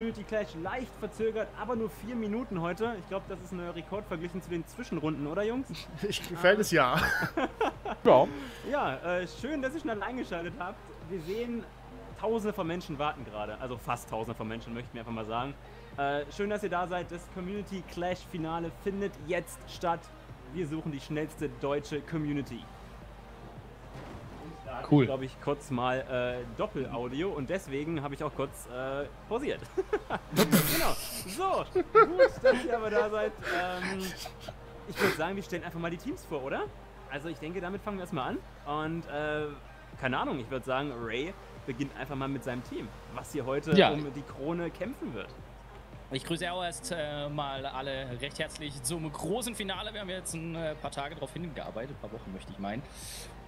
Community Clash leicht verzögert, aber nur vier Minuten heute. Ich glaube, das ist ein Rekord verglichen zu den Zwischenrunden, oder Jungs? Ich gefällt es ja. ja. Ja, äh, schön, dass ihr schnell eingeschaltet habt. Wir sehen, tausende von Menschen warten gerade. Also fast tausende von Menschen, möchten wir einfach mal sagen. Äh, schön, dass ihr da seid. Das Community Clash Finale findet jetzt statt. Wir suchen die schnellste deutsche Community cool. glaube ich, kurz mal äh, Doppelaudio und deswegen habe ich auch kurz äh, pausiert. genau. So, gut, dass ihr aber da seid. Ähm, ich würde sagen, wir stellen einfach mal die Teams vor, oder? Also ich denke, damit fangen wir erstmal an. Und äh, keine Ahnung, ich würde sagen, Ray beginnt einfach mal mit seinem Team, was hier heute ja. um die Krone kämpfen wird. Ich grüße auch erst äh, mal alle recht herzlich zum großen Finale. Wir haben jetzt ein äh, paar Tage darauf hingearbeitet, ein paar Wochen möchte ich meinen.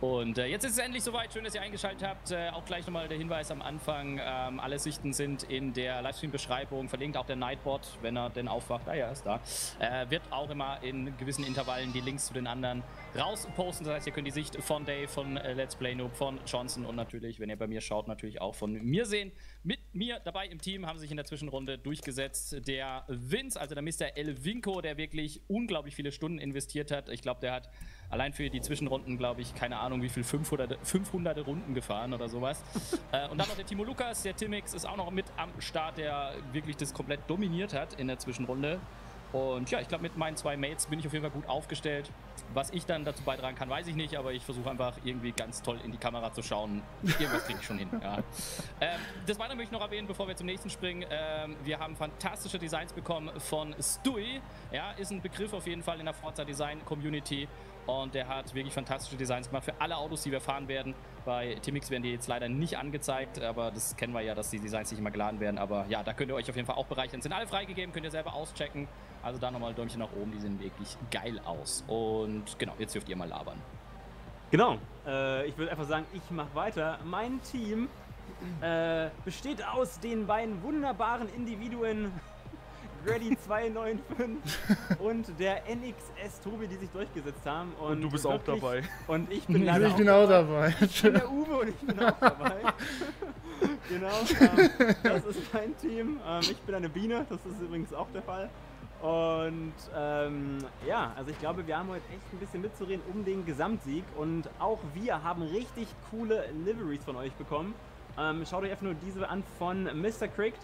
Und äh, jetzt ist es endlich soweit. Schön, dass ihr eingeschaltet habt. Äh, auch gleich nochmal der Hinweis am Anfang. Ähm, alle Sichten sind in der Livestream-Beschreibung verlinkt. Auch der Nightbot, wenn er denn aufwacht. Ah ja, ist da. Äh, wird auch immer in gewissen Intervallen die Links zu den anderen rausposten. Das heißt, ihr könnt die Sicht von Dave, von äh, Let's Play Noob, von Johnson und natürlich, wenn ihr bei mir schaut, natürlich auch von mir sehen. Mit mir dabei im Team haben sich in der Zwischenrunde durchgesetzt der Vince, also der Mr. Elvinko, der wirklich unglaublich viele Stunden investiert hat. Ich glaube, der hat allein für die Zwischenrunden, glaube ich, keine Ahnung, wie viel 500, 500 Runden gefahren oder sowas. äh, und dann noch der Timo Lukas, der Timix ist auch noch mit am Start, der wirklich das komplett dominiert hat in der Zwischenrunde. Und ja, ich glaube, mit meinen zwei Mates bin ich auf jeden Fall gut aufgestellt. Was ich dann dazu beitragen kann, weiß ich nicht, aber ich versuche einfach irgendwie ganz toll in die Kamera zu schauen. Irgendwas kriege ich schon hin. Ja. Ähm, des Weiteren möchte ich noch erwähnen, bevor wir zum nächsten springen. Ähm, wir haben fantastische Designs bekommen von Stui. Ja, ist ein Begriff auf jeden Fall in der Forza Design Community. Und der hat wirklich fantastische Designs gemacht für alle Autos, die wir fahren werden. Bei Timix werden die jetzt leider nicht angezeigt, aber das kennen wir ja, dass die Designs nicht immer geladen werden. Aber ja, da könnt ihr euch auf jeden Fall auch bereichern. Sind alle freigegeben, könnt ihr selber auschecken. Also da nochmal Däumchen nach oben, die sehen wirklich geil aus. Und genau, jetzt dürft ihr mal labern. Genau, äh, ich würde einfach sagen, ich mache weiter. Mein Team äh, besteht aus den beiden wunderbaren Individuen Grady 295 und der NXS Tobi, die sich durchgesetzt haben. Und, und du bist auch dabei. Und ich bin leider ich bin auch dabei. Ich bin der Uwe und ich bin auch dabei. genau, ähm, das ist mein Team. Ähm, ich bin eine Biene, das ist übrigens auch der Fall. Und ähm, ja, also ich glaube, wir haben heute echt ein bisschen mitzureden um den Gesamtsieg. Und auch wir haben richtig coole Liveries von euch bekommen. Ähm, schaut euch einfach nur diese an von Mr. Cricket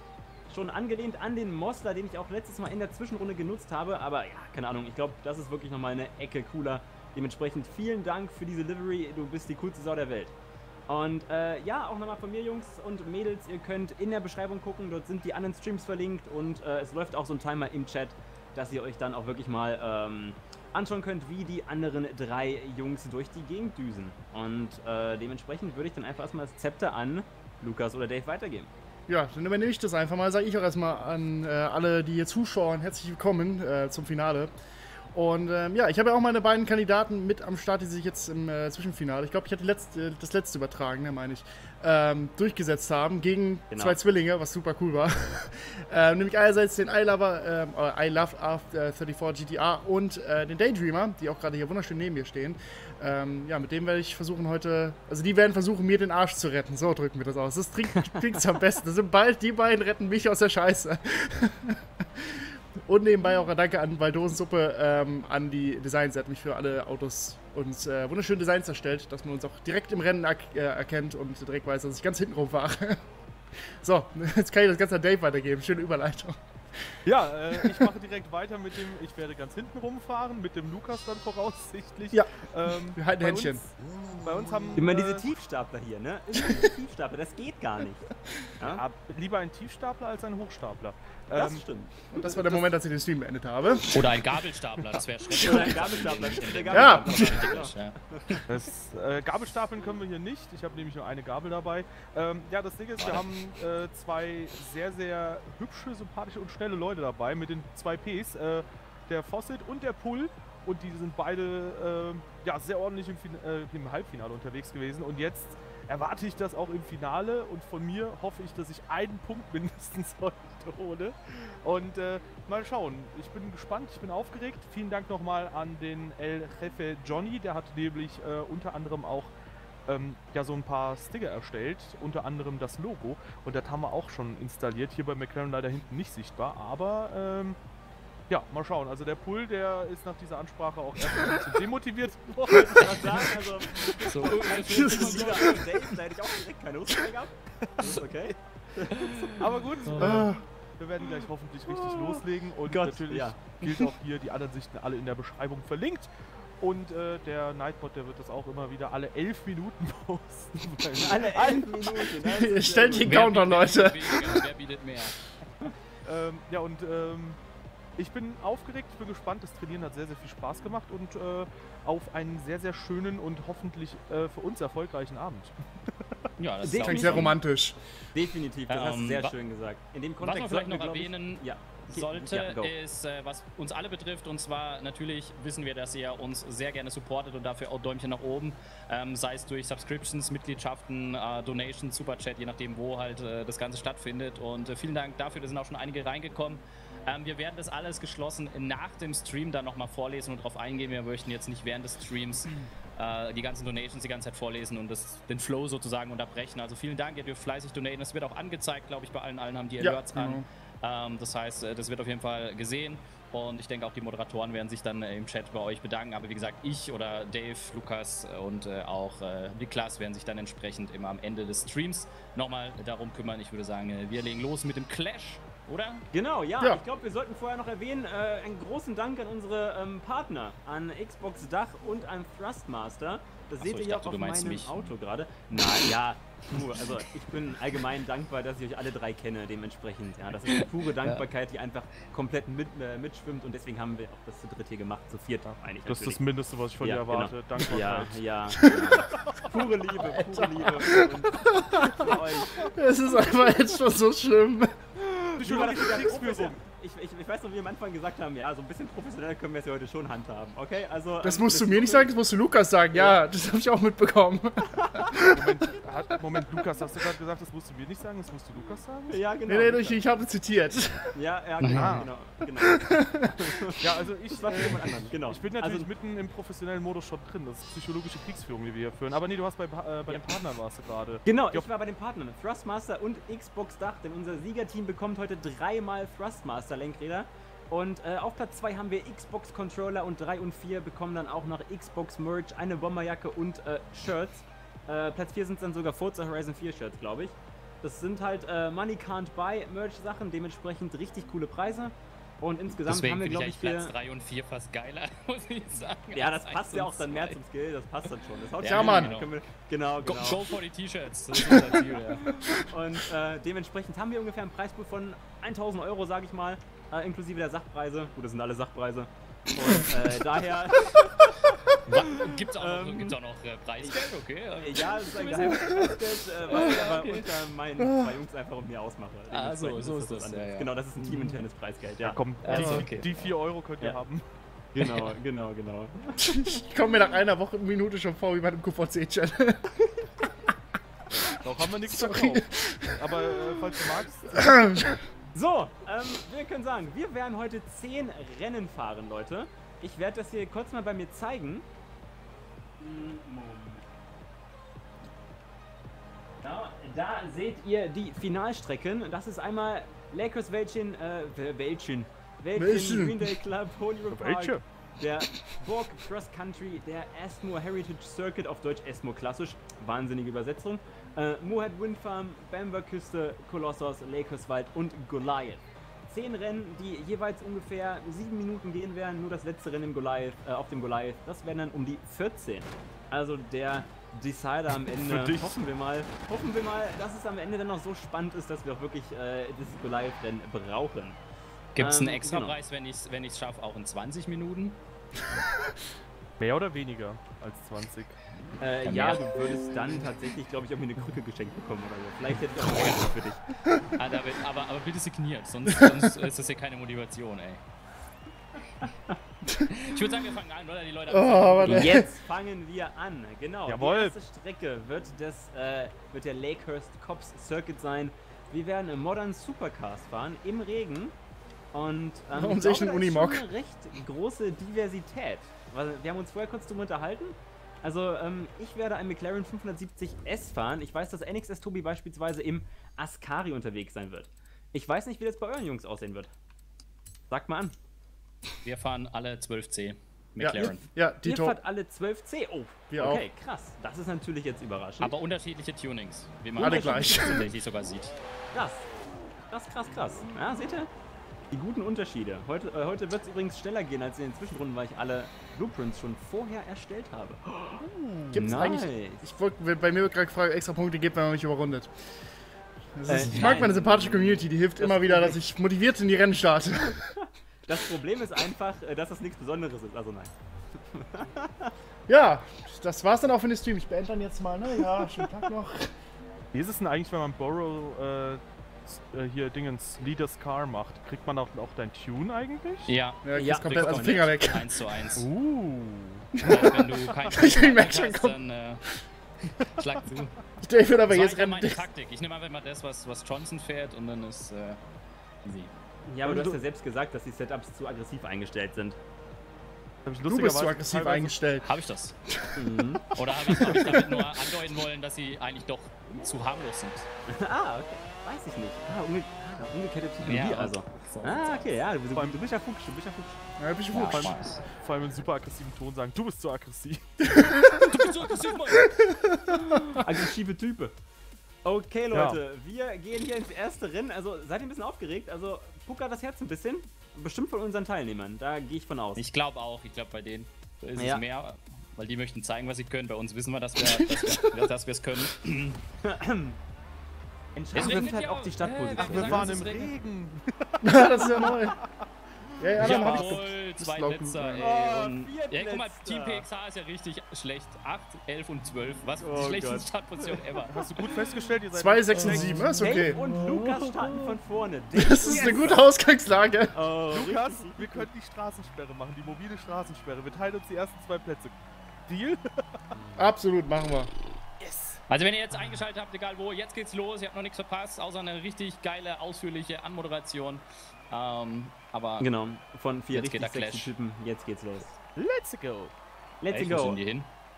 schon angelehnt an den Mosler, den ich auch letztes Mal in der Zwischenrunde genutzt habe. Aber ja, keine Ahnung, ich glaube, das ist wirklich nochmal eine Ecke cooler. Dementsprechend vielen Dank für diese Livery. Du bist die coolste Sau der Welt. Und äh, ja, auch nochmal von mir, Jungs und Mädels, ihr könnt in der Beschreibung gucken, dort sind die anderen Streams verlinkt und äh, es läuft auch so ein Timer im Chat, dass ihr euch dann auch wirklich mal ähm, anschauen könnt, wie die anderen drei Jungs durch die Gegend düsen. Und äh, dementsprechend würde ich dann einfach erstmal das Zepter an Lukas oder Dave weitergeben. Ja, dann übernehme ich das einfach mal. Sage ich auch erstmal an äh, alle, die hier zuschauen, herzlich willkommen äh, zum Finale. Und ähm, ja, ich habe ja auch meine beiden Kandidaten mit am Start, die sich jetzt im äh, Zwischenfinale, ich glaube, ich hatte letzte, das letzte übertragen, ne, meine ich, ähm, durchgesetzt haben gegen genau. zwei Zwillinge, was super cool war. ähm, nämlich einerseits den I, Lover, ähm, I Love After 34 GTR und äh, den Daydreamer, die auch gerade hier wunderschön neben mir stehen. Ähm, ja, mit dem werde ich versuchen heute, also die werden versuchen, mir den Arsch zu retten. So drücken wir das aus. Das klingt am besten. Das sind bald, die beiden retten mich aus der Scheiße. Und nebenbei auch ein Danke an Baldosensuppe, ähm, an die Designs. Er hat mich für alle Autos und äh, wunderschöne Designs erstellt, dass man uns auch direkt im Rennen er äh, erkennt und direkt weiß, dass ich ganz hinten rum fahre. so, jetzt kann ich das Ganze an Dave weitergeben. Schöne Überleitung. Ja, äh, ich mache direkt weiter mit dem, ich werde ganz hinten rumfahren, mit dem Lukas dann voraussichtlich. Ja, ähm, wir halten Händchen. Uns, bei uns haben... Immer äh, diese Tiefstapler hier, ne? Immer diese Tiefstapler, das geht gar nicht. Ja? Ja, lieber ein Tiefstapler als ein Hochstapler. Das ähm, stimmt. Und das war der Moment, als ich den Stream beendet habe. Oder ein Gabelstapler, das wäre schrecklich. Oder ein Gabelstapler, der Gabelstapler. Ja. Das, äh, Gabelstapeln können wir hier nicht. Ich habe nämlich nur eine Gabel dabei. Ähm, ja, das Ding ist, wir haben äh, zwei sehr, sehr hübsche, sympathische und schnelle Leute dabei mit den zwei Ps. Äh, der Fossit und der Pull. Und die sind beide äh, ja, sehr ordentlich im, äh, im Halbfinale unterwegs gewesen. Und jetzt erwarte ich das auch im Finale und von mir hoffe ich, dass ich einen Punkt mindestens heute hole. Und äh, mal schauen. Ich bin gespannt, ich bin aufgeregt. Vielen Dank nochmal an den El Jefe Johnny, der hat nämlich äh, unter anderem auch ähm, ja so ein paar Sticker erstellt, unter anderem das Logo. Und das haben wir auch schon installiert. Hier bei McLaren leider hinten nicht sichtbar, aber ähm, ja, mal schauen. Also der Pull, der ist nach dieser Ansprache auch erst ein bisschen demotiviert worden. Ich sagen, also, So, das ist wieder ein Date, da hätte ich auch direkt keine Lust mehr gehabt. Das ist okay. Aber gut, Oh. äh, wir werden gleich hoffentlich richtig loslegen und Gott, natürlich ja. gilt auch hier die anderen Sichten alle in der Beschreibung verlinkt. Und äh, der Nightbot, der wird das auch immer wieder alle elf Minuten posten. Alle elf Minuten. ne? Stellt den. Countdown, Leute. weniger, wer bietet mehr? ähm, ja, und ähm, ich bin aufgeregt, ich bin gespannt. Das Trainieren hat sehr, sehr viel Spaß gemacht und äh, auf einen sehr, sehr schönen und hoffentlich äh, für uns erfolgreichen Abend. Ja, das Klingt sehr romantisch. Definitiv, das hast du Ähm, sehr schön gesagt. In dem Was Kontext man vielleicht noch glaub ich- erwähnen ja. sollte, Ja, ist, äh, was uns alle betrifft, und zwar natürlich wissen wir, dass ihr uns sehr gerne supportet und dafür auch Däumchen nach oben, ähm, sei es durch Subscriptions, Mitgliedschaften, äh, Donations, Superchat, je nachdem, wo halt äh, das Ganze stattfindet. Und äh, vielen Dank dafür, da sind auch schon einige reingekommen. Ähm, wir werden das alles geschlossen nach dem Stream dann nochmal vorlesen und darauf eingehen. Wir möchten jetzt nicht während des Streams äh, die ganzen Donations die ganze Zeit vorlesen und das, den Flow sozusagen unterbrechen. Also vielen Dank, ihr dürft fleißig donaten. Das wird auch angezeigt, glaube ich, bei allen. Allen haben die Ja, Alerts an. genau. Ähm, das heißt, äh, das wird auf jeden Fall gesehen. Und ich denke auch die Moderatoren werden sich dann äh, im Chat bei euch bedanken. Aber wie gesagt, ich oder Dave, Lukas äh, und äh, auch äh, Niklas werden sich dann entsprechend immer am Ende des Streams nochmal darum kümmern. Ich würde sagen, wir legen los mit dem Clash, oder? Genau, ja. Ja. Ich glaube, wir sollten vorher noch erwähnen, äh, einen großen Dank an unsere ähm, Partner, an Xbox Dach und an Thrustmaster. Das Ach seht ihr ja auch auf meinem mich. Auto gerade. Na ja, du, also ich bin allgemein dankbar, dass ich euch alle drei kenne, dementsprechend. Ja, das ist eine pure Dankbarkeit, die einfach komplett mit, äh, mitschwimmt und deswegen haben wir auch das zu dritt hier gemacht, zu viert eigentlich Das ist das Mindeste, was ich von Ja, dir erwarte. Danke. Ja, ja. genau. pure Liebe, pure Liebe und für euch. Es ist einfach jetzt schon so schlimm. Psychologische? Kriegsführung. Ich, ich, ich weiß noch, wie wir am Anfang gesagt haben, ja, so ein bisschen professioneller können wir es ja heute schon handhaben. Okay, also. Das ähm, musst du mir nicht sagen, das musst du Lukas sagen. Ja, das habe ich auch mitbekommen. Moment, hat, Moment, Lukas, hast du gerade gesagt, das musst du mir nicht sagen, das musst du Lukas sagen? Ja, genau. Nee, nee, ich, ich habe zitiert. Ja, ja, genau, Ah. genau, genau. Ja, also ich, Das war für äh, jemand anderen, genau. ich bin natürlich Also- mitten im professionellen Modus schon drin. Das ist psychologische Kriegsführung, die wir hier führen. Aber nee, du hast bei, äh, bei Ja. den Partnern warst du gerade. Genau, Ja. ich war bei den Partnern Thrustmaster und Xbox Dach, denn unser Siegerteam bekommt heute dreimal Thrustmaster Lenkräder. Und äh, auf Platz 2 haben wir Xbox Controller und 3 und 4 bekommen dann auch noch Xbox Merch, eine Bomberjacke und äh, Shirts. Äh, Platz 4 sind dann sogar Forza Horizon 4 Shirts, glaube ich. Das sind halt äh, Money Can't Buy Merch Sachen, dementsprechend richtig coole Preise. Und insgesamt Deswegen haben wir, glaube ich, Platz für... 3 und 4 fast geiler, muss ich sagen. Ja, das passt 1 ja auch dann mehr 2. zum Skill, das passt dann schon. Das haut Ja, Mann. Können wir- Genau, Go, genau. go for die T-Shirts, das ist unser Ziel, ja. Und äh, dementsprechend haben wir ungefähr einen Preispool von 1000 Euro, sage ich mal, äh, inklusive der Sachpreise. Gut, das sind alle Sachpreise. Und äh, daher, Gibt es auch noch, Ähm, gibt's auch noch äh, Preisgeld, okay? äh, ja, das ist ein geheimes Preisgeld, äh, was ich aber unter meinen zwei Jungs einfach und mir ausmache. Ah, so, so das ist das, was ja, ja. Genau, das ist ein teaminternes Preisgeld, ja. Ja, komm, Ja, die, okay. die 4 Euro könnt ihr Ja. haben. Genau, genau, genau. Ich komme mir nach einer Woche Minute schon vor wie bei einem QVC-Chat. Doch haben wir nichts Sorry. verkauft. Aber äh, falls du magst, So, ähm, wir können sagen, wir werden heute 10 Rennen fahren, Leute. Ich werde das hier kurz mal bei mir zeigen. Ja, da seht ihr die Finalstrecken. Das ist einmal Lakers Wäldchen, äh, Wäldchen, Wäldchen, Wäldchen. Green Day Club, Holyrood Park, welche? der Borg Cross Country, der Asmo Heritage Circuit, auf Deutsch Asmo klassisch, wahnsinnige Übersetzung, äh, Moorhead Wind Farm, Bamber Küste, Kolossos, Lakerswald und Goliath. Zehn Rennen, die jeweils ungefähr sieben Minuten gehen werden, nur das letzte Rennen im Goliath, äh, auf dem Goliath, das werden dann um die 14. Also der Decider am Ende, Für dich. hoffen wir mal, hoffen wir mal, dass es am Ende dann noch so spannend ist, dass wir auch wirklich äh, das Goliath-Rennen brauchen. Gibt es einen Ähm, extra genau. Preis, wenn ich es wenn ich's schaffe, auch in 20 Minuten? mehr oder weniger als 20. Äh, Ja, du würdest dann tatsächlich, glaube ich, irgendwie eine Krücke geschenkt bekommen oder so. Vielleicht hätte ich auch was für dich. Ah, David, aber, aber bitte signiert, sonst, sonst ist das hier keine Motivation, ey. Ich würde sagen, wir fangen an, oder? Die Leute Oh, warte. Jetzt fangen wir an. Genau. Jawohl. Die erste Strecke wird, das, äh, wird der Lakehurst Cops Circuit sein. Wir werden im Modern Supercars fahren, im Regen. Und ähm, Warum ich sehe ich glaube, Unimog? schon eine recht große Diversität. Weil Wir haben uns vorher kurz drüber unterhalten. Also, ähm, ich werde einen McLaren 570S fahren. Ich weiß, dass NXS Tobi beispielsweise im Ascari unterwegs sein wird. Ich weiß nicht, wie das bei euren Jungs aussehen wird. Sagt mal an. Wir fahren alle 12C. Ja, McLaren. ja, Ihr Tito. fahrt alle 12C. Oh, Wir okay, krass. Das ist natürlich jetzt überraschend. Aber unterschiedliche Tunings. Wie man Alle gleich. tatsächlich sogar sieht. Krass. Krass, krass, krass. Ja, seht ihr? Die guten Unterschiede. Heute, äh, heute wird es übrigens schneller gehen als in den Zwischenrunden, weil ich alle Blueprints schon vorher erstellt habe. Gibt's nice. eigentlich. Ich wollte bei mir wird gerade gefragt, extra Punkte gibt, wenn man mich überrundet. Das ist, Äh, ich mag nein. meine sympathische Community, die hilft immer wieder, dass ich motiviert in die Rennen starte. Das Problem ist einfach, äh, dass das nichts Besonderes ist. Also nein. Ja, das war's dann auch für den Stream. Ich beende dann jetzt mal, ne? Ja, schönen Tag noch. Wie ist es denn eigentlich, wenn man Borrow äh, äh, hier Dingens Leaders Car macht? Kriegt man auch, auch dein Tune eigentlich? Ja. Ja, Ja, komplett aus dem Finger weg. 1 zu 1. Uh. wenn du kein Ich merk hast, schon, komm. dann äh, schlag zu. Dave wird aber jetzt rennen. meine Taktik. Ich nehme einfach mal das, was, was Johnson fährt und dann ist äh, easy. Ja, aber du Und hast du- ja selbst gesagt, dass die Setups zu aggressiv eingestellt sind. Hab ich Du bist lustigerweise aggressiv eingestellt. Habe ich das? Mhm. Oder habe ich, hab ich damit nur andeuten wollen, dass sie eigentlich doch zu harmlos sind? ah, okay. Weiß ich nicht. Ah, umge ah, umgekehrte Psychologie Ja, also. so. Ah, okay, ja, du, du, du bist ja Fuchs, du bist ja Fuchs. Ja, bin ich Ja, wurscht. Spaß. Vor allem in super aggressiven Ton sagen, du bist so aggressiv. Du bist so aggressiv, Mann. Aggressive Type. Okay, Leute, wir gehen hier ins erste Rennen. Also, seid ihr ein bisschen aufgeregt? Also, puckert das Herz ein bisschen. Bestimmt von unseren Teilnehmern, da gehe ich von aus. Ich glaube auch. Ich glaube, bei denen ist Ja. es mehr, weil die möchten zeigen, was sie können. Bei uns wissen wir, dass wir dass wir dass wir es können. Entscheidend regnet wird halt auch die. Startposition. Ja, Wir waren im. Regen. das ist ja neu. Ja, ja, dann hab ich Jawohl, zwei gut, ey. Oh, und, Viertplätze. ja, guck mal, Team PXH ist ja richtig schlecht. 8, 11 und 12. Was für Oh die schlechtesten Gott. Startposition ever. Hast du gut festgestellt, ihr seid 2, 6 und 7, ist okay. Dave und Lukas starten von vorne. Das ist eine gute Ausgangslage. Oh, Lukas, richtig. wir können die Straßensperre machen, die mobile Straßensperre. Wir teilen uns die ersten zwei Plätze. Deal? Absolut, machen wir. Also wenn ihr jetzt eingeschaltet habt, egal wo, jetzt geht's los. Ihr habt noch nichts verpasst, außer eine richtig geile, ausführliche Anmoderation. Ähm, aber Genau, von vier Jetzt geht richtig sexy. Typen. Jetzt geht's los. Let's go. Let's Ey, go.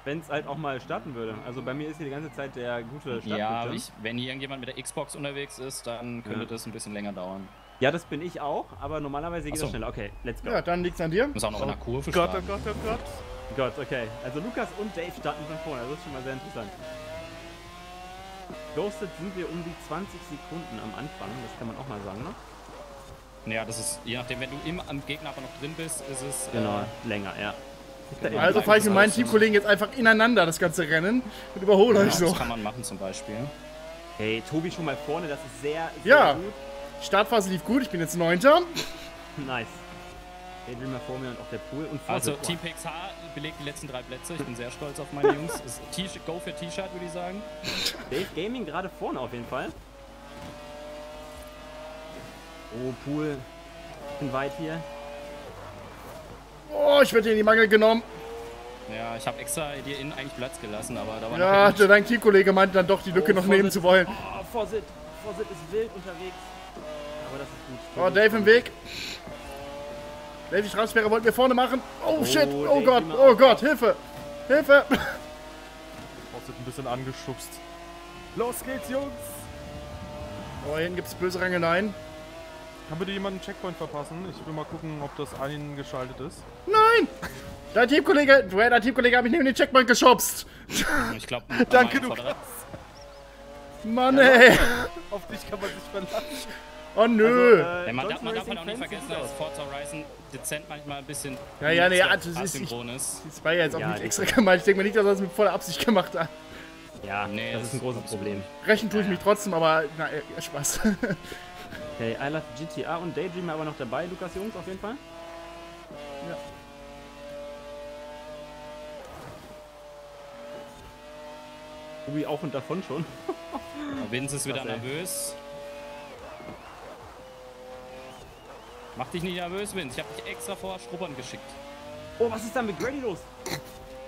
Wenn es halt auch mal starten würde. Also bei mir ist hier die ganze Zeit der gute Startbildschirm. Ja, ich, wenn hier irgendjemand mit der Xbox unterwegs ist, dann könnte Ja. das ein bisschen länger dauern. Ja, das bin ich auch, aber normalerweise geht Ach das so. schneller. Okay, let's go. Ja, dann liegt's an dir. Muss auch noch in der Kurve Gott, oh schlagen. Gott, oh Gott. Gott, okay. Also Lukas und Dave starten von vorne. Das ist schon mal sehr interessant. Ghosted sind wir um die 20 Sekunden am Anfang. Das kann man auch mal sagen, ne? Ja, das ist, je nachdem, wenn du im, am Gegner aber noch drin bist, ist es. Genau, Äh, länger, ja. genau. Also fahre ich mit meinen Teamkollegen jetzt einfach ineinander das ganze Rennen und überhole ja, euch so. Das kann man machen zum Beispiel. Hey, Tobi schon mal vorne, das ist sehr, sehr Ja. gut. Startphase lief gut, ich bin jetzt Neunter. Nice. Daydreamer vor mir und auch der Pool. Und Also. Team PXH belegt die letzten drei Plätze. Ich bin sehr stolz auf meine Jungs. Go für T-Shirt, würde ich sagen. Dave Gaming gerade vorne auf jeden Fall. Oh, Pool. Bin weit hier. Oh, ich werde hier in die Mangel genommen. Ja, ich habe extra dir innen eigentlich Platz gelassen, aber da war Ja, noch dein Teamkollege meinte dann doch, die Lücke Oh, noch nehmen Vorsicht. zu wollen. Oh, Vorsit. Vorsit ist wild unterwegs. Aber das ist gut. Oh, Dave im Weg. Die Straßensperre wollten wir vorne machen. Oh, Oh, shit. Oh Gott, oh. Gott, Hilfe. Hilfe. Kostet ein bisschen angeschubst. Los geht's, Jungs! Oh, hier hinten gibt es böse Rangeleien. Kann bitte jemand einen Checkpoint verpassen? Ich will mal gucken, ob das eingeschaltet ist. Nein! Dein Teamkollege, du, dein Teamkollege hat mich neben den Checkpoint geschubst. Ich glaube, Danke, du Mann, ey. Auf dich kann man sich verlassen. Oh, nö. Also, äh, Ja, man, darf, man darf halt auch nicht vergessen, dass. Forza Horizon dezent manchmal ein bisschen Ja, ja, nee, nicht ja, das ist- asynchron ist. das war ja jetzt auch Ja, nicht extra gemeint. Ich denke mal nicht, dass er das mit voller Absicht gemacht hat. Ja, Nee, das das ist ein großes. Problem. Rächen tue ich mich trotzdem, aber na, äh, Spaß. Okay, I love GTA und Daydreamer aber noch dabei, Lukas Jungs auf jeden Fall. Ja. Tobi auch und davon schon. Vince ist wieder nervös. Mach dich nicht nervös, Vince. Ich habe dich extra vor Schrubbern geschickt. Oh, was ist da mit Grady los?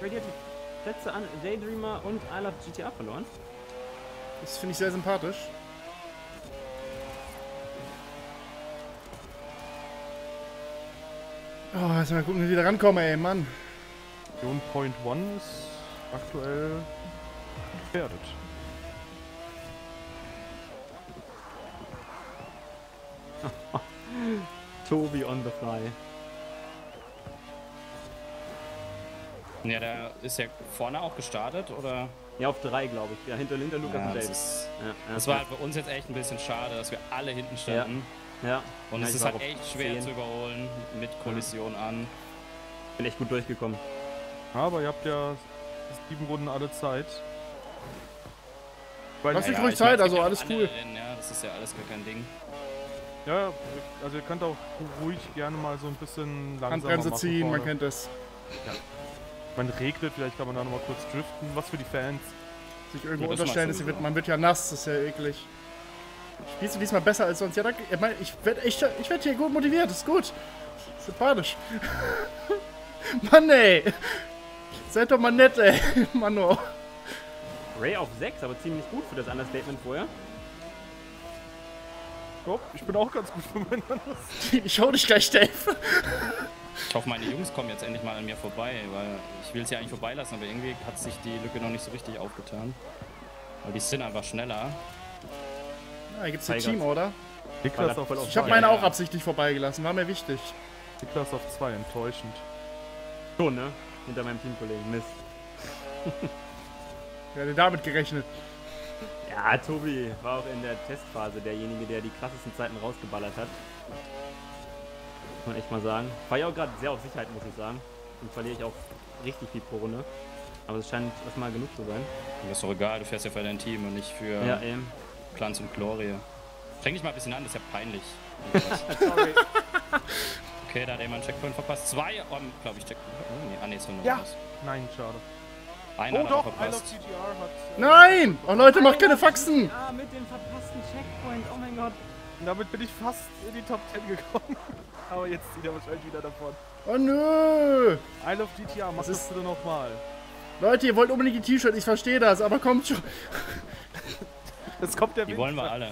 Grady hat die Plätze an Daydreamer und I love GTA verloren. Das finde ich sehr sympathisch. Oh, jetzt mal gucken, wie ich wieder rankomme, ey, Mann. Point One ist aktuell gefährdet. Tobi on the fly. Ja, der ist ja vorne auch gestartet, oder? Ja, auf drei, glaube ich. Ja, hinter, hinter Lukas Ja, und das, Dave. ist, Ja, ja. das war halt bei uns jetzt echt ein bisschen schade, dass wir alle hinten standen. Ja, Und Ja, es ist halt echt schwer 10. zu überholen mit Kollision an. bin echt gut durchgekommen. Aber ihr habt ja sieben Runden alle Zeit. Weil Lass dich Ja, ruhig ich Zeit, also alles cool. Rennen, ja, das ist ja alles gar kein Ding. Ja, also ihr könnt auch ruhig gerne mal so ein bisschen langsamer Handbremse machen ziehen, man vorne. kennt das. Man regnet, vielleicht kann man da nochmal kurz driften. Was für die Fans. Sich irgendwo Ja, unterstellen, ist, wird, man wird ja nass, das ist ja eklig. Spielst du diesmal besser als sonst? Ja, danke. Ich, mein, ich werde ich, ich werd hier gut motiviert, ist gut. Sympathisch. Mann, ey. Seid doch mal nett, ey. Mano. Ray auf 6, aber ziemlich gut für das Understatement vorher. Oh, ich bin auch ganz gut für meinen Anders. Ich hau dich gleich, Dave. Ich hoffe, meine Jungs kommen jetzt endlich mal an mir vorbei, weil ich will es ja eigentlich vorbeilassen, aber irgendwie hat sich die Lücke noch nicht so richtig aufgetan. Weil die sind einfach schneller. Ja, hier gibt's ein. Team, oder? Niklas auf Ich habe meine ja. auch absichtlich vorbeigelassen, war mir wichtig. Niklas auf zwei, enttäuschend. Schon, ne? Hinter meinem Teamkollegen. Mist. Wer hätte damit gerechnet? Ja, Tobi war auch in der Testphase derjenige, der die krassesten Zeiten rausgeballert hat. Muss man echt mal sagen. Fahr ja auch gerade sehr auf Sicherheit, muss ich sagen. Und verliere ich auch richtig viel pro Runde. Aber es scheint erstmal genug zu sein. Das ist doch egal, du fährst ja für dein Team und nicht für Ja, eben. Glanz und Glorie. Streng dich mal ein bisschen an, das ist ja peinlich. Sorry. Okay, da hat jemand einen Checkpoint verpasst. Zwei, oh, glaube ich, Checkpoint. Oh, nee, ah, nee, ist nur noch Ja. was. Nein, schade. Einer Oh doch, I Love. GTR hat... äh, Nein! Oh Leute, macht keine Faxen! Ah, mit dem verpassten Checkpoint. Oh mein Gott. Damit bin ich fast in die Top 10 gekommen. Aber jetzt zieht er wahrscheinlich wieder davon. Oh nö! I Love GTR, mach Das das, ist- bitte nochmal. Leute, ihr wollt unbedingt die T-Shirt, ich verstehe das, aber kommt schon. Es kommt der Die Winter. wollen wir alle.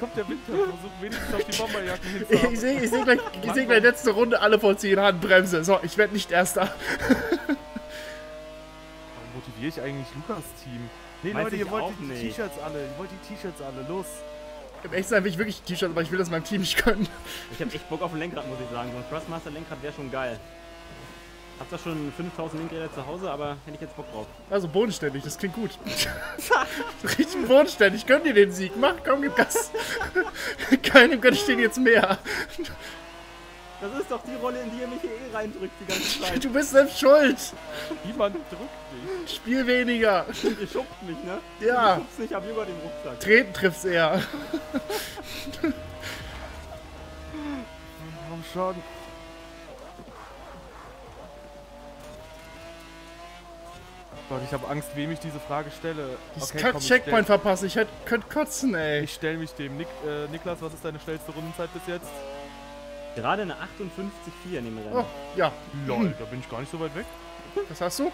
Kommt der Winter. Versuch wenigstens auf die Bomberjacken Ich hinzuhaben. sehe ich seh gleich, ich seh gleich letzte Runde alle vollziehen, Handbremse. So, ich werde nicht Erster. Motiviere ich eigentlich Lukas Team? Nee, Weiß Leute, ich ihr wollt die. T-Shirts alle. Ihr wollt die T-Shirts alle. Los. Im echt sein will ich wirklich T-Shirt, aber ich will das meinem Team nicht können. Ich habe echt Bock auf ein Lenkrad, muss ich sagen. So ein Thrustmaster-Lenkrad wäre schon geil. Hab zwar schon 5000 Lenkräder zu Hause, aber hätte ich jetzt Bock drauf. Also bodenständig, das klingt gut. Richtig bodenständig, gönn dir den Sieg. Mach, komm, gib Gas. Keinem gönn ich den jetzt mehr. Das ist doch die Rolle, in die ihr mich hier eh reindrückt die ganze Zeit. Du bist selbst schuld. Niemand drückt. Spiel weniger. ihr schubst mich, ne? Ja. Du schubst nicht, hab Joghurt im Rucksack. Treten trifft's eher. Komm schon. Gott, ich habe Angst, wem ich diese Frage stelle. Dieses Okay, kack komm, ich Checkpoint verpassen. Ich hätte könnt kotzen, ey. ich stell mich dem. Nik, äh, Niklas, was ist deine schnellste Rundenzeit bis jetzt? Gerade eine 58,4 in dem Rennen. Oh, ja. Lol, da bin ich gar nicht so weit weg. Was hast du?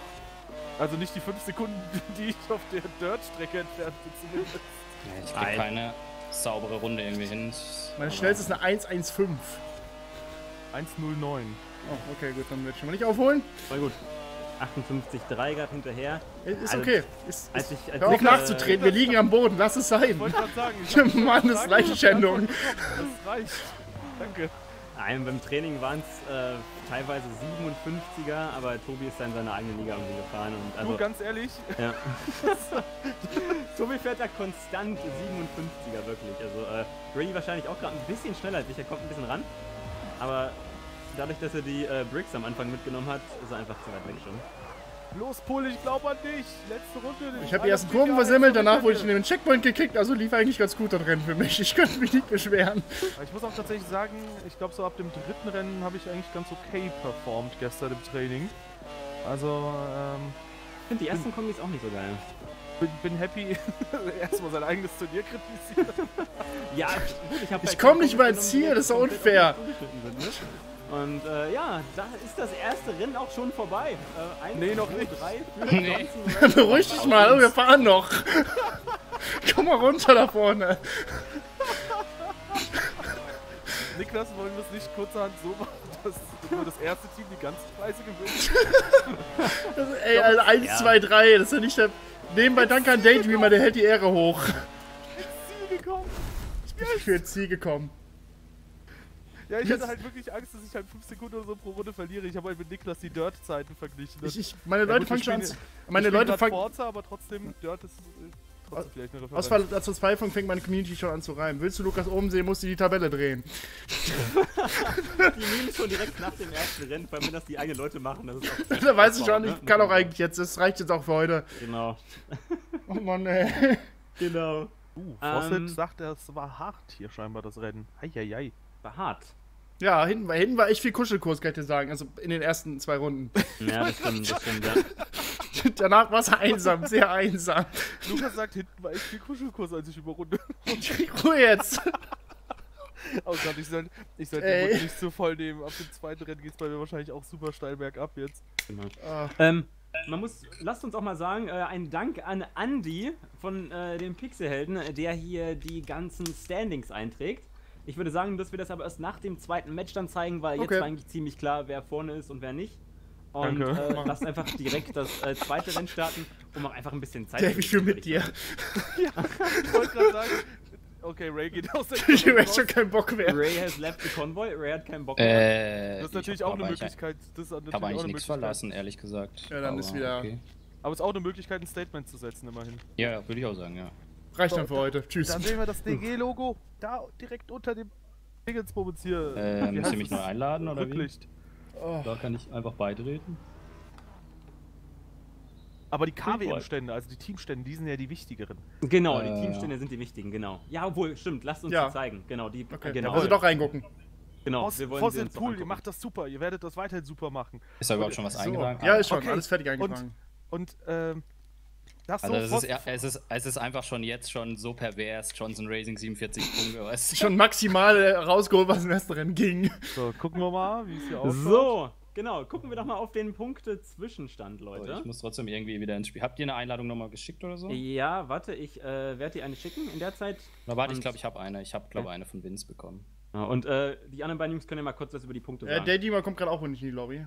Also nicht die 5 Sekunden, die ich auf der Dirt-Strecke entfernt bin zumindest. Ja, Ich krieg Nein. keine saubere Runde irgendwie hin. Meine schnellste ist eine 115. 109. Oh, okay, gut, dann werde ich schon mal nicht aufholen. War gut. 58,3 gerade hinterher. Ist Also, okay. Ist, Als ist, ich, als hör auf ich, nachzutreten, wir liegen am Boden, lass es sein. Ich wollte gerade sagen, Mann, das ist Leichenschändung. Das reicht. Danke. Nein, beim Training waren es äh, teilweise 57er, aber Tobi ist dann in seine eigene Liga irgendwie gefahren. Und Du, also, ganz ehrlich, ja. Tobi fährt da konstant 57er wirklich. Also äh, Ray wahrscheinlich auch gerade ein bisschen schneller als ich, er kommt ein bisschen ran. Aber dadurch, dass er die äh, Bricks am Anfang mitgenommen hat, ist er einfach zu weit weg schon. Los Pol, ich glaube an dich. Letzte Runde. Ich habe die ersten Kurven versemmelt, danach wurde ich in den Checkpoint gekickt, also lief eigentlich ganz gut das Rennen für mich. Ich könnte mich nicht beschweren. Ich muss auch tatsächlich sagen, ich glaube so ab dem dritten Rennen habe ich eigentlich ganz okay performt gestern im Training. Also, ähm, Ich finde die ersten Kombis auch nicht so geil. bin, bin happy, erstmal sein eigenes Turnier kritisiert. Ja, ich habe Ich komm nicht mal ins Ziel, das ist unfair. Sind, ne? Und äh, ja, da ist das erste Rennen auch schon vorbei. Äh, eins, Nee, noch zwei, nicht. Drei für Nee. Beruhig dich mal, wir fahren noch. Komm mal runter da vorne. Niklas, wollen wir es nicht kurzerhand so machen, dass nur das erste Team die ganzen Preise gewinnt? Das, ey, also 1, Ja. 2, 3, das ist ja nicht der. Nebenbei danke an Daydreamer, der hält die Ehre hoch. Ziel gekommen. Ich bin für ins Ziel gekommen. Ja, ich Jetzt- hatte halt wirklich Angst, dass ich halt 5 Sekunden oder so pro Runde verliere. Ich habe halt mit Niklas die Dirt-Zeiten verglichen. Ich, ich, meine Ja, Leute gut, fangen schon an. Meine Ich Leute fangen. Forza, aber trotzdem, Dirt ist äh, trotzdem vielleicht eine Referenz. Aus zur Verzweiflung fängt meine Community schon an zu reimen. Willst du Lukas oben sehen, musst du die Tabelle drehen. Die nehmen schon direkt nach dem ersten Rennen, vor allem wenn das die eigenen Leute machen. Das ist auch da weiß ich schon, ne? ich kann auch eigentlich jetzt. Das reicht jetzt auch für heute. Genau. Oh Mann, ey. Genau. Uh, Fawcett Ähm, sagt, es war hart hier scheinbar das Rennen. Eieiei. War hart. Ja, hinten, war- hinten war echt viel Kuschelkurs, kann ich dir sagen. Also in den ersten zwei Runden. Ja, das stimmt, das stimmt, ja. Danach war es einsam, sehr einsam. Lukas sagt, hinten war echt viel Kuschelkurs, als ich über Runde. Ruhe jetzt. Oh Gott, ich soll, ich soll den Mund nicht zu voll nehmen. Ab dem zweiten Rennen geht es bei mir wahrscheinlich auch super steil bergab jetzt. Genau. Ah, Ähm, man muss, lasst uns auch mal sagen, äh, ein Dank an Andy von äh, den Pixelhelden, der hier die ganzen Standings einträgt. Ich würde sagen, dass wir das aber erst nach dem zweiten Match dann zeigen, weil jetzt Okay. war eigentlich ziemlich klar, wer vorne ist und wer nicht. Und Danke. äh, lasst einfach direkt das äh, zweite Rennen starten, um auch einfach ein bisschen Zeit Dave, ich will mit dir. Ich wollte gerade sagen, okay, Ray geht aus der Ich Gruppe hab schon keinen Bock mehr. Ray has left the convoy, Ray hat keinen Bock mehr. Äh, Das ist natürlich auch eine aber Möglichkeit. Das ist natürlich Ich habe auch eigentlich nichts verlassen, ehrlich gesagt. Ja, dann ist wieder- Aber es ist auch eine Möglichkeit, ein Statement zu setzen, immerhin. Ja, ja, würde ich auch sagen, ja. Reicht dann für heute. Tschüss. Dann sehen wir das DG-Logo da direkt unter dem Dingensbums hier. Äh, Wie müsst ihr mich noch einladen oder wie? Rücklicht. Oh. Da kann ich einfach beitreten. Aber die KWM-Stände, also die Teamstände, die sind ja die wichtigeren. Genau, die Äh, Teamstände sind die wichtigen, genau. Ja, obwohl, stimmt, lasst uns Ja. die zeigen. Genau, die, Okay, genau. also doch reingucken. genau, Voss, wir wollen Voss sie Pool, ihr macht das super, ihr werdet das weiterhin super machen. Ist da überhaupt schon was So. eingetragen? Ja, ist schon. Okay. Alles fertig eingetragen. Und ähm, das Also so es ist, es, ist, es ist einfach schon jetzt schon so pervers. Johnson Racing 47 Punkte. Weißt du? Schon maximal äh, rausgeholt, was im ersten Rennen ging. So, gucken wir mal, wie es hier aussieht. So, genau. Gucken wir doch mal auf den Punkte-Zwischenstand, So, Leute. ich muss trotzdem irgendwie wieder ins Spiel. Habt ihr eine Einladung nochmal geschickt oder so? Ja, warte, ich äh, werde dir eine schicken in der Zeit. Na, warte, ich glaube, ich habe eine. Ich habe, glaube eine von Vince bekommen. Ja, und äh, die anderen beiden Jungs können ja mal kurz was über die Punkte Äh, sagen. der Dima kommt gerade auch nicht in die Lobby.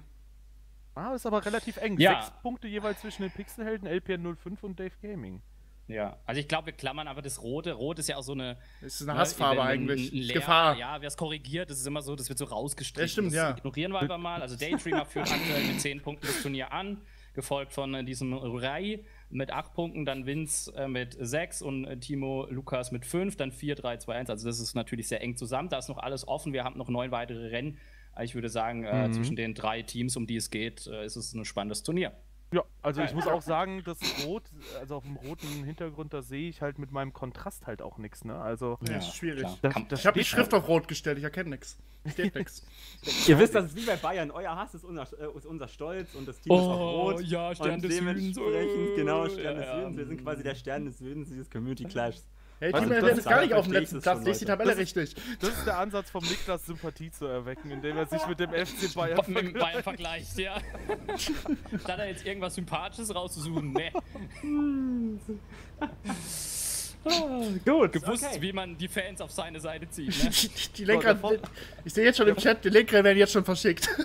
Ah, ist aber relativ eng. Ja. Sechs Punkte jeweils zwischen den Pixelhelden, LPN 05 und Dave Gaming. Ja, also ich glaube, wir klammern einfach das Rote. Rot ist ja auch so eine. Das ist eine ne, Hassfarbe wenn eigentlich. ein Leer- Gefahr. Ja, wer es korrigiert, das ist immer so, das wird so rausgestrichen. Ja, stimmt, das ja. Ignorieren wir einfach mal. Also Daydreamer führt aktuell mit 10 Punkten das Turnier an, gefolgt von äh, diesem Rai mit 8 Punkten, dann Vince äh, mit 6 und äh, Timo Lukas mit 5, dann 4, 3, 2, 1. Also das ist natürlich sehr eng zusammen. Da ist noch alles offen. Wir haben noch neun weitere Rennen. Also Ich würde sagen, äh, Mhm. zwischen den drei Teams, um die es geht, äh, ist es ein spannendes Turnier. Ja, also ich muss auch sagen, das Rot, also auf dem roten Hintergrund, da sehe ich halt mit meinem Kontrast halt auch nichts, ne? Also, Ja, ist schwierig. Das- das Ich habe die Schrift auf Rot gestellt, ich erkenne nichts. Steht nichts. Ihr wisst, das ist wie bei Bayern. Euer Hass ist unser, äh, ist unser Stolz und das Team ist auf Rot. Oh, ja, Stern und des dementsprechend, Südens. genau, Oh, Stern ja, des. Südens. Wir sind quasi der Stern des Südens dieses Community Clashs. Hey, Also, das der ist gar nicht auf dem letzten das Platz. Lies die. Tabelle Das richtig. Das ist der Ansatz vom Niklas, Sympathie zu erwecken, indem er sich mit dem FC Bayern Mit vergleicht. Bayern vergleicht, ja. Statt da jetzt irgendwas Sympathisches rauszusuchen, ne. Gut, Gewusst, okay. wie man die Fans auf seine Seite zieht, ne? Die, die Lenkrad, ich sehe jetzt schon im Chat, die Lenkrad werden jetzt schon verschickt.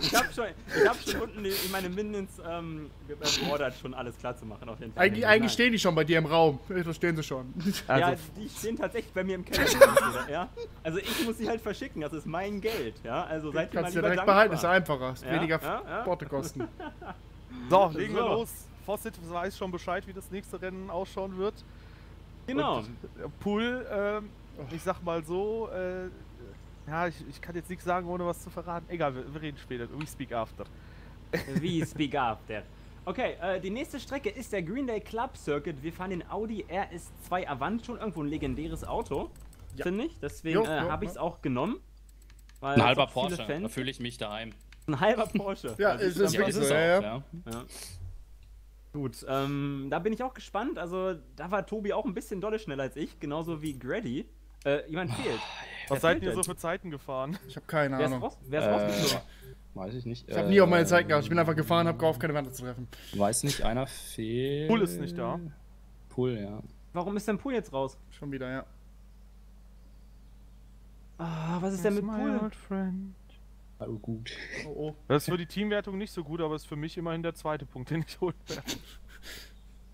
Ich habe schon, ich hab schon unten die, meine Minions ähm, ge- äh, beordert, schon alles klar zu machen. Auf jeden Fall. Eigentlich, eigentlich stehen die schon bei dir im Raum. Das stehen sie schon. ja, Also, die stehen tatsächlich bei mir im Keller. ja? Also ich muss sie halt verschicken, das ist mein Geld. Ja? Also seid ihr mal Kannst du direkt dankbar. behalten, ist einfacher. Ist Ja, weniger ja, ja. Portekosten. so, legen wir So. los. Fawcett weiß schon Bescheid, wie das nächste Rennen ausschauen wird. Genau. Und, äh, Pool, ähm, ich sag mal so, äh, ja, ich, ich kann jetzt nichts sagen, ohne was zu verraten. Egal, wir, wir reden später. We speak after. Wie Speak After. Okay, äh, die nächste Strecke ist der Greendale Club Circuit. Wir fahren den Audi RS2 Avant, schon irgendwo ein legendäres Auto, Ja. finde ich. Deswegen äh, habe ich es auch genommen. Weil Ein halber Porsche, da fühle ich mich daheim. Ein halber Porsche. Ja, Also ist wirklich ist so, es ja, ja. Ja. Gut, ähm, da bin ich auch gespannt. Also, da war Tobi auch ein bisschen dolle schneller als ich, genauso wie Grady. Äh, jemand fehlt. Was seid ihr so für Zeiten gefahren? Ich habe keine Wer ist, Ahnung. raus, wer ist Äh, rausgeflogen? weiß ich nicht. Ich habe nie auf meine Zeit gehabt. Ich bin einfach gefahren, habe gehofft, keine Wände zu treffen. Weiß nicht, einer fehlt. Pool ist nicht da. Pool, ja. Warum ist denn Pool jetzt raus? Schon wieder, ja. was ist denn mit Pool? old friend. Oh, gut. Oh, oh. Das ist für die Teamwertung nicht so gut, aber ist für mich immerhin der zweite Punkt, den ich holen werde.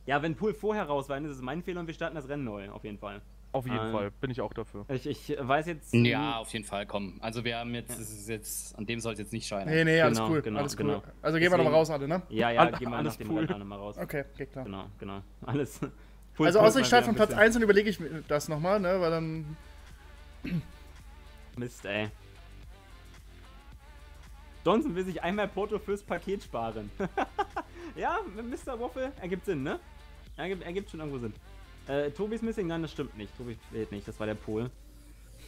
Ja, wenn Pool vorher raus war, dann ist es mein Fehler und wir starten das Rennen neu, auf jeden Fall. Auf jeden Ähm. Fall, bin ich auch dafür. Ich, ich weiß jetzt. Ja, auf jeden Fall, komm. Also wir haben jetzt, ist jetzt, an dem soll es jetzt nicht scheitern. Nee, nee, alles Genau, cool. genau, alles cool. genau. Also gehen wir nochmal raus, alle, ne? Ja, ja, All- gehen wir alles nach dem Pool. Rennen alle mal raus. Okay, geht klar. Genau, genau. Alles. Pool Also außer ich starte von Platz ein 1 und überlege ich mir das nochmal, ne? Weil dann. Mist, ey. Johnson will sich einmal Porto fürs Paket sparen. ja, Mr. Waffle, ergibt Sinn, ne? Ergibt, ergibt schon irgendwo Sinn. Äh, Tobi ist missing? Nein, das stimmt nicht. Tobi fehlt nicht, das war der Pol.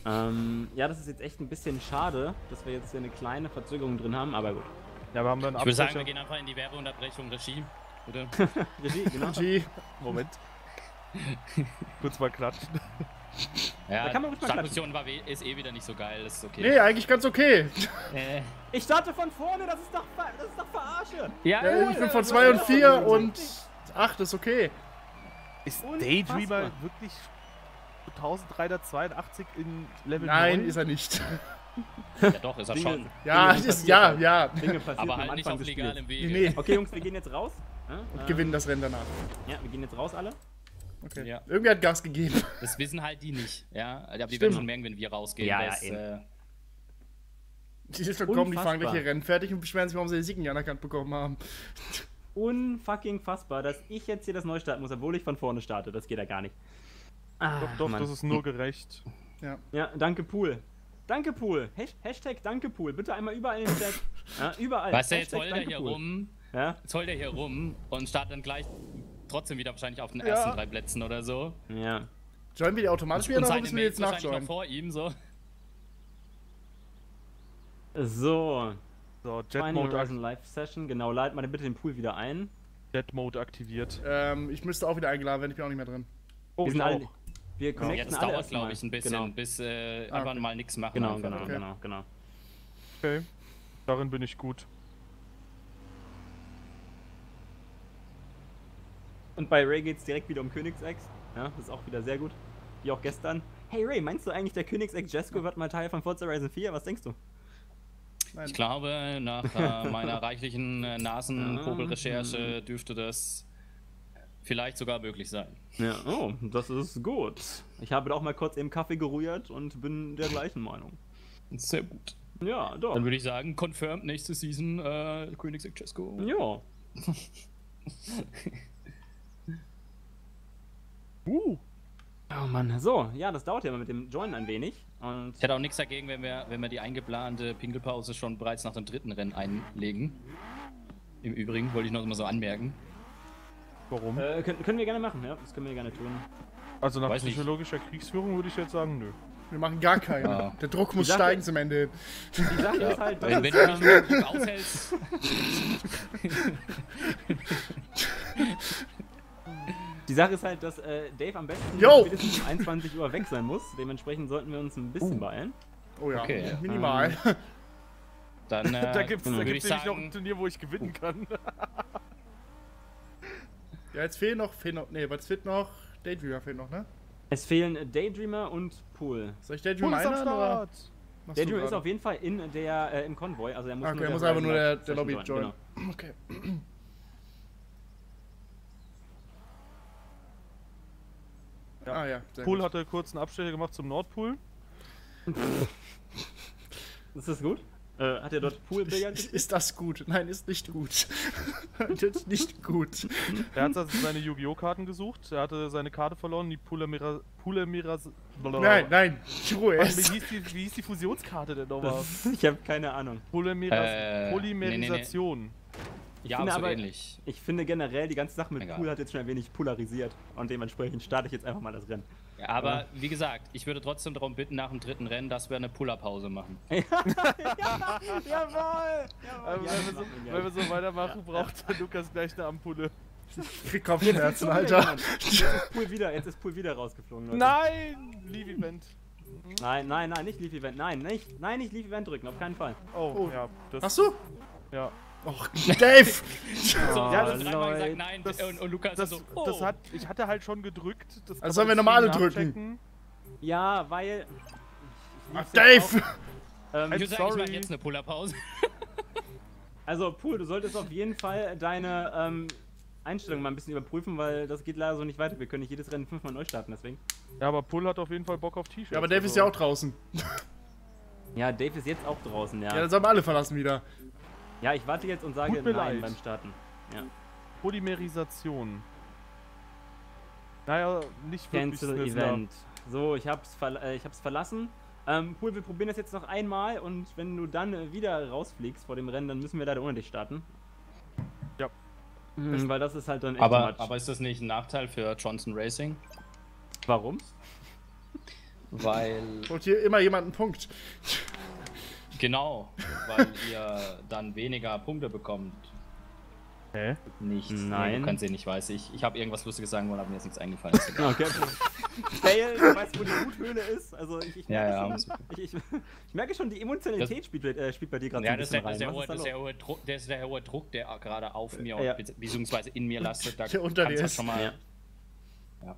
Ähm, ja, das ist jetzt echt ein bisschen schade, dass wir jetzt hier eine kleine Verzögerung drin haben, aber gut. Ja, wir haben dann Ich würde sagen, wir gehen einfach in die Werbeunterbrechung, Regie. Bitte. Regie, genau. G. Moment. Kurz mal klatschen. Ja, Da kann man ruhig mal Startposition war we- ist eh wieder nicht so geil, das ist okay. Nee, eigentlich ganz okay. Äh, Ich starte von vorne, das ist doch, das ist doch Verarsche. ja, Ja, ich bin von das 2 und war 4 ja und 8 ist okay. Ist Unfassbar. Daydreamer wirklich 1382 in Level Nein, 9? ist er nicht. ja doch, ist er Dinge- schon. Ja, Dinge ist, ja, ja. Dinge Aber halt nicht auf legalem. Wege. Nee, Okay, Jungs, wir gehen jetzt raus. Ja, und ähm, gewinnen das Rennen danach. Ja, wir gehen jetzt raus alle. Okay. Ja. Irgendwer hat Gas gegeben. Das wissen halt die nicht, ja. Aber die Stimmt. werden schon merken, wenn wir rausgehen. Ja, ja, äh, Die sind schon kommen, die fahren gleich ihr Rennen fertig und beschweren sich, warum sie den Sieg nicht anerkannt bekommen haben. Unfucking fassbar, dass ich jetzt hier das neu starten muss, obwohl ich von vorne starte. Das geht ja gar nicht. Ah, Doch, doch, Mann. das ist nur gerecht. Ja. Ja, danke Pool. Danke Pool. Hash Hashtag Danke Pool. Bitte einmal überall in den Chat. Ja, überall. weißt du, jetzt Hashtag heult er hier Pool. rum, Ja, jetzt heult er hier rum und startet dann gleich trotzdem wieder wahrscheinlich auf den Ja. ersten drei Plätzen oder so. ja. Joinen wir die automatisch wieder und oder müssen wir jetzt nachjoinen? vor ihm, so. So. So, Jet Mode, Horizon Live Session. Genau, lad mal bitte den Pool wieder ein. Jet Mode aktiviert. Ähm, ich müsste auch wieder eingeladen werden, ich bin auch nicht mehr drin. Oh, wir sind alle. Wir Ja, connecten das alle dauert, glaube ich, ein bisschen, Genau, bis äh, Ah, einfach okay. mal nichts machen. genau, einfach. genau, Okay. genau, genau. Okay. Darin bin ich gut. Und bei Ray geht's direkt wieder um Königsex. Ja, das ist auch wieder sehr gut. Wie auch gestern. Hey Ray, meinst du eigentlich, der Königsex Jesko wird mal Teil von Forza Horizon 4? Was denkst du? Nein. Ich glaube, nach äh, meiner reichlichen äh, Nasenpopelrecherche dürfte das vielleicht sogar möglich sein. Ja, oh, das ist gut. Ich habe da auch mal kurz im Kaffee gerührt und bin der gleichen Meinung. Sehr gut. Ja, doch. Dann würde ich sagen, confirmed nächste Season äh, Königsegg Cesco. Ja. Uh, Oh Mann, so, ja, das dauert ja immer mit dem Joinen ein wenig. Und Ich hätte auch nichts dagegen, wenn wir, wenn wir die eingeplante Pinkelpause schon bereits nach dem dritten Rennen einlegen. Im Übrigen wollte ich noch mal so anmerken. warum? äh, können, können wir gerne machen, ja, das können wir gerne tun. Also nach weiß nicht. psychologischer Kriegsführung würde ich jetzt sagen, nö. Wir machen gar keinen. Ah. Der Druck muss Sache- steigen zum Ende. Die Sache Ja, ist halt, wenn, wenn du nicht gut aushältst. Die Sache ist halt, dass äh, Dave am besten Yo! spätestens um 21 Uhr weg sein muss. Dementsprechend sollten wir uns ein bisschen Uh. beeilen. Oh ja, Okay. minimal. Dann äh, da gibt es genau. nämlich ich noch ein sagen, Turnier, wo ich gewinnen kann. ja, jetzt fehlen noch, fehlen noch, nee, was fehlt noch? Daydreamer fehlt noch, ne? Es fehlen äh, Daydreamer und Pool. Soll ich Daydreamer einladen oder? machst du Daydreamer ist auf jeden Fall in der äh, im Konvoi, also er muss Okay, nur er der muss einfach nur der, der Lobby joinen. Okay. Ja. Ah ja, sehr Pool gut. hatte kurz einen Abstecher gemacht zum Nordpool. Ist das gut? Äh, hat er dort Poolbillard Ist, gespielt? ist das gut? Nein, ist nicht gut. das ist nicht gut. Er hat also seine Yu-Gi-Oh! Karten gesucht. Er hatte seine Karte verloren, die Pulemira. Pulemira. Nein, nein, Ruhe Wie es. hieß, die, wie hieß die Fusionskarte denn nochmal? Ich habe keine Ahnung. Polymeras Äh, Polymerisation. Ich ja, finde so aber, ähnlich. ich finde generell die ganze Sache mit Egal. Pool hat jetzt schon ein wenig polarisiert und dementsprechend starte ich jetzt einfach mal das Rennen. Ja, aber wie gesagt, ich würde trotzdem darum bitten, nach dem dritten Rennen, dass wir eine Puller-Pause machen. Jawohl! Also, Ja, wenn, wir so, wenn wir so weitermachen, braucht der Lukas gleich eine Ampulle. Ich krieg Kopfschmerzen, Jetzt Alter. ist Pool wieder, jetzt ist Pool wieder rausgeflogen. Leute. Nein! Leave Event. Nein, nein, nein, nicht Leaf Event. Nein, nicht, nein, nicht Leaf Event drücken, auf keinen Fall. Oh, Oh. ja. Das, Hast du? Ja. Och, Dave! So, Oh, ja, das dreimal Leute. gesagt nein Das- und, und Lukas Das, so, oh. das hat, ich hatte halt schon gedrückt. Das Also sollen wir Stream drücken? Ja, weil. Ach, Dave! auch. Ähm, Ich würde sagen, ich sorry. mache jetzt eine Pullerpause. also, Pool, du solltest auf jeden Fall deine ähm, Einstellungen mal ein bisschen überprüfen, weil das geht leider so nicht weiter. Wir können nicht jedes Rennen fünfmal neu starten, deswegen. Ja, aber Pull hat auf jeden Fall Bock auf T-Shirts. Ja, aber Dave ist ja auch draußen. Ja, Dave ist jetzt auch draußen, ja. Ja, dann sollen wir alle verlassen wieder. Ja, ich warte jetzt und sage Tut mir nein leid. beim Starten. Ja. Polymerisation. Naja, nicht wirklich Cancel Snizzler. Event. So, ich hab's, verla äh, ich hab's verlassen. Ähm, Pool, wir probieren das jetzt noch einmal und wenn du dann wieder rausfliegst vor dem Rennen, dann müssen wir leider ohne dich starten. Ja. Mhm, weil das ist halt dann echt Aber, much. aber ist das nicht ein Nachteil für Johnson Racing? Warum? Weil. Und hier immer jemand einen Punkt. Genau, weil ihr dann weniger Punkte bekommt. Hä? Nichts. Nee, Nein. du kannst sehen, ich weiß. Ich, ich habe irgendwas Lustiges sagen wollen, aber mir ist nichts eingefallen. Ist. Okay. Fail, du weißt, wo die Wuthöhle ist. Also ich, ich, Ja, merke, ja, schon, ich, ich, ich merke schon, die Emotionalität spielt, äh, spielt bei dir gerade Ja, so das ein ist, der, bisschen das, ist der rein. das, ist der hohe Druck, das ist der hohe Druck, der gerade auf mir Ja. und be- beziehungsweise in mir lastet. Da Der unter dir ist. schon mal. Ja. Ja.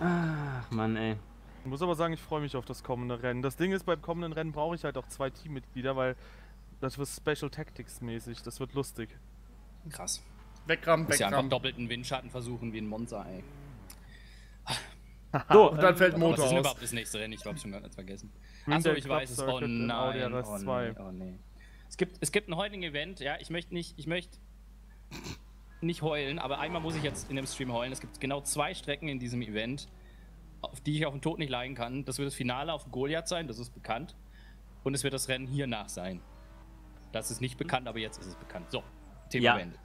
Ach, Mann, ey. Ich muss aber sagen, ich freue mich auf das kommende Rennen. Das Ding ist, beim kommenden Rennen brauche ich halt auch zwei Teammitglieder, weil das wird Special Tactics mäßig. Das wird lustig. Krass. Wegrammen, Muss ja einfach wegrammen. doppelten Windschatten versuchen wie ein Monster, ey. So, Und dann fällt Was Motor ist denn aus. überhaupt das nächste Rennen? Ich hab's schon ganz vergessen. Achso, ich Club weiß es. Oh nein. Oh 2. nee. Oh nee. Es gibt, es gibt ein heutigen Event, ja. Ich möchte nicht, ich möchte nicht heulen, aber einmal muss ich jetzt in dem Stream heulen. Es gibt genau zwei Strecken in diesem Event, auf die ich auf den Tod nicht leiden kann. Das wird das Finale auf Goliath sein, das ist bekannt. Und es wird das Rennen hiernach sein. Das ist nicht bekannt, aber jetzt ist es bekannt. So, Thema Ja. beendet.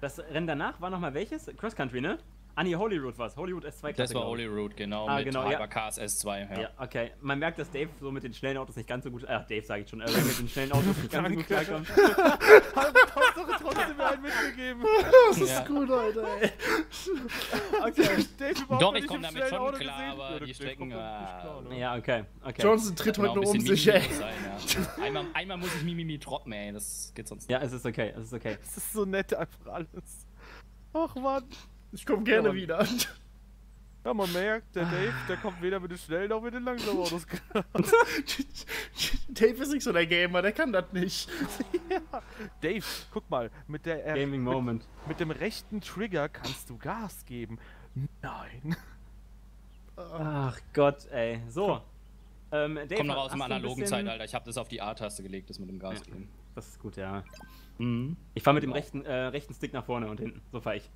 Das Rennen danach war nochmal welches? Cross Country, ne? Ah, nee, Holyrood war's. Holyrood S2 Das war. Holyrood, genau, Ah, mit genau, ja. Hypercars S2. Ja. Ja, okay. Man merkt, dass Dave so mit den schnellen Autos nicht ganz so gut. Ach, Dave sage ich schon. Äh, mit den schnellen Autos nicht ganz so gut klarkommt. Hauptsache trotzdem mir einen mitgegeben. Das ist Ja. gut, Alter, ey. Okay, Dave überhaupt Doch, nicht ich komme damit schon Auto klar, gesehen? aber Ja, die Strecken, äh, klar? Ja, okay. okay. Johnson tritt Genau, heute ein nur um sich, ey. Mimimi sein, ja. einmal, einmal muss ich Mimimi droppen, ey. Das geht sonst nicht. Ja, es ist okay. Es ist okay. Das ist so nett einfach alles. Ach man. Ich komme gerne Ja, wieder. Ja, man merkt, der Dave, der kommt weder mit den schnellen noch mit den langsamen Autos klar. Dave ist nicht so der Gamer, der kann das nicht. Dave, guck mal, mit, der, äh, Gaming mit, Moment. mit dem rechten Trigger kannst du Gas geben. Nein. Ach Gott, ey. So. Ähm, Dave, Komm noch aus dem analogen bisschen- Zeitalter. Ich habe das auf die A-Taste gelegt, das mit dem Gas geben. Das ist gut, ja. Mhm. Ich fahre mit dem rechten, äh, rechten Stick nach vorne und hinten. So fahre ich.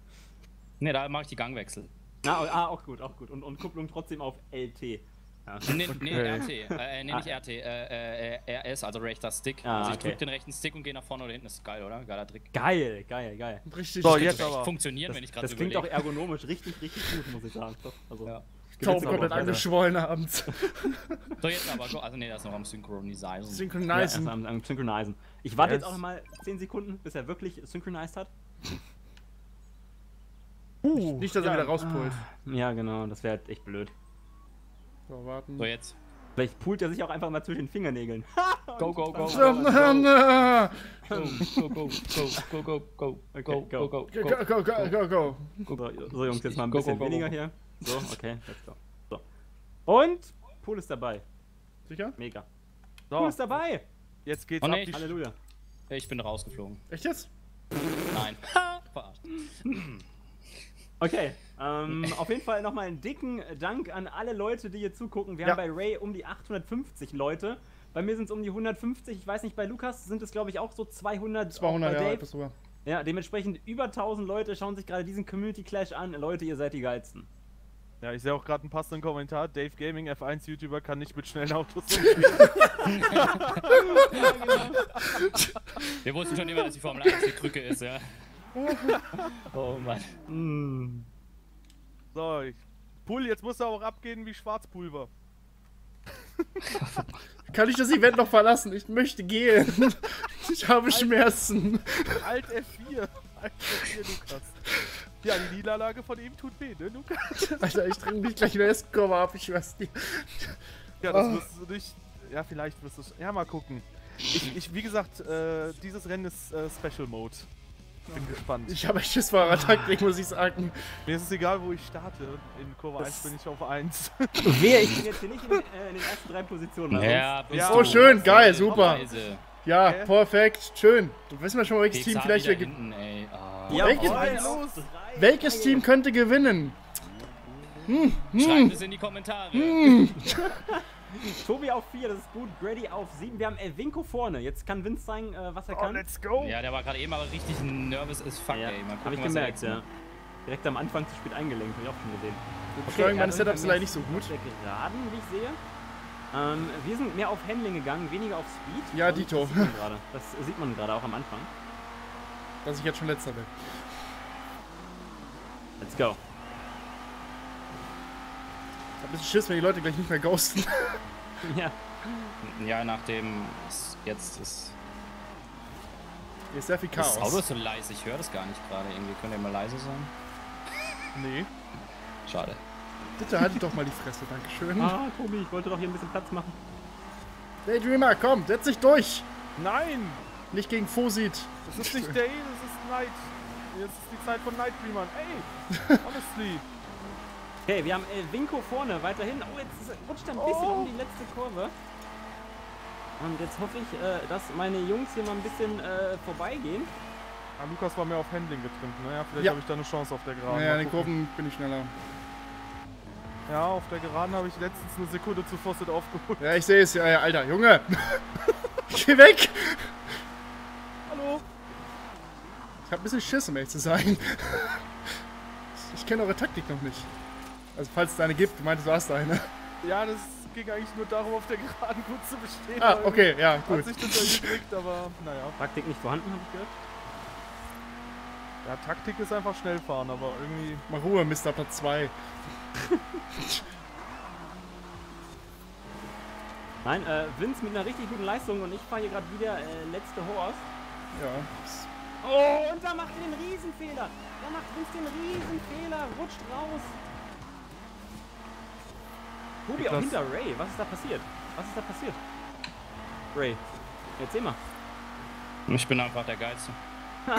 Ne, da mache ich die Gangwechsel. Ah, ah, auch gut, auch gut. Und, und Kupplung trotzdem auf LT. Ja. Nee, nee, Okay. RT. Äh, nee, nicht RT. Äh, äh, RS, also rechter Stick. Ah, also ich okay. drück den rechten Stick und gehe nach vorne oder hinten. Das ist geil, oder? Geiler Trick. Geil, geil, geil. Richtig. So, jetzt aber. funktionieren, Das, wenn ich gerade das so klingt auch ergonomisch richtig, richtig gut, muss ich sagen. Doch, Also, Ja. Taub komplett angeschwollen abends. So, jetzt aber. go- Also, nee, das ist noch am Synchronisieren. Ja, Synchronisieren. am, am Synchronisen. Ich warte Yes. jetzt auch nochmal 10 Sekunden, bis er wirklich synchronized hat. Uh, Nicht, dass er ja, wieder rauspult. Ja, genau, das wäre halt echt blöd. So, warten. So, jetzt. Vielleicht pult er sich auch einfach mal zwischen den Fingernägeln. Go, go, go. So, äh, Go, go, go, go, go, go, go, Okay, go, go. go, go, Go, go, go, go, go. So, Jungs, jetzt mal ein Go, go, bisschen go, go, weniger go. hier. So, okay, let's go. So. Und Pool ist dabei. Sicher? Mega. Pool So, ist dabei. jetzt geht's Oh, ab nee. die Halleluja. Ich bin rausgeflogen. Echt jetzt? Nein. Verarscht. Okay, ähm, auf jeden Fall nochmal einen dicken Dank an alle Leute, die hier zugucken. Wir Ja. haben bei Ray um die 850 Leute. Bei mir sind es um die 150. Ich weiß nicht, bei Lukas sind es, glaube ich, auch so 200. auch 200 bei Jahre Dave. alt sogar. Ja, dementsprechend über 1000 Leute schauen sich gerade diesen Community Clash an. Leute, ihr seid die geilsten. Ja, ich sehe auch gerade einen passenden Kommentar. Dave Gaming, F1 YouTuber, kann nicht mit schnellen Autos umgehen. Wir wussten schon immer, dass die Formel 1 die Krücke ist, ja. Oh Mann. Mm. so, ich, Pull, jetzt muss er auch abgehen wie Schwarzpulver. Kann ich das Event noch verlassen? Ich möchte gehen. Ich habe Schmerzen. Alt F4. Alt F4, Lukas. Ja, die Niederlage von ihm tut weh, ne, Lukas? Alter, ich dringe dich gleich in der Kurve ab, ich weiß nicht. Ja, das Oh. wirst du nicht. Ja, vielleicht wirst du es. Ja, mal gucken. Ich, ich, wie gesagt, äh, dieses Rennen ist äh, Special Mode. Bin gespannt. Ich habe echt Schiss vor Taktik, muss ich sagen. Mir ist es egal, wo ich starte. In Kurve 1 bin ich auf 1. Wehe, ich bin jetzt hier nicht in, äh, in den ersten drei Positionen. also. Ja, bist Ja. Oh, schön, geil, super. Ja, Okay. perfekt, schön. Du wissen wir schon mal, welches Team vielleicht hier hinten, ey. Ah. Ja, Welches- Welches Team könnte gewinnen? Schreibt es in die Kommentare. Tobi auf 4, das ist gut. Grady auf 7. Wir haben Elvinko vorne. Jetzt kann Vince zeigen, äh, was er Oh, kann. let's go! Ja, der war gerade eben aber richtig nervous as fuck, ja, ey. Mal hab ich was er gemerkt, ja. Direkt am Anfang zu spät eingelenkt, hab ich auch schon gesehen. Die meines dann Setups ist sind wir leider nicht so gut. Geraden, wie ich sehe. Ähm, wir sind mehr auf Handling gegangen, weniger auf Speed. Ja, Dito. Das sieht man gerade. Das sieht man gerade auch am Anfang. Dass ich jetzt schon letzter bin. Let's go. Ein bisschen Schiss, wenn die Leute gleich nicht mehr ghosten. ja. Ja, nachdem es jetzt ist. Hier ist sehr viel Das Auto Chaos. ist so leise, ich höre das gar nicht gerade. Irgendwie könnt ihr mal leise sein. Nee. Schade. Bitte haltet doch mal die Fresse, Dankeschön. Ah, Tobi, ich wollte doch hier ein bisschen Platz machen. Daydreamer, komm, setz dich durch! Nein! Nicht gegen Fosit. Das ist nicht Day, das ist Night. Jetzt ist die Zeit von Night Dreamern. Ey! Honestly. Okay, wir haben Elvinko vorne, weiterhin. Oh, jetzt rutscht er ein bisschen Oh. um die letzte Kurve. Und jetzt hoffe ich, äh, dass meine Jungs hier mal ein bisschen äh, vorbeigehen. Ah, Lukas war mehr auf Handling getrimmt. Naja, vielleicht Ja. habe ich da eine Chance auf der Geraden. Naja, Mal in den. Kurven bin ich schneller. Ja, auf der Geraden habe ich letztens eine Sekunde zu Fosset aufgeholt. Ja, ich sehe es. Ja, ja, Alter, Junge! Geh weg! Hallo? Ich hab ein bisschen Schiss, um ehrlich zu sein. Ich kenne eure Taktik noch nicht. Also, falls es eine gibt, du meintest, du hast eine. Ja, das ging eigentlich nur darum, auf der Geraden gut zu bestehen. Ah, okay, ja, Hat gut. sich das erübrigt, aber naja. Taktik nicht vorhanden, habe ich gehört. Ja, Taktik ist einfach schnell fahren, aber irgendwie. Mal Ruhe, Mr. Platz 2. Nein, äh, Vince mit einer richtig guten Leistung und ich fahre hier gerade wieder äh, letzte Horse. Ja. Oh, und da macht er den Riesenfehler. Da macht Vince den Riesenfehler, rutscht raus. Tobi, auch hinter Ray. Was ist da passiert? Was ist da passiert? Ray, erzähl mal. Ich bin einfach der Geilste.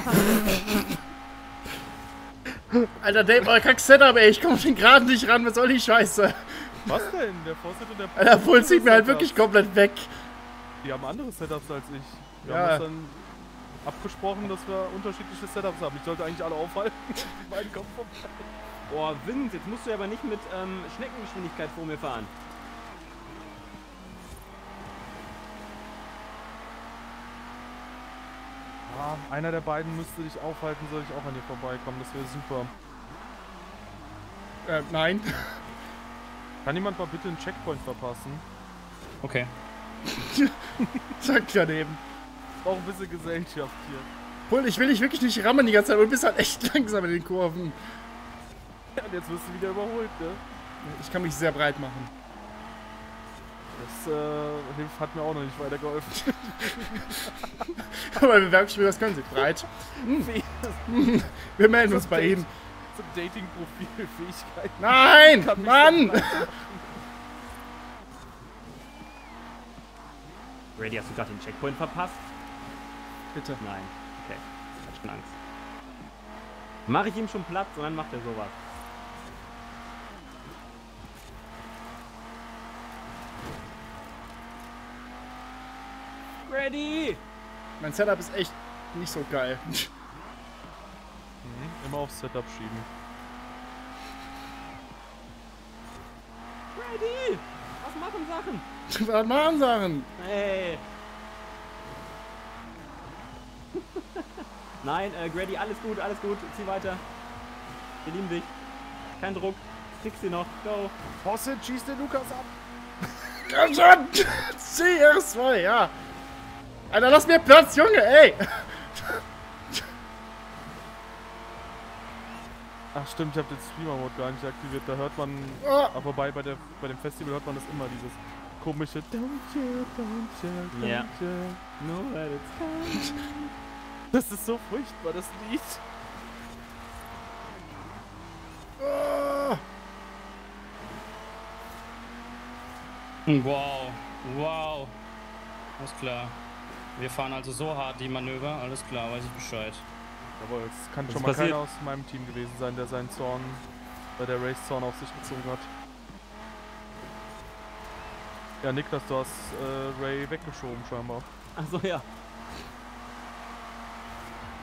Alter, Dave, euer Kack-Setup, ey. Ich komme den gerade nicht ran. Was soll die Scheiße? Was denn? Der Fosset und der Alter, Puls zieht mir halt wirklich komplett weg. Die haben andere Setups als ich. Wir Ja. haben uns dann abgesprochen, dass wir unterschiedliche Setups haben. Ich sollte eigentlich alle aufhalten. Die beiden kommen vorbei. Boah, Vince, jetzt musst du aber nicht mit ähm, Schneckengeschwindigkeit vor mir fahren. Ja, einer der beiden müsste dich aufhalten, soll ich auch an dir vorbeikommen. Das wäre super. Äh, nein. Kann jemand mal bitte einen Checkpoint verpassen? Okay. Sagt daneben. Auch ein bisschen Gesellschaft hier. Pul, ich will dich wirklich nicht rammen die ganze Zeit. Du bist halt echt langsam in den Kurven. Und jetzt wirst du wieder überholt, ne? Ich kann mich sehr breit machen. Das äh, hilft, hat mir auch noch nicht weitergeholfen. Aber Bewerbungsspiel, was können sie? Breit. Wir melden uns bei Ihnen. Zum Dating-Profil, Fähigkeiten. Nein! Mann! Brady, hast du gerade den Checkpoint verpasst? Bitte. Nein. Okay. Hat schon Angst. Mache ich ihm schon Platz und dann macht er sowas. Brady! Mein Setup ist echt nicht so geil. Mhm, Immer aufs Setup schieben. Brady! Was machen Sachen? Was machen Sachen? Hey! Nein, äh, Grady, alles gut, alles gut. Zieh weiter. Wir lieben dich. Kein Druck. Kriegst sie noch. Go. Fosset, schießt den Lukas ab! Komm schon! CR2, ja. Alter, lass mir Platz, Junge, ey! Ach stimmt, ich habe den Streamer-Mode gar nicht aktiviert. Da hört man, Oh, aber wobei bei, der, bei dem Festival hört man das immer, dieses komische Don't you, don't you, don't Ja. you. No, let it come. Das ist so furchtbar, das Lied. oh. Wow. Wow. Alles klar. Wir fahren also so hart die Manöver. Alles klar, weiß ich Bescheid. Aber es kann Was schon mal passiert? keiner aus meinem Team gewesen sein, der seinen Zorn bei der Race-Zorn auf sich gezogen hat. Ja, Niklas, du hast äh, Ray weggeschoben scheinbar. Achso, ja.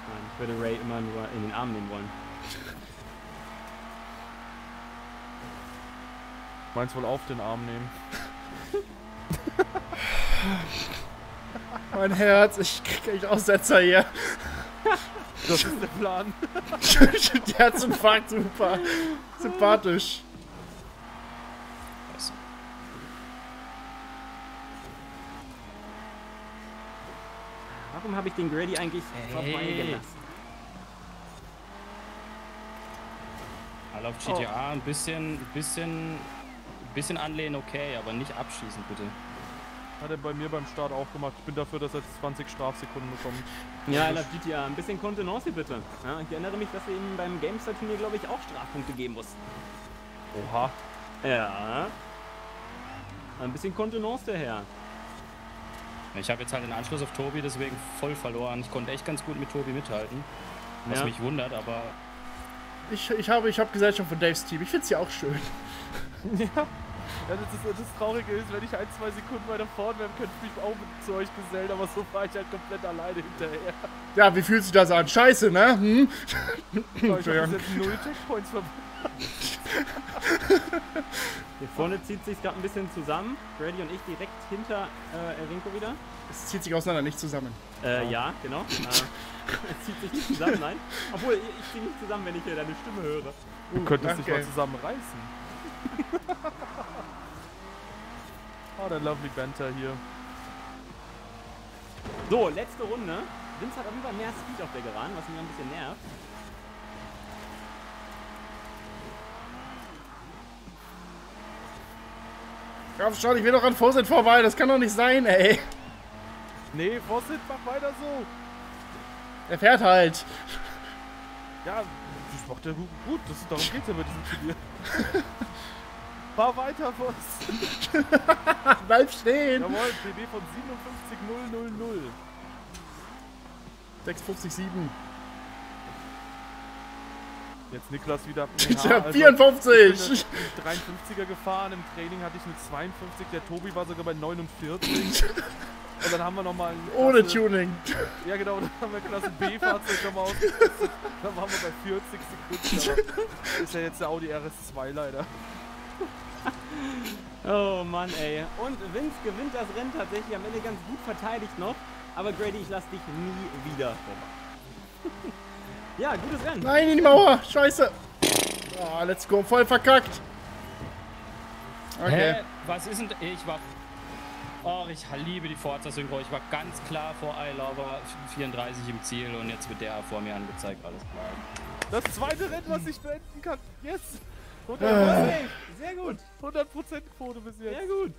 Nein, ich würde Ray immer nur in den Arm nehmen wollen. Meinst wohl auf den Arm nehmen. Mein Herz, ich krieg echt Aussetzer hier. Das ist der Plan. Der Herzinfarkt, super. Sympathisch. Warum habe ich den Grady eigentlich Hey. vorbeigelassen? Alle auf GTA ein bisschen, bisschen, bisschen anlehnen, okay, aber nicht abschießen, bitte. Hat er bei mir beim Start auch gemacht. Ich bin dafür, dass er jetzt 20 Strafsekunden bekommt. Ja, I love GTA. Ein bisschen Kontenance hier bitte. Ja, ich erinnere mich, dass wir ihm beim GameStar-Turnier, glaube ich, auch Strafpunkte geben mussten. Oha. Ja. Ein bisschen Kontenance der Herr. Ich habe jetzt halt den Anschluss auf Tobi, deswegen voll verloren. Ich konnte echt ganz gut mit Tobi mithalten. Was Ja. mich wundert, aber Ich, ich habe, ich habe Gesellschaft von Daves Team. Ich finde sie auch schön. Ja. Ja das, ist, das Traurige ist, wenn ich ein, zwei Sekunden weiter vorne wäre, könnte ich mich auch mit zu euch gesellen, aber so war ich halt komplett alleine hinterher. Ja, wie fühlt sich das an? Scheiße, ne? Hm? Ich habe jetzt null Checkpoints Hier vorne zieht sich gerade ein bisschen zusammen. Grady und ich direkt hinter äh, Erwinko wieder. Es zieht sich auseinander, nicht zusammen. Äh, ja, genau. äh, es zieht sich nicht zusammen, nein. Obwohl, ich, ich ziehe nicht zusammen, wenn ich hier deine Stimme höre. Du könntest dich mal zusammenreißen. Oh, der lovely Banter hier. So, letzte Runde. Vince hat auf jeden Fall mehr Speed auf der Geraden, was mich ein bisschen nervt. Komm schon, ich will doch an Vorsicht vorbei. Das kann doch nicht sein, ey. Nee, Fossit, mach weiter so. Er fährt halt. Ja, das macht er gu- gut. Das, darum geht's ja bei diesem Turnier. Fahr weiter, Voss. Bleib stehen. Jawohl, PB von 57000. 657. Jetzt Niklas wieder. Ich Ja, hab also, 54. Ich bin eine 53er gefahren, im Training hatte ich eine 52, der Tobi war sogar bei 49. Und dann haben wir nochmal Ohne Tuning. Ja genau, dann haben wir Klasse B-Fahrzeug nochmal ausgetestet. Dann waren wir bei 40 Sekunden. Ist ja jetzt der Audi RS2 leider. Oh Mann, ey. Und Vince gewinnt das Rennen tatsächlich am Ende ganz gut verteidigt noch. Aber Grady, ich lass dich nie wieder vorbei. ja, gutes Rennen. Nein, in die Mauer. Scheiße. Oh, let's go. Voll verkackt. Okay. Hä? Was ist denn. Ich war. Oh, ich liebe die Forza Synchro. Ich war ganz klar vor Eilauber 34 im Ziel und jetzt wird der vor mir angezeigt. Alles klar. Das zweite Rennen, was ich beenden kann. Yes! 100%, Okay, sehr gut. 100% Quote bis jetzt. Sehr gut.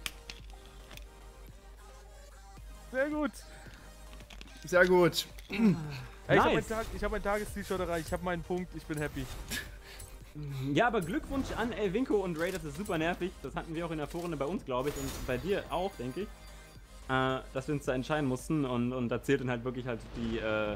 Sehr gut. Sehr gut. Ey, Ich habe mein, hab mein Tagesziel schon erreicht. Ich habe meinen Punkt. Ich bin happy. Ja, aber Glückwunsch an Elvinko und Ray, das ist super nervig. Das hatten wir auch in der Vorrunde bei uns, glaube ich, und bei dir auch, denke ich. Äh, dass wir uns da entscheiden mussten und, und da zählt dann halt wirklich halt die, äh,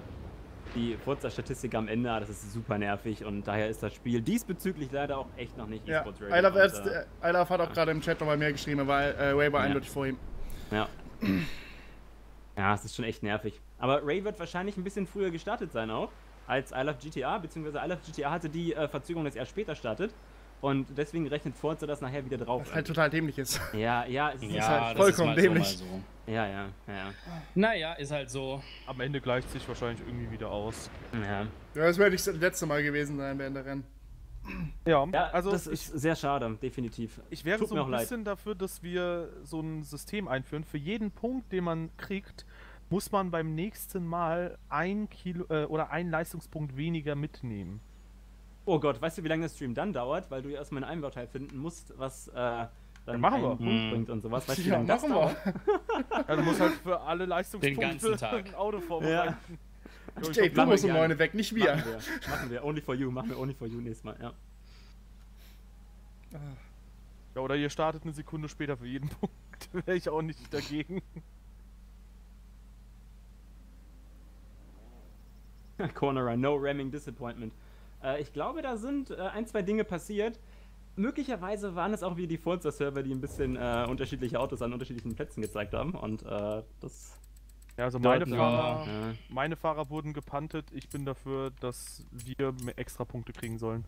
die Forza-Statistik am Ende. Ah, Das ist super nervig und daher ist das Spiel diesbezüglich leider auch echt noch nicht Ja, eSports I ready. love, Und, erst, äh, äh, I love hat auch gerade im Chat nochmal mehr geschrieben, weil äh, Ray war Ja. eindeutig vor ihm. Ja. Ja, es ist schon echt nervig. Aber Ray wird wahrscheinlich ein bisschen früher gestartet sein auch, als I Love GTA, beziehungsweise I Love GTA hatte die äh, Verzögerung, dass er später startet. Und deswegen rechnet Forza das nachher wieder drauf. Was halt total dämlich ist. ja, ja, es ist Ja, halt das vollkommen ist mal dämlich. So, mal so. Ja, ja, ja, Naja, ist halt so. Am Ende gleicht sich wahrscheinlich irgendwie wieder aus. ja. Ja, das wäre nicht das letzte Mal gewesen sein während der Rennen. Ja, Ja, also das ich, ist sehr schade, definitiv. ich wäre tut so ein auch leid. bisschen dafür, dass wir so ein System einführen. Für jeden Punkt, den man kriegt, muss man beim nächsten Mal ein Kilo äh, oder einen Leistungspunkt weniger mitnehmen. Oh Gott, weißt du, wie lange der Stream dann dauert? Weil du ja erstmal ein Einbauteil finden musst, was äh, dann machen einen wir. Punkt Mhm. bringt und sowas. Weißt du, wie Ja, lange das machen dauert? wir. Ja, du musst halt für alle Leistungspunkte ganzen Tag. ein Auto vorbereiten. Ja. Jake, du Machen musst wir um gerne. 9 weg, nicht wir. Machen wir. Machen wir. Only for you. Machen wir only for you nächstes Mal. Ja. Ja, oder ihr startet eine Sekunde später für jeden Punkt. Wäre ich auch nicht dagegen. Cornerer, no ramming disappointment. Äh, ich glaube, da sind äh, ein, zwei Dinge passiert. Möglicherweise waren es auch wieder die Forza-Server, die ein bisschen äh, unterschiedliche Autos an unterschiedlichen Plätzen gezeigt haben. Und äh, das. Ja, also meine Fahrer, Ja. meine Fahrer wurden gepantet. Ich bin dafür, dass wir mehr extra Punkte kriegen sollen.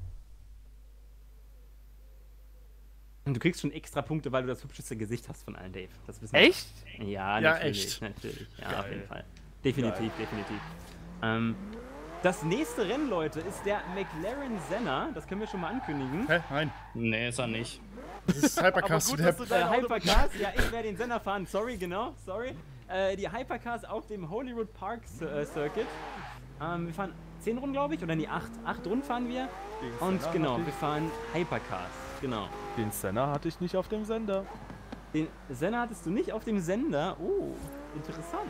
Und du kriegst schon extra Punkte, weil du das hübscheste Gesicht hast von allen, Dave. Das wissen Echt? Wir. Ja, Ja, natürlich. echt. Natürlich. Ja, auf Geil. jeden Fall. Definitiv, definitiv. Ähm, das nächste Rennen, Leute, ist der McLaren Senna. Das können wir schon mal ankündigen. Hä? Nein. Nee, ist er nicht. Das ist Hypercast. gut, der- dass du Äh, Hypercars, ja, ich werde den Senna fahren. Sorry, genau, sorry. Äh, die Hypercars auf dem Holyrood Park äh, Circuit. Ähm, wir fahren 10 Runden, glaube ich, oder nee, 8. 8 Runden fahren wir. Den Und Senna genau, wir fahren Hypercars. Genau. Den Senna hatte ich nicht auf dem Sender. Den Senna hattest du nicht auf dem Sender. Oh, interessant.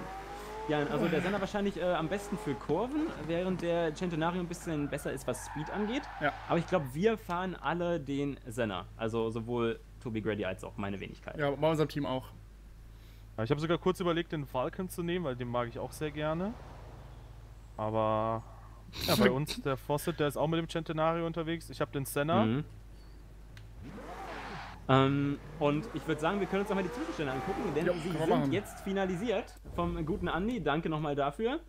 Ja, also der Senna wahrscheinlich äh, am besten für Kurven, während der Centenario ein bisschen besser ist, was Speed angeht. Ja. Aber ich glaube, wir fahren alle den Senna. Also sowohl Toby Grady als auch meine Wenigkeit. Ja, bei unserem Team auch. Ja, ich habe sogar kurz überlegt, den Falcon zu nehmen, weil den mag ich auch sehr gerne. Aber ja, bei uns, der Fawcett, der ist auch mit dem Centenario unterwegs. Ich habe den Senna. Mhm. Ähm, und ich würde sagen, wir können uns auch mal die Zwischenstände angucken, denn Ja, sie sind machen. jetzt finalisiert vom guten Andi. Danke nochmal dafür.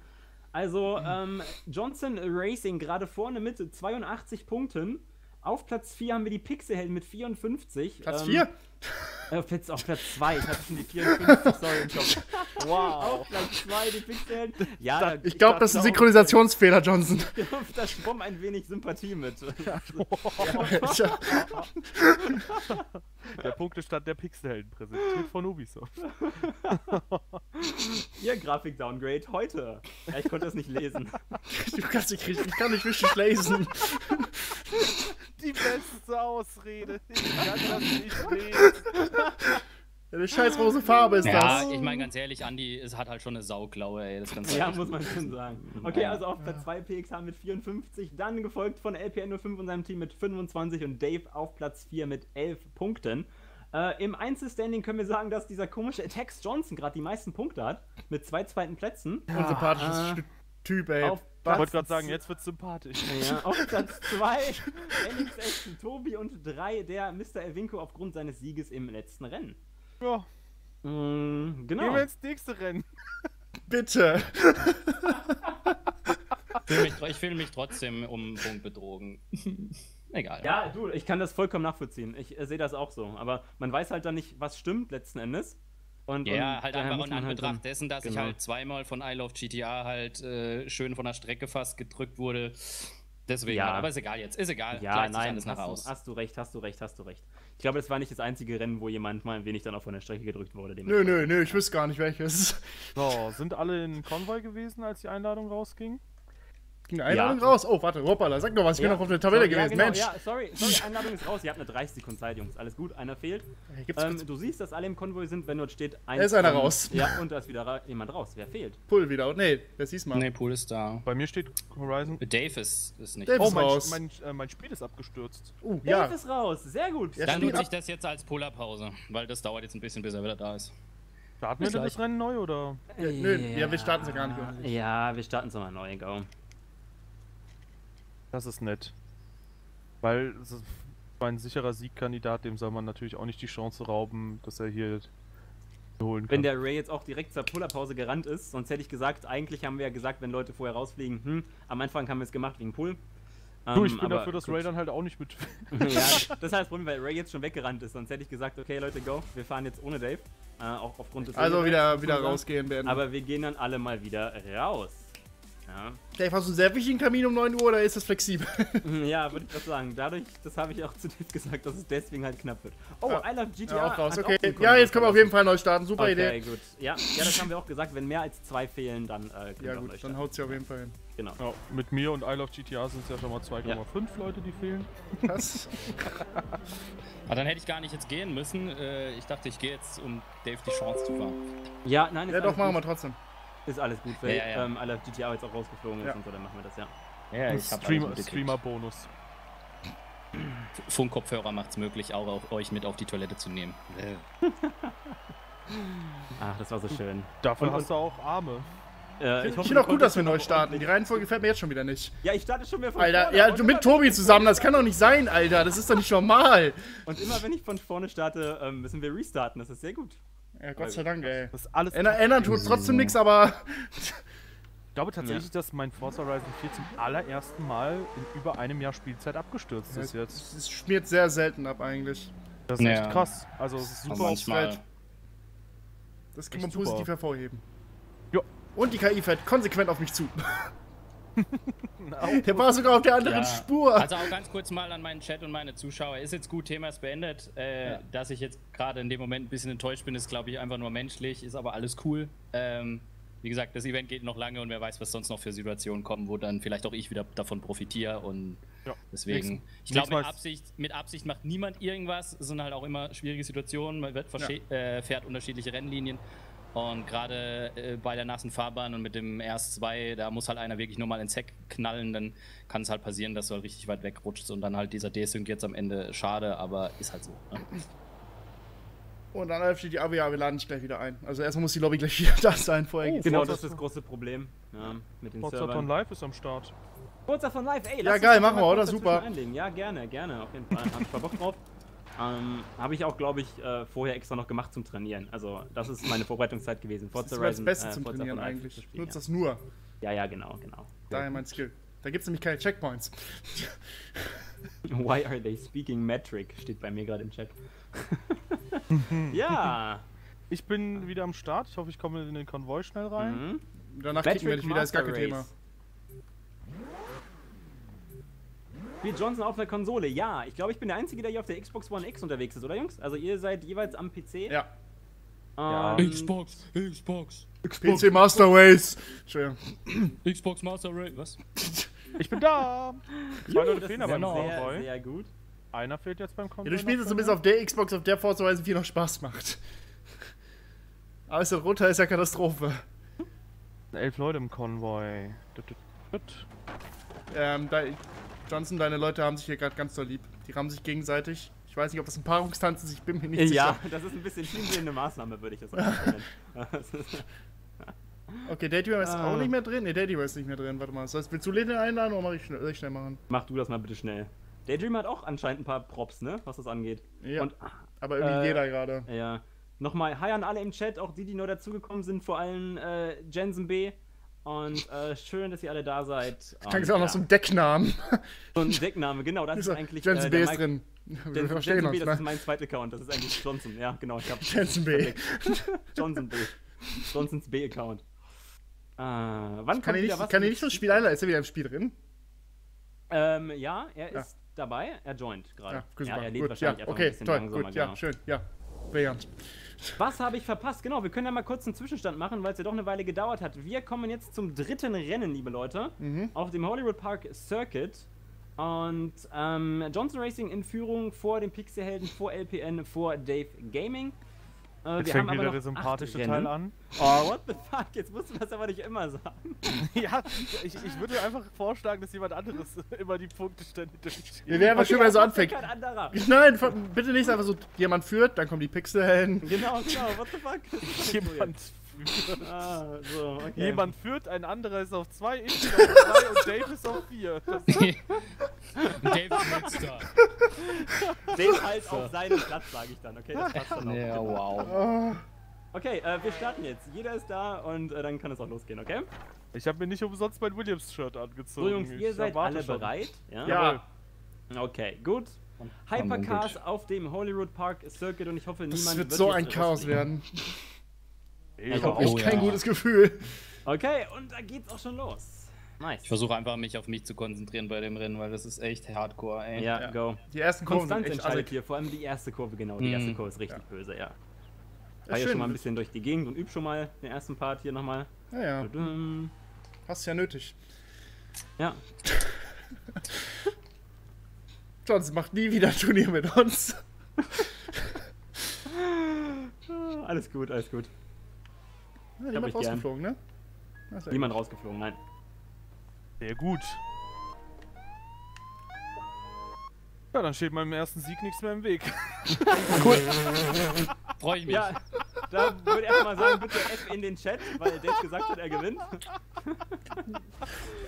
Also, ähm, Johnson Racing gerade vorne mit 82 Punkten. Auf Platz 4 haben wir die Pixelhelden mit 54. Platz ähm, 4? Äh, auf Platz, auf Platz 2, ich hatte schon die 54, sorry, im. Wow. Auf Platz 2 die Pixelhelden. Ja, da- Ich glaube, das ist ein Synchronisationsfehler, Johnson. Da schwamm ein wenig Sympathie mit. Tja, Der Punktestand der Pixelhelden präsentiert von Ubisoft. Ihr Grafik-Downgrade heute. Ja, ich konnte das nicht lesen. du kannst nicht richtig, ich kann nicht richtig lesen. Die beste Ausrede. Ich kann das nicht lesen. Ja, eine scheiß rote Farbe ist Ja, das. ich meine ganz ehrlich, Andy es hat halt schon eine Sauklaue, ey. Das kannst du Ja, muss man schon sagen. Okay, also auf Platz 2 PXH mit 54, dann gefolgt von LPN05 und seinem Team mit 25 und Dave auf Platz 4 mit 11 Punkten. Äh, Im Einzelstanding können wir sagen, dass dieser komische Tex Johnson gerade die meisten Punkte hat, mit zwei zweiten Plätzen. Unsympathisches Ah. Stück Typ, ey. Auf Ich wollte gerade sagen, jetzt wird's sympathisch. Ja, auf Platz 2 NXX Tobi und 3 der Mr. Elvinko aufgrund seines Sieges im letzten Rennen. Ja, Mm, gehen genau. wir ins nächste Rennen. Bitte. Fühl mich, ich fühle mich trotzdem um einen Punkt betrogen. Egal. Ja, du, ich kann das vollkommen nachvollziehen. Ich äh, sehe das auch so. Aber man weiß halt dann nicht, was stimmt letzten Endes. Und, Ja, und halt einfach in halt Anbetracht dann- dessen, dass ich genau. halt zweimal von I Love GTA halt äh, schön von der Strecke fast gedrückt wurde. Deswegen, Ja. halt. aber ist egal jetzt. Ist egal. Ja, Gleicht nein, alles hast hast du recht, hast du recht, hast du recht. Ich glaube, das war nicht das einzige Rennen, wo jemand mal ein wenig dann auch von der Strecke gedrückt wurde. Nö, nö, nö, ich wüsste gar nicht welches. So, sind alle in Konvoi gewesen, als die Einladung rausging? Ging eine Einladung Ja. raus? Oh, warte, hoppala, sag doch was, ich bin noch auf der Tabelle sorry, gewesen, ja, genau, Mensch. Ja, sorry, sorry, Einladung ist raus. Ihr habt eine 30 Sekunden Zeit, Jungs. Alles gut, einer fehlt. Ähm, du siehst, dass alle im Konvoi sind, wenn dort steht, Da ist einer raus. Ja, und da ist wieder ra jemand raus. Wer fehlt? Pull wieder. Und nee, das siehst mal. Nee, Pool ist da. Bei mir steht Horizon. Dave ist, ist nicht. Dave da. Oh, ist mein, raus. mein, äh, mein Spiel ist abgestürzt. Uh, Ja. ja. ist raus. Sehr gut. Ja, Dann nutze ich das jetzt als Puller-Pause, weil das dauert jetzt ein bisschen, bis er wieder da ist. Starten wir das. Rennen neu oder? Ja, nö, ja, wir starten sie gar nicht. Ja, wir starten es nochmal neu, go. Das ist nett. Weil ein sicherer Siegkandidat, dem soll man natürlich auch nicht die Chance rauben, dass er hier holen kann. Wenn der Ray jetzt auch direkt zur Pullerpause gerannt ist, sonst hätte ich gesagt, eigentlich haben wir ja gesagt, wenn Leute vorher rausfliegen, hm, am Anfang haben wir es gemacht wegen Pull. du, ich Ähm, bin aber dafür, dass gut. Ray dann halt auch nicht mit. ja, das ist halt das Problem, weil Ray jetzt schon weggerannt ist, sonst hätte ich gesagt, okay Leute, go, wir fahren jetzt ohne Dave. Äh, auch aufgrund des Also wieder, wieder rausgehen werden. Aber wir gehen dann alle mal wieder raus. Ja, Dave, hast du einen sehr wichtigen Termin um 9 Uhr oder ist das flexibel? ja würde ich gerade sagen. Dadurch, das habe ich auch zu Dave gesagt, dass es deswegen halt knapp wird. Oh, Ja. I Love GTA. Ja, auch raus. Okay. Ja, jetzt können wir auf jeden Fall neu starten. Super Okay, Idee. gut. Ja, ja, das haben wir auch gesagt. Wenn mehr als zwei fehlen, dann äh, können Ja, wir auch neu gut, dann haut sie auf jeden Fall hin. Genau. Ja, mit mir und I Love GTA sind es ja schon mal 2,5 Leute, die fehlen. Was? Aber dann hätte ich gar nicht jetzt gehen müssen. Äh, ich dachte, ich gehe jetzt, um Dave die Chance zu fahren. Ja, nein, ist Ja, doch, machen wir trotzdem. Ist alles gut, weil Ja, ja. Ähm, Love GTA jetzt auch rausgeflogen ist Ja. und so, dann machen wir das, ja. Ja, Streamer, Streamer-Bonus. Funkkopfhörer macht es möglich, auch auf euch mit auf die Toilette zu nehmen. Ach, das war so schön. Dafür Und- hast du auch Arme. Äh, Ich hoffe, finde auch gut, dass wir neu starten. Die Reihenfolge gefällt mir jetzt schon wieder nicht. Ja, ich starte schon wieder von Alter, vorne. ja, du mit Tobi ich zusammen, das kann doch nicht sein, Alter. Das ist doch nicht normal. Und immer wenn ich von vorne starte, ähm, müssen wir restarten. Das ist sehr gut. Ja, Gott sei Dank, ey. Das ist alles. Ändern, ändern tut trotzdem nichts, aber. Ich glaube tatsächlich, dass mein Forza Horizon 4 zum allerersten Mal in über einem Jahr Spielzeit abgestürzt ist jetzt. Es schmiert sehr selten ab, eigentlich. Das ist Ja. echt krass. Also es ist super manchmal. Das kann Echt man super. positiv hervorheben. Ja. Und die KI fährt konsequent auf mich zu. Der war sogar auf der anderen Ja. Spur. Also auch ganz kurz mal an meinen Chat und meine Zuschauer. Ist jetzt gut, Thema ist beendet. Äh, Dass ich jetzt gerade in dem Moment ein bisschen enttäuscht bin, ist, glaube ich, einfach nur menschlich. Ist aber alles cool. Ähm, wie gesagt, das Event geht noch lange und wer weiß, was sonst noch für Situationen kommen, wo dann vielleicht auch ich wieder davon profitiere. Und Ja. deswegen, Nächsten- ich glaube, mit Absicht, mit Absicht macht niemand irgendwas. Es sind halt auch immer schwierige Situationen. Man wird versche- äh, fährt unterschiedliche Rennlinien. Und gerade äh, bei der nassen Fahrbahn und mit dem RS2, da muss halt einer wirklich nur mal ins Heck knallen, dann kann es halt passieren, dass du halt richtig weit wegrutschst und dann halt dieser Desync jetzt am Ende schade, aber ist halt so. Ne? Und dann steht die AWA, wir laden dich gleich wieder ein. Also erstmal muss die Lobby gleich wieder da sein, vorher Oh, geht's Genau, das ist das große Problem. Ja, mit den Forza Servern. Ton Live ist am Start. Forza von live, ey, Ja, lass uns geil, machen wir, oder? Super. Einlegen. Ja, gerne, gerne, auf jeden Fall. Hab ich voll Bock drauf. Ähm, Habe ich auch, glaube ich, äh, vorher extra noch gemacht zum Trainieren. Also, das ist meine Vorbereitungszeit gewesen. Das Forza ist das Horizon, Beste äh, zum Forza Trainieren eigentlich. zu Ich spielen, nutze ja. das nur. Ja, ja, genau, genau. Daher mein Skill. Da gibt es nämlich keine Checkpoints. Why are they speaking metric? Steht bei mir gerade im Chat. ja. Ich bin wieder am Start. Ich hoffe, ich komme in den Konvoi schnell rein. Mhm. Danach kicken wir dich wieder, ist gar kein Master Thema. Race. Spielt Johnson auf der Konsole? Ja, ich glaube, ich bin der Einzige, der hier auf der Xbox One X unterwegs ist, oder Jungs? Also ihr seid jeweils am PC? Ja. Ähm, Xbox, Xbox, PC Master Race. Entschuldigung. Xbox Master Race, was? Ich bin da! Zwei Leute fehlen aber im genau. sehr, Konvoi. sehr gut. Einer fehlt jetzt beim Konvoi. Ja, du spielst noch es zumindest auf der Xbox, auf der Forza Horizon 4 noch Spaß macht. Aber ist runter ist ja Katastrophe. Elf Leute im Konvoi. Ähm, da, Johnson, deine Leute haben sich hier gerade ganz doll lieb. Die rammen sich gegenseitig. Ich weiß nicht, ob das ein Paarungstanz ist, ich bin mir nicht Ja, sicher. das ist ein bisschen teamsehende Maßnahme, würde ich das sagen. Okay, Daydreamer ist Ah. auch nicht mehr drin. Ne, Daydreamer ist nicht mehr drin. Warte mal. Das heißt, willst du Lene einladen oder mach ich schnell, soll ich schnell machen? Mach du das mal bitte schnell. Daydream hat auch anscheinend ein paar Props, ne? Was das angeht. Ja. Und Aber irgendwie Äh, jeder gerade. ja. Nochmal Hi an alle im Chat, auch die, die neu dazugekommen sind, vor allem äh, Jensen B. Und äh, schön, dass ihr alle da seid. Klingt Und, auch noch ja, so ein Decknamen. so ein Deckname, genau, das ist eigentlich. Jensen äh, B ist drin. Wir Jensen, verstehen Jensen B, uns, das ist ne? mein zweiter Account, das ist eigentlich Johnson. Ja, genau, ich hab Jensen B. Johnson B. Johnsons B-Account. Ah, wann Kann kommt wieder nicht, was? kann mit nicht das Spiel- Spiel einladen? Ist er wieder im Spiel drin? Ähm, ja, er Ja. ist dabei. Er joint gerade. Ja, gut, ja, er lädt gut, ja, wahrscheinlich einfach okay, ein bisschen toll, langsamer. gut, genau. ja, schön, ja. Brillant. Was habe ich verpasst? Genau, wir können ja mal kurz einen Zwischenstand machen, weil es ja doch eine Weile gedauert hat. Wir kommen jetzt zum dritten Rennen, liebe Leute, Mhm. auf dem Hollywood Park Circuit. Und ähm, Johnson Racing in Führung vor dem Pixie-Helden, vor LPN, vor Dave Gaming. Äh, Jetzt wir fängt haben wieder aber der sympathische Rennen. Teil an. Oh, what the fuck? Jetzt musst du das aber nicht immer sagen. ja, ich, ich würde einfach vorschlagen, dass jemand anderes immer die Punkte ständig durchspielt. Wir wären aber schön, wenn er so anfängt. Kein anderer. Nein, bitte nicht einfach so, jemand führt, dann kommen die Pixelhelden. Genau, genau, what the fuck? Jemand. Ah, so, okay. Jemand führt, ein anderer ist auf 2, ich bin auf 3 und Dave ist auf 4. David Mixter. Den halt auf seinen Platz, sage ich dann. Okay, das passt dann auch. Ja, Genau. wow. Okay, äh, wir starten jetzt. Jeder ist da und äh, dann kann es auch losgehen, okay? Ich habe mir nicht umsonst mein Williams-Shirt angezogen. So, Jungs, ihr Ich seid alle schon. bereit? Ja. ja. Okay, gut. Hypercars auf dem Hollywood Park Circuit und ich hoffe, Das niemand wird so jetzt ein Chaos werden. Ich hör hab auf. Echt Oh, kein ja. gutes Gefühl. Okay, und da geht's auch schon los. Nice. Ich versuche einfach, mich auf mich zu konzentrieren bei dem Rennen, weil das ist echt hardcore, ey. Ja, Ja. go. Die ersten Kurven Konstanz sind echt entscheidet hier, vor allem die erste Kurve, genau. Die Mhm. erste Kurve ist richtig Ja. böse, ja. Ja, War ja schön. schon mal ein bisschen durch die Gegend und üb schon mal den ersten Part hier nochmal. Ja, ja. Tudum. Hast ja nötig. Ja, Johnson macht nie wieder ein Turnier mit uns. Alles gut, alles gut. Ja, ich niemand gern. rausgeflogen, ne? Ja, sehr Niemand rausgeflogen, nein. Sehr gut. Ja, dann steht meinem ersten Sieg nichts mehr im Weg. Freue ich mich. Ja, Da würde ich erstmal sagen, bitte F in den Chat, weil Dave gesagt hat, er gewinnt.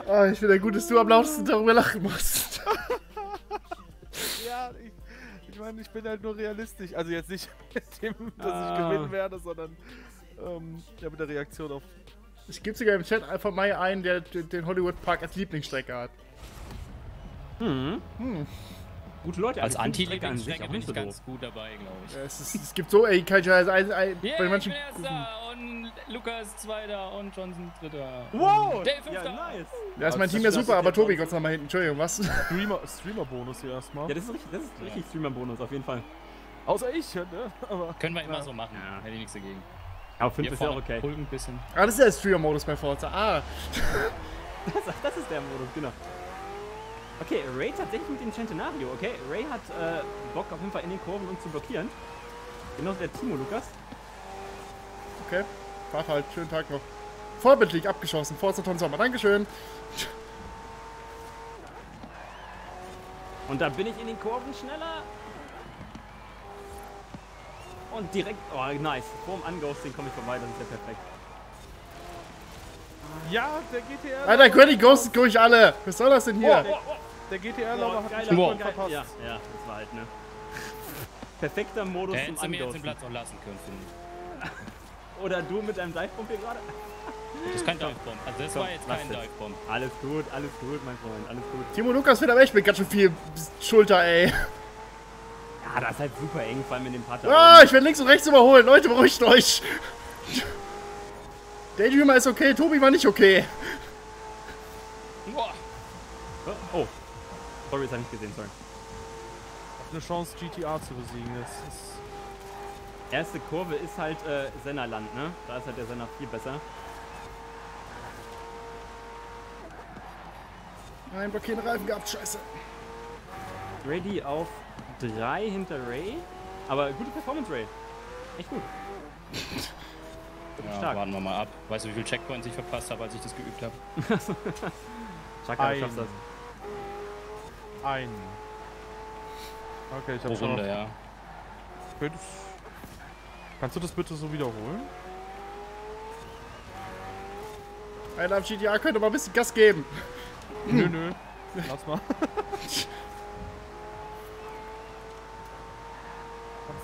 Oh, ich finde gut, dass du am lautesten darüber lachen musst. Ja, ich, ich meine, ich bin halt nur realistisch. Also jetzt nicht mit dem, dass Ah. ich gewinnen werde, sondern ähm, ja, mit der Reaktion auf. Ich gebe sogar im Chat einfach mal einen, der den Hollywood Park als Lieblingsstrecke hat. Hm. Gute Leute, Als also Strecke an sich auch bin nicht ich so ganz doof. gut dabei, glaube ich. Ja, es, ist, es gibt so, ey, Kai also, ein, ein, Yeah, bei manchen. ich bin Erster und Lukas Zweiter und Johnson Dritter. Wow! Dave Ja, Fünfter. nice. Da ist mein Das Team ja ist super, aber Tobi. Gott sei Dank mal hinten. Entschuldigung, was? Streamer, Streamer-Bonus hier erstmal. Ja, das ist richtig, das ist richtig Streamer-Bonus auf jeden Fall. Außer ich, ne? Aber Können wir immer Ja. so machen. Ja. Hätte ich nichts dagegen. Aber 5 Hier ist ja auch okay. ein bisschen. Ah, das ist der Streamer-Modus bei Forza. Ah, Das, das ist der Modus, genau. Okay, Ray tatsächlich mit dem Centenario. Okay, Ray hat äh, Bock auf jeden Fall in den Kurven uns zu blockieren. Genauso der Timo Lukas. okay. Fach halt, schönen Tag noch. Vorbildlich abgeschossen, Forza Ton Sommer. Dankeschön. Und da bin ich in den Kurven schneller. Und direkt, oh nice, vorm Anghosting komme ich vorbei, das ist ja perfekt. ja, der GTR. Alter, Credit Ghost durch alle. Was soll das denn hier? Oh, oh, Der oh, GTR-Lover hat geiler, mich Wow. verpasst. Ja, ja, das war halt, ne. Perfekter Modus Da zum du mir jetzt den Anghosten. Platz auch lassen können, finde ich. Oder du mit deinem Divebomb hier gerade? Das ist kein Divebomb. Also das Komm, war jetzt kein. Divebomb. Alles gut, alles gut, mein Freund, alles gut. Timo Lukas fährt aber echt mit ganz schön viel Schulter, ey. Ja, das ist halt super eng, vor allem in dem Part. da Ah, ich werde links und rechts überholen. Leute, beruhigt euch. Daydreamer ist okay, Tobi war nicht okay. Boah. Oh, oh. Sorry, das hab ich nicht gesehen, sorry. Eine Chance, GTA zu besiegen. Das ist. Erste Kurve ist halt äh, Sennerland, ne? Da ist halt der Senner viel besser. Nein, blockierende Reifen gehabt, scheiße. Ready auf 3 hinter Ray. Aber gute Performance, Ray. Echt gut. Ja, Stark. warten wir mal ab. Weißt du, wie viel Checkpoints ich verpasst habe, als ich das geübt habe? Chaka, du Ein. schaffst das. Ein. Okay, ich Pro hab schon. Runde, ja. fünf. Kannst du das bitte so wiederholen? Einer am GTA könnte mal ein bisschen Gas geben. Nö, nö. Lass mal.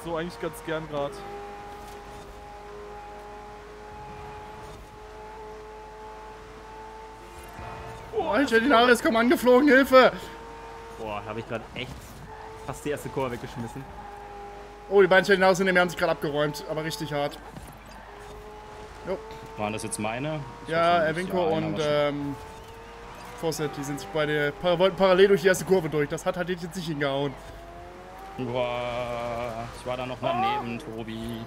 so eigentlich ganz gern gerade. Oh, Alter, die Nares kommen angeflogen, Hilfe. Boah, habe ich gerade echt fast die erste Kurve weggeschmissen. Oh, die beiden Challenges sind haben sich gerade abgeräumt, aber richtig hart. Jo. Waren das jetzt meine? Ich Ja. Erwinko Ja, und schon. ähm, Fawcett, die sind sich beide par wollten parallel durch die erste Kurve durch. Das hat halt jetzt nicht hingehauen. Boah, ich war da noch daneben, Tobi.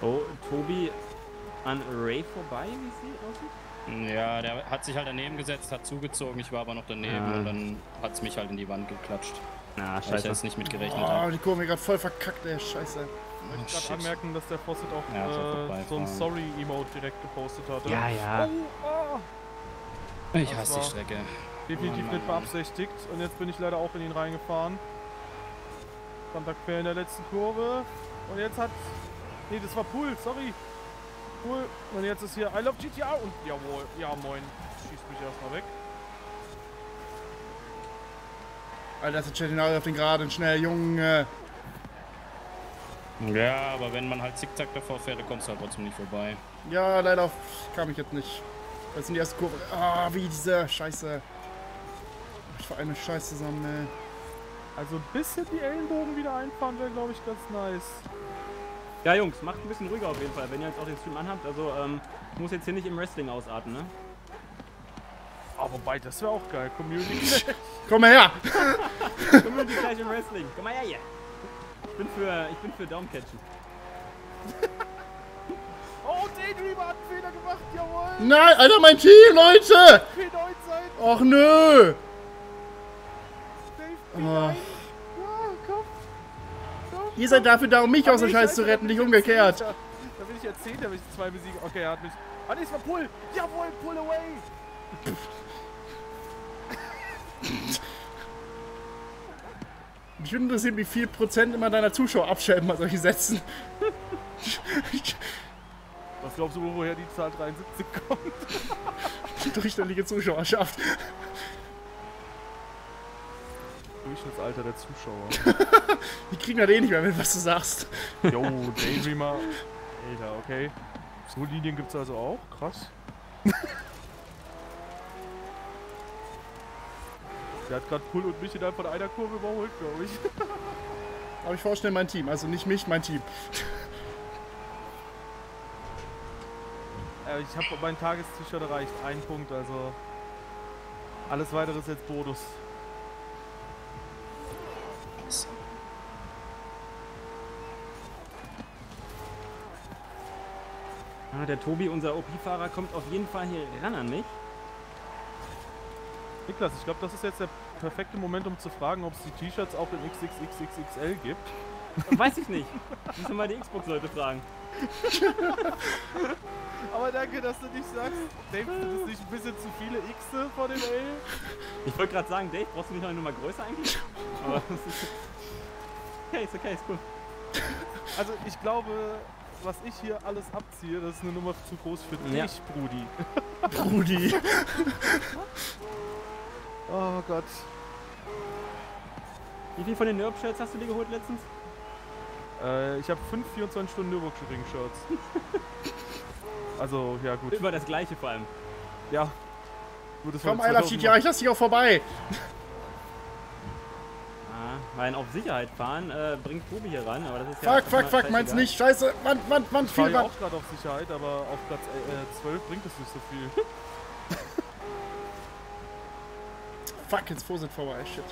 Oh, Tobi an Ray vorbei, wie es sieht- aussieht? Ja, der hat sich halt daneben gesetzt, hat zugezogen, ich war aber noch daneben Ah. und dann hat es mich halt in die Wand geklatscht. Na, Weil ich scheiße. jetzt nicht mit gerechnet Oh, habe. die Kurve gerade voll verkackt, ey, scheiße. Ich möchte gerade anmerken, dass der Fawcett auch Ja, äh, so ein Sorry-Emote direkt gepostet hatte. Ja, ja. Oh, oh. Ich Das hasse die Strecke. Definitiv Mann, nicht Mann, Mann. beabsichtigt. Und jetzt bin ich leider auch in ihn reingefahren. Stand da quer in der letzten Kurve. Und jetzt hat. Nee, das war Pool, sorry. Pool. Und jetzt ist hier I love GTA und jawohl, ja moin. Schießt mich erstmal weg. Alter, das ist Challenges auf den Geraden, schnell, Junge. Ja, aber wenn man halt zickzack davor fährt, dann kommst du halt trotzdem nicht vorbei. Ja, leider kam ich jetzt nicht. Das sind die erste Kurve. Ah, wie diese Scheiße. Ich fahr eine Scheiße zusammen, ey. Also ein bisschen die Ellenbogen wieder einfahren wäre, glaube ich, ganz nice. Ja, Jungs, macht ein bisschen ruhiger auf jeden Fall, wenn ihr jetzt auch den Stream anhabt. Also, ähm, ich muss jetzt hier nicht im Wrestling ausarten, ne? Ah, wobei, das wäre auch geil. Community. Komm mal her! Community gleich im Wrestling. Komm mal her hier. Ich bin für, ich bin für Daumencatchen. oh, Daydreamer hat einen Fehler gemacht, jawohl. Nein, Alter, mein Team, Leute! P9 sein. Och nö! Dave, Oh. P9. Ja, komm. Komm. Ihr seid dafür da, um mich Ah, aus der nee, Scheiße zu retten, nicht ich umgekehrt. Zehnter. Da bin ich 10, da bin ich zwei besiegen. Okay, er hat mich. Ah, nee, es war Pull. Jawohl, Pull away. Mich würde interessieren, wie viel Prozent immer deiner Zuschauer abschalten bei solchen Sätzen. Was glaubst du, woher die Zahl 73 kommt? Die durchschnittliche Zuschauerschaft. Durchschnittsalter der Zuschauer. Die kriegen das eh nicht mehr mit, was du sagst. Yo, Daydreamer. Alter, okay. So Linien gibt's also auch? Krass. Der hat gerade Pull und mich innerhalb von einer Kurve überholt, glaube ich. Aber ich vorstelle mein Team. Also nicht mich, mein Team. Äh, ich habe mein Tagesziel erreicht. Ein Punkt, also. Alles weitere ist jetzt Bonus. Ah, der Tobi, unser OP-Fahrer, kommt auf jeden Fall hier ran an mich. Niklas, ich glaube, das ist jetzt der perfekte Moment, um zu fragen, ob es die T-Shirts auch in XXXXL gibt. Weiß ich nicht. Müssen wir mal die Xbox-Leute fragen. Aber danke, dass du nicht sagst, Dave, sind das nicht ein bisschen zu viele X vor dem L? Ich wollte gerade sagen, Dave, brauchst du nicht noch eine Nummer größer eigentlich? Aber ist okay, ist okay, ist cool. Also ich glaube, was ich hier alles abziehe, das ist eine Nummer zu groß für dich, Ja. Brudi. Brudi. Oh Gott. Wie viel von den Nerf-Shirts hast du dir geholt letztens? Äh, ich habe fünf 24 Stunden Nürburgring-Shirts. also, ja gut. Über das gleiche vor allem. Ja. Gut, das Komm, war love GTA, ich lass dich auch vorbei. Ah, mein auf Sicherheit fahren äh, bringt Tobi hier ran, aber das ist ja. Fuck, fuck, fuck, meins nicht. Scheiße. Wand, Wand, Wand, Ich viel ja Wand. auch gerade auf Sicherheit, aber auf Platz äh, 12 bringt es nicht so viel. Fuck, jetzt Vorsicht vorbei. Shit.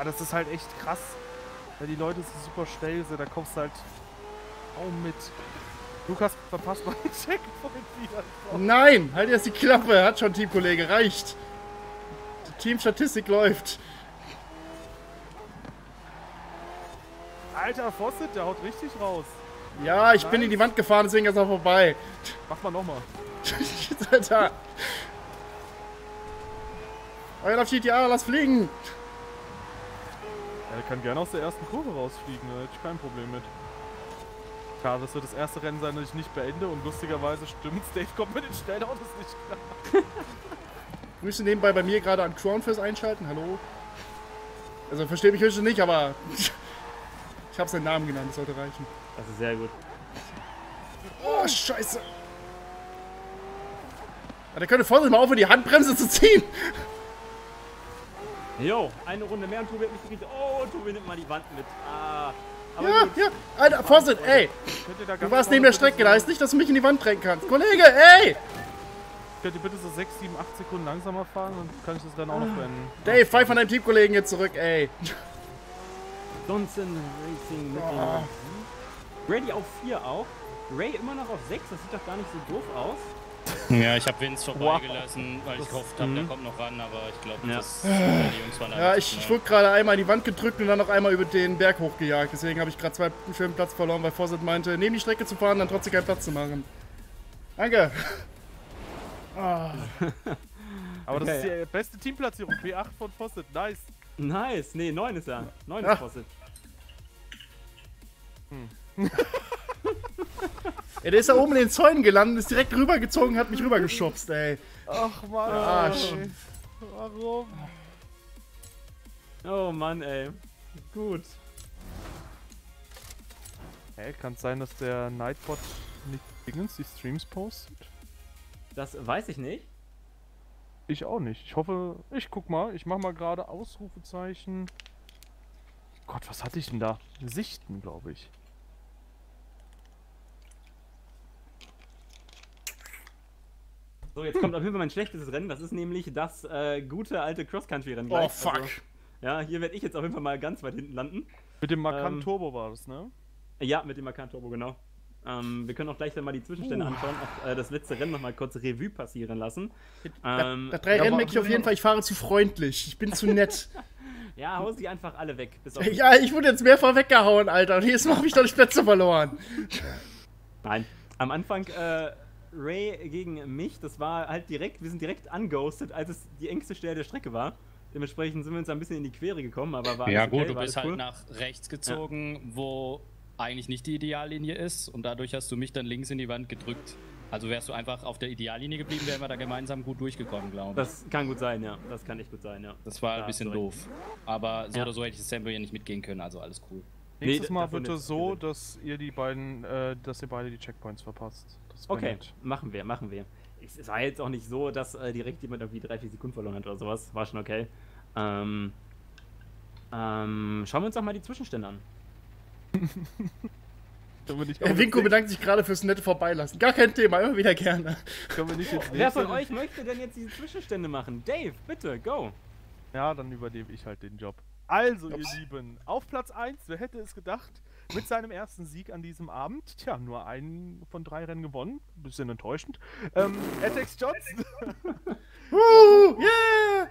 Ja, das ist halt echt krass. Weil die Leute so super schnell sind, da kommst du halt kaum mit. Lukas verpasst mal einen Checkpoint wieder. Nein, halt jetzt die Klappe. Hat schon Teamkollege, reicht. Die Teamstatistik läuft. Alter, Fawcett, der haut richtig raus. Ja, ich bin in die Wand gefahren, deswegen ist er vorbei. Mach mal nochmal. Alter. Love GTA, lass fliegen. Er kann gerne aus der ersten Kurve rausfliegen, da hätte ich kein Problem mit. Klar, das wird das erste Rennen sein, das ich nicht beende und lustigerweise stimmt's, Dave kommt mit den Schnellautos nicht klar. Grüße nebenbei bei mir gerade an Crown fürs Einschalten. Hallo. Also verstehe mich heute nicht, aber ich habe seinen Namen genannt, das sollte reichen. Das ist sehr gut. Oh, scheiße. Ja, der könnte vorsichtig mal aufhören, die Handbremse zu ziehen. Jo, eine Runde mehr und Tobi hat mich gekriegt. Oh, Tobi nimmt mal die Wand mit. Ah. Aber Ja, gut. ja. Alter, Vorsicht, ey. Du warst neben der Strecke, da heißt nicht, dass du mich in die Wand drängen kannst. Kollege, ey! Könnt ihr bitte so 6, 7, 8 Sekunden langsamer fahren und kann ich das Rennen auch noch beenden? Dave, pfeif von deinem Teamkollegen jetzt zurück, ey. Johnson Racing mit Oh. dem Brady auf 4 auch. Ray immer noch auf 6, das sieht doch gar nicht so doof aus. Ja, ich habe Vince vorbeigelassen, weil ich gehofft habe, der mhm. kommt noch ran, aber ich glaube, Ja. das die Jungs waren Ja, ich, ich wurde gerade einmal in die Wand gedrückt und dann noch einmal über den Berg hochgejagt. Deswegen habe ich gerade zwei schönen Platz verloren, weil Vorsicht meinte, neben die Strecke zu fahren, dann trotzdem keinen Platz zu machen. Danke. Ah, Aber das Okay. ist die äh, beste Teamplatzierung. P8 von Fawcett, nice. Nice. Nee, 9 ist er. 9 Ja. ist Fawcett. Ja, der ist da oben in den Zäunen gelandet, ist direkt rübergezogen, hat mich rübergeschubst, ey. Ach man, Arsch. Warum? Oh Mann, ey. Gut. Hä, kann es sein, dass der Nightbot nicht Dingens die Streams postet? Das weiß ich nicht. Ich auch nicht. Ich hoffe, ich guck mal. Ich mach mal gerade Ausrufezeichen. Gott, was hatte ich denn da? Sichten, glaube ich. So, jetzt kommt auf jeden Fall mein schlechtes Rennen. Das ist nämlich das äh, gute alte Cross-Country-Rennen. Oh, gleich. fuck. Also, ja, hier werde ich jetzt auf jeden Fall mal ganz weit hinten landen. Mit dem Macan Ähm, Turbo war das, ne? Ja, mit dem Macan Turbo, genau. Ähm, wir können auch gleich dann mal die Zwischenstände anschauen, auch äh, das letzte Rennen nochmal kurz Revue passieren lassen. Ähm, Das drei ja, Rennen merke ich auf jeden Fall, ich fahre zu freundlich. Ich bin zu nett. ja, hau sie einfach alle weg. Bis auf ja, ich wurde jetzt mehrfach weggehauen, Alter. Und jedes Mal habe ich doch die Plätze verloren. Nein. Am Anfang äh, Ray gegen mich. Das war halt direkt, wir sind direkt anghostet, als es die engste Stelle der Strecke war. Dementsprechend sind wir uns ein bisschen in die Quere gekommen, aber war Ja gut, okay, du bist halt cool. nach rechts gezogen, wo eigentlich nicht die Ideallinie ist und dadurch hast du mich dann links in die Wand gedrückt. Also wärst du einfach auf der Ideallinie geblieben, wären wir da gemeinsam gut durchgekommen, glaube ich. Das kann gut sein, ja. Das kann echt gut sein, ja. Das war Da ein bisschen doof. Aber so Ja. oder so hätte ich das Tempo hier nicht mitgehen können, also alles cool. Nächstes Nee, Mal bitte jetzt so, gesehen. dass ihr die beiden, äh, dass ihr beide die Checkpoints verpasst. Okay, nett. machen wir, machen wir. Es war jetzt auch nicht so, dass äh, direkt jemand irgendwie drei, vier Sekunden verloren hat oder sowas. War schon okay. Ähm, ähm, schauen wir uns doch mal die Zwischenstände an. Können wir nicht, Äh, Winko bedankt sich gerade fürs nette Vorbeilassen. Gar kein Thema, immer wieder gerne. können wir nicht ins Wer von euch möchte denn jetzt diese Zwischenstände machen? Dave, bitte, go! Ja, dann übernehme ich halt den Job. Also, Ups. ihr Lieben, auf Platz 1, wer hätte es gedacht, mit seinem ersten Sieg an diesem Abend, tja, nur einen von drei Rennen gewonnen, bisschen enttäuschend. Ähm, Atex Johnson. Yeah!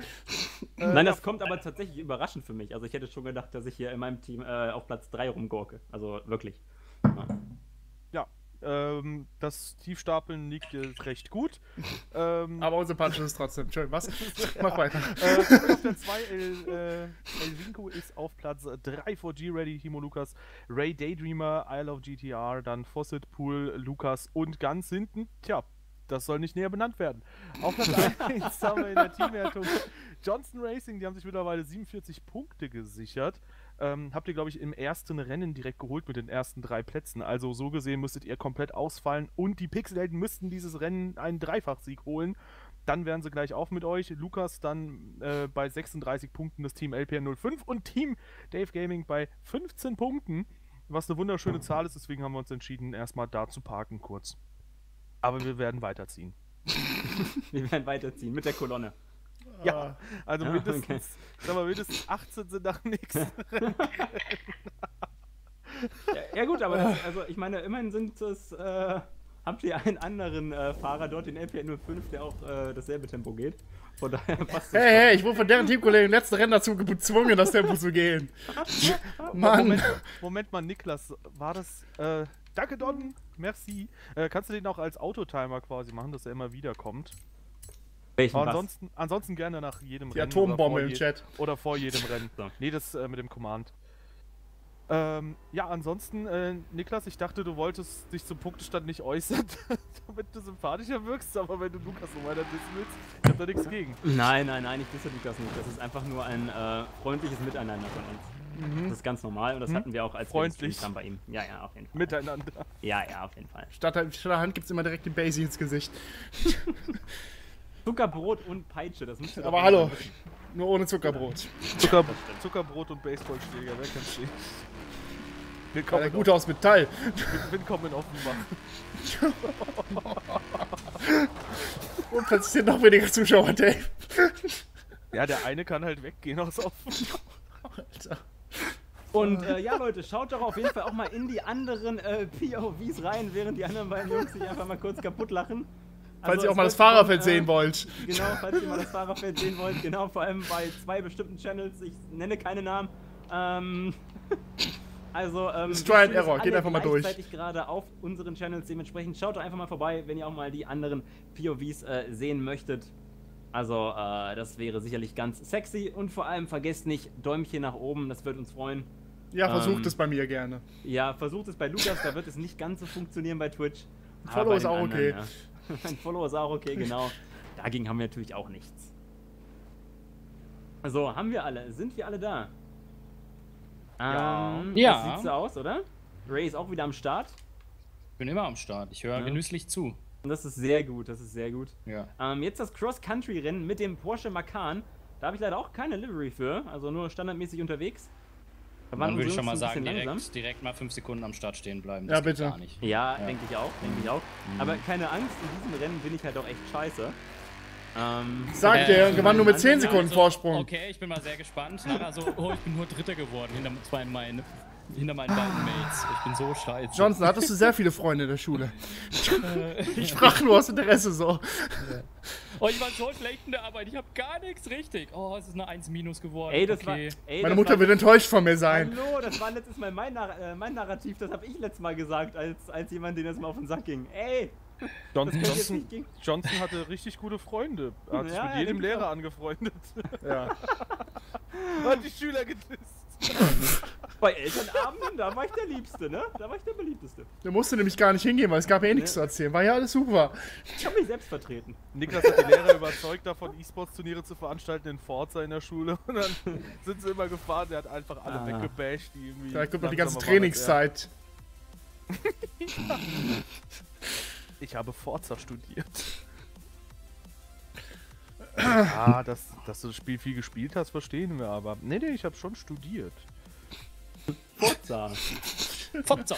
Äh, Nein, das kommt aber tatsächlich überraschend für mich. Also ich hätte schon gedacht, dass ich hier in meinem Team äh, auf Platz 3 rumgurke. Also wirklich. Ja. Ähm, das Tiefstapeln liegt dir recht gut. Ähm, Aber unsympathisch ist es trotzdem. Entschuldigung, was? Mach weiter. Äh, auf der 2 El, äh, El Vinco ist auf Platz 3 vor G-Ready, Timo Lukas, Ray Daydreamer, Isle of GTR, dann Fawcett, Pool, Lukas und ganz hinten, tja, das soll nicht näher benannt werden. Auf Platz 1 haben wir in der Teamwertung Johnson Racing, die haben sich mittlerweile 47 Punkte gesichert. Ähm, habt ihr, glaube ich, im ersten Rennen direkt geholt mit den ersten drei Plätzen. Also so gesehen müsstet ihr komplett ausfallen und die Pixelhelden müssten dieses Rennen einen Dreifachsieg holen. Dann wären sie gleich auf mit euch. Lukas dann äh, bei 36 Punkten das Team LPR05 und Team Dave Gaming bei 15 Punkten, was eine wunderschöne Zahl ist. Deswegen haben wir uns entschieden, erstmal da zu parken kurz. Aber wir werden weiterziehen. Wir werden weiterziehen mit der Kolonne. Ja, also Ja, mindestens, okay. sag mal, mindestens 18 sind nach nichts. Ja, ja gut, aber das, also ich meine, immerhin sind es, äh, habt ihr einen anderen äh, Fahrer dort, den LPR05, der auch äh, dasselbe Tempo geht. Von daher passt das Hey, hey, ich wurde von deren Teamkollegen im letzten Rennen dazu gezwungen, das Tempo zu gehen. Mann. Moment, Moment mal, Niklas, war das. Äh, danke, Don, merci. Äh, kannst du den auch als Autotimer quasi machen, dass er immer wieder kommt? Welchen Aber Pass? ansonsten, ansonsten gerne nach jedem Die Rennen. Atombombe oder vor im je- Chat. Oder vor jedem Rennen. So. Nee, das äh, mit dem Command. Ähm, ja, ansonsten, äh, Niklas, ich dachte, du wolltest dich zum Punktestand nicht äußern, damit du sympathischer wirkst, aber wenn du Lukas so weiter dissen willst, ich hab da nichts gegen. Nein, nein, nein, ich disse Lukas nicht. Das ist einfach nur ein äh, freundliches Miteinander von uns. Das ist ganz normal und das Hm? hatten wir auch als Freundlich. haben bei ihm. Ja, ja, auf jeden Fall. Miteinander. Ja, ja, auf jeden Fall. Statt der, statt der Hand gibt es immer direkt die Basie ins Gesicht. Zuckerbrot und Peitsche, das müsst ihr doch Aber hallo, wissen. nur ohne Zuckerbrot. Zucker. Zuckerbrot und Baseballschläger, wer kennt's nicht? Ja, Willkommen, der in gute aus Metall. Willkommen in Offenbach. Und plötzlich sind noch weniger Zuschauer, Dave. Ja, der eine kann halt weggehen aus Offen. Alter. Und äh, ja, Leute, schaut doch auf jeden Fall auch mal in die anderen äh, POVs rein, während die anderen beiden Jungs sich einfach mal kurz kaputt lachen. Falls Also, ihr auch mal das Fahrerfeld äh, sehen wollt. Genau, falls ihr mal das Fahrerfeld sehen wollt, genau, vor allem bei zwei bestimmten Channels, ich nenne keine Namen. Ähm, also, ähm, Ist Try and Error, geht einfach mal durch. gleichzeitig gerade auf unseren Channels, dementsprechend schaut doch einfach mal vorbei, wenn ihr auch mal die anderen POVs äh, sehen möchtet. Also, äh, das wäre sicherlich ganz sexy und vor allem vergesst nicht Däumchen nach oben, das wird uns freuen. Ja, versucht ähm, es bei mir gerne. Ja, versucht es bei Lukas, da wird es nicht ganz so funktionieren bei Twitch. Follow ist auch okay. ja. Ein Follow ist auch okay, genau. Dagegen haben wir natürlich auch nichts. So, haben wir alle? Sind wir alle da? Ja. Ähm, Ja. Das sieht so aus, oder? Ray ist auch wieder am Start. Ich bin immer am Start. Ich höre Ja. genüsslich zu. Und das ist sehr gut, das ist sehr gut. Ja. Ähm, jetzt das Cross-Country-Rennen mit dem Porsche Macan. Da habe ich leider auch keine Livery für, also nur standardmäßig unterwegs. Da Dann würde ich schon mal sagen, direkt, direkt mal fünf Sekunden am Start stehen bleiben. Ja, geht bitte. Gar nicht. Ja, Ja. denke ich auch, denke ich auch. Aber keine Angst, in diesem Rennen bin ich halt auch echt scheiße. Ähm, Sagt Äh, er, gewann nur mit 10 also, Sekunden Vorsprung. Okay, ich bin mal sehr gespannt. Also, oh, ich bin nur Dritter geworden hinter, zwei meinen, hinter meinen beiden Mates. Ich bin so scheiße. Johnson, hattest du sehr viele Freunde in der Schule? ich frage nur aus Interesse so. Oh, ich war so schlecht in der Arbeit. Ich habe gar nichts richtig. Oh, es ist eine 1 minus geworden. ey, das okay. war. Ey, Meine das Mutter war, wird enttäuscht von mir sein. Hallo, das war letztes Mal mein, Nar äh, mein Narrativ, das habe ich letztes Mal gesagt, als, als jemand, den das mal auf den Sack ging. Ey, Johnson, Johnson. Johnson hatte richtig gute Freunde. Er hat sich Ja, mit ja, jedem Lehrer angefreundet. Ja. hat die Schüler gedisst. Bei Elternabenden, da war ich der Liebste, ne? Da war ich der Beliebteste. Da musste nämlich gar nicht hingehen, weil es gab ja eh nichts Nee. zu erzählen. War ja alles super. Ich habe mich selbst vertreten. Niklas hat die Lehrer überzeugt davon, E-Sports-Turniere zu veranstalten in Forza in der Schule. Und dann sind sie immer gefahren. Der hat einfach alle Ah. weggebasht, die irgendwie. Da kommt noch die ganze. Trainingszeit. Ich habe Forza studiert. Ah, dass, dass du das Spiel viel gespielt hast, verstehen wir aber. Nee, nee, ich habe schon studiert. Forza. Forza.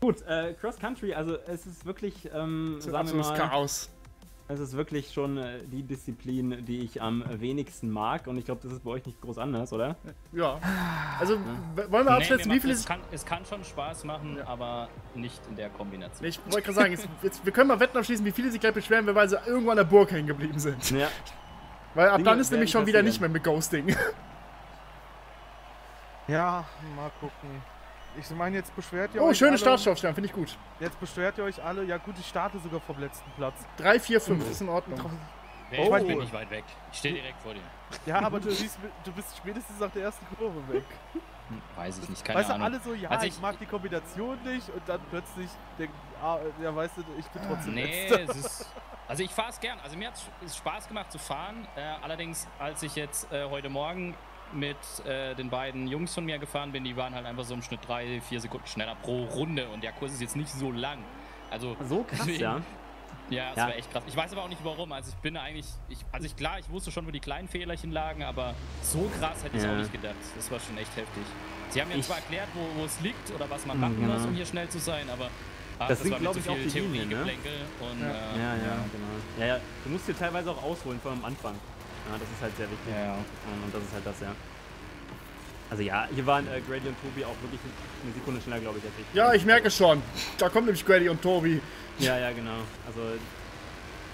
Gut, äh, Cross Country, also es ist wirklich, ähm, sagen wir mal, Chaos. Es ist wirklich schon äh, die Disziplin, die ich am wenigsten mag. Und ich glaube, das ist bei euch nicht groß anders, oder? Ja. Also, w- wollen wir Nee, abschätzen, mir wie viele. es, kann, es kann schon Spaß machen, aber nicht in der Kombination. Ich wollte gerade sagen, jetzt, jetzt, wir können mal Wetten abschließen, wie viele sich gleich beschweren, weil sie irgendwo an der Burg hängen geblieben sind. Ja. Weil ab Dinge dann ist nämlich schon wieder nicht mehr mit Ghosting. Ja, mal gucken. Ich meine, jetzt beschwert ihr Oh, euch schöne alle, Startstoffstern, finde ich gut. Jetzt beschwert ihr euch alle. Ja gut, ich starte sogar vom letzten Platz. 3, 4, 5 ist in Ordnung. Nee, Oh. Ich bin nicht weit weg. Ich stehe direkt vor dir. Ja, aber du, siehst, du bist spätestens nach der ersten Kurve weg. Weiß ich nicht, keine weißt du, Ahnung. alle so, ja, Also ich, ich- mag die Kombination nicht und dann plötzlich denken, ah, ja, weißt du, ich bin trotzdem Nee, letzter. es ist. Also ich fahre es gern. Also mir hat es Spaß gemacht zu fahren. Äh, allerdings, als ich jetzt äh, heute Morgen mit äh, den beiden Jungs von mir gefahren bin, die waren halt einfach so im Schnitt drei, vier Sekunden schneller pro Runde und der Kurs ist jetzt nicht so lang. Also So krass, deswegen- ja. Ja, das Ja. war echt krass. Ich weiß aber auch nicht warum. Also ich bin eigentlich, ich, also ich klar, ich wusste schon, wo die kleinen Fehlerchen lagen, aber so krass hätte ich Ja. auch nicht gedacht. Das war schon echt heftig. Sie haben mir Ich- zwar erklärt, wo, wo es liegt oder was man Mhm, machen muss, genau. um hier schnell zu sein, aber ah, Das sind, war mir glaub zu ich, auch viel die Linien, ne? Theoriegeplänkel und Ja. äh, Ja, ja, genau. Ja, ja. Du musst dir teilweise auch ausholen vor am Anfang. Ja, das ist halt sehr wichtig. Ja, ja. Und, und das ist halt das, ja. Also ja, hier waren äh, Grady und Tobi auch wirklich eine Sekunde schneller, glaube ich, als ich. Ja, ich merke schon. Da kommt nämlich Grady und Tobi. Ja, ja, genau. Also,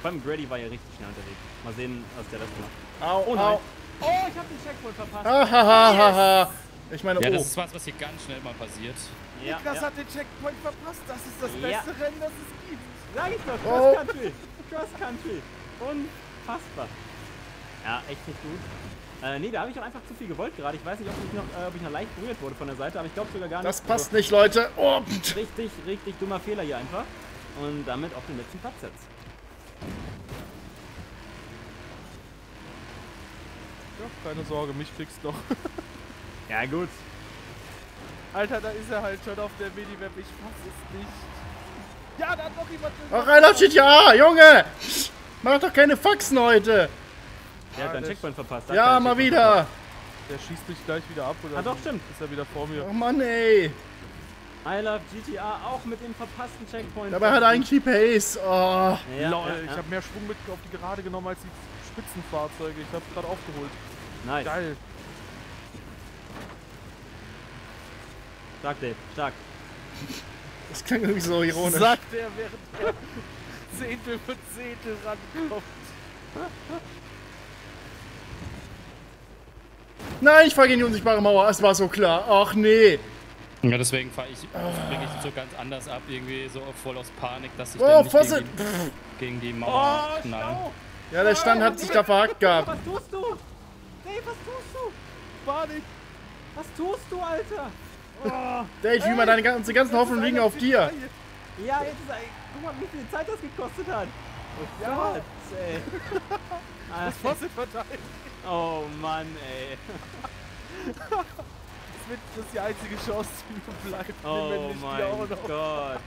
vor allem Grady war ja richtig schnell unterwegs. Mal sehen, was der Rest macht. Au, Oh nein. au. Oh, ich habe den Checkpoint verpasst. Ahahaha. Ich meine, Ja, oh. das ist was, was hier ganz schnell mal passiert. Ja, Niklas ja. hat den Checkpoint verpasst. Das ist das Ja. beste Rennen, das es gibt. Sag ich doch, Oh. Cross Country. Cross Country. Unfassbar. Ja, echt nicht gut. Äh, nee, da habe ich auch einfach zu viel gewollt gerade. Ich weiß nicht, ob ich noch, äh, ob ich noch leicht berührt wurde von der Seite, aber ich glaube sogar gar nicht. Das passt nicht, Leute. Oh. Also, richtig, richtig dummer Fehler hier einfach. Und damit auf den letzten Platz jetzt. Ja, keine Sorge, mich fixt doch. Ja, gut. Alter, da ist er halt schon auf der Minimap. Ich fass es nicht. Ja, da hat noch jemand. Ach, Rainer GTA, Junge. Mach doch keine Faxen heute. Der hat Ah, deinen Checkpoint verpasst. Hat Ja, mal Checkpoint wieder. Der schießt mich gleich wieder ab oder Ah, doch, stimmt. ist er wieder vor mir. Oh Mann, ey. verpasst. I love GTA auch mit dem verpassten Checkpoint. Dabei hat er eigentlich die Pace. Oh. Ja, Lol, ja, ich ja. habe mehr Schwung mit auf die Gerade genommen als die Spitzenfahrzeuge. Ich habe gerade aufgeholt. Nice. Geil. Stark, Dave. Stark. Das klang irgendwie so ironisch. Sagt er, während er Zehntel für Zehntel rankommt. Nein, ich fahre gegen die unsichtbare Mauer. Es war so klar. Ach nee. Ja, deswegen fahre ich, springe ich so ganz anders ab, irgendwie so voll aus Panik, dass ich Oh, dann gegen die, gegen die Mauer Oh, knall. Ja, der Stand hat sich da verhackt gehabt. Was tust du? Dave, was tust du? Panik. Was tust du, Alter? Oh. Dave, wie mal deine ganze ganzen Hoffnungen liegen auf dir. Ja, jetzt ist er. Guck mal, wie viel Zeit das gekostet hat. Oh Ja. Gott, ey. Das Fossil verteilt. Oh Mann, ey. Das, wird, das ist die einzige Chance, die mir bleibt. Oh mein auch noch. Gott.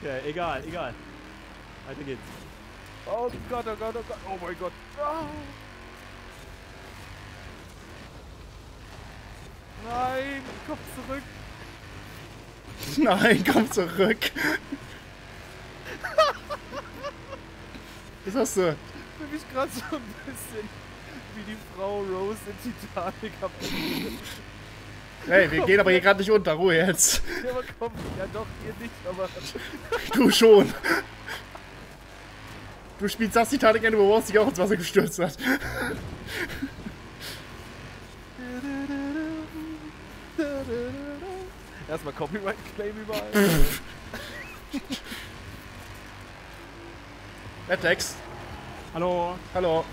Okay, egal, egal. Weiter geht's. Oh Gott, oh Gott, oh Gott. Oh mein Gott. Ah. Nein, komm zurück. Nein, komm zurück. Was hast du? Ich fühle mich gerade so ein bisschen wie die Frau Rose in Titanic. am Ende. Hey, wir gehen aber hier gerade nicht unter. Ruhe jetzt. Ja, aber komm, ja doch, ihr nicht, aber Du schon. Du spielst das Titanic Ende, wo Ross sich auch ins Wasser gestürzt hat. Erstmal Copyright Claim überall. Attacks. Hallo. Hallo.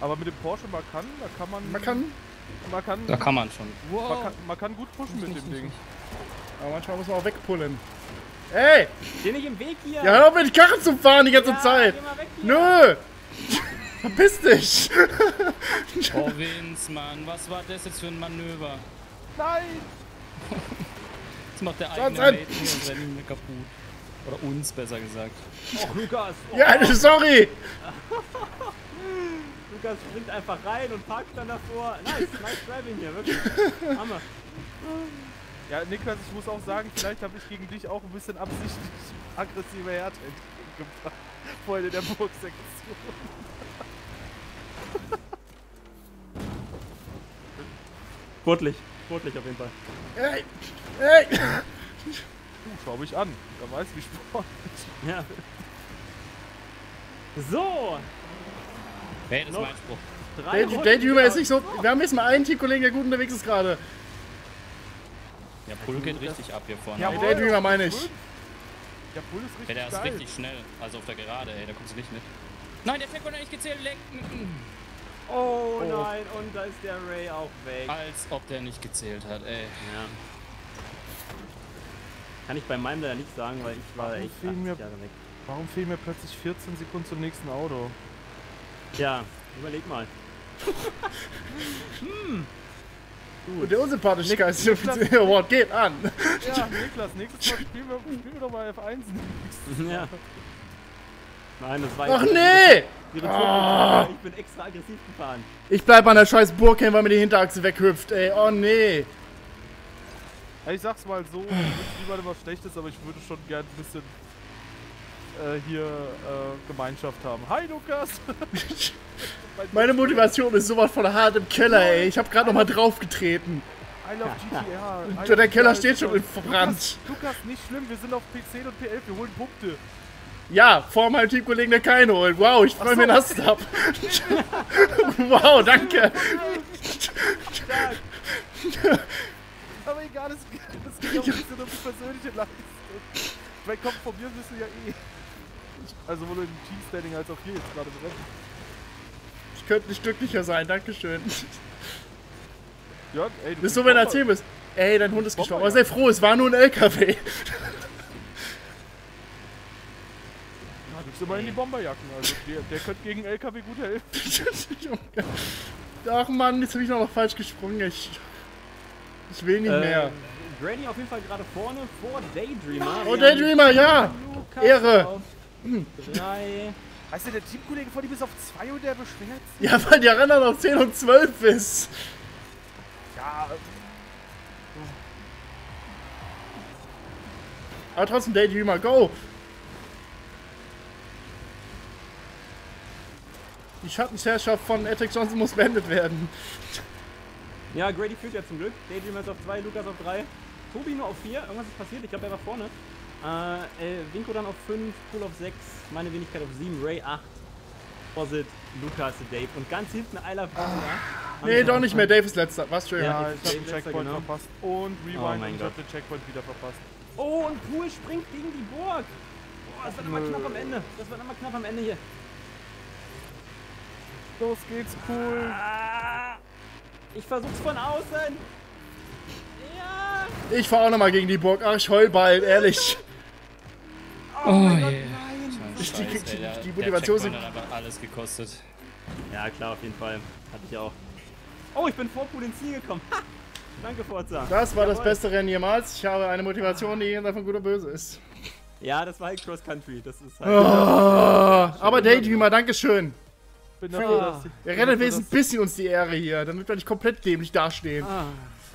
Aber mit dem Porsche Macan, da kann man. Man kann, Man kann, Da kann man schon. man kann, man kann gut pushen mit dem Ding. aber manchmal muss man auch wegpullen. Ey! Steh nicht im Weg hier. Ja, hör auf mit die Karre zu fahren die ganze Ja, Zeit! Geh mal weg hier. Nö! Verpiss dich! Oh, Vince, Mann, was war das jetzt für ein Manöver? Nein! Jetzt macht der eigene. Mate hier Rennen kaputt. Oder uns, besser gesagt. Och, Lukas. Oh, Ja, sorry! Lukas springt einfach rein und parkt dann davor. Nice, nice driving hier, wirklich. Hammer. Ja, Niklas, ich muss auch sagen, vielleicht habe ich gegen dich auch ein bisschen absichtlich aggressive Härte entgegengebracht. Vorhin in der Burgsektion. Sportlich. Sportlich auf jeden Fall. Ey! Ey! Uh, schau mich an. Da weiß wie Sport ist. Ja. So. Hey, das ist mein Spruch. Daydreamer ist nicht so. Wir haben jetzt mal einen Teamkollegen, der gut unterwegs ist gerade. Ja, Pull geht richtig ab hier vorne. Ja, Daydreamer meine ich. Der Bull ist richtig der, der ist geil. richtig schnell. Also auf der Gerade, ey, da kommst du nicht mit. Nein, der Checkpoint hat nicht gezählt. Lenken. Oh nein, und da ist der Ray auch weg. Als ob der nicht gezählt hat, ey. Ja. Kann ich bei meinem leider nicht sagen, weil ich war Warum echt fehlen 80 mir- Jahre weg. Warum fehlen mir plötzlich 14 Sekunden zum nächsten Auto? Ja, überleg mal. Und der Unsympathischkeits-Award geht an. Ja, Niklas, nächstes Mal spielen wir, spielen wir doch mal F1 nächstes Ja. Nein, das war Ach nee! Ah. Ich bin extra aggressiv gefahren. Ich bleib an der scheiß Burg hängen, weil mir die Hinterachse weghüpft, ey. Oh nee. Ich sag's mal so, ich wünsche niemandem was Schlechtes, aber ich würde schon gern ein bisschen äh, hier äh, Gemeinschaft haben. Hi Lukas! Meine Motivation ist sowas von hart im Keller, ey. Ich hab gerade noch mal draufgetreten. I love GTR. I Und love der Keller steht schon in Lukas, Brand. Lukas, nicht schlimm, wir sind auf P10 und P11, wir holen Punkte. Ja, vor meinem Teamkollegen, der keine holt. Wow, ich freue mich, so. dass das ab. wow, danke. Aber egal, es, es geht auch ein bisschen um die persönliche Leistung. Weil kommt von mir du ja eh. Also sowohl im Teamstanding als auch hier jetzt gerade drin. Ich könnte nicht glücklicher sein, Dankeschön. Ja, ey, du Das ist so, wenn du erzählen bist. Ey, dein Hund ist gestorben. Aber sei froh, es war nur ein LKW. Ja, du mal in die Bomberjacken. Also der, der könnte gegen LKW gut helfen. Ach Mann, jetzt bin ich noch falsch gesprungen. Ich, ich will nicht mehr. Grady auf jeden Fall gerade vorne vor Daydreamer. Oh, Daydreamer, ja. Lukas Ehre. Drei. Weißt du, der Teamkollege von ihm ist auf 2 und der beschwert sich. Ja, weil der Renner noch 10 und 12 ist. Ja, Aber trotzdem, Daydreamer, go. Die Schattensherrschaft von Attack Johnson muss beendet werden. Ja, Grady führt ja zum Glück. Daydreamer ist auf 2, Lukas auf 3. Tobi nur auf 4. Irgendwas ist passiert. Ich glaube, er war vorne. Äh, äh, Winko dann auf 5, Pool auf 6, meine Wenigkeit auf 7, Ray 8, Posit, Lukas, Dave und ganz hinten Eiler Brüder. Nee, doch nicht mehr. Dave ist letzter. Was, Entschuldigung. Ja, ja ich hab den Checkpoint genau. verpasst. Und Rewind Oh und ich hab den Checkpoint wieder verpasst. Oh, und Pool springt gegen die Burg. Boah, das wird immer knapp am Ende. Das wird immer knapp am Ende hier. Los geht's, cool. Ah, ich versuch's von außen. Ja. Ich fahr auch nochmal gegen die Burg. Ach, ich heul bald, ehrlich. Oh, mein Gott, yeah. nein. Scheiße, Die- ey, die- der- die der Motivation hat einfach alles gekostet. Ja, klar, auf jeden Fall. Hatte ich auch. Oh, ich bin vor Pool ins Ziel gekommen. Ha! Danke, Forza. Das war das Jawohl. beste Rennen jemals. Ich habe eine Motivation, die jenseits von gut oder böse ist. Ja, das war halt Cross Country. Das ist halt. Oh, aber Daydreamer, Dankeschön. Bin Für- die- Er rettet dafür, wenigstens ein bisschen uns die Ehre hier, damit wir nicht komplett dämlich dastehen. Ah,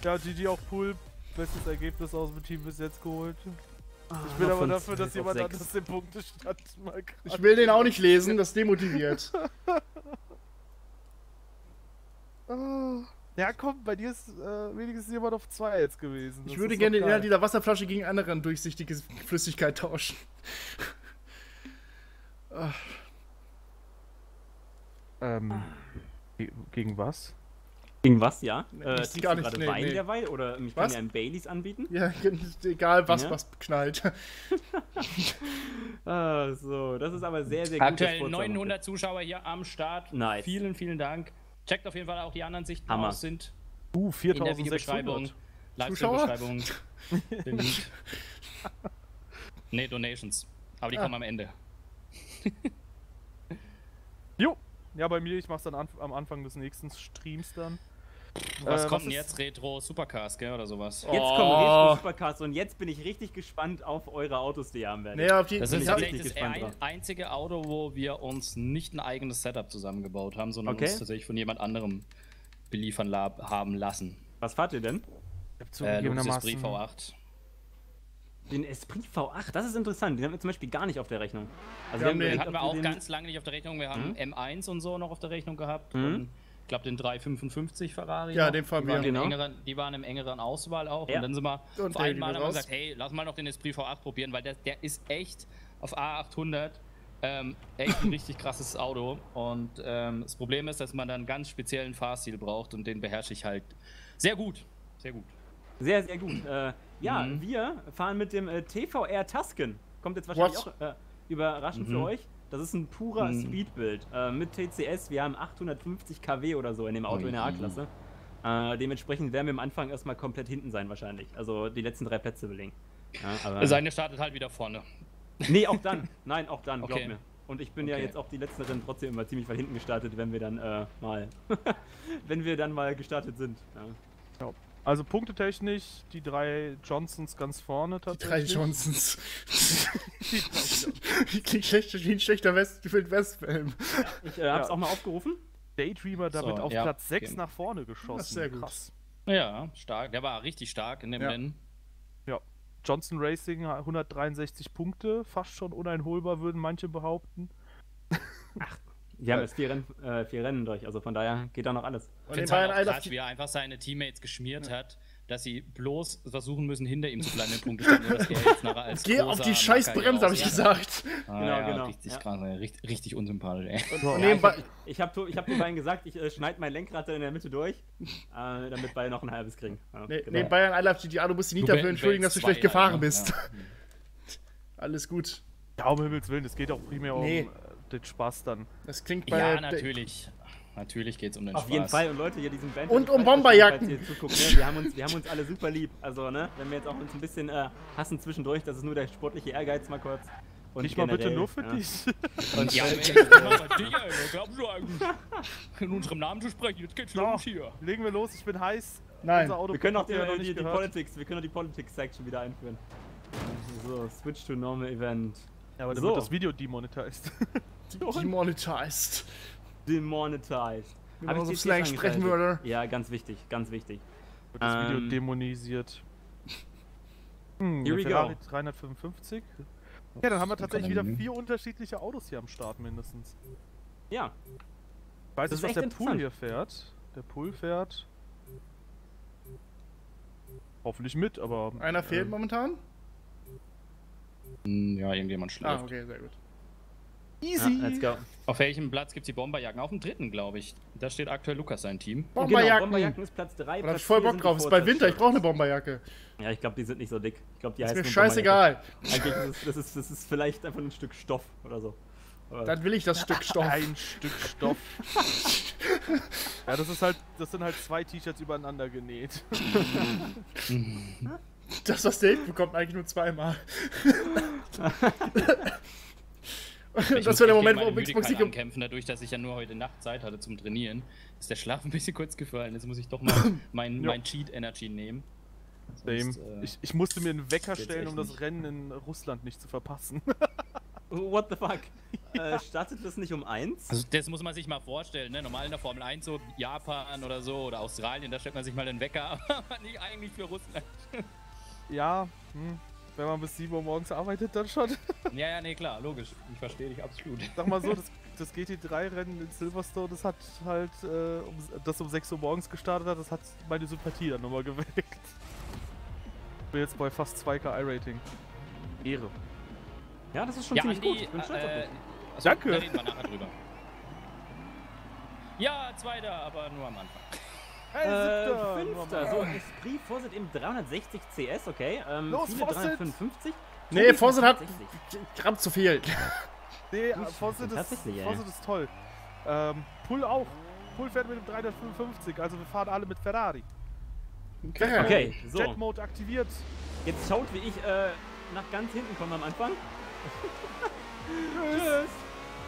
Ja, GG auch cool. Bestes Ergebnis aus dem Team bis jetzt geholt. Ah, Ich bin aber dafür, 12 dass jemand 6. anderes den Punktestand mal kann. Ich will den auch nicht lesen, das demotiviert. Ja, komm, bei dir ist äh, wenigstens jemand auf 2 jetzt gewesen. Ich Das würde ist gerne den Inhalt dieser Wasserflasche gegen andere durchsichtige Flüssigkeit tauschen. Ähm, ge- gegen was? Gegen was, ja? Äh, Ich gar nicht, gerade nee, Wein nee. derweil? Oder ich Was? kann ja einen Baileys anbieten? Ja, egal was, Ja. was knallt. Ah, so, das ist aber sehr, sehr gut. Aktuell das Vorzeichen. 900 Zuschauer hier am Start. Nice. Vielen, vielen Dank. Checkt auf jeden Fall auch die anderen Sichten Hammer. aus, sind Uh, in der Videobeschreibung. 4600. Zuschauer? Livestream-Beschreibung. Beliebt. nee, Donations. Aber die Ah. kommen am Ende. Jo. Ja, bei mir, ich mach's dann an, am Anfang des nächsten Streams dann. Was Äh, kommt denn jetzt? Retro Supercars, gell? Oder sowas? Jetzt Oh. kommen richtig Supercars und jetzt bin ich richtig gespannt auf eure Autos, die ihr haben werdet. Nee, auf die, Das ist ich tatsächlich richtig das ein, einzige Auto, wo wir uns nicht ein eigenes Setup zusammengebaut haben, sondern Okay. uns tatsächlich von jemand anderem beliefern la haben lassen. Was fahrt ihr denn? Ich hab Äh, Esprit V8. Den Esprit V8, das ist interessant. Den haben wir zum Beispiel gar nicht auf der Rechnung. Also Wir haben Den den- hatten wir auch den- ganz lange nicht auf der Rechnung. Wir haben M1 und so noch auf der Rechnung gehabt. Mhm. Glaube den 355 Ferrari. Ja, noch. den fahren die wir. waren, im Genau. engeren, die waren im engeren Auswahl auch. Ja. Und dann sind wir Und einmal geht haben wir gesagt, hey, lass mal noch den Esprit V8 probieren, weil der, der ist echt auf A800 ähm, echt ein richtig krasses Auto. Und ähm, das Problem ist, dass man dann einen ganz speziellen Fahrstil braucht und den beherrsche ich halt sehr gut. Sehr gut. Sehr, sehr gut. Äh, ja, Mhm. wir fahren mit dem äh, TVR Tusken. Kommt jetzt wahrscheinlich What? auch äh, überraschend Mhm. für euch. Das ist ein purer Mhm. Speedbild äh, mit TCS. Wir haben 850 kW oder so in dem Auto in der. A-Klasse. Äh, dementsprechend werden wir am Anfang erstmal komplett hinten sein wahrscheinlich. Also die letzten drei Plätze belegen. Ja, Seine startet halt wieder vorne. nee, auch dann. Nein, auch dann, glaub Okay. mir. Und ich bin ja Okay. jetzt auch die letzten Rennen trotzdem immer ziemlich weit hinten gestartet, wenn wir dann äh, mal, wenn wir dann mal gestartet sind. Ja. Also punktetechnisch, die drei Johnsons ganz vorne drei tatsächlich. Johnsons. Die drei Johnsons. Klingt schlecht, wie ein schlechter West West-Film. Ich äh, hab's Ja. auch mal aufgerufen. Daydreamer damit So, auf ja, Platz 6 okay. nach vorne geschossen. Das ist sehr gut. Krass. Ja, stark. Der war richtig stark in dem Ja. Rennen. Ja. Johnson Racing 163 Punkte, fast schon uneinholbar, würden manche behaupten. Wir haben jetzt vier Rennen, äh, vier Rennen durch, also von daher geht da noch alles. Ich Und finde den es halt Bayern auch krass, wie er einfach seine Teammates geschmiert hat, dass sie bloß versuchen müssen, hinter ihm zu bleiben, den Punktestand, Geh auf die scheiß Macker Bremse, hab ich gesagt. Ah, Genau, ja, genau, Richtig ja. krass, richtig, richtig unsympathisch, ey. Und, Ja, ja, ich ich habe ich hab beiden gesagt, ich äh, schneide mein Lenkrad dann in der Mitte durch, äh, damit beide noch ein halbes kriegen. Ja, Nee, genau. Nebenbei an Isle of GTR, du musst dich nicht Du dafür entschuldigen, dass du schlecht gefahren Alter. bist. Ja. Alles gut. Ja, um Himmels Willen, es geht auch primär Nee. um äh, den Spaß dann. Das klingt bei Ja, natürlich. Natürlich geht es um den Auf Spaß. jeden Fall und Leute hier diesen Band Und um Bomberjacken. Ihr zuguckt, ne? wir, haben uns, wir haben uns alle super lieb. Also, ne, wenn wir jetzt auch uns ein bisschen äh, hassen zwischendurch, das ist nur der sportliche Ehrgeiz mal kurz. Und Nicht mal bitte generell, nur für ja. dich. Und Ja, glaubst du eigentlich? In unserem Namen zu sprechen, jetzt geht's los hier. legen wir los, ich bin heiß. Nein. Wir können auch die, die, die. Politics, wir können auch die Politics-Section wieder einführen. So, switch to normal event. Ja, aber dann So. wird das Video demonetized. Demonetized. Demonetized. Hab man ich so Slang sprechen würde. Ja, ganz wichtig, ganz wichtig. wird das Video Ähm, dämonisiert. Hm, Here we Ferrari go. 355. Ja, dann haben wir tatsächlich wieder vier unterschiedliche Autos hier am Start mindestens. Ja, Ich weiß Das nicht, ist was der Pool hier fährt. Der Pool fährt. Hoffentlich mit, aber. Einer fehlt ähm, momentan? Hm, Ja, irgendjemand schläft. Ah, okay, sehr gut. Ja, let's go. Auf welchem Platz gibt's die Bomberjacken? Auf dem dritten, glaube ich. Da steht aktuell Lukas sein Team. Genau, Bomberjacken. Bomberjacken ist Platz 3. Da hab ich voll Bock drauf. Ist bei Winter, ich brauche eine Bomberjacke. Ja, ich glaube, die sind nicht so dick. Ich glaube, die Ist heißen mir nur scheißegal. Eigentlich ist es, das, ist, das ist vielleicht einfach ein Stück Stoff oder so. Aber Dann will ich das Stück Stoff. Ein Stück Stoff. ja, das ist halt, das sind halt zwei T-Shirts übereinander genäht. Das, was Dave bekommt, eigentlich nur zweimal. Ich das muss wäre der Moment, wo Xbox nicht ankämpfen, dadurch, dass ich ja nur heute Nacht Zeit hatte zum Trainieren. Ist der Schlaf ein bisschen kurz gefallen. Jetzt muss ich doch mal mein, Ja. mein Cheat Energy nehmen. Same. Sonst, äh, Ich, ich musste mir einen Wecker stellen, um das nicht. Rennen in Russland nicht zu verpassen. What the fuck? äh, startet das nicht um 1? Also das muss man sich mal vorstellen, ne? Normal in der Formel 1 so Japan oder so oder Australien, da stellt man sich mal den Wecker, aber nicht eigentlich für Russland. ja, hm, wenn man bis 7 Uhr morgens arbeitet, dann schon. Ja, ja, nee, klar, logisch. Ich verstehe dich absolut. Sag mal so, das, das GT3-Rennen in Silverstone, das hat halt, äh, um, das um 6 Uhr morgens gestartet hat, das hat meine Sympathie dann nochmal geweckt. Ich bin jetzt bei fast 2K I-Rating. Ehre. Ja, das ist schon Ja, ziemlich Andi, gut. Ich bin stolz auf äh, dich. achso, Danke. Da reden wir nachher drüber. Ja, zweiter, aber nur am Anfang. Hey, Äh, siebter. Fünfter. So, Esprit Fawcett im 360 CS, okay. Ähm, Los, viele Fawcett! 355. Nee, Fawcett hat 360. Gramm zu viel. Nee, Ui, Fawcett ist. Fawcett ist toll. Ähm, Pull auch. Pull fährt mit dem 355, also wir fahren alle mit Ferrari. Okay, so. Jet Mode aktiviert. Jetzt schaut, wie ich äh, nach ganz hinten komme am Anfang. Tschüss.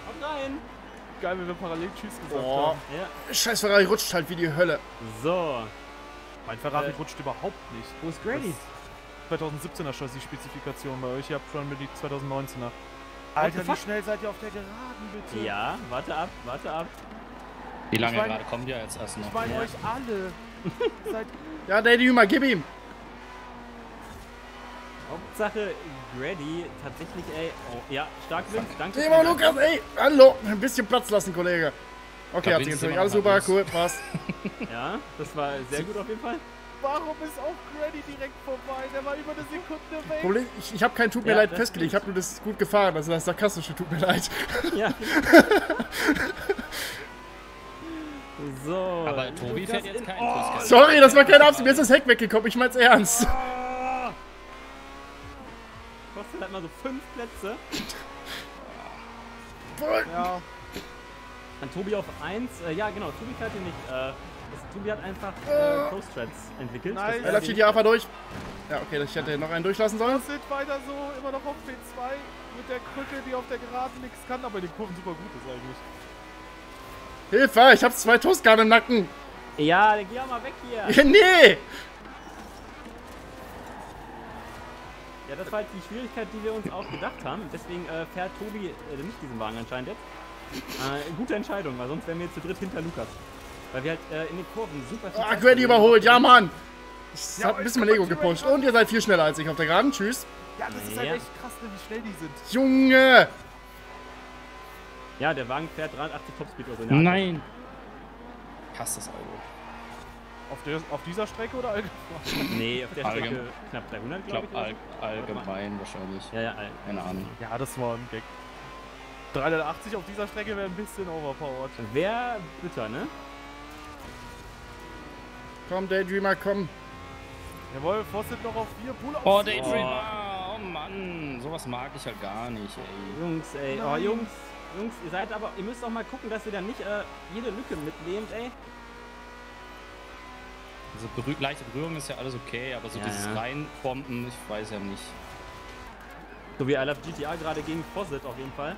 Haut rein. Geil, wenn wir parallel Tschüss gesagt Boah. haben. Ja. Scheiß Ferrari rutscht halt wie die Hölle. So. Mein Ferrari Äh, rutscht überhaupt nicht. Wo ist Grady? Das 2017er Chassis-Spezifikation bei euch. Ihr habt schon mit die 2019er. Alter, wie schnell seid ihr auf der Geraden, bitte? Ja, warte ab, warte ab. Wie lange Ich mein- gerade kommt ihr jetzt erst noch? Ich meine Ja. euch alle. Seid Ja, Daddy Jünger, gib ihm. Hauptsache Grady tatsächlich, ey. Oh, ja, stark Wind. Danke. Immer Lukas, ey, hallo. Ein bisschen Platz lassen, Kollege. Okay, Da hat sich natürlich alles super, los. cool, passt. Ja, das war sehr gut auf jeden Fall. Warum ist auch Grady direkt vorbei? Der war über eine Sekunde weg. Problem, ich, ich habe kein Tut mir Ja, leid festgelegt, ich habe nur das gut gefahren, also das sarkastische Tut mir leid. Ja. so. Aber Tobi fährt jetzt in- keinen oh. Sorry, das war keine Absicht, mir ist das Heck weggekommen, ich mein's ernst. Kostet halt mal so fünf Plätze. Ja, An Tobi auf 1. Äh, ja, genau, Tobi fährt hier nicht. Äh, das, Tobi hat einfach äh, Pro Strats entwickelt. Nice. Er läuft hier die AFA durch. Ja, okay, ich hätte noch einen durchlassen sollen. das sind weiter so, immer noch auf P2 mit der Krücke, die auf der Geraden nichts kann, aber den Kurven super gut ist eigentlich. Hilfe, ich hab zwei Toastgarn im Nacken. Ja, dann geh auch mal weg hier. Ja, nee. Ja, das war halt die Schwierigkeit, die wir uns auch gedacht haben. Deswegen äh, fährt Tobi äh, nicht diesen Wagen anscheinend jetzt. Äh, gute Entscheidung, weil sonst wären wir jetzt zu dritt hinter Lukas. Weil wir halt äh, in den Kurven super viel Ah, verlieren. überholt, ja, Mann. Ich Ja, hab ein bisschen mein Ego gepusht. Und ihr seid viel schneller als ich auf der Geraden. Tschüss. Ja, das ist Ja. halt echt krass, ne, wie schnell die sind. Junge. Ja, der Wagen fährt 380 Topspeed oder so. Nein! Passt das Auto. Auf, der, auf dieser Strecke oder allgemein? Nee, auf der Strecke Allgemein. knapp 300, Ich glaube ich. all, allgemein wahrscheinlich. Ja, ja, all- Keine Ahnung. Ja, das war ein Gag. 380 auf dieser Strecke wäre ein bisschen overpowered. Wäre bitter, ne? Komm, Daydreamer, komm. Jawohl, Fawcett noch auf 4, Pool auf Oh. Daydreamer! Oh Mann, sowas mag ich halt gar nicht, ey. Jungs, ey. Oh, Nein. Jungs. Jungs, ihr seid aber, ihr müsst auch mal gucken, dass ihr dann nicht äh, jede Lücke mitnehmt, ey. Also berühr leichte Berührung ist ja alles okay, aber so Ja, dieses ja. Reinbomben, ich weiß ja nicht. So wie I Love GTA gerade gegen Fawcett auf jeden Fall.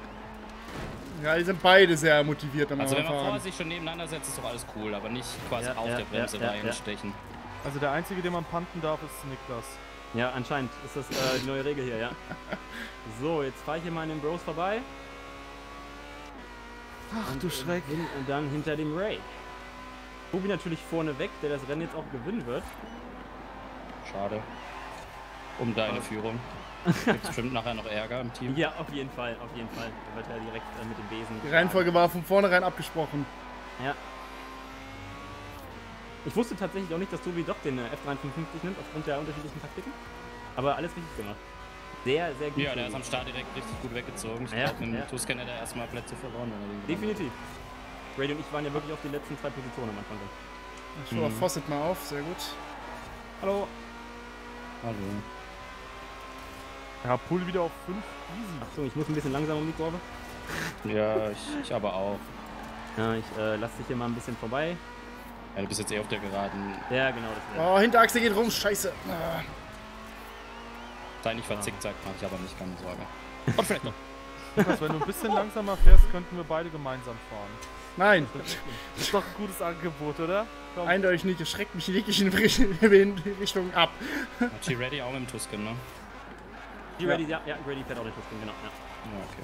Ja, die sind beide sehr motiviert am Also wenn man vorher sich schon nebeneinander setzt, ist doch alles cool, aber nicht quasi Ja, auf ja, der Bremse ja, ja, ja. reinstechen. Also der einzige, den man panten darf, ist Niklas. Ja, anscheinend ist das äh, die neue Regel hier, ja. So, jetzt fahre ich hier mal an den Bros vorbei. Ach und, du Schreck. Bin dann hinter dem Ray. Tobi natürlich vorne weg, der das Rennen jetzt auch gewinnen wird. Schade. Um deine Führung. Gibt bestimmt nachher noch Ärger im Team. Ja, auf jeden Fall, auf jeden Fall. Da wird er direkt äh, mit dem Besen. Die Reihenfolge war von vornherein abgesprochen. Ja. Ich wusste tatsächlich auch nicht, dass Tobi doch den äh, F355 nimmt, aufgrund der unterschiedlichen Taktiken. Aber alles richtig gemacht. Sehr, sehr gut. Ja, der ist am Start direkt richtig gut weggezogen. Ich Ja, glaube, mit dem ja. Tuscan hätte er erstmal Plätze verloren. Er Definitiv. Brady und ich waren ja wirklich auf die letzten zwei Positionen am Anfang. Ich schau Mhm. Fawcett mal auf, sehr gut. Hallo. Hallo. Ja, Pool wieder auf 5. Easy. Achtung, ich muss ein bisschen langsam um die Kurve. Ja, ich, ich aber auch. Ja, ich äh, lasse dich hier mal ein bisschen vorbei. Ja, du bist jetzt eh auf der geraden. Ja, genau, das wäre. Oh, Hinterachse geht rum, scheiße. Ah. Sei nicht verzickzackt, mach ich aber nicht, keine Sorge. Und vielleicht noch. Wenn du ein bisschen langsamer fährst, könnten wir beide gemeinsam fahren. Nein, Das ist doch ein gutes Angebot, oder? Komm. eindeutig nicht. Es schreckt mich in jeglichen Ri- Richtungen ab. Hat Ready auch mit dem Tuscan, ne? Die Ready, ja, ja, Ready fährt auch nicht Tusken, genau. Ja. Ja, okay.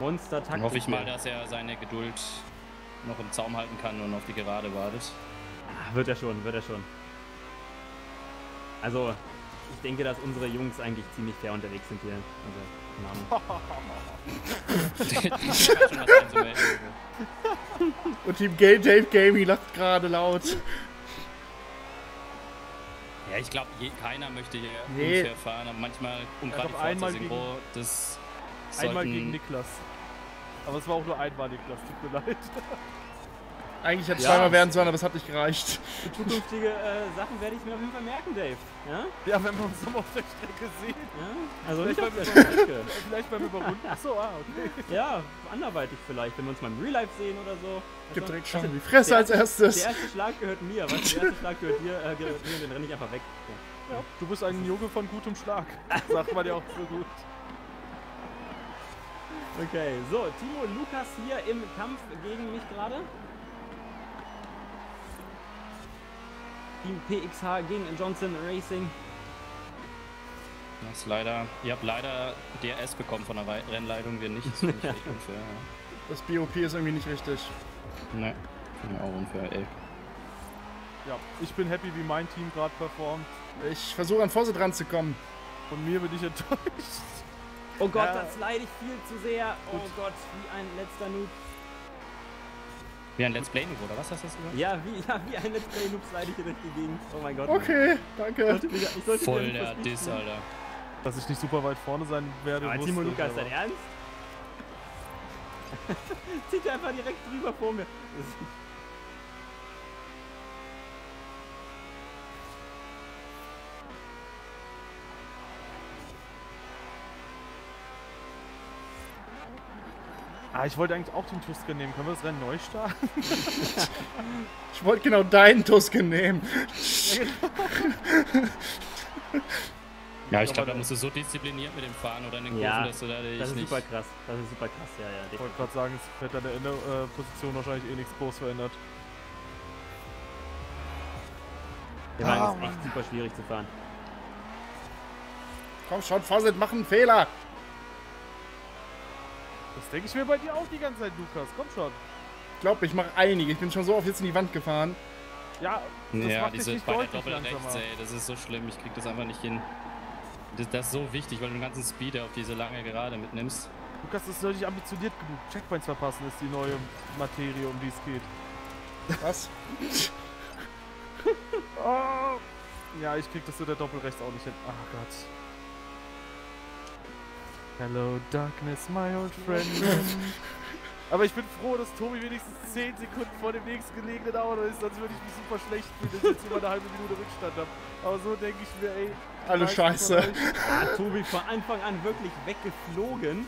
Monster Dann Taktik. hoffe ich mal, dass er seine Geduld noch im Zaum halten kann und auf die Gerade wartet. Ah, Wird er schon, wird er schon. Also, ich denke, dass unsere Jungs eigentlich ziemlich fair unterwegs sind hier. Also, einzumelden. Und Team Ga- Dave Gaming lacht gerade laut. Ja, ich glaube, keiner möchte hier Nee. unfair fahren, aber manchmal, um Ja, gerade einmal Synchro, das Einmal gegen Niklas. Aber es war auch nur einmalig, das tut mir leid. Eigentlich hätte es Ja. zweimal werden sollen, aber es hat nicht gereicht. Für zukünftige äh, Sachen werde ich mir auf jeden Fall merken, Dave. Ja? Ja, wenn wir uns nochmal auf der Strecke sehen. ja? Also nicht Vielleicht auf der beim- Strecke. Vielleicht beim Überrunden. Achso, ah, okay. Ja, anderweitig vielleicht, wenn wir uns mal im Real Life sehen oder so. Also, direkt also, Schaden in die Fresse als Der erstes. erste Schlag gehört mir, was? Der erste Schlag gehört dir, äh, gehört mir, den renne ich einfach weg. So. Ja, du bist ein Junge von gutem Schlag. Sagt man ja auch so gut. Okay, so, Timo Lukas hier im Kampf gegen mich gerade. Team PXH gegen Johnson Racing. Das ist leider, ihr habt leider DRS bekommen von der Rennleitung, wir nicht. Das echt unfair. Das BOP ist irgendwie nicht richtig. Ja. Ne, finde ich auch unfair, ey. Ja, ich bin happy, wie mein Team gerade performt. Ich versuche an Vorsicht ranzukommen. Von mir bin ich enttäuscht. Oh Gott, Ja. da slide ich viel zu sehr. Oh Gut. Gott, wie ein letzter Noob. Wie ein Let's Play Noob, oder was hast du das gesagt? Ja, wie, ja, wie ein Let's Play Noob slide ich hier durch die Gegend. Oh mein Gott. Okay, Ich danke. sollte wieder, ich sollte Voll der Diss. Alter. Dass ich nicht super weit vorne sein werde. Aber wusste Timo ich, Lukas, dein Ernst? Zieht er einfach direkt drüber vor mir. Ah, ich wollte eigentlich auch den Tusken nehmen. Können wir das Rennen neu starten? Ich wollte genau deinen Tusken nehmen. Ja, ich glaube, da musst du so diszipliniert mit dem Fahren oder in den Kurven, Ja, dass du da dich Das ist nicht... super krass. Das ist super krass, ja, ja. Ich wollte gerade sagen, es wird an der Ende, äh, Position wahrscheinlich eh nichts groß verändert. Der Wagen Ah, ist echt super schwierig zu fahren. Komm schon, Vorsicht, mach einen Fehler. Denke ich mir bei dir auch die ganze Zeit, Lukas. Komm schon. Ich glaube, ich mache einige. Ich bin schon so oft jetzt in die Wand gefahren. Ja, das Ja, macht dich diese nicht bei der deutlich Doppel rechts, langsamer. ey, das ist so schlimm, ich krieg das einfach nicht hin. Das, das ist so wichtig, weil du den ganzen Speed auf diese lange Gerade mitnimmst. Lukas, das ist noch nicht ambitioniert genug. Checkpoints verpassen ist die neue Materie, um die es geht. Was? Oh. Ja, ich krieg das mit der Doppel rechts auch nicht hin. Ach Gott. Hello Darkness, my old friend. Aber ich bin froh, dass Tobi wenigstens 10 Sekunden vor dem nächsten gelegenen Auto ist, sonst würde ich mich super schlecht fühlen, dass ich jetzt über eine halbe Minute Rückstand habe. Aber so denke ich mir, ey. Alle Scheiße. Ja, Tobi von Anfang an wirklich weggeflogen.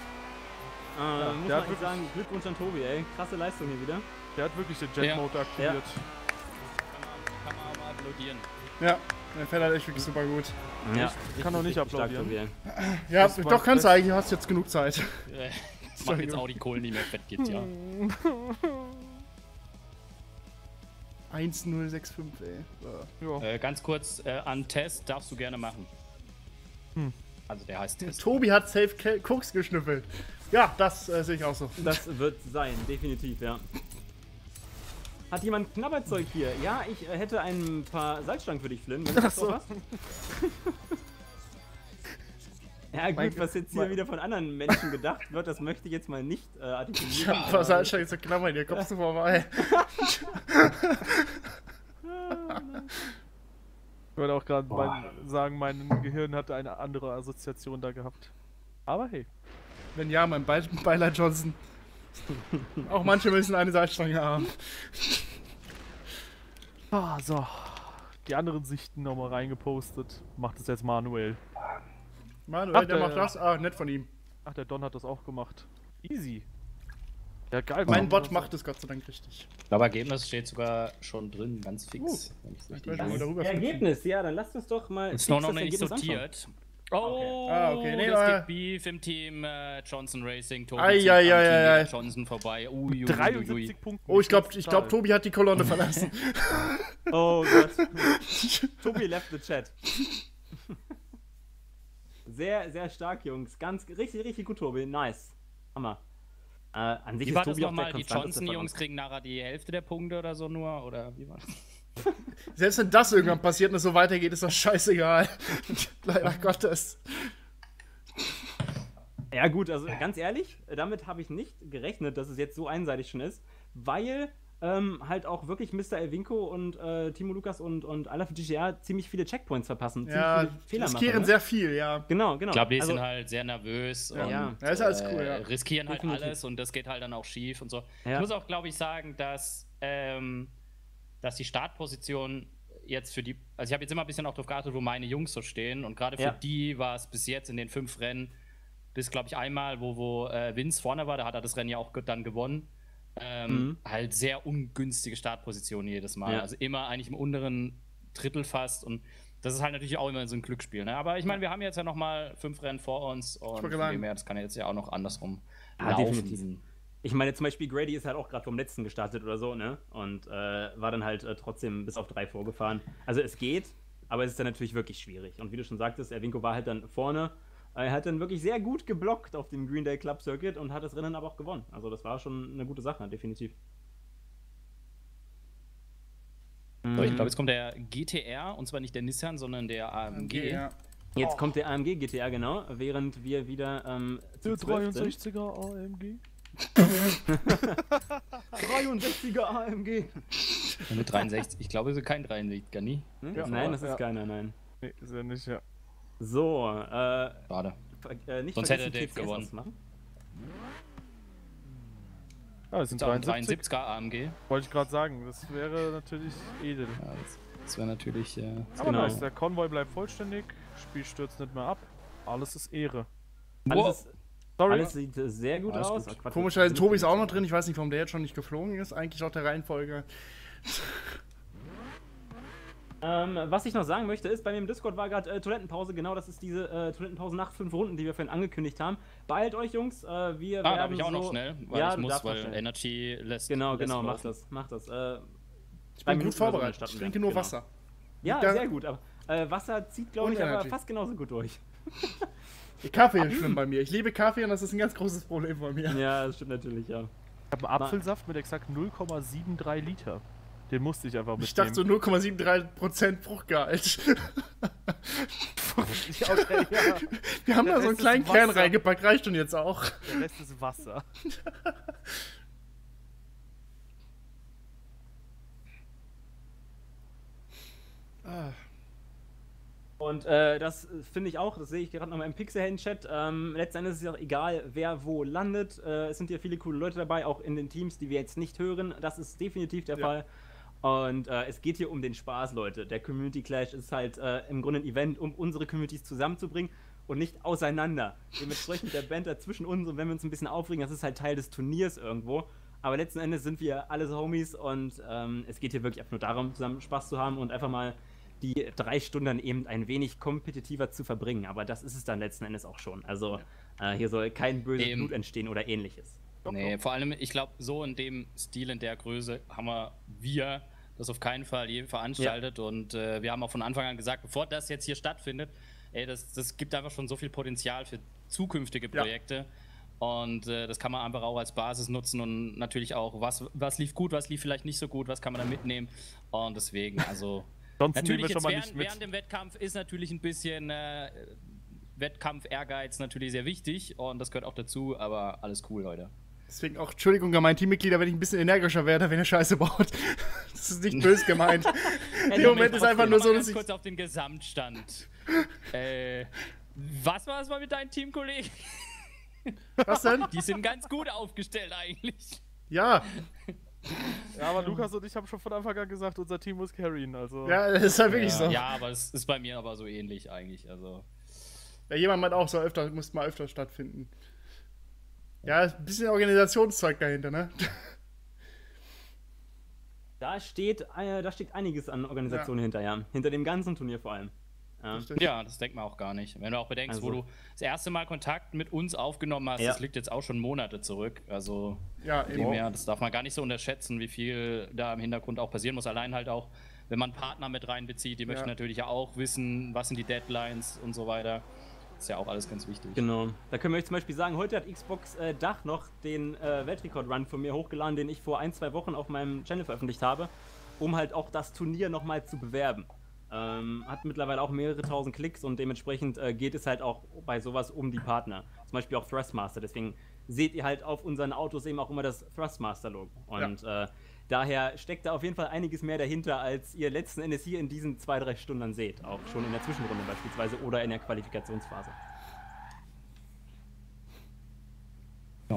Äh, muss der man echt wirklich- sagen, Glückwunsch an Tobi, ey. Krasse Leistung hier wieder. Der hat wirklich den Ja. Jet-Mode aktiviert. Kann man, kann man mal applaudieren. Ja, der fährt halt echt wirklich super gut. Ja, Ich kann doch nicht applaudieren. Ja, Das doch kannst du eigentlich. Du hast jetzt genug Zeit. Äh, Mach jetzt auch die Kohlen nicht mehr fett geht, ja. 1065, ey. Ja. Äh, ganz kurz, äh, an Test darfst du gerne machen. Hm. Also der heißt Test. Tobi hat safe Koks geschnüffelt. Ja, das äh, sehe ich auch so. Das wird sein, definitiv, ja. Hat jemand Knabberzeug hier? Ja, ich äh, hätte ein paar Salzstangen für dich, Flynn. Wenn du so. hast. Ja gut, Mein- was jetzt hier wieder von anderen Menschen gedacht wird, das möchte ich jetzt mal nicht äh, Ich artikulieren. hab ein paar Salzstangen zu knabbern, hier kommst du vorbei. Ich würde auch gerade sagen, mein Gehirn hatte eine andere Assoziation da gehabt. Aber hey. Wenn ja, mein Be Beileid Johnson. Auch manche müssen eine Salzstange haben. Ah, so. Die anderen Sichten nochmal reingepostet. Macht es jetzt manuell. Manuel, Ach, der der- macht das? Ah, nett von ihm. Ach, der Don hat das auch gemacht. Easy. Ja, geil. Mein Bot macht es Gott sei Dank richtig. Ich glaube, Ergebnis steht sogar schon drin, ganz fix. darüber Das. Ergebnis, ja, dann lasst uns doch mal. Ist noch, noch nicht Ergebnis anschauen. Oh, Ah, okay. Nee, es aber- gibt Beef im Team äh, Johnson Racing. Tobi ei, Team ei, wieder Johnson vorbei. Ui, ui, ui, ui. 73 Punkte. Oh, ich glaube, ich glaub. Tobi hat die Kolonne verlassen. Oh Gott. Tobi left the chat. Sehr, sehr stark, Jungs. Ganz richtig, richtig gut, Tobi. Nice. Hammer. Äh, an sich Wie ist war das Tobi der nochmal? Die Johnson-Jungs kriegen nachher die Hälfte der Punkte oder so nur? Oder wie war das? Selbst wenn das irgendwann passiert und es so weitergeht, ist das scheißegal. Leider Gottes. Ja gut, also ganz ehrlich, damit habe ich nicht gerechnet, dass es jetzt so einseitig schon ist, weil ähm, halt auch wirklich Mr. Elvinko und äh, Timo Lukas und, und Alaf GGR ziemlich viele Checkpoints verpassen. Ja, ziemlich viele Fehler riskieren machen, ne? sehr viel, ja. Genau, genau. Ich glaube, die Also- sind halt sehr nervös Ja, und ja. Ja, ist alles cool, äh, ja. riskieren halt Definitiv. alles und das geht halt dann auch schief und so. Ja. Ich muss auch, glaube ich, sagen, dass, ähm, dass die Startposition jetzt für die, also ich habe jetzt immer ein bisschen auch darauf geachtet, wo meine Jungs so stehen und gerade für Ja. die war es bis jetzt in den fünf Rennen, bis glaube ich einmal, wo, wo äh, Vince vorne war, da hat er das Rennen ja auch dann gewonnen. Ähm, Mhm. Halt sehr ungünstige Startpositionen jedes Mal. Ja. Also immer eigentlich im unteren Drittel fast und das ist halt natürlich auch immer so ein Glücksspiel. Ne? Aber ich meine, wir haben jetzt ja noch mal fünf Rennen vor uns und her, das kann ja jetzt ja auch noch andersrum Ja, laufen. definitiv. Ich meine, zum Beispiel Grady ist halt auch gerade vom letzten gestartet oder so, ne? Und äh, war dann halt äh, trotzdem bis auf drei vorgefahren. Also es geht, aber es ist dann natürlich wirklich schwierig. Und wie du schon sagtest, Erwinko war halt dann vorne. Er hat dann wirklich sehr gut geblockt auf dem Green Day Club Circuit und hat das Rennen aber auch gewonnen. Also das war schon eine gute Sache, definitiv. So, ich glaube, jetzt kommt der GTR und zwar nicht der Nissan, sondern der AMG. ja. Jetzt kommt der AMG GTR, genau, während wir wieder ähm, zu Der 12 sind. 63er AMG. 63er AMG. Mit 63. Ich glaube, es ist kein 63er, nie. Hm? Ja, nein, das ist ja. keiner, nein. Nee, ist er nicht, ja. So, äh, Schade. äh, nicht Sonst hätte Dave gewonnen. auszumachen. Ah, das sind Ist auch ein 73. 73er AMG. Wollte ich gerade sagen, das wäre natürlich edel. Ja, das das wäre natürlich. Äh, Aber Genau. nice, der Konvoi bleibt vollständig, Spiel stürzt nicht mehr ab. Alles ist Ehre. Alles, ist, Sorry. alles sieht äh, sehr gut Alles aus. gut. Komischerweise, Tobi ist auch noch drin. Ich weiß nicht, warum der jetzt schon nicht geflogen ist. Eigentlich auch der Reihenfolge. Ähm, was ich noch sagen möchte, ist, bei mir im Discord war gerade äh, Toilettenpause. Genau, das ist diese äh, Toilettenpause nach fünf Runden, die wir vorhin angekündigt haben. Beeilt euch, Jungs. Äh, wir ah, darf werden ich auch so noch schnell, weil ja, ich du muss, weil schnell. Energy lässt. Genau, lässt genau, mach das, mach das. Äh, Ich bin gut vorbereitet. Ich trinke nur genau. Wasser. Ja, sehr gut. Aber äh, Wasser zieht, glaube ich, aber fast genauso gut durch. Kaffee ist schlimm bei mir. Ich liebe Kaffee und das ist ein ganz großes Problem bei mir. Ja, das stimmt natürlich, ja. Ich habe einen Apfelsaft mit exakt 0,73 Liter. Den musste ich einfach mitnehmen. Ich dachte so 0,73% Fruchtgehalt. okay, ja. Wir haben Der da so einen kleinen Kern reingepackt, reicht schon jetzt auch. Der Rest ist Wasser. Und äh, das äh, finde ich auch, das sehe ich gerade noch mal im Pixelhelden-Chat. Ähm, letzten Endes ist es auch egal, wer wo landet. Äh, es sind hier viele coole Leute dabei, auch in den Teams, die wir jetzt nicht hören. Das ist definitiv der Ja. Fall. Und äh, es geht hier um den Spaß, Leute. Der Community Clash ist halt äh, im Grunde ein Event, um unsere Communities zusammenzubringen und nicht auseinander. Dementsprechend der Banter zwischen uns und wenn wir uns ein bisschen aufregen, das ist halt Teil des Turniers irgendwo. Aber letzten Endes sind wir alles Homies und ähm, es geht hier wirklich einfach nur darum, zusammen Spaß zu haben und einfach mal die drei Stunden eben ein wenig kompetitiver zu verbringen. Aber das ist es dann letzten Endes auch schon. Also äh, hier soll kein böses. Blut entstehen oder ähnliches. Nee, vor allem, ich glaube, so in dem Stil, in der Größe haben wir, wir das auf keinen Fall je veranstaltet. Und äh, wir haben auch von Anfang an gesagt, bevor das jetzt hier stattfindet, ey, das, das gibt einfach schon so viel Potenzial für zukünftige Ja. Projekte. Und äh, das kann man einfach auch als Basis nutzen und natürlich auch, was, was lief gut, was lief vielleicht nicht so gut, was kann man da mitnehmen. Und deswegen, also. Sonst nehmen Natürlich wir schon mal während, nicht mit. während dem Wettkampf ist natürlich ein bisschen äh, Wettkampf-Ehrgeiz natürlich sehr wichtig und das gehört auch dazu, aber alles cool, Leute. Deswegen auch Entschuldigung an meine Teammitglieder, wenn ich ein bisschen energischer werde, wenn ihr Scheiße baut. Das ist nicht böse gemeint. Im Moment ist einfach nur so, dass ich. kurz auf den Gesamtstand. äh, was war es mal mit deinen Teamkollegen? Was denn? Die sind ganz gut aufgestellt eigentlich. Ja, Ja, aber Lukas und ich haben schon von Anfang an gesagt, unser Team muss carryen. Also ja, das ist halt wirklich ja, so. ja, aber es ist bei mir aber so ähnlich eigentlich. Also Ja, jemand meint auch, so öfter, muss mal öfter stattfinden. Ja, ist ein bisschen Organisationszeug dahinter, ne? Da steht, äh, da steht einiges an Organisationen hinter, ja. Hinter dem ganzen Turnier vor allem. Ja. Das denkt man auch gar nicht. Wenn du auch bedenkst, wo Also- du das erste Mal Kontakt mit uns aufgenommen hast, Ja. das liegt jetzt auch schon Monate zurück. Also Ja, eben. her, das darf man gar nicht so unterschätzen, wie viel da im Hintergrund auch passieren muss. Allein halt auch, wenn man Partner mit reinbezieht, die möchten Ja. natürlich ja auch wissen, was sind die Deadlines und so weiter. Ist ja auch alles ganz wichtig. Genau. Da können wir euch zum Beispiel sagen, heute hat Xbox äh, Dach noch den äh, Weltrekord-Run von mir hochgeladen, den ich vor ein, zwei Wochen auf meinem Channel veröffentlicht habe, um halt auch das Turnier nochmal zu bewerben. Ähm, hat mittlerweile auch mehrere tausend Klicks und dementsprechend äh, geht es halt auch bei sowas um die Partner. Zum Beispiel auch Thrustmaster. Deswegen seht ihr halt auf unseren Autos eben auch immer das Thrustmaster-Logo. Und äh, daher steckt da auf jeden Fall einiges mehr dahinter, als ihr letzten Endes hier in diesen zwei, drei Stunden seht. Auch schon in der Zwischenrunde beispielsweise oder in der Qualifikationsphase.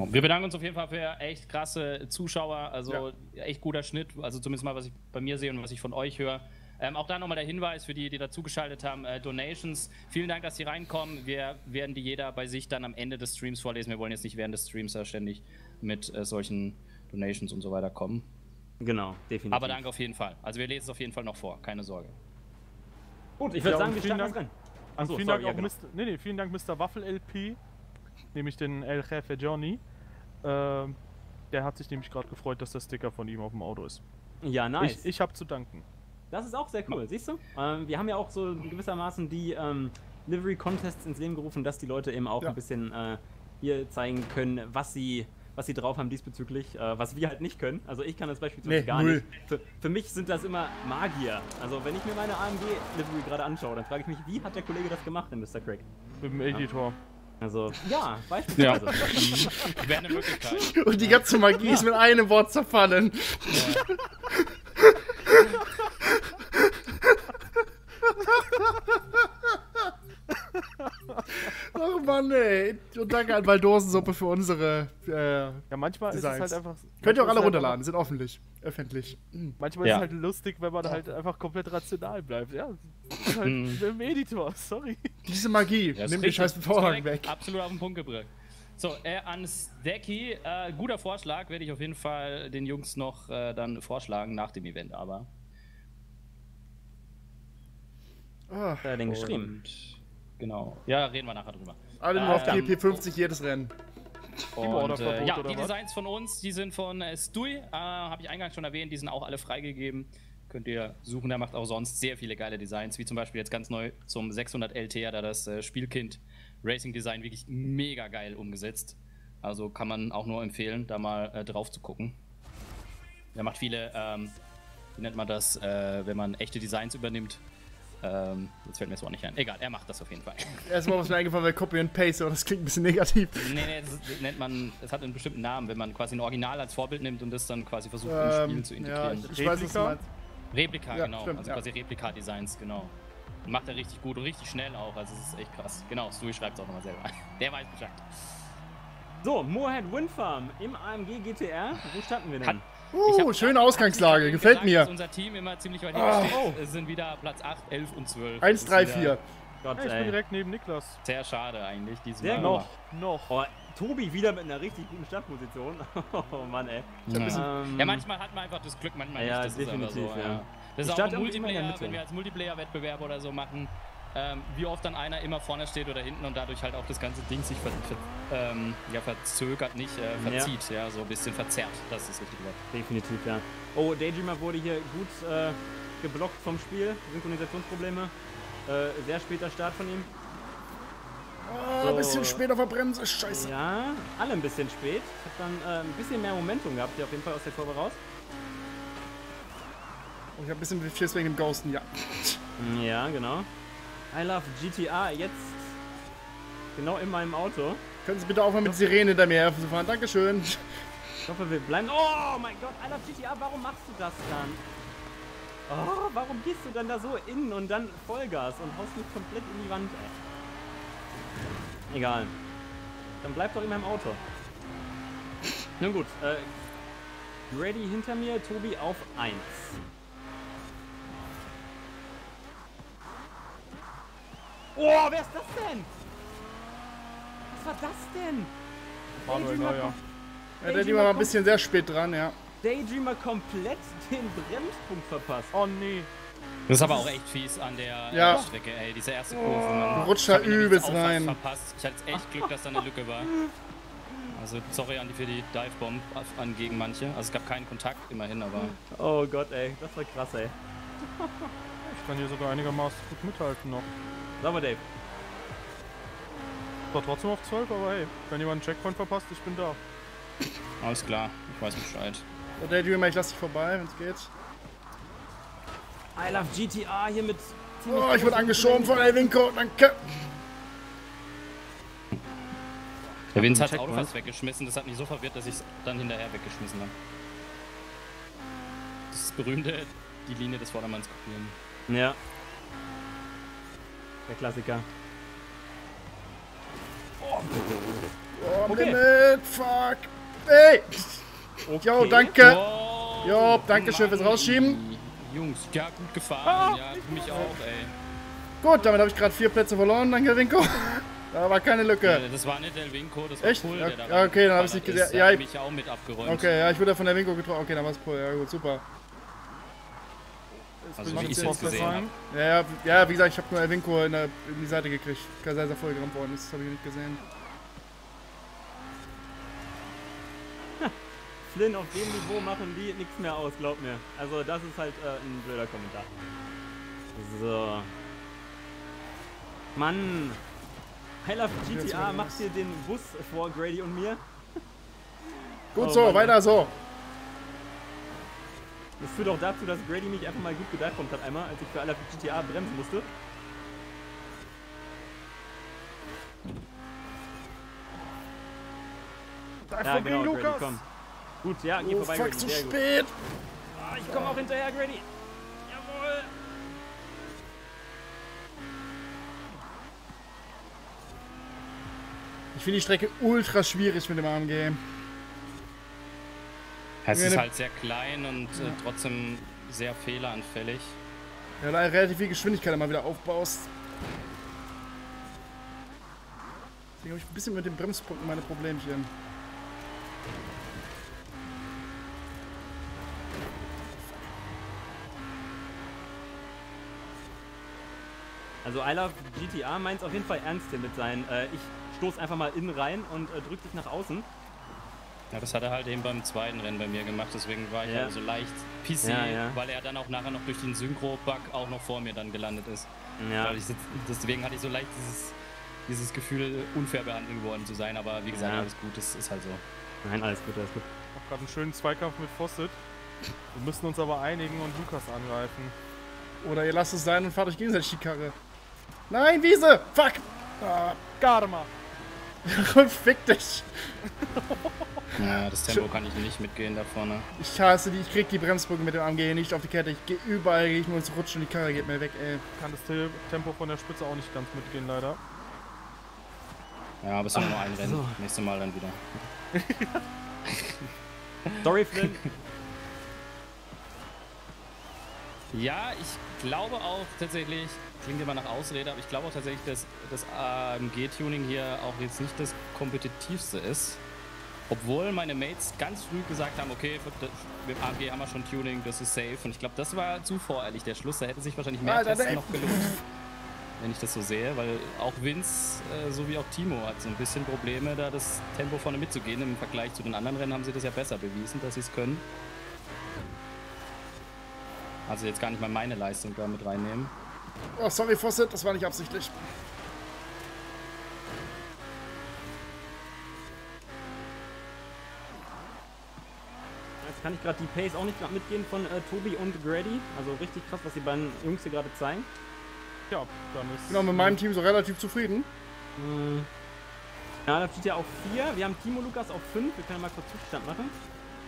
Wir bedanken uns auf jeden Fall für echt krasse Zuschauer, also Ja. echt guter Schnitt, also zumindest mal, was ich bei mir sehe und was ich von euch höre. Ähm, auch da nochmal der Hinweis für die, die dazugeschaltet haben, äh, Donations. Vielen Dank, dass Sie reinkommen. Wir werden die jeder bei sich dann am Ende des Streams vorlesen. Wir wollen jetzt nicht während des Streams da ständig mit äh, solchen Donations und so weiter kommen. Genau, definitiv. Aber danke auf jeden Fall. Also wir lesen es auf jeden Fall noch vor, keine Sorge. Gut, ich würde Ja, sagen, wir starten rein. Achso, vielen sorry, Dank ja, auch genau. Mr. Nee, nee, vielen Dank Mr. Waffel LP, nämlich den El Jefe Johnny. Ähm, der hat sich nämlich gerade gefreut, dass der Sticker von ihm auf dem Auto ist. Ja, nice. Ich, ich habe zu danken. Das ist auch sehr cool, siehst du? Ähm, wir haben ja auch so gewissermaßen die ähm, Livery-Contests ins Leben gerufen, dass die Leute eben auch Ja. ein bisschen äh, hier zeigen können, was sie, was sie drauf haben diesbezüglich, äh, was wir halt nicht können. Also ich kann das beispielsweise Nee, gar null. nicht. Für, für mich sind das immer Magier. Also wenn ich mir meine AMG-Livery gerade anschaue, dann frage ich mich, wie hat der Kollege das gemacht, der Mr. Craig? Mit dem Editor. Also, ja, beispielsweise. Wäre eine Möglichkeit. Und die ganze Magie ist mit einem Wort zerfallen. Ach Mann, ey. Und danke an Valdosensuppe für unsere. Äh, Ja, manchmal ist Designs. es halt einfach. könnt ihr auch alle ist runterladen, sind öffentlich. Öffentlich. Halt, manchmal Ja. ist es halt lustig, wenn man halt einfach komplett rational bleibt. Ja, ist halt Mhm. mit dem Editor, sorry. Diese Magie. Ja, ist Nimm den scheiß Ist Vorhang weg. Absolut auf den Punkt gebracht. So, äh, an Stacky, äh, guter Vorschlag, werde ich auf jeden Fall den Jungs noch äh, dann vorschlagen nach dem Event, aber. Ah, Hat er denn geschrieben? Genau. Ja, reden wir nachher drüber. alle nur auf Ähm, GP50 jedes Rennen. Und, äh, ja, oder die was? Designs von uns, die sind von äh, Stui, äh, habe ich eingangs schon erwähnt, die sind auch alle freigegeben. Könnt ihr suchen, der macht auch sonst sehr viele geile Designs, wie zum Beispiel jetzt ganz neu zum 600 LT, da das äh, Spielkind Racing Design wirklich mega geil umgesetzt. Also kann man auch nur empfehlen, da mal äh, drauf zu gucken. Der macht viele, ähm, wie nennt man das, äh, wenn man echte Designs übernimmt. Ähm, jetzt fällt mir das auch nicht ein. Egal, er macht das auf jeden Fall. Erstmal was mir eingefallen wäre Copy and Paste, aber das klingt ein bisschen negativ. Nee, nee, das nennt man, es hat einen bestimmten Namen, wenn man quasi ein Original als Vorbild nimmt und das dann quasi versucht im Spiel Ähm, zu ja, integrieren. ich, ich weiß, was du Replika? meinst. Replika, Ja, genau. stimmt, also ja. quasi Replika-Designs, genau. Und macht er richtig gut und richtig schnell auch, also es ist echt krass. Genau, Stui schreibt es auch nochmal selber. Der weiß Bescheid. So, Moorhead Windfarm im AMG GTR. Wo starten wir denn? Hat- Uh, schöne Ausgangslage, gefällt mir. unser Team immer ziemlich weit hinten steht. Es sind wieder Platz 8, 11 und 12. 1, Das 3, ist 4. wieder Gott, Ja, ich bin ey. direkt neben Niklas. Sehr schade eigentlich diesmal. Sehr Noch, noch. Oh, Tobi wieder mit einer richtig guten Startposition. Oh Mann, ey. Ähm, Ja, manchmal hat man einfach das Glück, manchmal Ja, nicht. Das ist definitiv, so, ja. ja. Das Ich ist auch starte im irgendwie immer in der Multiplayer, wenn wir als Multiplayer-Wettbewerb oder so machen, ähm, wie oft dann einer immer vorne steht oder hinten und dadurch halt auch das ganze Ding sich ver ver ähm, ja, verzögert, nicht äh, verzieht, ja. so ein bisschen verzerrt. Das ist das richtige Wort. Definitiv, ja. Oh, Daydreamer wurde hier gut äh, geblockt vom Spiel. Synchronisationsprobleme. Äh, sehr später Start von ihm. Ah, So. ein bisschen spät auf der Bremse, scheiße. Ja, alle ein bisschen spät. Ich habe dann äh, ein bisschen mehr Momentum gehabt, hier auf jeden Fall aus der Kurve raus. Oh, ich hab ein bisschen Schiss wegen dem Ghosten, ja. Ja, genau. I love GTA jetzt genau in meinem Auto. Können Sie bitte aufhören mit Sirene hinter mir zu fahren? Dankeschön. Ich hoffe, wir bleiben. Oh mein Gott, I love GTA, warum machst du das dann? Oh, warum gehst du dann da so innen und dann Vollgas und haust mich komplett in die Wand, ey? Egal. Dann bleib doch in meinem Auto. Nun gut, äh, Ready hinter mir, Tobi auf 1. Oh, wer ist das denn? Was war das denn? Manuel Neuer. Ja, der Lieber war ein bisschen sehr spät dran, ja. Daydreamer komplett den Bremspunkt verpasst. Oh nee. Das ist aber auch echt fies an der Ja. äh, Strecke, ey. Diese erste Kurve. Man Rutscht da ihn nämlich übelst rein. Verpasst. Ich hatte echt Glück, dass da eine Lücke war. Also sorry an die für die Divebomb an gegen manche. Also es gab keinen Kontakt immerhin, aber Oh Gott, ey, das war krass, ey. Ich kann hier sogar einigermaßen gut mithalten noch. Sauber, Dave. War trotzdem auf 12, aber hey, wenn jemand einen Checkpoint verpasst, ich bin da. alles klar. Ich weiß Bescheid. So, Daydreamer, ich lass dich vorbei, wenn's geht. I love GTA hier mit. Oh, ich wurde angeschoben von El Vinco, danke. Der Vince hat das. Auto fast weggeschmissen. Das hat mich so verwirrt, dass ich es dann hinterher weggeschmissen habe. Das ist das berühmte, die Linie des Vordermanns kopieren. Ja. Der Klassiker. Oh, am Okay. Limit, fuck. Ey! Jo, danke. Wow, Jo, danke schön fürs. Rausschieben. Jungs, ja, gut gefahren. ja, du mich auch, ey. Gut, damit habe ich gerade vier Plätze verloren, danke Winko. Da war keine Lücke. Ja, das war nicht der Winko, das war Echt? Pull, Ja, ja, okay, dann hab ich's reingeballert nicht gesehen. Ja, ich- mich auch mit abgeräumt. Okay, ja, ich wurde von der Winko getroffen. Okay, dann war es Pull. Ja, gut, super. Also wie ich gesehen ausgefallen. Ja, ja, ja, wie gesagt, ich habe nur Winko in, der, in die Seite gekriegt. Kann sein, dass er vollgerammt worden ist. Das habe ich nicht gesehen. Flynn, auf dem Niveau machen die nichts mehr aus, glaub mir. Also das ist halt äh, ein blöder Kommentar. So. Mann. I love GTA macht hier den Bus vor Grady und mir. Gut Oh, so, Mann. weiter so. Das führt auch dazu, dass Grady mich einfach mal gut gedeichkommt hat einmal, als ich für love GTA bremsen musste. Da Ja, genau, Grady, Lukas. komm. Gut, ja, geh Oh, vorbei, fuck, Grady, zu spät. Ah, ich komme auch hinterher, Grady. Jawohl. Ich finde die Strecke ultra schwierig mit dem AMG. Es ist halt sehr klein und äh, trotzdem sehr fehleranfällig. Ja, da relativ viel Geschwindigkeit immer wieder aufbaust. Deswegen habe ich ein bisschen mit den Bremspunkten meine Problemchen. Also I love GTA meint auf jeden Fall ernst hier mit sein. Äh, ich stoß einfach mal innen rein und äh, drück dich nach außen. Ja, das hat er halt eben beim zweiten Rennen bei mir gemacht, deswegen war ich Ja. halt so leicht PC, Ja, ja. weil er dann auch nachher noch durch den Synchro-Bug auch noch vor mir dann gelandet ist. Ja. Weil ich, deswegen hatte ich so leicht dieses, dieses Gefühl, unfair behandelt worden zu sein, aber wie gesagt, Ja. alles gut, das ist halt so. Nein, alles gut, alles gut. Ich hab gerade einen schönen Zweikampf mit Fawcett. Wir müssen uns aber einigen und Lukas angreifen. Oder ihr lasst es sein und fahrt euch gegenseitig die Karre. Nein, Wiese! Fuck! Ah, Garma! fick dich! Ja, das Tempo kann ich nicht mitgehen da vorne. Ich hasse die, ich krieg die Bremsbrücke mit dem AMG nicht auf die Kette. Ich gehe überall, ich ins Rutschen und die Karre geht mir weg, ey. Kann das Te- Tempo von der Spitze auch nicht ganz mitgehen, leider. Ja, aber es ist nur ein Rennen. so. Nächstes Mal dann wieder. Sorry, Flynn. Ja, ich glaube auch tatsächlich, klingt immer nach Ausrede, aber ich glaube auch tatsächlich, dass das AMG-Tuning hier auch jetzt nicht das kompetitivste ist. Obwohl meine Mates ganz früh gesagt haben, okay, mit AMG haben wir schon Tuning, das ist safe. Und ich glaube, das war zu voreilig, der Schluss. Da hätte sich wahrscheinlich mehr Alter, Tests noch gelohnt, wenn ich das so sehe. Weil auch Vince, äh, so wie auch Timo, hat so ein bisschen Probleme, da das Tempo vorne mitzugehen. Im Vergleich zu den anderen Rennen haben sie das ja besser bewiesen, dass sie es können. Also jetzt gar nicht mal meine Leistung da mit reinnehmen. Oh, sorry, Fawcett, das war nicht absichtlich. Kann ich gerade die Pace auch nicht gerade mitgehen von äh, Tobi und Grady. Also richtig krass, was die beiden Jungs hier gerade zeigen. Ja, dann ist. Genau, mit meinem Team so relativ zufrieden. Hm. Ja, da steht ja auf 4. Wir haben Timo Lukas auf 5. Wir können mal kurz Zustand machen.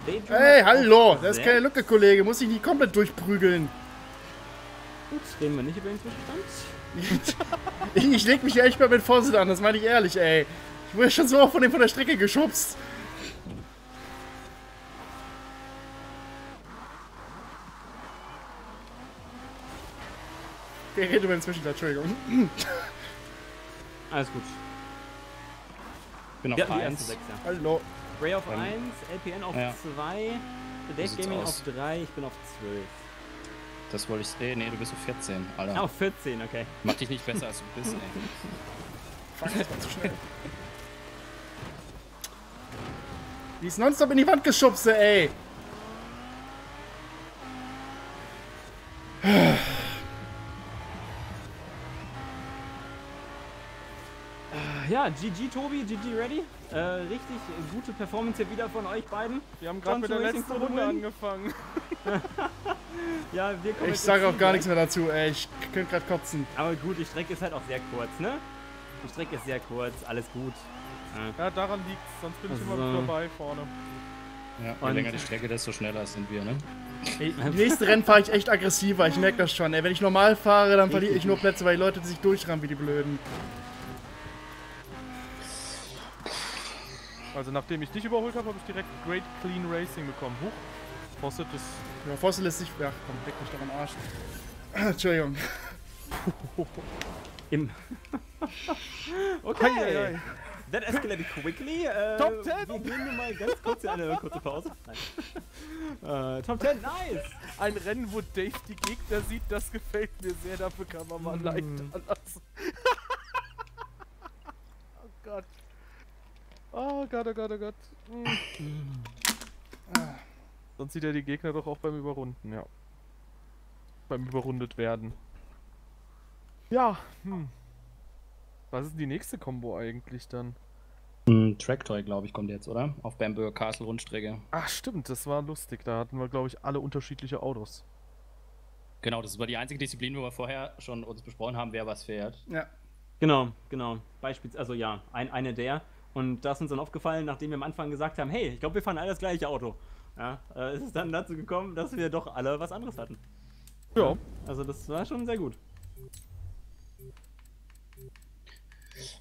Daydream Hey, hallo! Das ist keine Lücke, Kollege. Muss ich nicht komplett durchprügeln. Gut, reden wir nicht über den Zwischenstand. Ich, ich leg mich ja echt mal mit Fawcett an, das meine ich ehrlich, ey. Ich wurde schon so oft von dem von der Strecke geschubst. Okay, rede über den Zwischenstand, Entschuldigung. Alles gut. Ich bin auf erste 1. 6, ja. Hallo. Ray auf Ähm, 1, LPN auf ja. 2, The Date sieht's Gaming aus? auf 3, ich bin auf 12. Das wollte ich. Eh, nee, du bist auf 14. Alter. Auf 14, okay. Mach dich nicht besser, als du bist, ey. Fuck, das war zu schnell. Die ist nonstop in die Wand geschubst, ey. Ja, GG Tobi, GG Ready. Äh, richtig gute Performance hier wieder von euch beiden. Wir haben gerade mit der letzten Runde angefangen. Ja, wir kommen Ich sage auch gar nichts mehr dazu, ey. Ich könnte gerade kotzen. Aber gut, die Strecke ist halt auch sehr kurz, ne? Die Strecke ist sehr kurz, alles gut. Ja. Ja, daran liegt's, sonst bin ich immer Also- dabei vorne. Ja, je Und- länger die Strecke, desto schneller sind wir, ne? Ey, die nächsten Rennen fahre ich echt aggressiver, ich merke das schon. Ey, wenn ich normal fahre, dann verliere ich nur Plätze, weil die Leute sich durchrammen wie die Blöden. Also nachdem ich dich überholt habe, habe ich direkt Great Clean Racing bekommen. Huch, Fawcett ist... Ja, Fossil ist sich. Ja, komm, weg mich doch am Arsch. Entschuldigung. Im okay. That escalated quickly. Äh, Top 10. Wir gehen nur mal ganz kurz in eine kurze Pause. Nein. Äh, Top 10, nice. Ein Rennen, wo Dave die Gegner sieht, das gefällt mir sehr. Dafür kann man mal leicht anlassen. oh Gott. Oh Gott, oh Gott, oh Gott. Hm. Ah. Sonst sieht er die Gegner doch auch beim Überrunden, ja. Beim Überrundet werden. Ja, hm. Was ist denn die nächste Combo eigentlich dann? Ein Tracktoy, glaube ich, kommt jetzt, oder? Auf Bamberg Castle Rundstrecke. Ach stimmt, das war lustig. Da hatten wir, glaube ich, alle unterschiedliche Autos. Genau, das war die einzige Disziplin, wo wir vorher schon uns besprochen haben, wer was fährt. Ja. Genau, genau. Beispiels, also ja, ein, eine der. Und das ist uns dann aufgefallen, nachdem wir am Anfang gesagt haben, hey, ich glaube, wir fahren alle das gleiche Auto. Ja, äh, ist es dann dazu gekommen, dass wir doch alle was anderes hatten. Ja. Also das war schon sehr gut.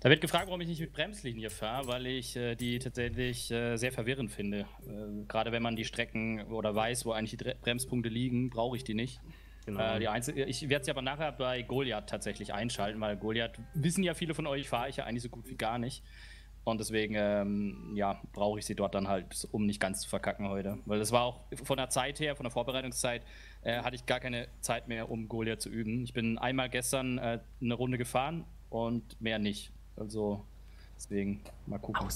Da wird gefragt, warum ich nicht mit Bremslinie fahre, weil ich äh, die tatsächlich äh, sehr verwirrend finde. Äh, Gerade wenn man die Strecken oder weiß, wo eigentlich die Dre Bremspunkte liegen, brauche ich die nicht. Genau. Äh, die einzige, ich werde sie aber nachher bei Goliath tatsächlich einschalten, weil Goliath wissen ja viele von euch, fahre ich ja eigentlich so gut wie gar nicht. Und deswegen, ähm, ja, brauche ich sie dort dann halt, um nicht ganz zu verkacken heute. Weil das war auch von der Zeit her, von der Vorbereitungszeit, äh, hatte ich gar keine Zeit mehr, um Goliath zu üben. Ich bin einmal gestern äh, eine Runde gefahren und mehr nicht. Also, deswegen, mal gucken.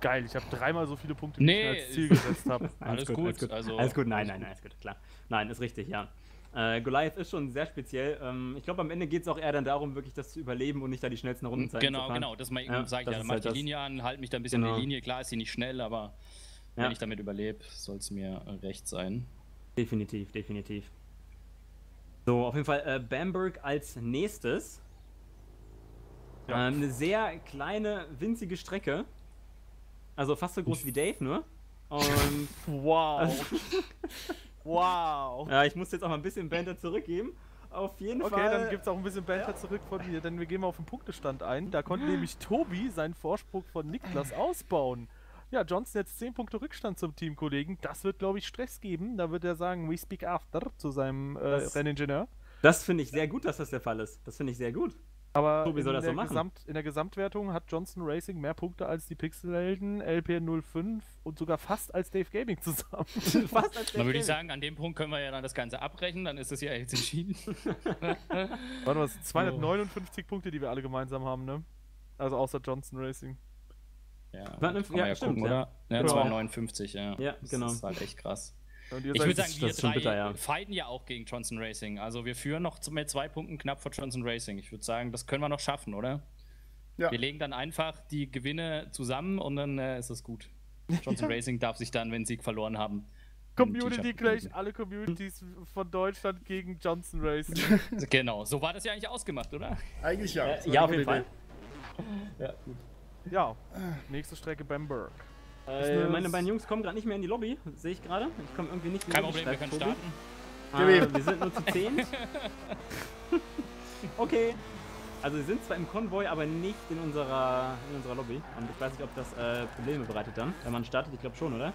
Geil, ich habe dreimal so viele Punkte, wie Nee, ich mir als Ziel gesetzt habe. Alles gut, alles gut. also- alles gut, nein, nein, nein, alles gut, klar. Nein, ist richtig, ja. Äh, Goliath ist schon sehr speziell. Ähm, ich glaube, am Ende geht es auch eher dann darum, wirklich das zu überleben und nicht da die schnellsten Rundenzeiten zu Genau, fahren. genau. Das Ja, ja, sage ich ja. ist Mach halt die. Linie an, halt mich da ein bisschen Genau. in die Linie. Klar ist sie nicht schnell, aber Ja. wenn ich damit überlebe, soll es mir recht sein. Definitiv, definitiv. So, auf jeden Fall äh, Bamberg als nächstes. Ja. Ähm, eine sehr kleine, winzige Strecke. Also fast so groß wie Dave nur. Und Wow. wow. ja, ich muss jetzt auch mal ein bisschen Banter zurückgeben. Auf jeden Okay, Fall. dann gibt es auch ein bisschen Banter zurück von mir, denn wir gehen mal auf den Punktestand ein. Da konnte nämlich Tobi seinen Vorsprung von Niklas ausbauen. Ja, Johnson jetzt 10 Punkte Rückstand zum Teamkollegen. Das wird, glaube ich, Stress geben. Da wird er sagen, we speak after zu seinem äh, Das- Renningenieur. Das finde ich sehr gut, dass das der Fall ist. Das finde ich sehr gut. Aber Tobi soll in, das der so machen. Gesamt, in der Gesamtwertung hat Johnson Racing mehr Punkte als die Pixelhelden, LP05 und sogar fast als Dave Gaming zusammen. Fast als Dann würde ich Dave. sagen, an dem Punkt können wir ja dann das Ganze abbrechen, dann ist es ja jetzt entschieden. Warte mal, das sind 259 Punkte, die wir alle gemeinsam haben, ne? Also außer Johnson Racing. Ja, Warte, ja, ja, stimmt, gucken, ja. oder? Ja, Ja. 259, ja. Ja, das genau. ist halt echt krass. Und ihr Ich würde sagen, wir drei bitter, ja. fighten ja auch gegen Johnson Racing. Also wir führen noch mit zwei Punkten knapp vor Johnson Racing. Ich würde sagen, das können wir noch schaffen, oder? Ja. Wir legen dann einfach die Gewinne zusammen und dann äh, ist das gut. Johnson Racing darf sich dann, wenn sie verloren haben, Community Clash, alle Communities von Deutschland gegen Johnson Racing. Genau, so war das ja eigentlich ausgemacht, oder? Eigentlich ja. Äh, ja, auf jeden Fall. Ja, gut. ja, nächste Strecke Bamberg. Äh, eine- meine beiden Jungs kommen gerade nicht mehr in die Lobby, sehe ich gerade. Ich komme irgendwie nicht in die Kein Lobby, Problem, wir können Tobi. starten. Ah, wir sind nur zu 10. okay. Also sie sind zwar im Konvoi, aber nicht in unserer, in unserer Lobby. Und ich weiß nicht, ob das äh, Probleme bereitet dann, wenn man startet. Ich glaube schon, oder?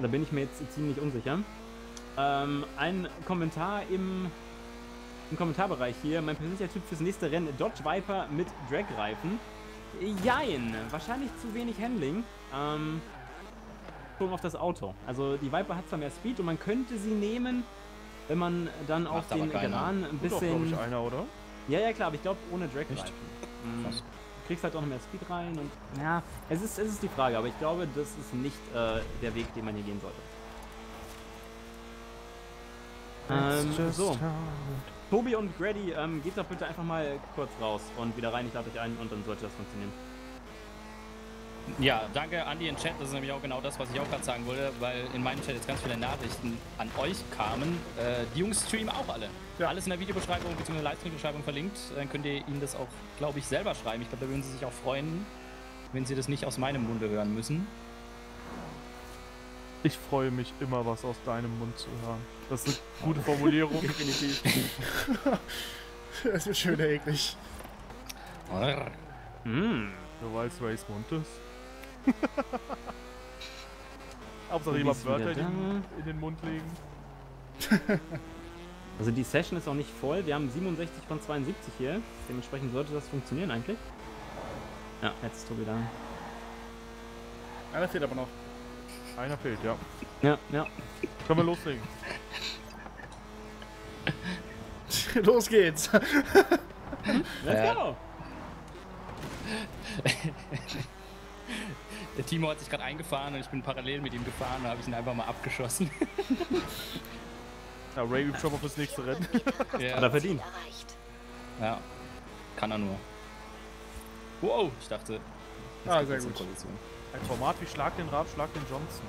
Da bin ich mir jetzt ziemlich unsicher. Ähm, ein Kommentar im, im Kommentarbereich hier. Mein persönlicher Typ fürs nächste Rennen. Dodge Viper mit Drag-Reifen. Jein. Wahrscheinlich zu wenig Handling. Ähm, bezogen auf das Auto. Also die Viper hat zwar mehr Speed und man könnte sie nehmen, wenn man dann auf Macht aber den. Gran ein Tut doch, bisschen. ich, einer, oder? Ja, ja, klar, aber ich glaube ohne Drag-Reifen. Echt? Mhm. Du kriegst halt auch noch mehr Speed rein und. Ja, es ist, es ist die Frage, aber ich glaube, das ist nicht äh, der Weg, den man hier gehen sollte. Ähm, so, Tobi und Grady, ähm, geht doch bitte einfach mal kurz raus und wieder rein. Ich lade euch ein und dann sollte das funktionieren. Ja, danke Andi in Chat. Das ist nämlich auch genau das, was ich auch gerade sagen wollte, weil in meinem Chat jetzt ganz viele Nachrichten an euch kamen. Äh, die Jungs streamen auch alle. Ja. Alles in der Videobeschreibung bzw. Livestream-Beschreibung verlinkt. Dann könnt ihr ihnen das auch, glaube ich, selber schreiben. Ich glaube, da würden sie sich auch freuen, wenn sie das nicht aus meinem Munde hören müssen. Ich freue mich immer, was aus deinem Mund zu hören. Das ist eine gute Formulierung. Definitiv. Das wird schön eklig. Hm. Du weißt, Mund ist. Hauptsache Wie jemand Wörter in in den Mund legen. Also die Session ist auch nicht voll. Wir haben 67 von 72 hier. Dementsprechend sollte das funktionieren eigentlich. Ja, jetzt ist Tobi da. Einer fehlt aber noch. Einer fehlt, ja. Ja, ja. Können wir loslegen. Los geht's. Let's Ja. go! Der Timo hat sich gerade eingefahren und ich bin parallel mit ihm gefahren und habe ich ihn einfach mal abgeschossen. Ja, Ray übt schon mal fürs nächste Rennen. Hat er ja, verdient. Ja, kann er nur. Wow, ich dachte. Ah, das sehr gut. Ein Format wie Schlag den Rab, Schlag den Johnson.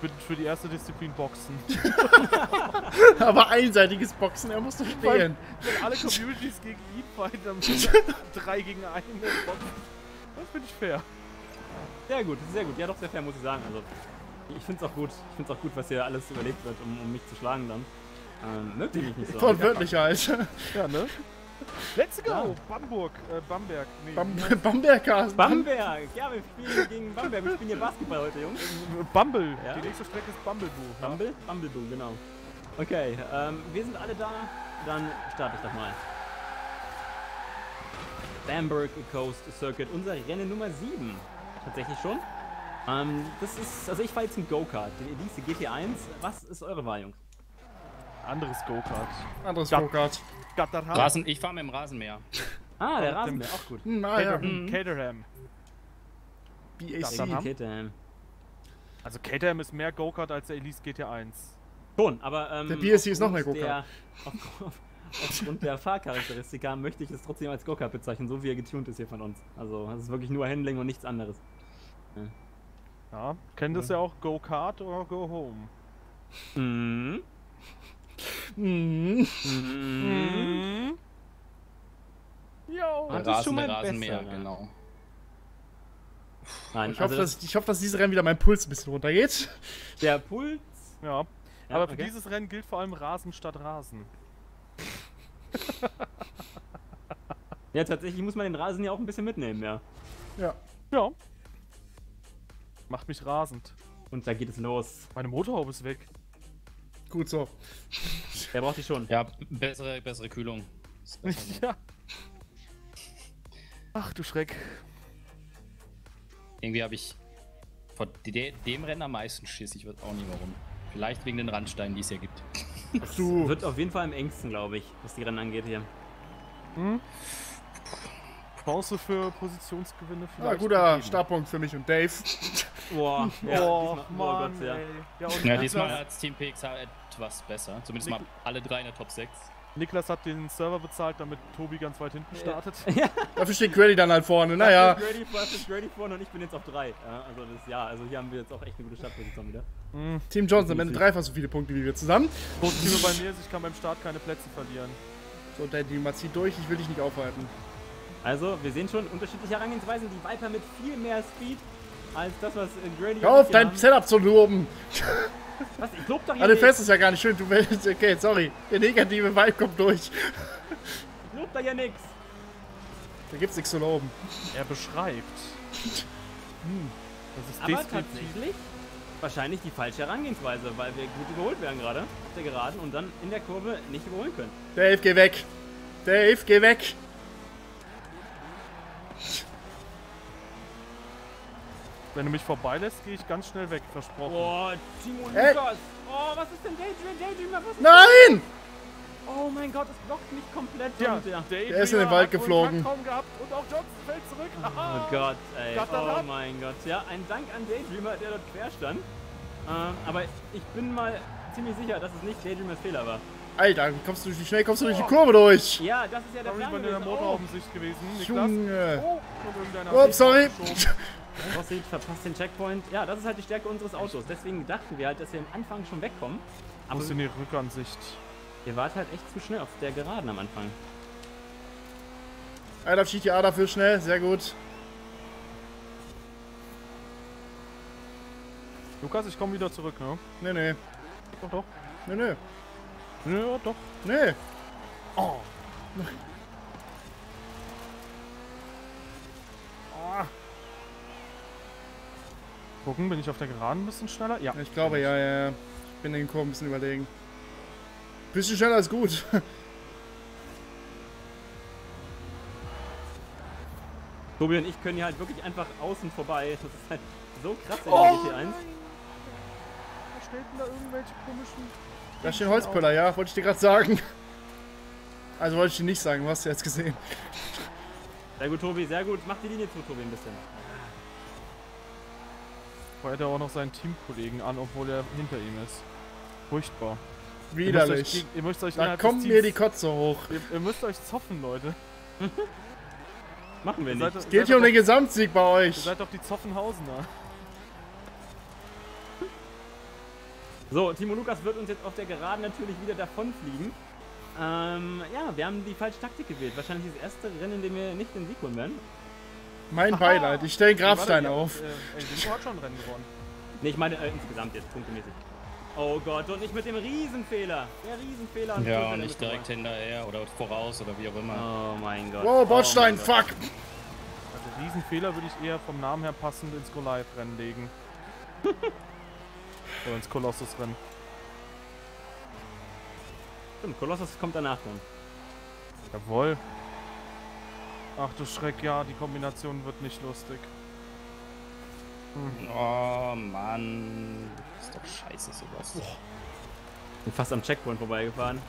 Für, für die erste Disziplin Boxen. Aber einseitiges Boxen, er muss doch stehen. Wenn alle Communities gegen ihn fighten, dann drei gegen einen Boxen. Das finde ich fair. Sehr gut, sehr gut. Ja, doch sehr fair, muss ich sagen. Also, ich finde es auch gut. Ich finde es auch gut, was hier alles überlebt wird, um, um mich zu schlagen dann. Ähm, mögt mich nicht so. Wortwörtlich halt. Ja, ne? Let's go! Ja. Bamburg, äh, Bamberg. Nee, Bam Bamberg Bamberg! Ja, wir spielen gegen Bamberg. Wir spielen hier Basketball heute, Jungs. Bumble. Ja? Die nächste Strecke ist Bumbleboo. Ja? Bumble? Bumbleboo, genau. Okay, ähm, wir sind alle da. Dann starte ich doch mal. Bamberg Coast Circuit, unser Rennen Nummer 7. Tatsächlich schon. Ähm, das ist, also ich fahre jetzt ein Go-Kart, die Elise GT1. Was ist eure Wahl, Jungs? Anderes Go-Kart. Anderes Ja. Go-Kart. Gatterham. Rasen, ich fahre mit dem Rasenmäher. Ah, der Rasenmäher, auch gut. Hm, ah ja. Caterham. BAC. Caterham. Also Caterham ist mehr Go-Kart als der Elise GT1. Schon, aber ähm, Der BSC ist noch mehr Go-Kart. Aufgrund der Fahrcharakteristika möchte ich es trotzdem als Go-Kart bezeichnen, so wie er getunt ist hier von uns. Also, es ist wirklich nur Handling und nichts anderes. Ja, kennt das ja auch Go-Kart oder Go Home. Mhm. Mhm. Mhm. Jo. Das ist Rasen, schon mal Rasenmäher, besser, genau. Nein, Ich hoffe, also dass, ich hoffe, dass dieses Rennen wieder mein Puls ein bisschen runtergeht. der Puls. Ja. Ja, Aber für okay. dieses Rennen gilt vor allem Rasen statt Rasen. Ja, tatsächlich muss man den Rasen ja auch ein bisschen mitnehmen, ja. Ja. Ja. Macht mich rasend. Und da geht es los. Meine Motorhaube ist weg. Gut so. Wer braucht die schon? Ja, bessere, bessere Kühlung. So. ja. Ach du Schreck. Irgendwie habe ich vor de dem Rennen am meisten Schiss. Ich weiß auch nicht warum. Vielleicht wegen den Randsteinen, die es hier gibt. Du. Wird auf jeden Fall am engsten, glaube ich, was die Rennen angeht hier. Chance für Positionsgewinne Ah, vielleicht. guter gegeben. Startpunkt für mich und Dave. Boah, ja, Oh, diesmal- Mann, Gott, ja. ey. Ja, Ja, diesmal hat Team PXH etwas besser. Zumindest mal alle drei in der Top 6. Niklas hat den Server bezahlt, damit Tobi ganz weit hinten startet. Dafür steht Grady dann halt vorne. Naja. Dafür ist Grady, ist Grady vorne und ich bin jetzt auf 3. Ja, also das, ja, also hier haben wir jetzt auch echt eine gute Startposition wieder. Team Johnson am Ende dreifach so viele Punkte wie wir zusammen. Positive bei mir ist, ich kann beim Start keine Plätze verlieren. So, Daddy, mal zieh durch. Ich will dich nicht aufhalten. Also, wir sehen schon unterschiedliche Herangehensweisen. Die Viper mit viel mehr Speed als das, was äh, Grady Hör auf, dein haben. Setup zu loben. Was? Ich lob doch hier Alle nicht. Fest ist ja gar nicht schön. Du willst. Okay, sorry. Der negative Vibe kommt durch. Ich lob da ja nix. Da gibt's nichts zu loben. Er beschreibt. Hm. Das ist Aber tatsächlich wahrscheinlich die falsche Herangehensweise, weil wir gut überholt werden gerade auf der Geraden und dann in der Kurve nicht überholen können. Dave, geh weg. Dave, geh weg. Wenn du mich vorbeilässt, gehe ich ganz schnell weg, versprochen. Boah, Timo. Lukas. Oh, was ist denn Daydream? Daydreamer, was ist Nein! Oh mein Gott, es blockt mich komplett. Ja, und, ja. Dave Der ist in den Wald geflogen. Tagtraum gehabt und auch Johnson fällt zurück. Oh Gott, ey. Gott, Oh mein Gott. Ja, ein Dank an Daydreamer, der dort quer stand. Ähm, aber ich bin mal ziemlich sicher, dass es nicht Daydreamers Fehler war. Alter, wie, kommst du, wie schnell kommst du durch die Kurve durch? Ja, das ist ja der Plan ich bin in der gewesen. Oh. Motorhaubensicht gewesen. Niklas. Junge. Oh, Oh, sorry. mich aufgeschoben. Rossi verpasst den Checkpoint. Ja, das ist halt die Stärke unseres Autos. Deswegen dachten wir halt, dass wir am Anfang schon wegkommen. Aber Muss in die Rückansicht. ihr wart halt echt zu schnell auf der Geraden am Anfang. Einer auf GTA dafür schnell, sehr gut. Lukas, ich komme wieder zurück, ne? Nee, nee. Doch, doch. Nee, nee. Ja, doch. Nee. Oh. Gucken, bin ich auf der Geraden ein bisschen schneller? Ja. Ich glaube, ja, ja, ja. Ich bin den Kurven ein bisschen überlegen. Bisschen schneller ist gut. Tobi und ich können hier halt wirklich einfach außen vorbei. Das ist halt so krass in Oh der GT1. Was steht denn da irgendwelche komischen... Da stehen Holzpöller, ja, wollte ich dir gerade sagen. Also wollte ich dir nicht sagen, du hast ja jetzt gesehen. Sehr gut, Tobi, sehr gut. Mach die Linie zu, Tobi, ein bisschen. Feuert er auch noch seinen Teamkollegen an, obwohl er hinter ihm ist. Furchtbar. Ihr müsst euch, Widerlich. ihr müsst euch Da kommt mir die Kotze hoch. ihr, ihr müsst euch zoffen, Leute. Machen wir Ihr nicht. seid, Geht hier um den Gesamtsieg bei Ihr euch. seid doch die Zoffenhausener. So, Timo Lukas wird uns jetzt auf der Geraden natürlich wieder davonfliegen. Ähm, ja, wir haben die falsche Taktik gewählt. Wahrscheinlich das erste Rennen, in dem wir nicht den Sieg holen werden. Mein Beileid, ich stelle Grabstein ihr- auf. Äh, Linko hat schon Rennen gewonnen. Ne, ich meine äh, insgesamt jetzt, punktemäßig. Oh Gott, und nicht mit dem Riesenfehler. Der Riesenfehler. und Ja, und nicht direkt hinterher oder voraus oder wie auch immer. Oh mein Gott. Wow, Bordstein, oh mein Gott. fuck. Also Riesenfehler würde ich eher vom Namen her passend ins Goliath-Rennen legen. Oder ins Kolossus-Rennen. Stimmt, Kolossus kommt danach dann. Jawohl. Ach du Schreck, ja, die Kombination wird nicht lustig. Oh Mann. Das ist doch scheiße sowas. Bin fast am Checkpoint vorbeigefahren.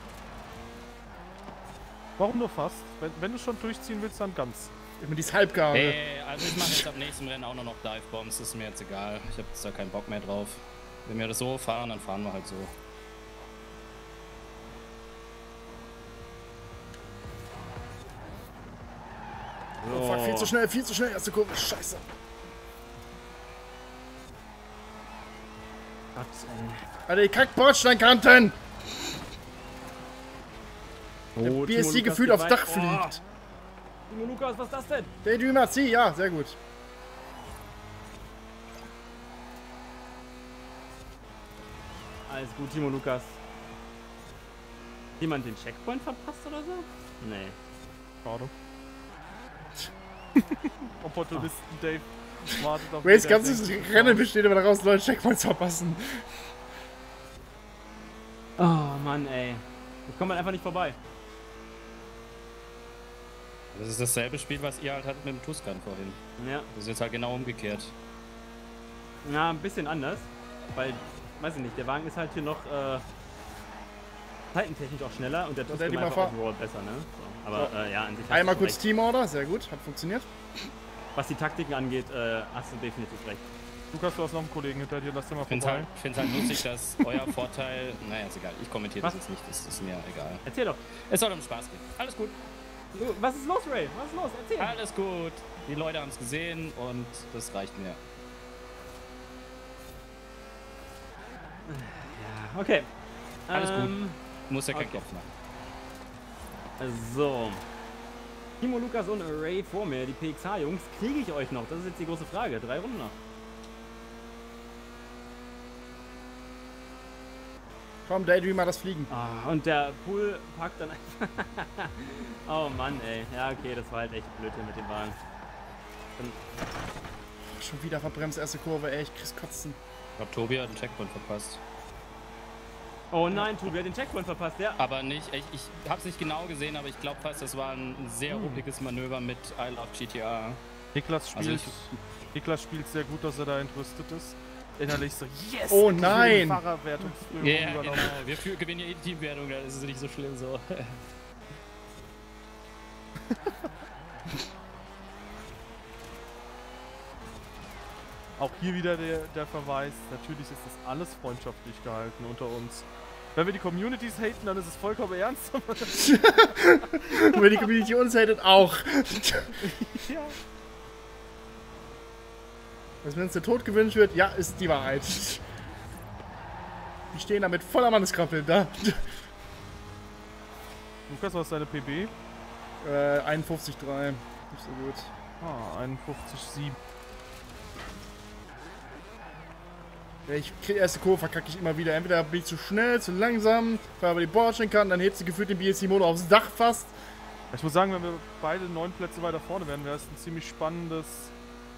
Warum nur fast? Wenn, wenn du schon durchziehen willst, dann ganz. Immer dieses Halbgare. Ey, also ich mache jetzt ab nächsten Rennen auch nur noch Dive Bombs, ist mir jetzt egal. Ich habe jetzt da keinen Bock mehr drauf. Wenn wir das so fahren, dann fahren wir halt so. Oh, fuck, viel zu schnell, viel zu schnell. Erste Kurve, scheiße. Gott, ey. Alter, die Kack-Bordsteinkanten. Der Oh, BSC gefühlt aufs weit. Dach Oh, fliegt. Timo Lukas, was ist das denn? Daydreamer C, ja, sehr gut. Alles gut, Timo Lukas. Jemand den Checkpoint verpasst oder so? Nee. Schade. Opportunisten Dave wartet auf Race den ganzes nächsten Rennen besteht immer daraus, Leute Checkpoints verpassen. Oh Mann, ey. Ich komme halt einfach nicht vorbei. Das ist dasselbe Spiel, was ihr halt hattet mit dem Tuscan vorhin. Ja. Das ist jetzt halt genau umgekehrt. Ja, ein bisschen anders. Weil, weiß ich nicht, der Wagen ist halt hier noch äh, zeitentechnisch auch schneller und der Tuscan einfach fahr- overall besser, ne? So. Aber So. äh, ja, an sich Einmal kurz recht. Teamorder, sehr gut, hat funktioniert. Was die Taktiken angeht, äh, hast du definitiv recht. Lukas, du hast noch einen Kollegen hinter dir, lass dir mal Ich finde vorbei. halt, find's halt lustig, dass euer Vorteil. Naja, ist egal. Ich kommentiere das jetzt nicht. Das ist mir egal. Erzähl doch. Es soll um Spaß gehen. Alles gut. Was ist los, Ray? Was ist los? Erzähl. Alles gut. Die Leute haben es gesehen und das reicht mir. Ja, okay. Alles gut. ähm, Muss ja keinen Okay. Kopf machen. So. Timo, Lukas und Ray vor mir, die PXH-Jungs. Kriege ich euch noch? Das ist jetzt die große Frage. Drei Runden noch. Komm, Daydreamer, das Fliegen. Ah, und der Pool packt dann einfach. oh Mann, ey. Ja, okay, das war halt echt blöd hier mit dem Wagen. Schon wieder verbremst, erste Kurve, ey, ich krieg's kotzen. Ich glaube, Tobi hat einen Checkpoint verpasst. Oh nein, Tobi hat den Checkpoint verpasst, ja. Aber nicht, ich, ich habe es nicht genau gesehen, aber ich glaube fast, das war ein sehr Hm. Manöver mit I Love GTA. Niklas spielt, Also ich- Niklas spielt sehr gut, dass er da entrüstet ist. Innerlich so, yes! Oh nein! Fahrerwertungsführung Ja, genau. Wir für, gewinnen ja eh die Teamwertung, da ist es nicht so schlimm so. Auch hier wieder der, der Verweis, natürlich ist das alles freundschaftlich gehalten unter uns. Wenn wir die Communities haten, dann ist es vollkommen ernst. Und wenn die Community uns hättet, auch. ja. Dass wenn uns der Tod gewünscht wird, ja, ist die Wahrheit. Die stehen da mit voller Manneskraft da. Lukas, was ist deine PB? Äh, 51,3. Nicht so gut. Ah, 51,7. Ja, ich krieg erste Kurve verkacke ich immer wieder. Entweder bin ich zu schnell, zu langsam, weil aber die Bordstein kann, dann hebt sie gefühlt den BSC-Motor aufs Dach fast. Ich muss sagen, wenn wir beide neun Plätze weiter vorne wären, wäre es ein ziemlich spannendes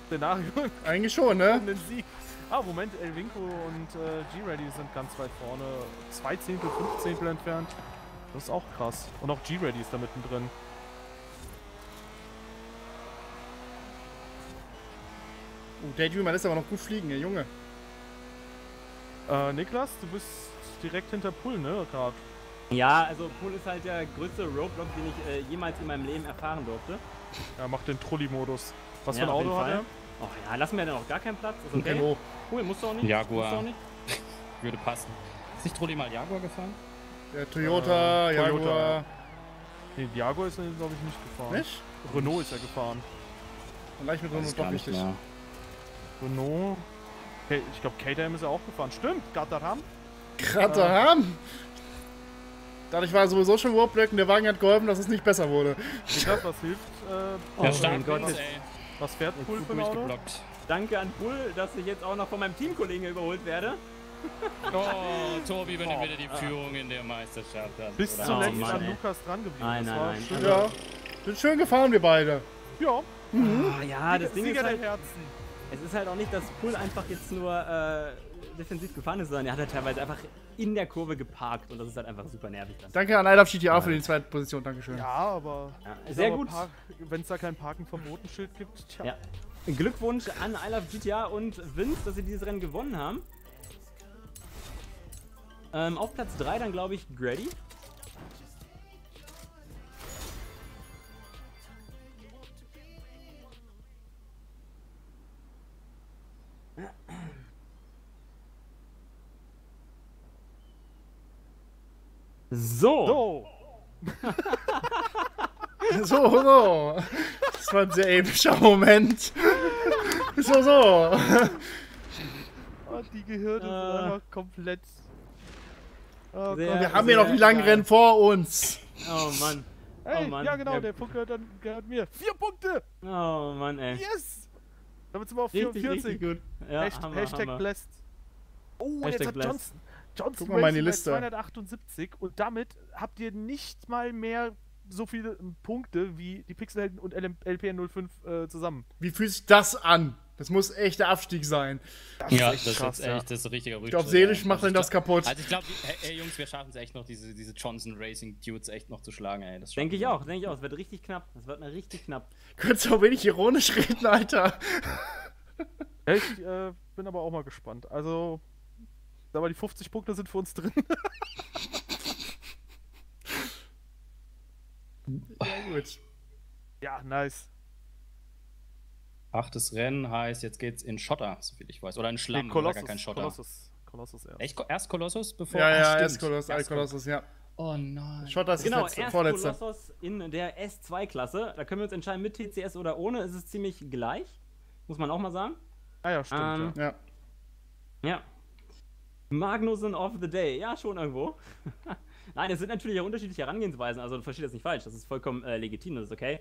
Szenario Eigentlich schon, ne? um den Sieg. Ah, Moment, Elvinko und äh, G-Ready sind ganz weit vorne. Zwei Zehntel, fünf Zehntel entfernt. Das ist auch krass. Und auch G-Ready ist da mittendrin. Oh, Daydreamer lässt aber noch gut fliegen, der Junge. Äh, Niklas, du bist direkt hinter Pull, ne, gerade? Ja, also Pool ist halt der größte Roadblock, den ich äh, jemals in meinem Leben erfahren durfte. Ja, macht den Trulli-Modus. Was Ja, für ein Auto hat er? Ach ja, lassen wir dann auch gar keinen Platz. Ist Ein okay. Renault. Cool, musst du auch nicht. Jaguar. Musst du auch nicht. Würde passen. Ist nicht Trolli mal Jaguar gefahren? Der Toyota, Äh, Jaguar. Toyota. Nee, Diago ist er, glaube ich, nicht gefahren. Nicht? Renault ist er gefahren. Und gleich mit Renault doch gar nicht richtig. mehr. Renault. K ich glaube, KTM ist er auch gefahren. Stimmt, Gataram. Kraterham! Dadurch war er sowieso schon Warpblock und der Wagen hat geholfen, dass es nicht besser wurde. Niklas, was hilft? Äh, Der Oh mein Gott, ey. was fährt Pull Gut für ein Auto? durchgeblockt. Danke an Bull, dass ich jetzt auch noch von meinem Teamkollegen überholt werde. Oh, Tobi übernimmt wieder die Führung in der Meisterschaft. Das Bis? Oh, zuletzt Mann, an ey. Lukas dran geblieben. Nein, das nein, war nein. schön. Ja. Sind schön gefahren, wir beide. Ja, Ah, ja, das Ding Sieger ist halt, der Herzen. Es ist halt auch nicht, dass Bull einfach jetzt nur äh, defensiv gefahren ist, sondern er hat halt teilweise einfach in der Kurve geparkt und das ist halt einfach super nervig. Dann. Danke an I Love GTA für die zweite Position. Dankeschön. Ja, aber. Ja, sehr gut. Wenn es da kein Parken verboten Schild gibt, tja. Ja. Glückwunsch an I Love GTA und Vince, dass sie dieses Rennen gewonnen haben. Ähm, auf Platz 3 dann glaube ich Grady. So. So, So, so. Das war ein sehr epischer Moment. So, so. oh, die Gehirne sind Äh. einfach komplett. Oh Sehr-. Wir haben hier noch die langen. Rennen vor uns. Oh Mann. Hey, oh Mann. ja genau, Ja. der Punkt gehört, dann, gehört mir. Vier Punkte! Oh Mann, ey. Yes! Damit sind wir auf Richtig, 44. richtig gut. Ja, Hasht Hammer, Hashtag Hammer. blessed. Oh, Hashtag jetzt hat blessed. Johnson. Johnson Guck mal meine Liste. 278 und damit habt ihr nicht mal mehr so viele Punkte wie die Pixelhelden und LPN 05 äh, zusammen. Wie fühlt sich das an? Das muss echt der Abstieg sein. Ja, echt das ist krass, ja. echt das ist ein richtiger Ich glaube, seelisch macht dann das kaputt. Also ich glaube, hey, hey Jungs, wir schaffen es echt noch, diese, diese Johnson Racing Dudes echt noch zu schlagen, ey. Das Denke ich wir. auch, denke ich auch. Es wird richtig knapp. Es wird mal richtig knapp. Könntest du auch wenig ironisch reden, Alter. Ich äh, bin aber auch mal gespannt. Also, sag mal, die 50 Punkte sind für uns drin. Ja, gut. ja, nice. Achtes Rennen heißt, jetzt geht's in Schotter, soviel ich weiß. Oder in Schlamm, Nee, oder Kolossus, gar kein Schotter. Kolossus. Kolossus erst. Echt? Erst Kolossus, bevor... Ja, Ah, ja, stimmt. erst Kolossus, Erst Kolossus, ja. Oh nein. Schotter ist Genau, das letzte, erst vorletzte. Kolossos in der S2-Klasse. Da können wir uns entscheiden mit TCS oder ohne. Es ist ziemlich gleich. Muss man auch mal sagen. Ah ja, stimmt. Ähm, ja. Ja. Magnussen of the Day. Ja, schon irgendwo. Nein, es sind natürlich auch unterschiedliche Herangehensweisen. Also, du verstehst das nicht falsch. Das ist vollkommen äh, legitim. Das ist okay.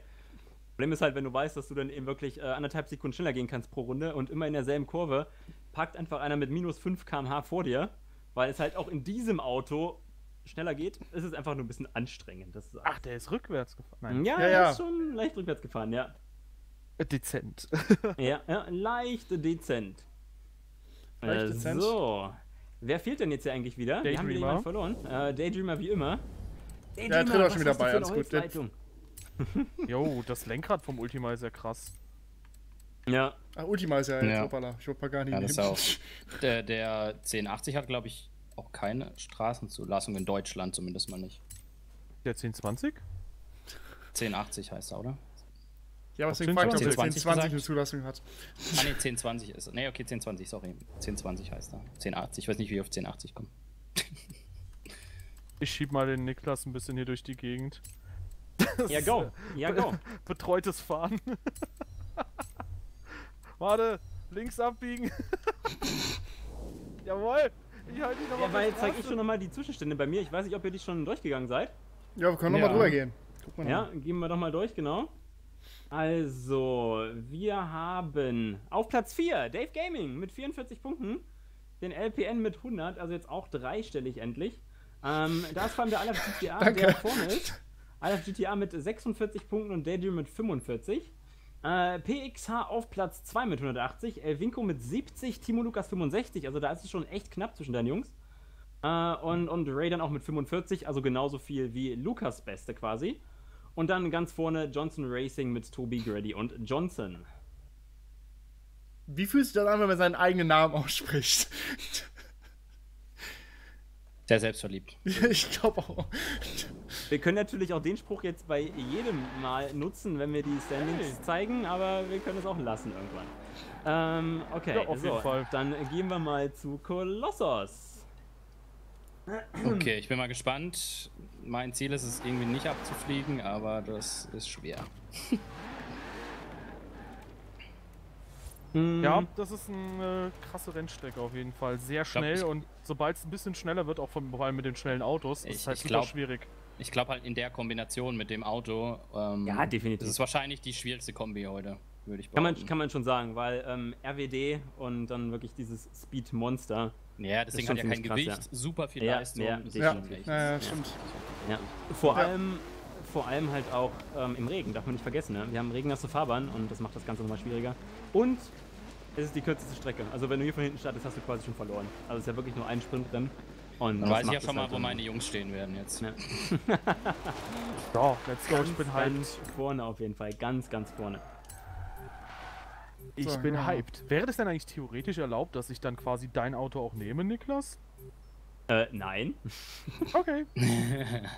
Problem ist halt, wenn du weißt, dass du dann eben wirklich äh, anderthalb Sekunden schneller gehen kannst pro Runde und immer in derselben Kurve, packt einfach einer mit minus 5 km/h vor dir, weil es halt auch in diesem Auto schneller geht. Es ist einfach nur ein bisschen anstrengend. Das ist, Ach, der ist rückwärts gefahren. Nein, ja, Ja, er ja. ist schon leicht rückwärts gefahren, ja. dezent. Ja, ja leicht dezent. Leicht Äh, dezent. So. Wer fehlt denn jetzt hier eigentlich wieder? Wir haben wieder Daydreamer. jemanden verloren. Äh, Daydreamer wie immer. Ja, tritt auch schon wieder bei, alles gut. Jo, das Lenkrad vom Ultima ist ja krass. Ja, Ach, Ultima ist ja jetzt, Ja. hoppala. Ich wollte Pagani Ja, das auch. Der, der 1080 hat, glaube ich, auch keine Straßenzulassung in Deutschland, zumindest mal nicht. Der 1020? 1080 heißt er, oder? Ja, aber deswegen Auf fragt ob der 1020 1020 eine gesagt? Zulassung hat. Ah, ne, 1020 ist er. Ne, okay, 1020, sorry. 1020 heißt er. 1080, ich weiß nicht, wie ich auf 1080 komme. Ich schieb mal den Niklas ein bisschen hier durch die Gegend. ja, go. Ja, go. Betreutes Fahren. Warte. Links abbiegen. Jawohl. Ich halte ihn nochmal Ja, weil jetzt zeige ich schon nochmal die Zwischenstände bei mir. Ich weiß nicht, ob ihr die schon durchgegangen seid. Ja, wir können nochmal Ja. drüber gehen. Guck mal. Ja, gehen wir doch mal durch, genau. Also, wir haben auf Platz 4 Dave Gaming mit 44 Punkten, den LPN mit 100, also jetzt auch dreistellig endlich. Ähm, da ist vor allem der Danke. der vorne ist. Alaf GTA mit 46 Punkten und Daydream mit 45. Äh, PXH auf Platz 2 mit 180, Elvinko mit 70, Timo Lukas 65, also da ist es schon echt knapp zwischen deinen Jungs. Äh, und, und Ray dann auch mit 45, also genauso viel wie Lukas Beste quasi. Und dann ganz vorne Johnson Racing mit Toby Grady und Johnson. Wie fühlt sich das an, wenn man seinen eigenen Namen ausspricht? Sehr selbstverliebt. ich glaube auch. Wir können natürlich auch den Spruch jetzt bei jedem Mal nutzen, wenn wir die Standings Hey. zeigen, aber wir können es auch lassen irgendwann. Ähm, okay, Ja, auf so, jeden Fall. dann gehen wir mal zu Kolossos. Okay, ich bin mal gespannt. Mein Ziel ist es irgendwie nicht abzufliegen, aber das ist schwer. Ja, das ist eine krasse Rennstrecke auf jeden Fall. Sehr schnell ich- und sobald es ein bisschen schneller wird, auch von, vor allem mit den schnellen Autos, Ich- ist halt ich super glaub- schwierig. Ich glaube halt in der Kombination mit dem Auto. Ähm, Ja, definitiv. Das ist wahrscheinlich die schwierigste Kombi heute, würde ich Kann man, behaupten. kann man schon sagen, weil ähm, RWD und dann wirklich dieses Speed Monster. ja, das ist Ding schon hat ja kein krass, Gewicht, super viel Ja, Leistung. ja, ist Ja, ja, ja, stimmt. Ja. Vor Ja. allem, vor allem halt auch ähm, im Regen, darf man nicht vergessen. Ne? Wir haben regennasse Fahrbahn und das macht das Ganze nochmal schwieriger. Und es ist die kürzeste Strecke. Also wenn du hier von hinten startest, hast du quasi schon verloren. Also es ist ja wirklich nur ein Sprint drin. Und Dann weiß ich ja schon mal, halt wo meine Jungs stehen werden jetzt. Ja. So, let's go, ich bin ganz, hyped. ganz vorne auf jeden Fall. Ganz, ganz vorne. Ich So, bin ja. hyped. Wäre das denn eigentlich theoretisch erlaubt, dass ich dann quasi dein Auto auch nehme, Niklas? Äh, nein. Okay.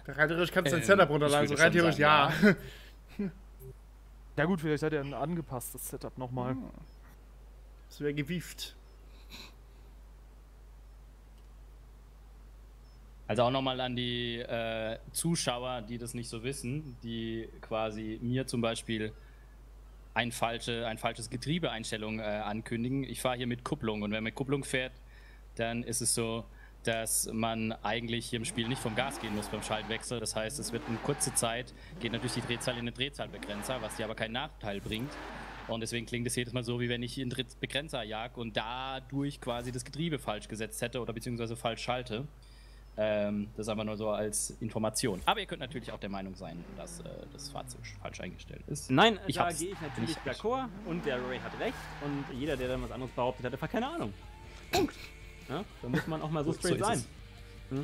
Rein theoretisch kannst du dein Ähm, Setup runterladen, so rein theoretisch ja. Ja gut, vielleicht hat er ein angepasstes Setup nochmal. Das wäre gewieft. Also auch nochmal an die äh, Zuschauer, die das nicht so wissen, die quasi mir zum Beispiel ein, falsche, ein falsches Getriebeeinstellung äh, ankündigen. Ich fahre hier mit Kupplung und wenn man mit Kupplung fährt, dann ist es so, dass man eigentlich hier im Spiel nicht vom Gas gehen muss beim Schaltwechsel. Das heißt, es wird in kurze Zeit, geht natürlich die Drehzahl in den Drehzahlbegrenzer, was dir aber keinen Nachteil bringt. Und deswegen klingt es jedes Mal so, wie wenn ich einen Begrenzer jag und dadurch quasi das Getriebe falsch gesetzt hätte oder beziehungsweise falsch schalte. Ähm, das ist einfach nur so als Information. Aber ihr könnt natürlich auch der Meinung sein, dass äh, das Fahrzeug falsch eingestellt ist. Nein, Ich da gehe ich natürlich d'accord und der Ray hat recht und jeder, der dann was anderes behauptet, hat einfach keine Ahnung. Punkt. Ja, da muss man auch mal so So straight ist sein. es.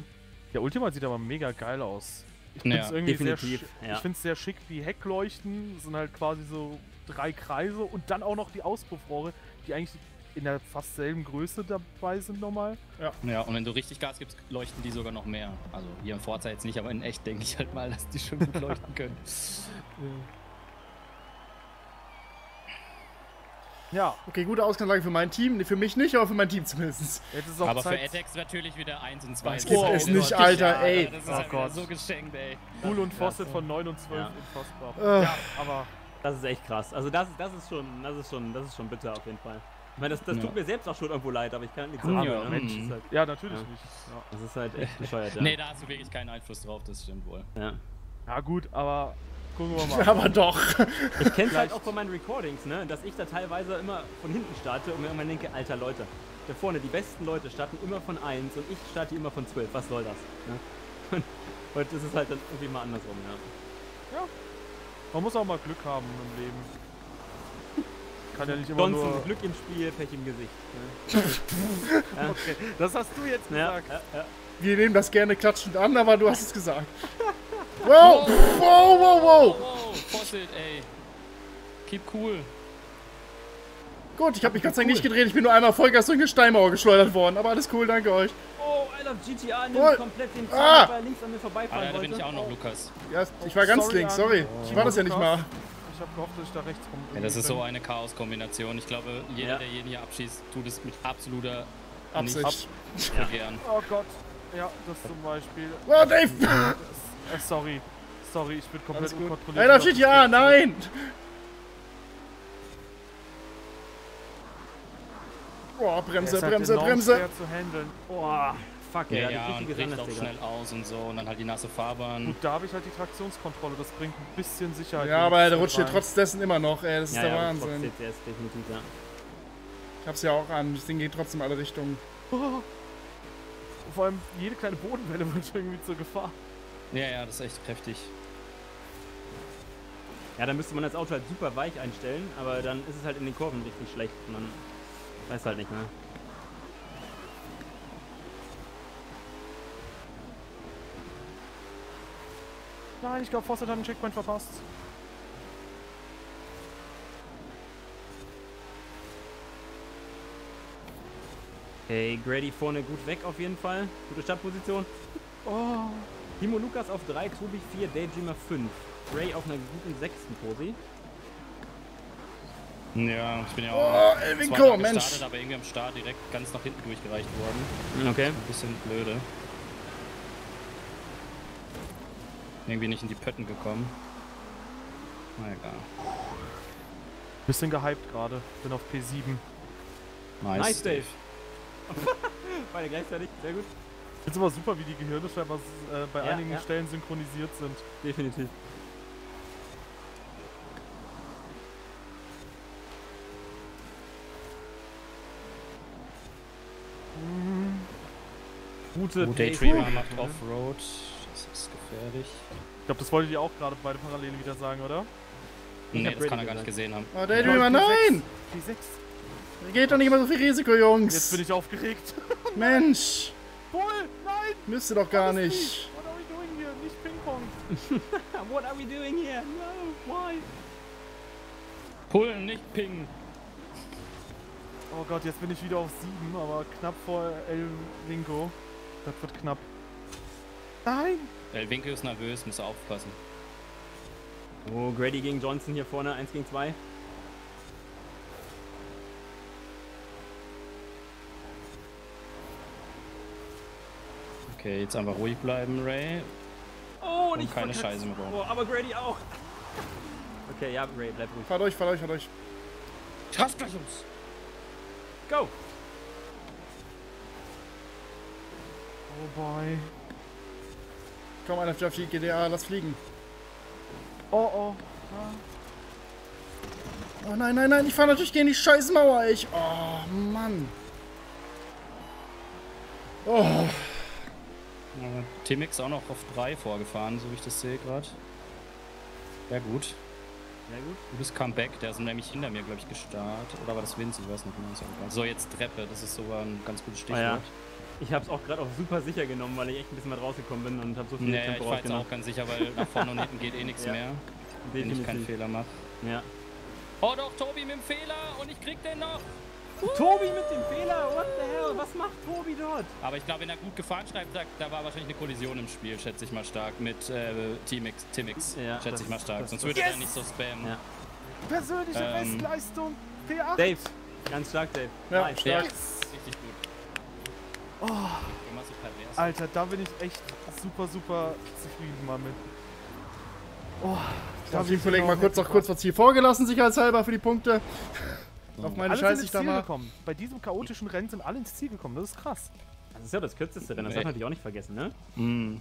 Der Ultima sieht aber mega geil aus. Ich Ja, finde es irgendwie sehr, definitiv, sch- ja. ich find's sehr schick. Die Heckleuchten sind halt quasi so drei Kreise und dann auch noch die Auspuffrohre, die eigentlich in der fast selben Größe dabei sind nochmal. Ja, und wenn du richtig Gas gibst, leuchten die sogar noch mehr. Also hier im Forza jetzt nicht, aber in echt denke ich halt mal, dass die schon gut leuchten können. Ja, Okay, gute Ausgangslage für mein Team. Für mich nicht, aber für mein Team zumindest. jetzt ist auch Aber für Zeit. Etex natürlich wieder 1 und 2. Das gibt es nicht, Alter, ey. Das ist Oh halt Gott. so geschenkt, ey. Pool und Fawcett von 9 und 12 Ja. unfassbar. Äh. Ja, aber Das ist echt krass. Also das, das ist schon, das ist schon, das ist schon bitter auf jeden Fall. Ich meine, das, das Ja. tut mir selbst auch schon irgendwo leid, aber ich kann nichts Ja, sagen. ja, ne? Mensch. Halt, ja, natürlich Ja. nicht. Ja. das ist halt echt bescheuert, ja. Nee, da hast du wirklich keinen Einfluss drauf, das stimmt wohl. ja. ja gut, aber gucken wir mal. Aber doch. Ich kenne es halt auch von meinen Recordings, ne? dass ich da teilweise immer von hinten starte und mir irgendwann denke, alter Leute, da vorne, die besten Leute starten immer von 1 und ich starte immer von 12. Was soll das? Ne? Und, und das ist halt dann irgendwie mal andersrum, ja. Man muss auch mal Glück haben im Leben. Kann ja nicht immer Johnson, nur. Glück im Spiel, Pech im Gesicht. Ne? Okay, das hast du jetzt gesagt. ja, ja. Wir nehmen das gerne klatschend an, aber du hast es gesagt. Wow! Wow, wow, wow! wow, Fossil, ey. Keep cool. Gut, ich habe mich Gott sei Dank nicht gedreht. Ich bin nur einmal Vollgas durch eine Steinmauer geschleudert worden. Aber alles cool, danke euch. Oh, I love GTA nimmt Oh. komplett den Ah. Zug, weil er links an mir vorbeifahren da bin ich auch noch, Lukas. Ja, ich war ganz Sorry, links, sorry. Ich war das ja nicht mal. Ich habe gehofft, dass ich da rechts rum. Ja, das ist so eine Chaos-Kombination. Ich glaube, jeder, Ja. der jeden hier abschießt, tut es mit absoluter Absicht. Nicht begehren. Oh Gott. Ja, das zum Beispiel. Oh, Dave! Äh, sorry. Sorry, ich bin komplett unkontrolliert. Steht ja, nein! Boah, Bremse, Der ist halt Bremse, Bremse. schwer zu handeln. Boah, fuck, Ja, ey, ja, das und bricht auch schnell aus und so und dann halt die nasse Fahrbahn. Gut, da habe ich halt die Traktionskontrolle, das bringt ein bisschen Sicherheit. Ja, aber der die rutscht hier trotz dessen immer noch, ey. Das ist Ja, der ja, Wahnsinn. trotz CCS definitiv, ja. Ich hab's ja auch an. Das Ding geht trotzdem in alle Richtungen. Oh. Vor allem jede kleine Bodenwelle wird irgendwie zur Gefahr. Ja, ja, das ist echt kräftig. Ja, dann müsste man das Auto halt super weich einstellen, aber dann ist es halt in den Kurven richtig schlecht. Man weiß halt nicht mehr. Nein, ich glaube, Fawcett hat einen Checkpoint verpasst. Okay, Grady vorne gut weg auf jeden Fall. Gute Startposition. Oh. Timo Lukas auf 3, Tobi 4, Daydreamer 5. Ray auf einer guten sechsten Posi. Ja, ich bin ja Oh, auch Elvinko, zweimal Mensch. gestartet, aber irgendwie am Start direkt ganz nach hinten durchgereicht worden. Okay. Ein bisschen blöde. Irgendwie nicht in die Pötten gekommen. Na egal. Bisschen gehypt gerade. Bin auf P7. Nice, Nice, Dave. Beide gleichzeitig, sehr gut. Ich finde es immer super, wie die Gehirne scheinbar äh, bei Ja, einigen ja. Stellen synchronisiert sind. Definitiv. Gute. Daydreamer macht Offroad. Das ist gefährlich. Ich glaube, das wolltet ihr auch gerade beide parallel wieder sagen, oder? Nee, das kann er gar nicht gesehen haben. Oh, Daydreamer, nein! P6. Geht doch nicht immer so viel Risiko, Jungs. Jetzt bin ich aufgeregt. Mensch, Bull, nein! müsste doch gar nicht. What are we doing here? Nicht Ping-Pong. What are we doing here? No, why? Pullen, nicht pingen. Oh Gott, jetzt bin ich wieder auf 7, aber knapp vor El Vinco. Das wird knapp. Nein! El Winke ist nervös, muss aufpassen. Oh, Grady gegen Johnson hier vorne, 1 gegen 2. Okay, jetzt einfach ruhig bleiben, Ray. Oh, Und keine Scheiße mehr bauen. Oh, aber Grady auch. Okay, ja, Ray, bleib ruhig. Fahrt euch, fahrt euch, fahrt euch. Schaff gleich uns! Go! Oh boy. Komm, einer auf die GDA, lass fliegen. Oh oh. Oh nein, nein, nein, ich fahre natürlich gegen die scheiß Mauer, ich. Oh, Mann. Oh, Ja, Timix auch noch auf 3 vorgefahren, so wie ich das sehe gerade. Ja gut. Sehr gut. Gutes Comeback, der ist nämlich hinter mir, glaube ich, gestartet. Oder war das Vince? Ich weiß nicht genau. ist ja egal. So, jetzt Treppe, das ist sogar ein ganz gutes Stichwort. ja. Ich hab's auch gerade auf super sicher genommen, weil ich echt ein bisschen weit rausgekommen bin und hab so viel Naja, ich Tempo war jetzt auch ganz sicher, weil nach vorne und hinten geht eh nichts Ja. mehr, wenn ich keinen Definitiv. Fehler mache. Ja. Oh doch, Tobi mit dem Fehler und ich krieg den noch. Tobi mit dem Fehler, what the hell? Was macht Tobi dort? Aber ich glaube, wenn er gut gefahren schreibt, sagt, da war wahrscheinlich eine Kollision im Spiel, schätze ich mal stark, mit äh, Timix, Timix, Ja, schätze das- ich mal stark. das- Sonst würde er Yes! nicht so spammen. Ja. Persönliche Ähm. Bestleistung. P8. Dave, ganz stark, Dave. Ja, Nice. Stark. gut. Oh, Immer so pervers. Alter, da bin ich echt super, super zufrieden mal mit. Oh, Ich habe den Kollegen mal kurz noch kurz was hier vorgelassen, sicherheitshalber für die Punkte. Auf meine Alle Scheiße sind ich ins da Ziel mal. gekommen. Bei diesem chaotischen Rennen sind alle ins Ziel gekommen. Das ist krass. Das ist ja das kürzeste Rennen, das darf man natürlich auch nicht vergessen, ne? Mm.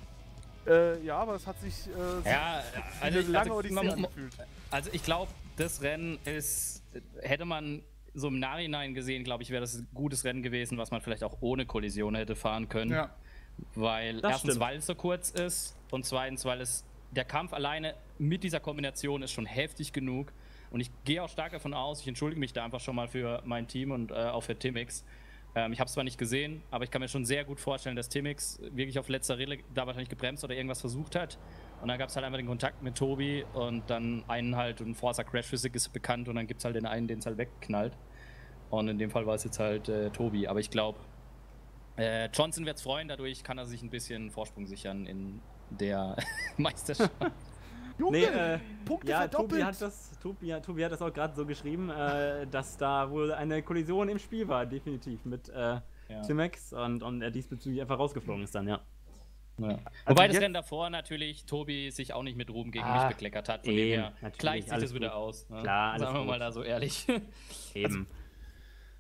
Äh, ja, aber es hat sich äh, Ja, also, lange also, Odyssee man, angefühlt. also ich glaube, das Rennen ist, hätte man so im Nachhinein gesehen, glaube ich, wäre das ein gutes Rennen gewesen, was man vielleicht auch ohne Kollision hätte fahren können. Ja. Weil Das erstens, stimmt. weil es so kurz ist und zweitens, weil es der Kampf alleine mit dieser Kombination ist schon heftig genug. Und ich gehe auch stark davon aus, ich entschuldige mich da einfach schon mal für mein Team und äh, auch für Timix. Ähm, ich habe es zwar nicht gesehen, aber ich kann mir schon sehr gut vorstellen, dass Timix wirklich auf letzter Rille da wahrscheinlich gebremst oder irgendwas versucht hat. Und dann gab es halt einfach den Kontakt mit Tobi und dann einen halt, und Forza Crash Physik ist bekannt und dann gibt es halt den einen, den es halt wegknallt. Und in dem Fall war es jetzt halt äh, Tobi. Aber ich glaube, äh, Johnson wird es freuen, dadurch kann er sich ein bisschen Vorsprung sichern in der Meisterschaft. Junge, Nee, äh, Punkte ja, verdoppelt. Tobi hat das, Tobi, ja, Tobi hat das auch gerade so geschrieben, äh, dass da wohl eine Kollision im Spiel war, definitiv, mit äh, Ja. Timex und, und er diesbezüglich einfach rausgeflogen ist dann, ja. Ja. Wobei das Rennen davor natürlich Tobi sich auch nicht mit Ruhm gegen Ah, mich bekleckert hat. Von eben, dem her natürlich, gleicht sich alles das wieder gut. aus. Ne? Klar, alles Sagen wir gut. mal da so ehrlich. Eben.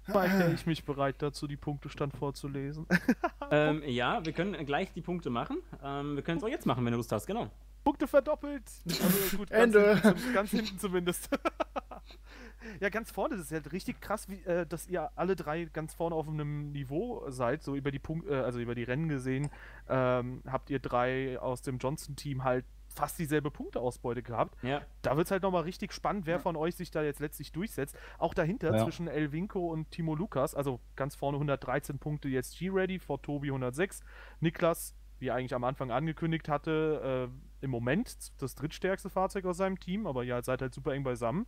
Erkläre ich mich bereit dazu, die Punktestand vorzulesen. ähm, ja, wir können gleich die Punkte machen. Ähm, wir können es auch jetzt machen, wenn du Lust hast, genau. Punkte verdoppelt. Also gut, ganz Ende. Hinten, zum- ganz hinten zumindest. ja, ganz vorne, das ist halt richtig krass, wie, äh, dass ihr alle drei ganz vorne auf einem Niveau seid, so über die Punkt, äh, also über die Rennen gesehen, ähm, habt ihr drei aus dem Johnson-Team halt fast dieselbe Punkteausbeute gehabt. Ja. Da wird es halt nochmal richtig spannend, wer von euch sich da jetzt letztlich durchsetzt. Auch dahinter Ja. zwischen Elvinko und Timo Lukas, also ganz vorne 113 Punkte jetzt G-Ready, vor Tobi 106. Niklas, wie er eigentlich am Anfang angekündigt hatte, äh, im Moment das drittstärkste Fahrzeug aus seinem Team, aber ihr seid halt super eng beisammen.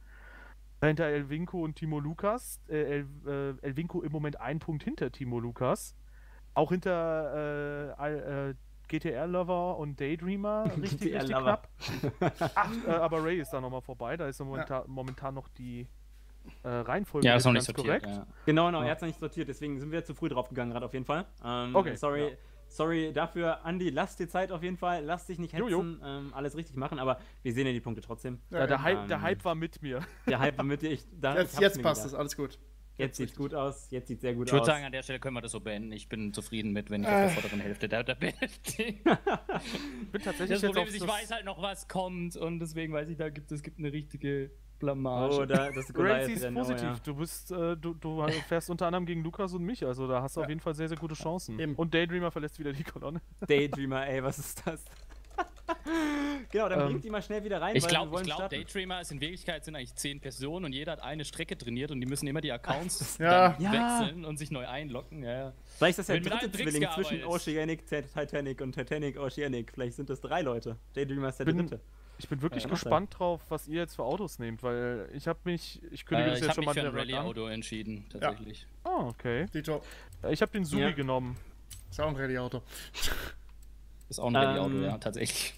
Dahinter Elvinko und Timo Lukas. Äh, El, äh, Elvinko im Moment ein Punkt hinter Timo Lukas. Auch hinter äh, äh, GTR-Lover und Daydreamer richtig, richtig GTR-Lover. knapp. Ach, äh, aber Ray ist da nochmal vorbei. Da ist momentan, momentan noch die äh, Reihenfolge Ja, ist noch nicht sortiert. korrekt. Ja. Genau, genau, Ja. er hat es noch nicht sortiert, deswegen sind wir zu früh drauf gegangen, gerade auf jeden Fall. Ähm, Okay, Sorry, ja. Sorry dafür, Andi, lass dir Zeit auf jeden Fall, lass dich nicht Jo, jo. hetzen, ähm, alles richtig machen, aber wir sehen ja die Punkte trotzdem. Ja, der, Ja, Hype, der ähm, Hype war mit mir. Der Hype war mit dir, ich, da, ich Jetzt, hab's jetzt passt es, alles gut. Jetzt sieht's gut aus, jetzt sieht's sehr gut Ich aus. würde sagen, an der Stelle können wir das so beenden. Ich bin zufrieden mit, wenn ich auf Äh. der vorderen Hälfte der Tabelle stehe. Ich bin tatsächlich Das Problem auf ist, ich weiß halt noch, was kommt und deswegen weiß ich, da gibt es gibt eine richtige Blamage. oh, da, das Racy ist oh, positiv. ja. Du bist, äh, du, du fährst unter anderem gegen Lukas und mich, also da hast du auf jeden Fall sehr, sehr gute Chancen. Eben. Und Daydreamer verlässt wieder die Kolonne. Daydreamer, ey, was ist das? genau, dann Ähm, bringt die mal schnell wieder rein, Ich weil wir glaube, wollen glaub, starten. Daydreamer ist in Wirklichkeit sind eigentlich zehn Personen und jeder hat eine Strecke trainiert und die müssen immer die Accounts Ja. dann Ja. wechseln und sich neu einloggen. Ja, ja. Vielleicht ist das der Wird mit dritte Zwilling zwischen. Oceanic, Tit- Titanic und Titanic, Oceanic. Vielleicht sind das drei Leute. Daydreamer ist der Bin- dritte. Ich bin wirklich Ja, gespannt drauf, was ihr jetzt für Autos nehmt, weil ich habe mich, ich kündige Äh, das jetzt habe schon mich mal für in ein der Rallye an. Rallye-Auto entschieden, tatsächlich. Ah, okay. Dito, Ich habe den Suri Ja. genommen. ist auch ein Rallye-Auto. Ist auch ein Rallye-Auto, Ähm, ja, tatsächlich.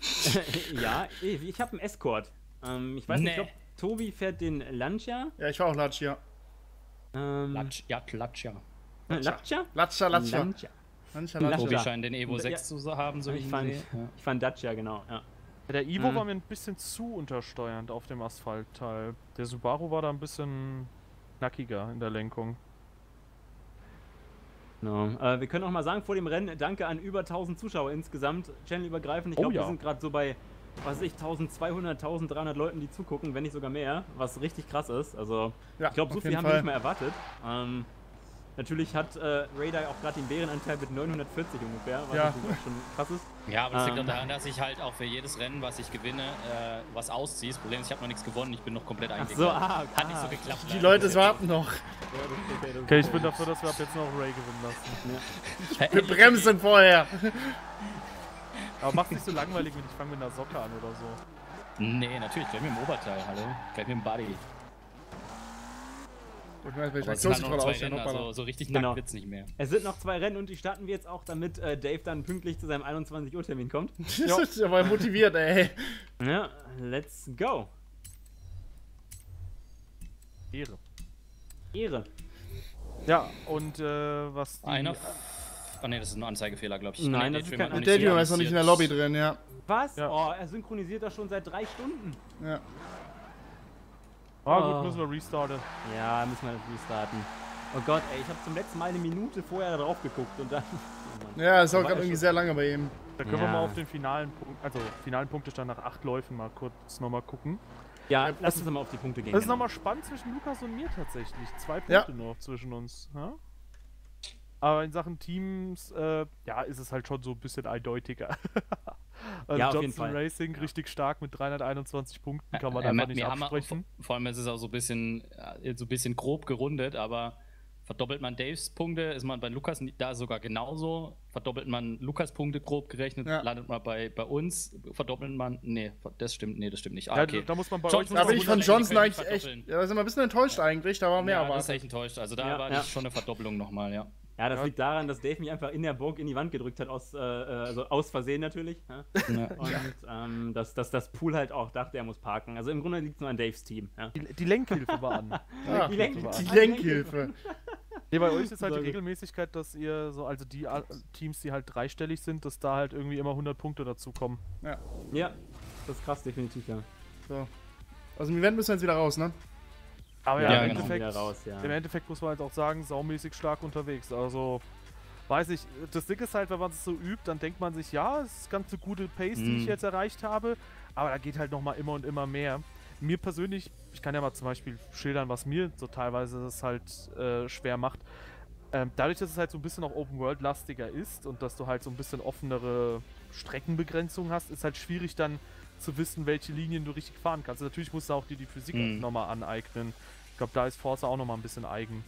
ja, ich, ich habe einen Escort. Ähm, ich weiß nicht, Nee. glaube, Tobi fährt den Lancia. Ja, ich war auch Latsch, ja. Ähm, ja, ja. äh, Lancia? Latscher, Latscher. Lancia. Latscher, Latscher. Tobi Ja. scheint den Evo Ja. 6 zu haben, so wie Ich ich fand. Ja. ich fand Dacia, genau. Ja. Der Ivo Mhm. war mir ein bisschen zu untersteuernd auf dem Asphaltteil. Der Subaru war da ein bisschen knackiger in der Lenkung. Genau. Äh, wir können auch mal sagen, vor dem Rennen, danke an über 1000 Zuschauer insgesamt, channelübergreifend. Ich Oh glaube, ja. wir sind gerade so bei, was weiß ich, 1200, 1300 Leuten, die zugucken, wenn nicht sogar mehr, was richtig krass ist. Also, Ja, ich glaube, so viel haben wir Fall. nicht mehr erwartet. Ähm, natürlich hat äh, Radar auch gerade den Bärenanteil mit 940 ungefähr, was Ja. schon krass ist. Ja, aber das liegt Ähm. auch daran, dass ich halt auch für jedes Rennen, was ich gewinne, äh, was ausziehe. Das Problem ist, ich habe noch nichts gewonnen, ich bin noch komplett Ach eingegangen. so, ah, Hat nicht ah. so geklappt. Die leider. Leute warten noch. Ja, okay, ich bin dafür, dass wir ab jetzt noch Ray gewinnen lassen. Hä? Wir bremsen vorher. Aber mach's nicht so langweilig, wenn ich fange mit einer Socke an oder so. Nee, natürlich, gleich mit dem Oberteil, hallo. Gleich mit dem Body. Ich weiß, welche Aber es halt noch zwei. Rennen, also so richtig Genau. nackt wird's nicht mehr. Es sind noch zwei Rennen und die starten wir jetzt auch, damit äh, Dave dann pünktlich zu seinem 21 Uhr Termin kommt. Das ist aber motiviert, ey. Ja, let's go. Ehre. Ehre. Ja, und äh, was die... Einer. Ah ne, das ist ein Anzeigefehler, glaube ich. Nein, nee, das ist Daydream kein Typ ist noch nicht in der Lobby drin, ja. Was? Ja. Oh, er synchronisiert das schon seit drei Stunden. ja. Ah, Oh. gut, müssen wir restarten. Ja, müssen wir restarten. Oh Gott, ey, ich habe zum letzten Mal eine Minute vorher drauf geguckt und dann. Oh. Ja, ist auch War gerade ja irgendwie sehr lange bei ihm. Da können Ja. wir mal auf den finalen Punkt, also finalen Punktestand nach acht Läufen mal kurz nochmal gucken. Ja, lass uns mal auf die Punkte gehen. Das ist genau. nochmal spannend zwischen Lukas und mir tatsächlich. Zwei Ja. Punkte noch zwischen uns. Ja? Aber in Sachen Teams, äh, ja, ist es halt schon so ein bisschen eindeutiger. also Ja, auf jeden Johnson Fall. Racing richtig stark mit 321 Punkten, kann man Ja, einfach nicht haben- absprechen. Vor allem ist es auch so ein bisschen, äh, so ein bisschen grob gerundet, aber verdoppelt man Daves Punkte, ist man bei Lukas da sogar genauso. Verdoppelt man Lukas Punkte grob gerechnet, Ja. landet man bei, bei uns. Verdoppelt man, nee, das stimmt, nee, das stimmt nicht. Ah, Ja, okay. da muss man bei Johnson euch Da bin ich von Johnson eigentlich echt. verdoppeln. Ja, da sind wir ein bisschen enttäuscht eigentlich. Da war mehr ja, das ist erwartet. echt enttäuscht. Also da Ja, war ja. das schon eine Verdoppelung nochmal, ja. Ja, das Ja. liegt daran, dass Dave mich einfach in der Burg in die Wand gedrückt hat, aus, äh, äh, also aus Versehen natürlich. Ja? ja. Und ähm, dass, dass das Pool halt auch dachte, er muss parken. Also im Grunde liegt es nur an Daves Team. Ja? Die, die Lenkhilfe war an. Ja, Die Lenk- die die Lenkhilfe. Nee, bei euch ist halt die. Regelmäßigkeit, dass ihr so, also die äh, Teams, die halt dreistellig sind, dass da halt irgendwie immer 100 Punkte dazukommen. ja, das ist krass, definitiv, ja. So. Aus dem Event müssen wir jetzt wieder raus, ne? Aber ja, Ja, im, genau. Endeffekt, raus, ja. im Endeffekt muss man halt auch sagen, saumäßig stark unterwegs. Also, weiß ich, das Ding ist halt, wenn man es so übt, dann denkt man sich, ja, es ist ganz eine gute Pace, die ich Mhm. jetzt erreicht habe. Aber da geht halt nochmal immer und immer mehr. Mir persönlich, ich kann ja mal zum Beispiel schildern, was mir so teilweise das halt äh, schwer macht. Ähm, dadurch, dass es halt so ein bisschen auch Open-World-lastiger ist und dass du halt so ein bisschen offenere Streckenbegrenzungen hast, ist halt schwierig dann zu wissen, welche Linien du richtig fahren kannst. Natürlich musst du auch dir die Physik Mhm. nochmal aneignen. Ich glaube, da ist Forza auch nochmal ein bisschen eigen.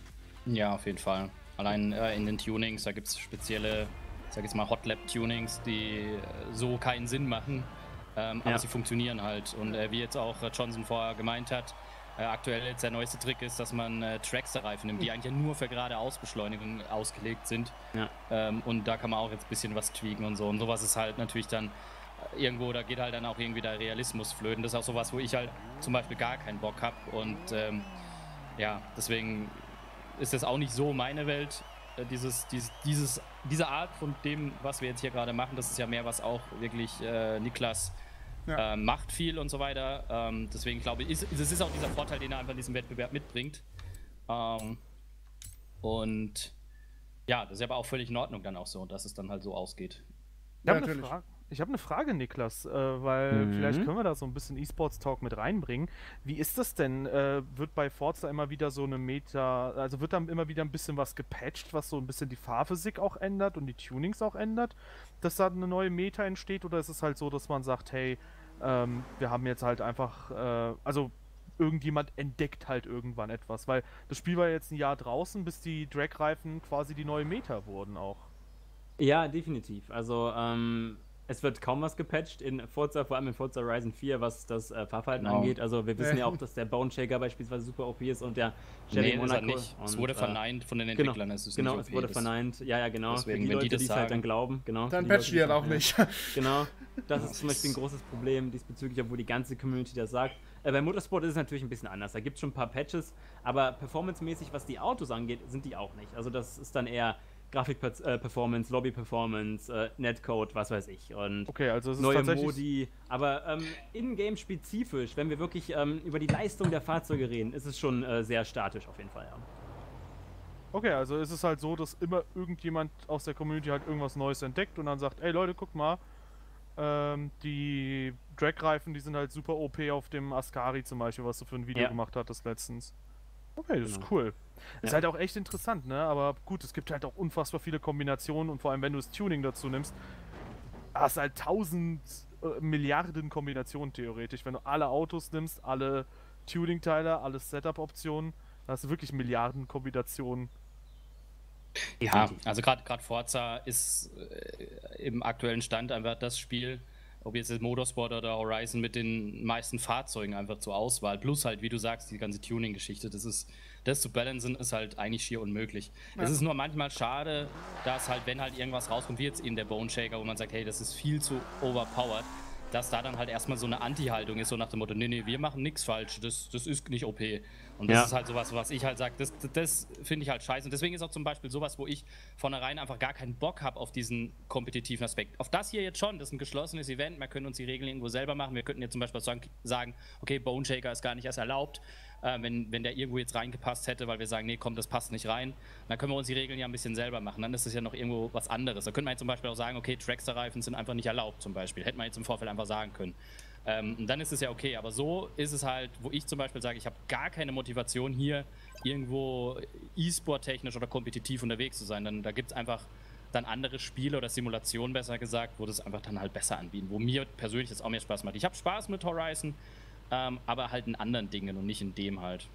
Ja, auf jeden Fall. Allein äh, in den Tunings, da gibt es spezielle, ich sag jetzt mal Hot Lap Tunings, die äh, so keinen Sinn machen, ähm, aber Ja. sie funktionieren halt. Und äh, wie jetzt auch äh, Johnson vorher gemeint hat, äh, aktuell jetzt der neueste Trick ist, dass man äh, Trackster-Reifen nimmt, die eigentlich ja nur für geradeausbeschleunigung ausgelegt sind. Ja. Ähm, und da kann man auch jetzt ein bisschen was tweaken und so. Und sowas ist halt natürlich dann äh, irgendwo, da geht halt dann auch irgendwie der Realismus flöten. Das ist auch sowas, wo ich halt zum Beispiel gar keinen Bock habe. Und ähm, ja, deswegen ist das auch nicht so meine Welt. Äh, Dieses, dieses, dieses, diese Art von dem, was wir jetzt hier gerade machen, das ist ja mehr, was auch wirklich äh, Niklas Ja. äh, macht viel und so weiter. Ähm, deswegen glaube ich, ist, das ist auch dieser Vorteil, den er einfach in diesem Wettbewerb mitbringt. Ähm, und ja, das ist aber auch völlig in Ordnung dann auch so, dass es dann halt so ausgeht. Ja, eine, natürlich. Ich hab eine Frage, Niklas, äh, weil Mhm. vielleicht können wir da so ein bisschen E-Sports-Talk mit reinbringen. Wie ist das denn? Äh, wird bei Forza immer wieder so eine Meta, also wird dann immer wieder ein bisschen was gepatcht, was so ein bisschen die Fahrphysik auch ändert und die Tunings auch ändert, dass da eine neue Meta entsteht? Oder ist es halt so, dass man sagt, hey, ähm, wir haben jetzt halt einfach, äh, also irgendjemand entdeckt halt irgendwann etwas? Weil das Spiel war jetzt ein Jahr draußen, bis die Drag-Reifen quasi die neue Meta wurden auch. Ja, definitiv. Also, ähm, es wird kaum was gepatcht in Forza, vor allem in Forza Horizon 4, was das äh, Fahrverhalten Genau. angeht. Also, wir wissen Ja. auch, dass der Bone Shaker beispielsweise super OP ist und der Nee, Chevy ist er Monaco. nicht. Es und, wurde äh, verneint von den Genau, Entwicklern. Es ist genau nicht es OP, wurde das- verneint. Ja, ja, genau. Deswegen, Für die wenn die Leute, das die es halt sagen- dann glauben. Genau. Dann die Leute, halt auch ja. nicht. Genau, das ist zum Beispiel ein großes Problem diesbezüglich, obwohl die ganze Community das sagt. Äh, bei Motorsport ist es natürlich ein bisschen anders. Da gibt es schon ein paar Patches, aber performancemäßig, was die Autos angeht, sind die auch nicht. Also das ist dann eher Grafik-Performance, Lobby-Performance, äh, Netcode, was weiß ich. Und Okay, also es ist neue. Modi. Aber ähm, in-game spezifisch, wenn wir wirklich ähm, über die Leistung der Fahrzeuge reden, ist es schon äh, sehr statisch auf jeden Fall. Ja. Okay, also ist es halt so, dass immer irgendjemand aus der Community halt irgendwas Neues entdeckt und dann sagt, ey Leute, guck mal, ähm, die Drag-Reifen, die sind halt super OP auf dem Ascari zum Beispiel, was du für ein Video Ja. gemacht hattest letztens. Okay, das ist Genau. cool. Ist Ja. halt auch echt interessant, ne? Aber gut, es gibt halt auch unfassbar viele Kombinationen und vor allem, wenn du das Tuning dazu nimmst, hast du halt tausend äh, Milliarden Kombinationen theoretisch. Wenn du alle Autos nimmst, alle Tuning-Teile, alle Setup-Optionen, dann hast du wirklich Milliarden Kombinationen. Ja, also gerade gerade Forza ist äh, im aktuellen Stand einfach das Spiel, ob jetzt das Motorsport oder Horizon mit den meisten Fahrzeugen einfach zur Auswahl. Plus halt, wie du sagst, die ganze Tuning-Geschichte, das ist, das zu balancen ist halt eigentlich schier unmöglich. Es ist nur manchmal schade, dass halt, wenn halt irgendwas rauskommt, wie jetzt eben der Bone Shaker, wo man sagt, hey, das ist viel zu overpowered, dass da dann halt erstmal so eine Anti-Haltung ist, so nach dem Motto, nee, nee, wir machen nichts falsch, das, das ist nicht OP. Und das Ja. ist halt sowas, was ich halt sage, das, das finde ich halt scheiße. Und deswegen ist auch zum Beispiel sowas, wo ich vornherein einfach gar keinen Bock habe auf diesen kompetitiven Aspekt. Auf das hier jetzt schon, das ist ein geschlossenes Event, wir können uns die Regeln irgendwo selber machen. Wir könnten jetzt zum Beispiel sagen, okay, Bone Shaker ist gar nicht erst erlaubt, äh, wenn, wenn der irgendwo jetzt reingepasst hätte, weil wir sagen, nee, komm, das passt nicht rein. Dann können wir uns die Regeln ja ein bisschen selber machen. Dann ist es ja noch irgendwo was anderes. Da könnte man jetzt zum Beispiel auch sagen, okay, Trackster-Reifen sind einfach nicht erlaubt, zum Beispiel. Hätte man jetzt im Vorfeld einfach sagen können. Ähm, und dann ist es ja okay, aber so ist es halt, wo ich zum Beispiel sage, ich habe gar keine Motivation hier irgendwo E-Sport-technisch oder kompetitiv unterwegs zu sein. Dann, da gibt es einfach dann andere Spiele oder Simulationen, besser gesagt, wo das einfach dann halt besser anbieten, wo mir persönlich das auch mehr Spaß macht. Ich habe Spaß mit Horizon, ähm, aber halt in anderen Dingen und nicht in dem halt.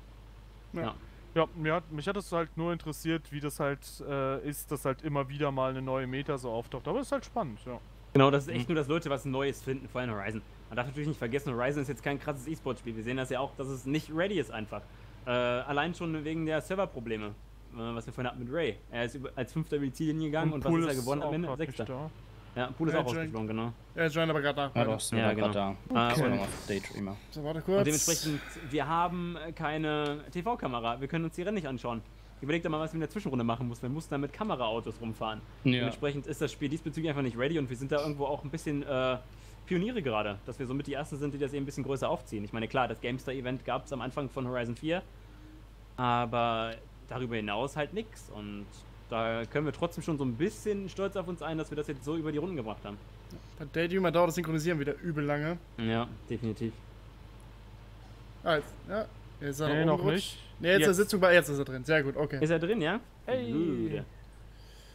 Ja. Ja, mir hat, mich hat es halt nur interessiert, wie das halt äh, ist, dass halt immer wieder mal eine neue Meta so auftaucht. Aber es ist halt spannend, ja. Genau, das ist echt nur, dass Leute was Neues finden, vor allem Horizon. Man darf natürlich nicht vergessen, Horizon ist jetzt kein krasses E-Sport-Spiel. Wir sehen das ja auch, dass es nicht ready ist einfach. Äh, allein schon wegen der Serverprobleme, äh, was wir vorhin hatten mit Ray. Er ist über, als fünfter über die Ziellinie gegangen und, was ist er gewonnen am Ende? Sechster. da. Ja, Pool ist Ja, auch rausgeflogen, genau. Er joint aber gerade nach. Ja, doch, sind Ja, genau. da. Ah, Das war und- noch Daydreamer. So, warte kurz. Und dementsprechend, wir haben keine TV-Kamera. Wir können uns die Rennen nicht anschauen. Überleg doch mal, was wir in der Zwischenrunde machen mussten. Wir mussten da mit Kameraautos rumfahren. Ja. Dementsprechend ist das Spiel diesbezüglich einfach nicht ready und wir sind da irgendwo auch ein bisschen äh, Pioniere gerade, dass wir somit die Ersten sind, die das eben ein bisschen größer aufziehen. Ich meine, klar, das GameStar-Event gab es am Anfang von Horizon 4. Aber darüber hinaus halt nix. Und da können wir trotzdem schon so ein bisschen stolz auf uns ein, dass wir das jetzt so über die Runden gebracht haben. Bei Daydreamer dauert das Synchronisieren wieder übel lange. Ja, definitiv. Ah, jetzt, ja. Jetzt ist er Nee, noch nicht. Nee, jetzt, ist Sitzung bei jetzt ist er drin. Sehr gut, okay. Ist er drin, ja? Hey. Gut.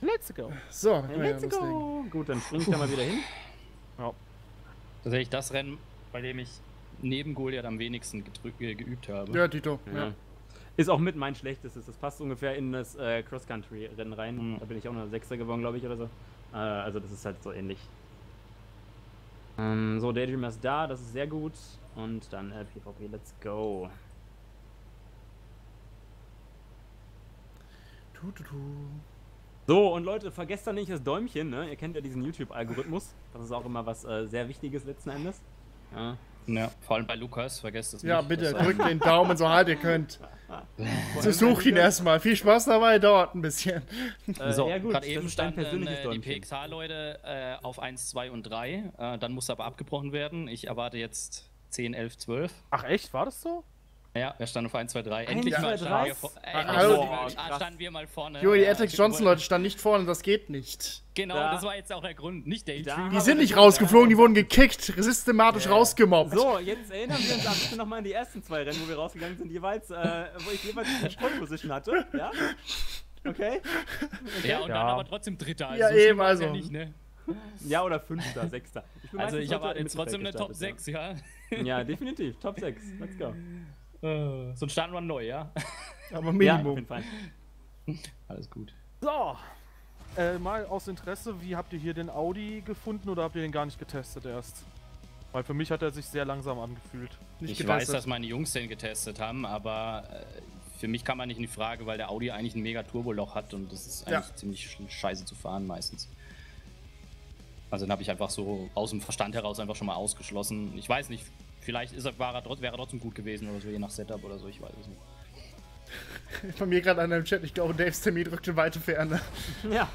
Let's go. So, wir Let's ja go. Gut, dann springe ich da mal wieder hin. Tatsächlich das Rennen, bei dem ich neben Goliath am wenigsten gedrückt, geübt habe. Ja, Tito. Ja. Ja. Ist auch mit mein schlechtestes. Das passt ungefähr in das äh, Cross-Country-Rennen rein. Mhm. Da bin ich auch noch Sechster geworden, glaube ich, oder so. Äh, also das ist halt so ähnlich. Ähm, so, Daydreamer ist da, das ist sehr gut. Und dann äh, PvP, let's go. Tu, tu, tu. So, und Leute, vergesst doch nicht das Däumchen, ne? Ihr kennt ja diesen YouTube-Algorithmus. Das ist auch immer was äh, sehr Wichtiges letzten Endes. Ja. Ja, vor allem bei Lukas, vergesst es Ja, nicht. bitte, Das, äh, drückt den Daumen so hart ihr könnt. So, sucht ihn erstmal. Viel Spaß dabei, dauert ein bisschen. Äh, So, ja gut, gerade das eben persönliches äh, die. PXH-Leute äh, auf 1, 2 und 3. Äh, dann musste aber abgebrochen werden. Ich erwarte jetzt 10, 11, 12. Ach echt, war das so? Ja, wir standen auf 1, 2, 3. 1, Endlich 2, mal 3? standen wir, vor, äh, mal standen wir mal vorne. Junge, die Äh, wir Johnson Leute standen nicht vorne, das geht nicht. Genau, Da- das war jetzt auch der Grund. Nicht Da Daydream. haben Die sind nicht rausgeflogen, die wurden gekickt, systematisch Ja. rausgemobbt. So, jetzt erinnern wir uns am besten nochmal an die ersten zwei Rennen, wo wir rausgegangen sind, jeweils, äh, wo ich jeweils die Pole Position hatte. Ja? Okay? Ja, und Ja. dann aber trotzdem Dritter. Also Ja, eben, war's Ja also. nicht, ne? Ja, oder Fünfter, Sechster. bin Also ich jetzt trotzdem eine Top gestartet, 6, ja. Ja. ja, definitiv. Top 6. Let's go. Äh, Sonst starten wir neu, ja? Aber Ja, auf Minimum. jeden Fall. Alles gut. So. Äh, mal aus Interesse, wie habt ihr hier den Audi gefunden oder habt ihr den gar nicht getestet erst? Weil für mich hat er sich sehr langsam angefühlt. Nicht ich weiß, getestet. dass meine Jungs den getestet haben, aber äh, für mich kann man nicht in die Frage, weil der Audi eigentlich ein mega Turboloch hat und das ist Ja. eigentlich ziemlich sch- scheiße zu fahren meistens. Also den habe ich einfach so aus dem Verstand heraus einfach schon mal ausgeschlossen. Ich weiß nicht, vielleicht ist er, war er, wäre er trotzdem gut gewesen oder so, je nach Setup oder so, ich weiß es nicht. Bei mir gerade an einem Chat, ich glaube, Daves Termin drückt in weite Ferne. Ja,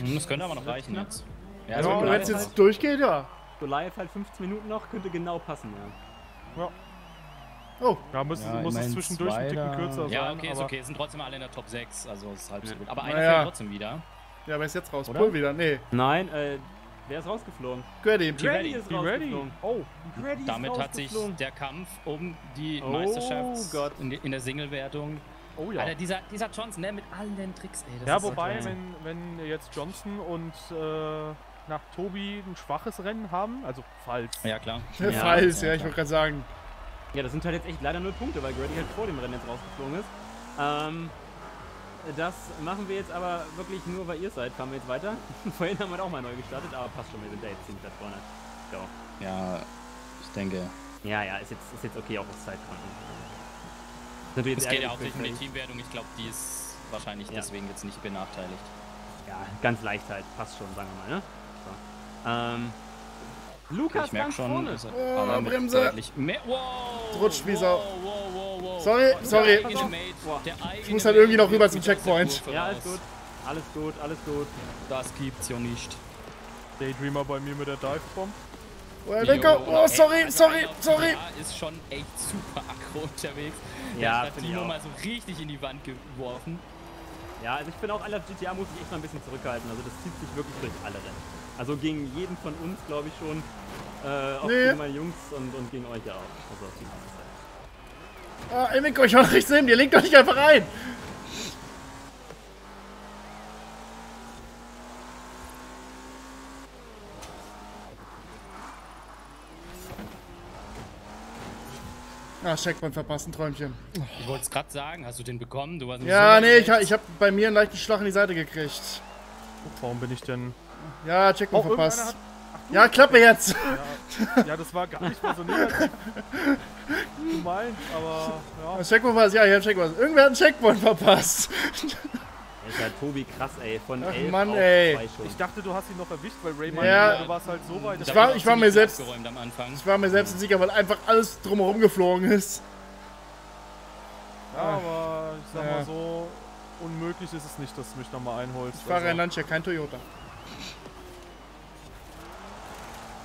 Hm, Das könnte aber noch reichen jetzt. Ja, Ja, also aber Wenn es jetzt durchgeht, ja. Goliath halt 15 Minuten noch, könnte genau passen, ja. Ja. Oh, Da muss, Ja, muss es zwischendurch ein Ticken kürzer Ja, sein. okay, ist aber okay. Sind trotzdem alle in der Top 6, also ist halb so Ja. gut. Aber einer Naja. fällt trotzdem wieder. ja, wer ist jetzt raus? Oder? Pull wieder. Nee, Nein, äh, wer ist rausgeflogen? Grady. Grady ist rausgeflogen. Oh, Grady ist Damit hat sich der Kampf um die Oh Meisterschaft Gott. in, in der Single-Wertung. oh ja. Alter, dieser, dieser Johnson, ne, mit allen Tricks, ey. das Ja, ist so wobei, geil. wenn, wenn jetzt Johnson und äh, nach Tobi ein schwaches Rennen haben, also falls. Ja, klar. Ja, Fall ist, ja, ja, ich wollte gerade sagen. Ja, das sind halt jetzt echt leider null Punkte, weil Grady halt vor dem Rennen jetzt rausgeflogen ist. Ähm, das machen wir jetzt aber wirklich nur, weil ihr seid. Fahren wir jetzt weiter. Vorhin haben wir auch mal neu gestartet, aber passt schon, wir sind da jetzt ziemlich weit vorne. So. Ja, ich denke. Ja, ja, ist jetzt, ist jetzt okay, auch wir jetzt Es geht ja hauptsächlich für um die. Teamwertung. Ich glaube, die ist wahrscheinlich Ja. deswegen jetzt nicht benachteiligt. Ja, ganz leicht halt. Passt schon, sagen wir mal, ne? So. Ähm, Lukas ich merke ganz schon, vorne. ist er- Oh, Bremse. deutlich mehr. Wow! Rutscht wie wow, Sau. wow, wow, wow. Sorry, Der sorry. der eigene muss halt irgendwie noch rüber zum der Checkpoint. Ja, alles gut. Alles gut, alles gut. Das gibt's ja nicht. Daydreamer bei mir mit der Dive Bomb. Oh, Oh, sorry, sorry, sorry. GTA ist schon echt super aggro unterwegs. Der Ja, hat finde ich Timo auch. mal so richtig in die Wand geworfen. Ja, also ich finde auch, alle auf GTA muss ich echt mal ein bisschen zurückhalten. Also das zieht sich wirklich durch alle Rennen. Also gegen jeden von uns, glaube ich schon. Äh, auch Nee. gegen meine Jungs und, und gegen euch ja auch. Also auf die ganze Zeit. Ah, ey, ich war noch nicht neben dir. Lenk doch nicht einfach ein. Ah, Checkpoint verpasst, ein Träumchen. Ich wollte es gerade sagen, hast du den bekommen? Du warst Ja, so nee, ich, rechts. ich habe bei mir einen leichten Schlag in die Seite gekriegt. Warum bin ich denn. Ja, Checkpoint Oh, verpasst. Ja, Klappe jetzt. Ja, ja, das war gar nicht mal so negativ gemeint, aber ja. Checkpoint verpasst, ja, ich hab Checkpoint. Irgendwer hat einen Checkpoint verpasst. Alter, Tobi, krass, ey. Von Ach, 11 Mann, auf ey. 2 schon. Ich dachte, du hast ihn noch erwischt, weil Ray Ja. du warst halt so weit. Ich war- ich war mir selbst- am Anfang. Ich war mir selbst nicht sicher, weil einfach alles drumherum geflogen ist. Ja, aber ich sag Ja. mal so, unmöglich ist es nicht, dass du mich nochmal einholst. Ich fahre ein Also- Lancia, kein Toyota.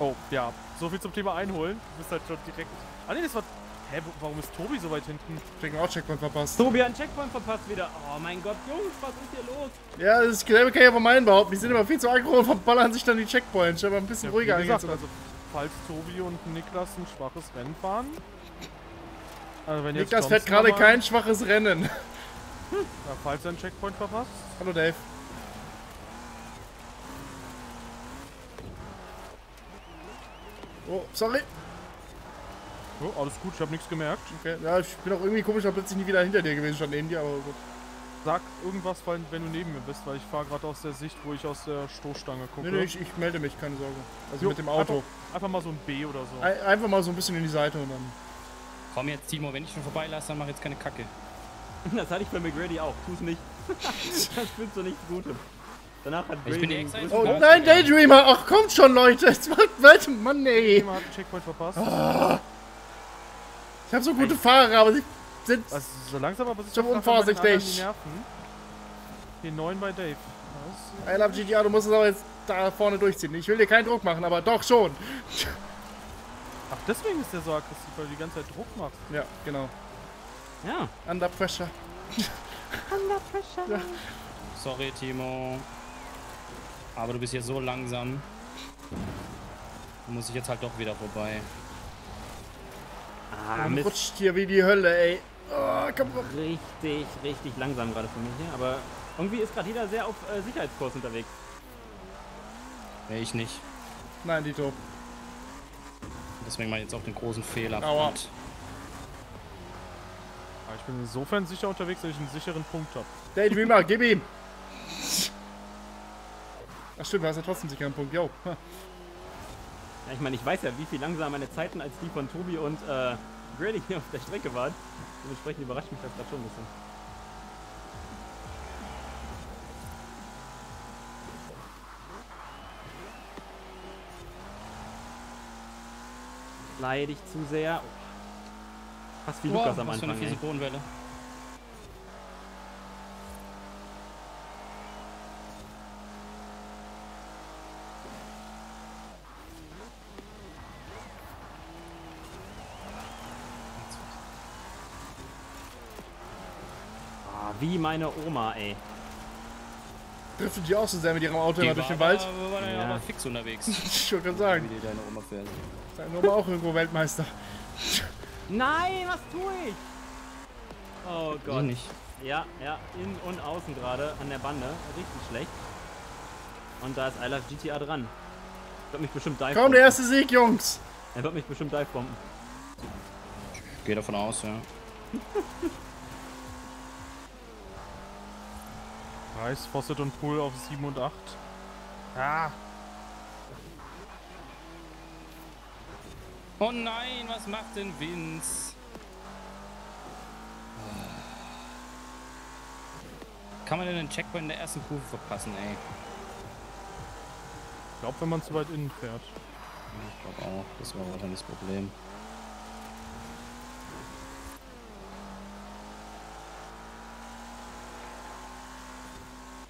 Oh, ja. So viel zum Thema einholen. Du bist halt schon direkt. Ah, nee, das war. Hä, warum ist Tobi so weit hinten? Checken auch Checkpoint verpasst. Tobi hat einen Checkpoint verpasst wieder. Oh mein Gott, Jungs, was ist hier los? Ja, das kann ich ja von meinen behaupten. Die sind immer viel zu aggro und verballern sich dann die Checkpoints. Aber ein bisschen Ja, ruhiger gesagt, also falls Tobi und Niklas ein schwaches Rennen fahren. Also wenn jetzt Niklas fährt gerade kein schwaches Rennen. Ja, falls er einen Checkpoint verpasst. Hallo Dave. Oh, sorry. Oh, alles gut, ich habe nichts gemerkt. Okay. Ja, ich bin auch irgendwie komisch, plötzlich nie wieder hinter dir gewesen, stand neben dir, aber gut. Sag irgendwas, wenn du neben mir bist, weil ich fahre gerade aus der Sicht, wo ich aus der Stoßstange gucke. Nee, nee, ich, ich melde mich, keine Sorge. Also Jo, mit dem Auto. Einfach, einfach mal so ein B oder so. Ein, einfach mal so ein bisschen in die Seite und dann. Komm jetzt, Timo, wenn ich schon vorbeilasse, dann mach jetzt keine Kacke. Das hatte ich bei McGrady auch. Tu's nicht. das fühlt zu nichts Gutem. Danach hat Ich bin extra Oh Ja, nein, ja. Daydreamer! Ach kommt schon, Leute! Jetzt macht weiter, Mann, ey! Jemand hat einen Checkpoint verpasst. Ah. Ich habe so gute Fahrer, aber sie sind. Also so langsam aber Schon flattern meine unvorsichtig. Den neuen bei Dave. I love GTA, du musst es aber jetzt da vorne durchziehen. Ich will dir keinen Druck machen, aber doch schon. ach, deswegen ist der so aggressiv, weil du die ganze Zeit Druck machst. Ja, genau. Ja. Under pressure. Sorry, Timo. Aber du bist hier so langsam. Da muss ich jetzt halt doch wieder vorbei. Ah, Und Mist. rutscht hier wie die Hölle, ey. Oh, komm. Richtig, richtig langsam gerade für mich hier. Aber irgendwie ist gerade jeder sehr auf äh, Sicherheitskurs unterwegs. Nee, ich nicht. Nein, Dito. Deswegen mache ich jetzt auch den großen Fehler. Aua. Aber ich bin insofern sicher unterwegs, dass ich einen sicheren Punkt habe. Daydreamer, gib ihm! Ach stimmt, du hast ja trotzdem sicher einen Punkt. Yo. Ja, ich meine, ich weiß ja, wie viel langsamer meine Zeiten als die von Tobi und äh, Grady hier auf der Strecke waren. Dementsprechend überrascht mich das gerade schon ein bisschen. Leide ich zu sehr. Fast wie Wow, Lukas am was für eine Anfang. fiese Ey. Bodenwelle. Ah, wie meine Oma, ey. Driftet die auch so sehr mit ihrem Auto durch den Wald? Aber, war ja. Ja. aber fix unterwegs. Ich wollte gerade sagen. Wie die deine Oma fährt. Sein Nummer auch irgendwo Weltmeister. Nein, was tue ich? Oh Ich Gott. nicht. Ja, ja, innen und außen gerade an der Bande. Richtig schlecht. Und da ist I Love GTA dran. Wird mich bestimmt dive Komm, der erste Sieg, Jungs! Er wird mich bestimmt dive bomben. Gehe davon aus, ja. Rice, Fawcett und Pool auf 7 und 8. Ah, Oh nein, was macht denn Vince? Kann man denn den Checkpoint in der ersten Kurve verpassen, ey? ich glaube, wenn man zu weit innen fährt. Ich glaube auch, das war wahrscheinlich das Problem.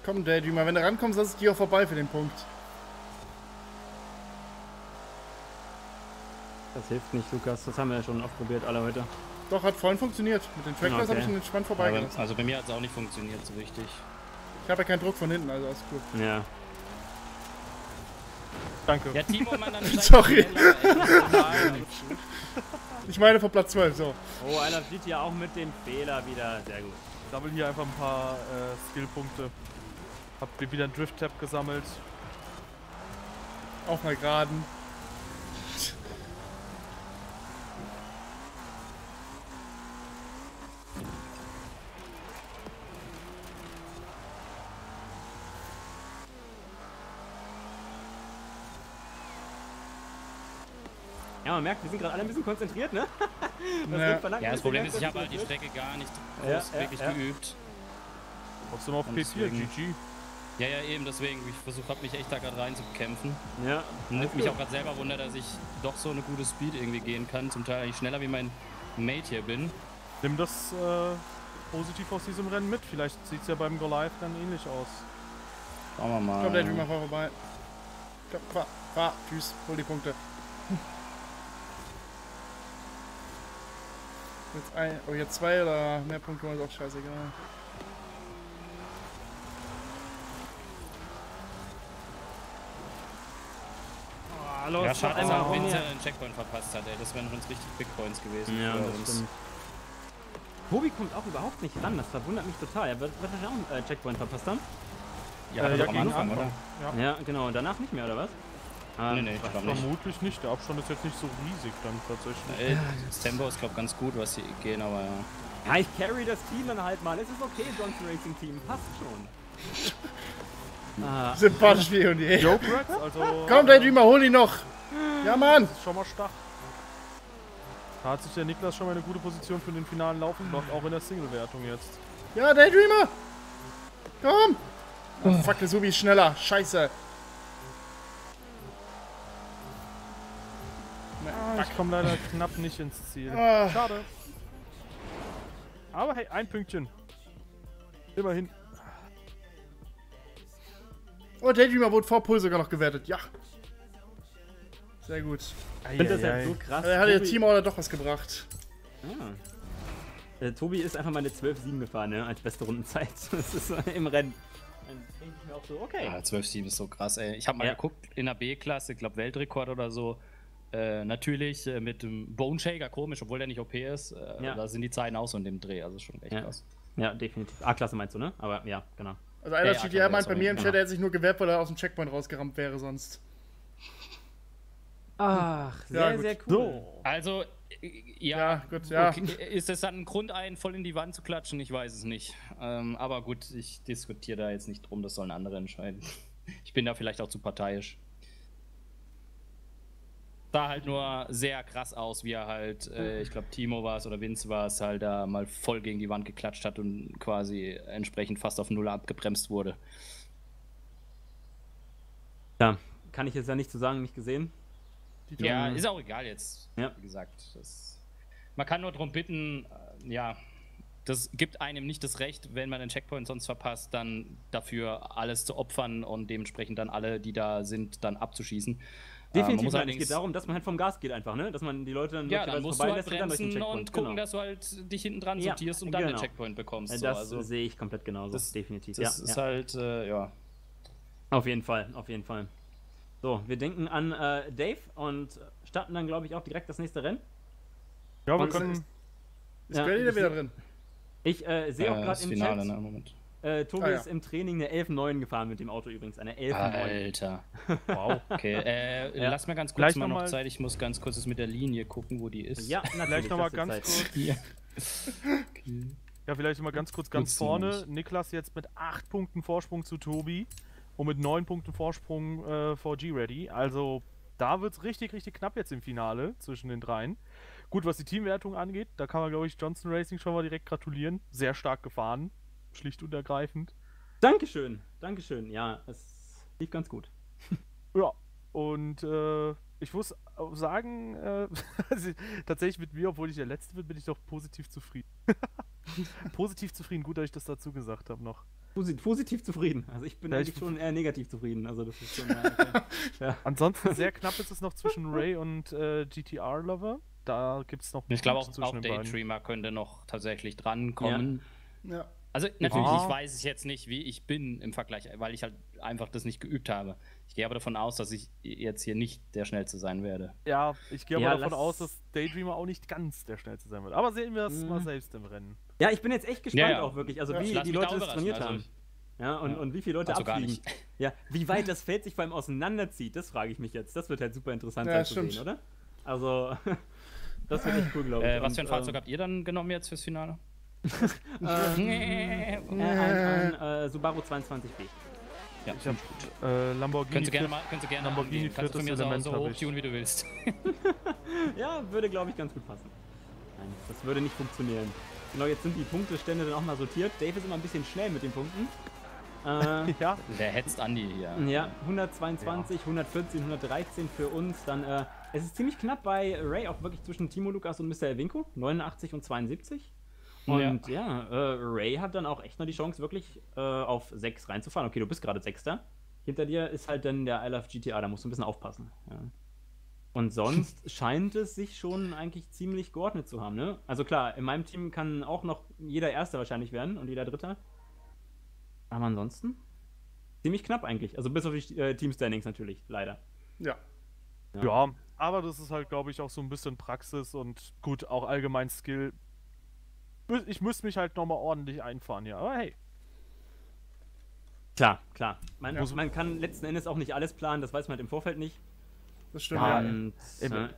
Komm, Daydreamer, wenn du rankommst, lass ich dir auch vorbei für den Punkt. Das hilft nicht, Lukas. Das haben wir ja schon oft probiert, alle heute. Doch, hat vorhin funktioniert. Mit den Trackless Okay. habe ich ihn entspannt vorbeigelassen. also bei mir hat es auch nicht funktioniert so richtig. Ich habe ja keinen Druck von hinten, also alles gut. Ja. Danke. Ja, Timo, Mann, dann Sorry. Ich meine von Platz 12, so. Oh, I Love GTA auch mit dem Fehler wieder. Sehr gut. Sammel hier einfach ein paar äh, Skillpunkte. Hab wieder einen Drift-Tab gesammelt. Auf mal geraden. Ja, man merkt, wir sind gerade alle ein bisschen konzentriert, ne? Das verlangt, Ja, das Problem ist, ich habe halt die Strecke gar nicht groß Ja, ja, wirklich ja. geübt. Trotzdem auf Und P4, deswegen- GG. Ja, ja, eben, deswegen. Ich versuche mich echt da gerade reinzukämpfen. Ja, Nimmt mich auch gerade selber wunder, dass ich doch so eine gute Speed irgendwie gehen kann. Zum Teil eigentlich schneller wie mein Mate hier bin. Nimm das äh, positiv aus diesem Rennen mit. Vielleicht sieht es ja beim Go Live dann ähnlich aus. Schauen wir mal. Komm, Daydreamer, fahr vorbei. Komm, fahr, fahr. Tschüss, hol die Punkte. Jetzt ein, oh, jetzt zwei oder mehr Punkte ist auch scheißegal. Los, Ja, schade, dass einmal er einen Checkpoint verpasst hat, ey. Das wären uns richtig Big Points gewesen. Ja, für das uns. stimmt. Tobi kommt auch überhaupt nicht ran, das verwundert mich total. Er wird wahrscheinlich auch einen äh, Checkpoint verpasst haben. Ja, Äh, ja, am Anfang, oder? Ja. Ja, genau, und danach nicht mehr, oder was? Ah, Nee, nee, ich glaube nicht. Vermutlich nicht. Der Abstand ist jetzt nicht so riesig dann tatsächlich. Äh, Das Tempo ist, glaube ich, ganz gut, was sie gehen, aber ja. Ja, ich carry das Team dann halt mal. Es ist okay, Johnson Racing Team. Passt schon. ah, Sympathisch wie und je. Joke Rats, also. Komm, Daydreamer, hol ihn noch! Ja, Mann! Das ist schon mal stark. Da hat sich der Niklas schon mal eine gute Position für den finalen Lauf gemacht, auch in der Single-Wertung jetzt. Ja, Daydreamer! Komm! Oh, fuck, der Subi ist schneller. Scheiße. Ah, ich komme leider knapp nicht ins Ziel. Ah. Schade. Aber hey, ein Pünktchen. Immerhin. Oh, Daydreamer wurde vor Pull sogar noch gewertet. Ja. Sehr gut. ich finde das halt so krass. Er hat der Tobi- Teamorder doch was gebracht. Ah. Äh, Tobi ist einfach mal eine 12-7 gefahren, ne? Als beste Rundenzeit. Das ist im Rennen. Dann denke ich mir auch so, okay. Ja, 12-7 ist so krass, ey. Ich habe mal Ja. geguckt, in der B-Klasse, ich glaube Weltrekord oder so. Äh, natürlich äh, mit dem Bone Shaker, komisch, obwohl der nicht OP ist. Äh, Ja. Da sind die Zeiten auch so in dem Dreh, also schon echt Ja. krass. Ja, definitiv. A-Klasse meinst du, ne? Aber ja, genau. Also einer Ja, steht ja, klar, meint bei mir im Chat, Genau. er hätte sich nur gewehrt, weil er aus dem Checkpoint rausgerammt wäre sonst. Ach, Ja, sehr, gut. sehr cool. So. Also, äh, ja, Ja, gut, ja. Okay, ist das dann ein Grund, einen voll in die Wand zu klatschen? Ich weiß es nicht. Ähm, aber gut, ich diskutiere da jetzt nicht drum, das sollen andere entscheiden. Ich bin da vielleicht auch zu parteiisch. Sah halt nur sehr krass aus, wie er halt, äh, ich glaube, Timo war es oder Vince war es, halt da mal voll gegen die Wand geklatscht hat und quasi entsprechend fast auf Null abgebremst wurde. Ja, kann ich jetzt ja nicht zu sagen, nicht gesehen. Die Ja, ist auch egal jetzt. Ja. Wie gesagt, das, man kann nur darum bitten, äh, ja, das gibt einem nicht das Recht, wenn man den Checkpoint sonst verpasst, dann dafür alles zu opfern und dementsprechend dann alle, die da sind, dann abzuschießen. Äh, man Definitiv, muss nein, es geht darum, dass man halt vom Gas geht einfach, ne? Dass man die Leute dann Ja, dann musst du halt vorbeilässt und dann durch den bremsen Checkpoint. und gucken, genau. dass du halt dich hinten dran Ja, sortierst und dann genau. den Checkpoint bekommst. Äh, So. Das Also, sehe ich komplett genauso, das- definitiv. das ja, ist ja. halt, äh, ja. Auf jeden Fall, auf jeden Fall. So, wir denken an äh, Dave und starten dann, glaube ich, auch direkt das nächste Rennen. Ja, wir Und- können. Ist Ja, ich wieder drin? Ich äh, sehe auch Äh, gerade das im Finale, Chat, ne, Moment. Äh, Tobi Ah, ja. ist im Training eine 11.9 gefahren mit dem Auto übrigens. Eine 11.9. Alter. Wow. Okay, äh, Ja. lass mir ganz kurz Gleich mal noch mal- Zeit. Ich muss ganz kurz das mit der Linie gucken, wo die ist. Ja, natürlich. Vielleicht nochmal ganz Zeit. kurz. Ja. Ja, vielleicht noch mal ganz kurz ganz vorne. Niklas jetzt mit 8 Punkten Vorsprung zu Tobi und mit 9 Punkten Vorsprung äh, vor G-Ready. Also da wird es richtig, richtig knapp jetzt im Finale zwischen den dreien. Gut, was die Teamwertung angeht, da kann man, glaube ich, Johnson Racing schon mal direkt gratulieren. Sehr stark gefahren. Schlicht und ergreifend. Dankeschön, Dankeschön. Ja, es lief ganz gut. Ja, und äh, ich muss auch sagen, äh, also tatsächlich mit mir, obwohl ich der Letzte bin, bin ich doch positiv zufrieden. positiv zufrieden, gut, dass ich das dazu gesagt habe noch. Posi positiv zufrieden. Also ich bin Ja, ich- eigentlich schon eher negativ zufrieden. Also das ist schon. Ja, okay. ja. Ansonsten sehr knapp ist es noch zwischen Ray und äh, GTR Lover. Da gibt es noch Ich glaube auch, auch Daydreamer könnte noch tatsächlich drankommen. Ja. Also natürlich, Ja. ich weiß es jetzt nicht, wie ich bin im Vergleich, weil ich halt einfach das nicht geübt habe. Ich gehe aber davon aus, dass ich jetzt hier nicht der Schnellste sein werde. Ja, ich gehe aber Ja, davon lass- aus, dass Daydreamer auch nicht ganz der schnellste sein wird. Aber sehen wir es Mhm. mal selbst im Rennen. ja, ich bin jetzt echt gespannt Ja, ja. auch wirklich. Also Ja, wie ich die Leute das trainiert also haben. Ja, und, Ja. und wie viele Leute Also gar abfliegen. nicht. Ja, wie weit das Feld sich vor allem auseinanderzieht, das frage ich mich jetzt. Das wird halt super interessant Ja, sein zu sehen, oder? Also, das wird echt cool, glaube ich. Äh, was für ein Fahrzeug ähm, habt ihr dann genommen jetzt fürs Finale? ähm, äh, ein, ein äh, Subaru 22B. Ja, Ich habe äh, Lamborghini. Könntest du gerne mal, könntest du gerne Lamborghini angehen. Kannst du von mir so, Element so hab ich. hochtunen, wie du willst. Ja, würde, glaube ich, ganz gut passen. Nein, das würde nicht funktionieren. Genau, jetzt sind die Punktestände dann auch mal sortiert. Dave ist immer ein bisschen schnell mit den Punkten. Äh, ja, Der hetzt Andi hier. ja, 122, 114, 113 für uns. Dann, äh, es ist ziemlich knapp bei Ray, auch wirklich zwischen Timo Lukas und Mr. Elvinko. 89 und 72. Und ja, äh, Ray hat dann auch echt noch die Chance, wirklich äh, auf 6 reinzufahren. Okay, du bist gerade Sechster. Hinter dir ist halt dann der I Love GTA, da musst du ein bisschen aufpassen. Ja. Und sonst scheint es sich schon eigentlich ziemlich geordnet zu haben, ne? Also klar, in meinem Team kann auch noch jeder Erster wahrscheinlich werden und jeder Dritter. Aber ansonsten ziemlich knapp eigentlich. Also bis auf die äh, Team-Standings natürlich, leider. Ja. Ja. ja, aber das ist halt, glaube ich, auch so ein bisschen Praxis und gut, auch allgemein Skill. Ich müsste mich halt nochmal ordentlich einfahren, ja. Aber hey. Klar, klar. Man, ja. man, kann letzten Endes auch nicht alles planen, das weiß man halt im Vorfeld nicht. Das stimmt. Ja, und, im, äh,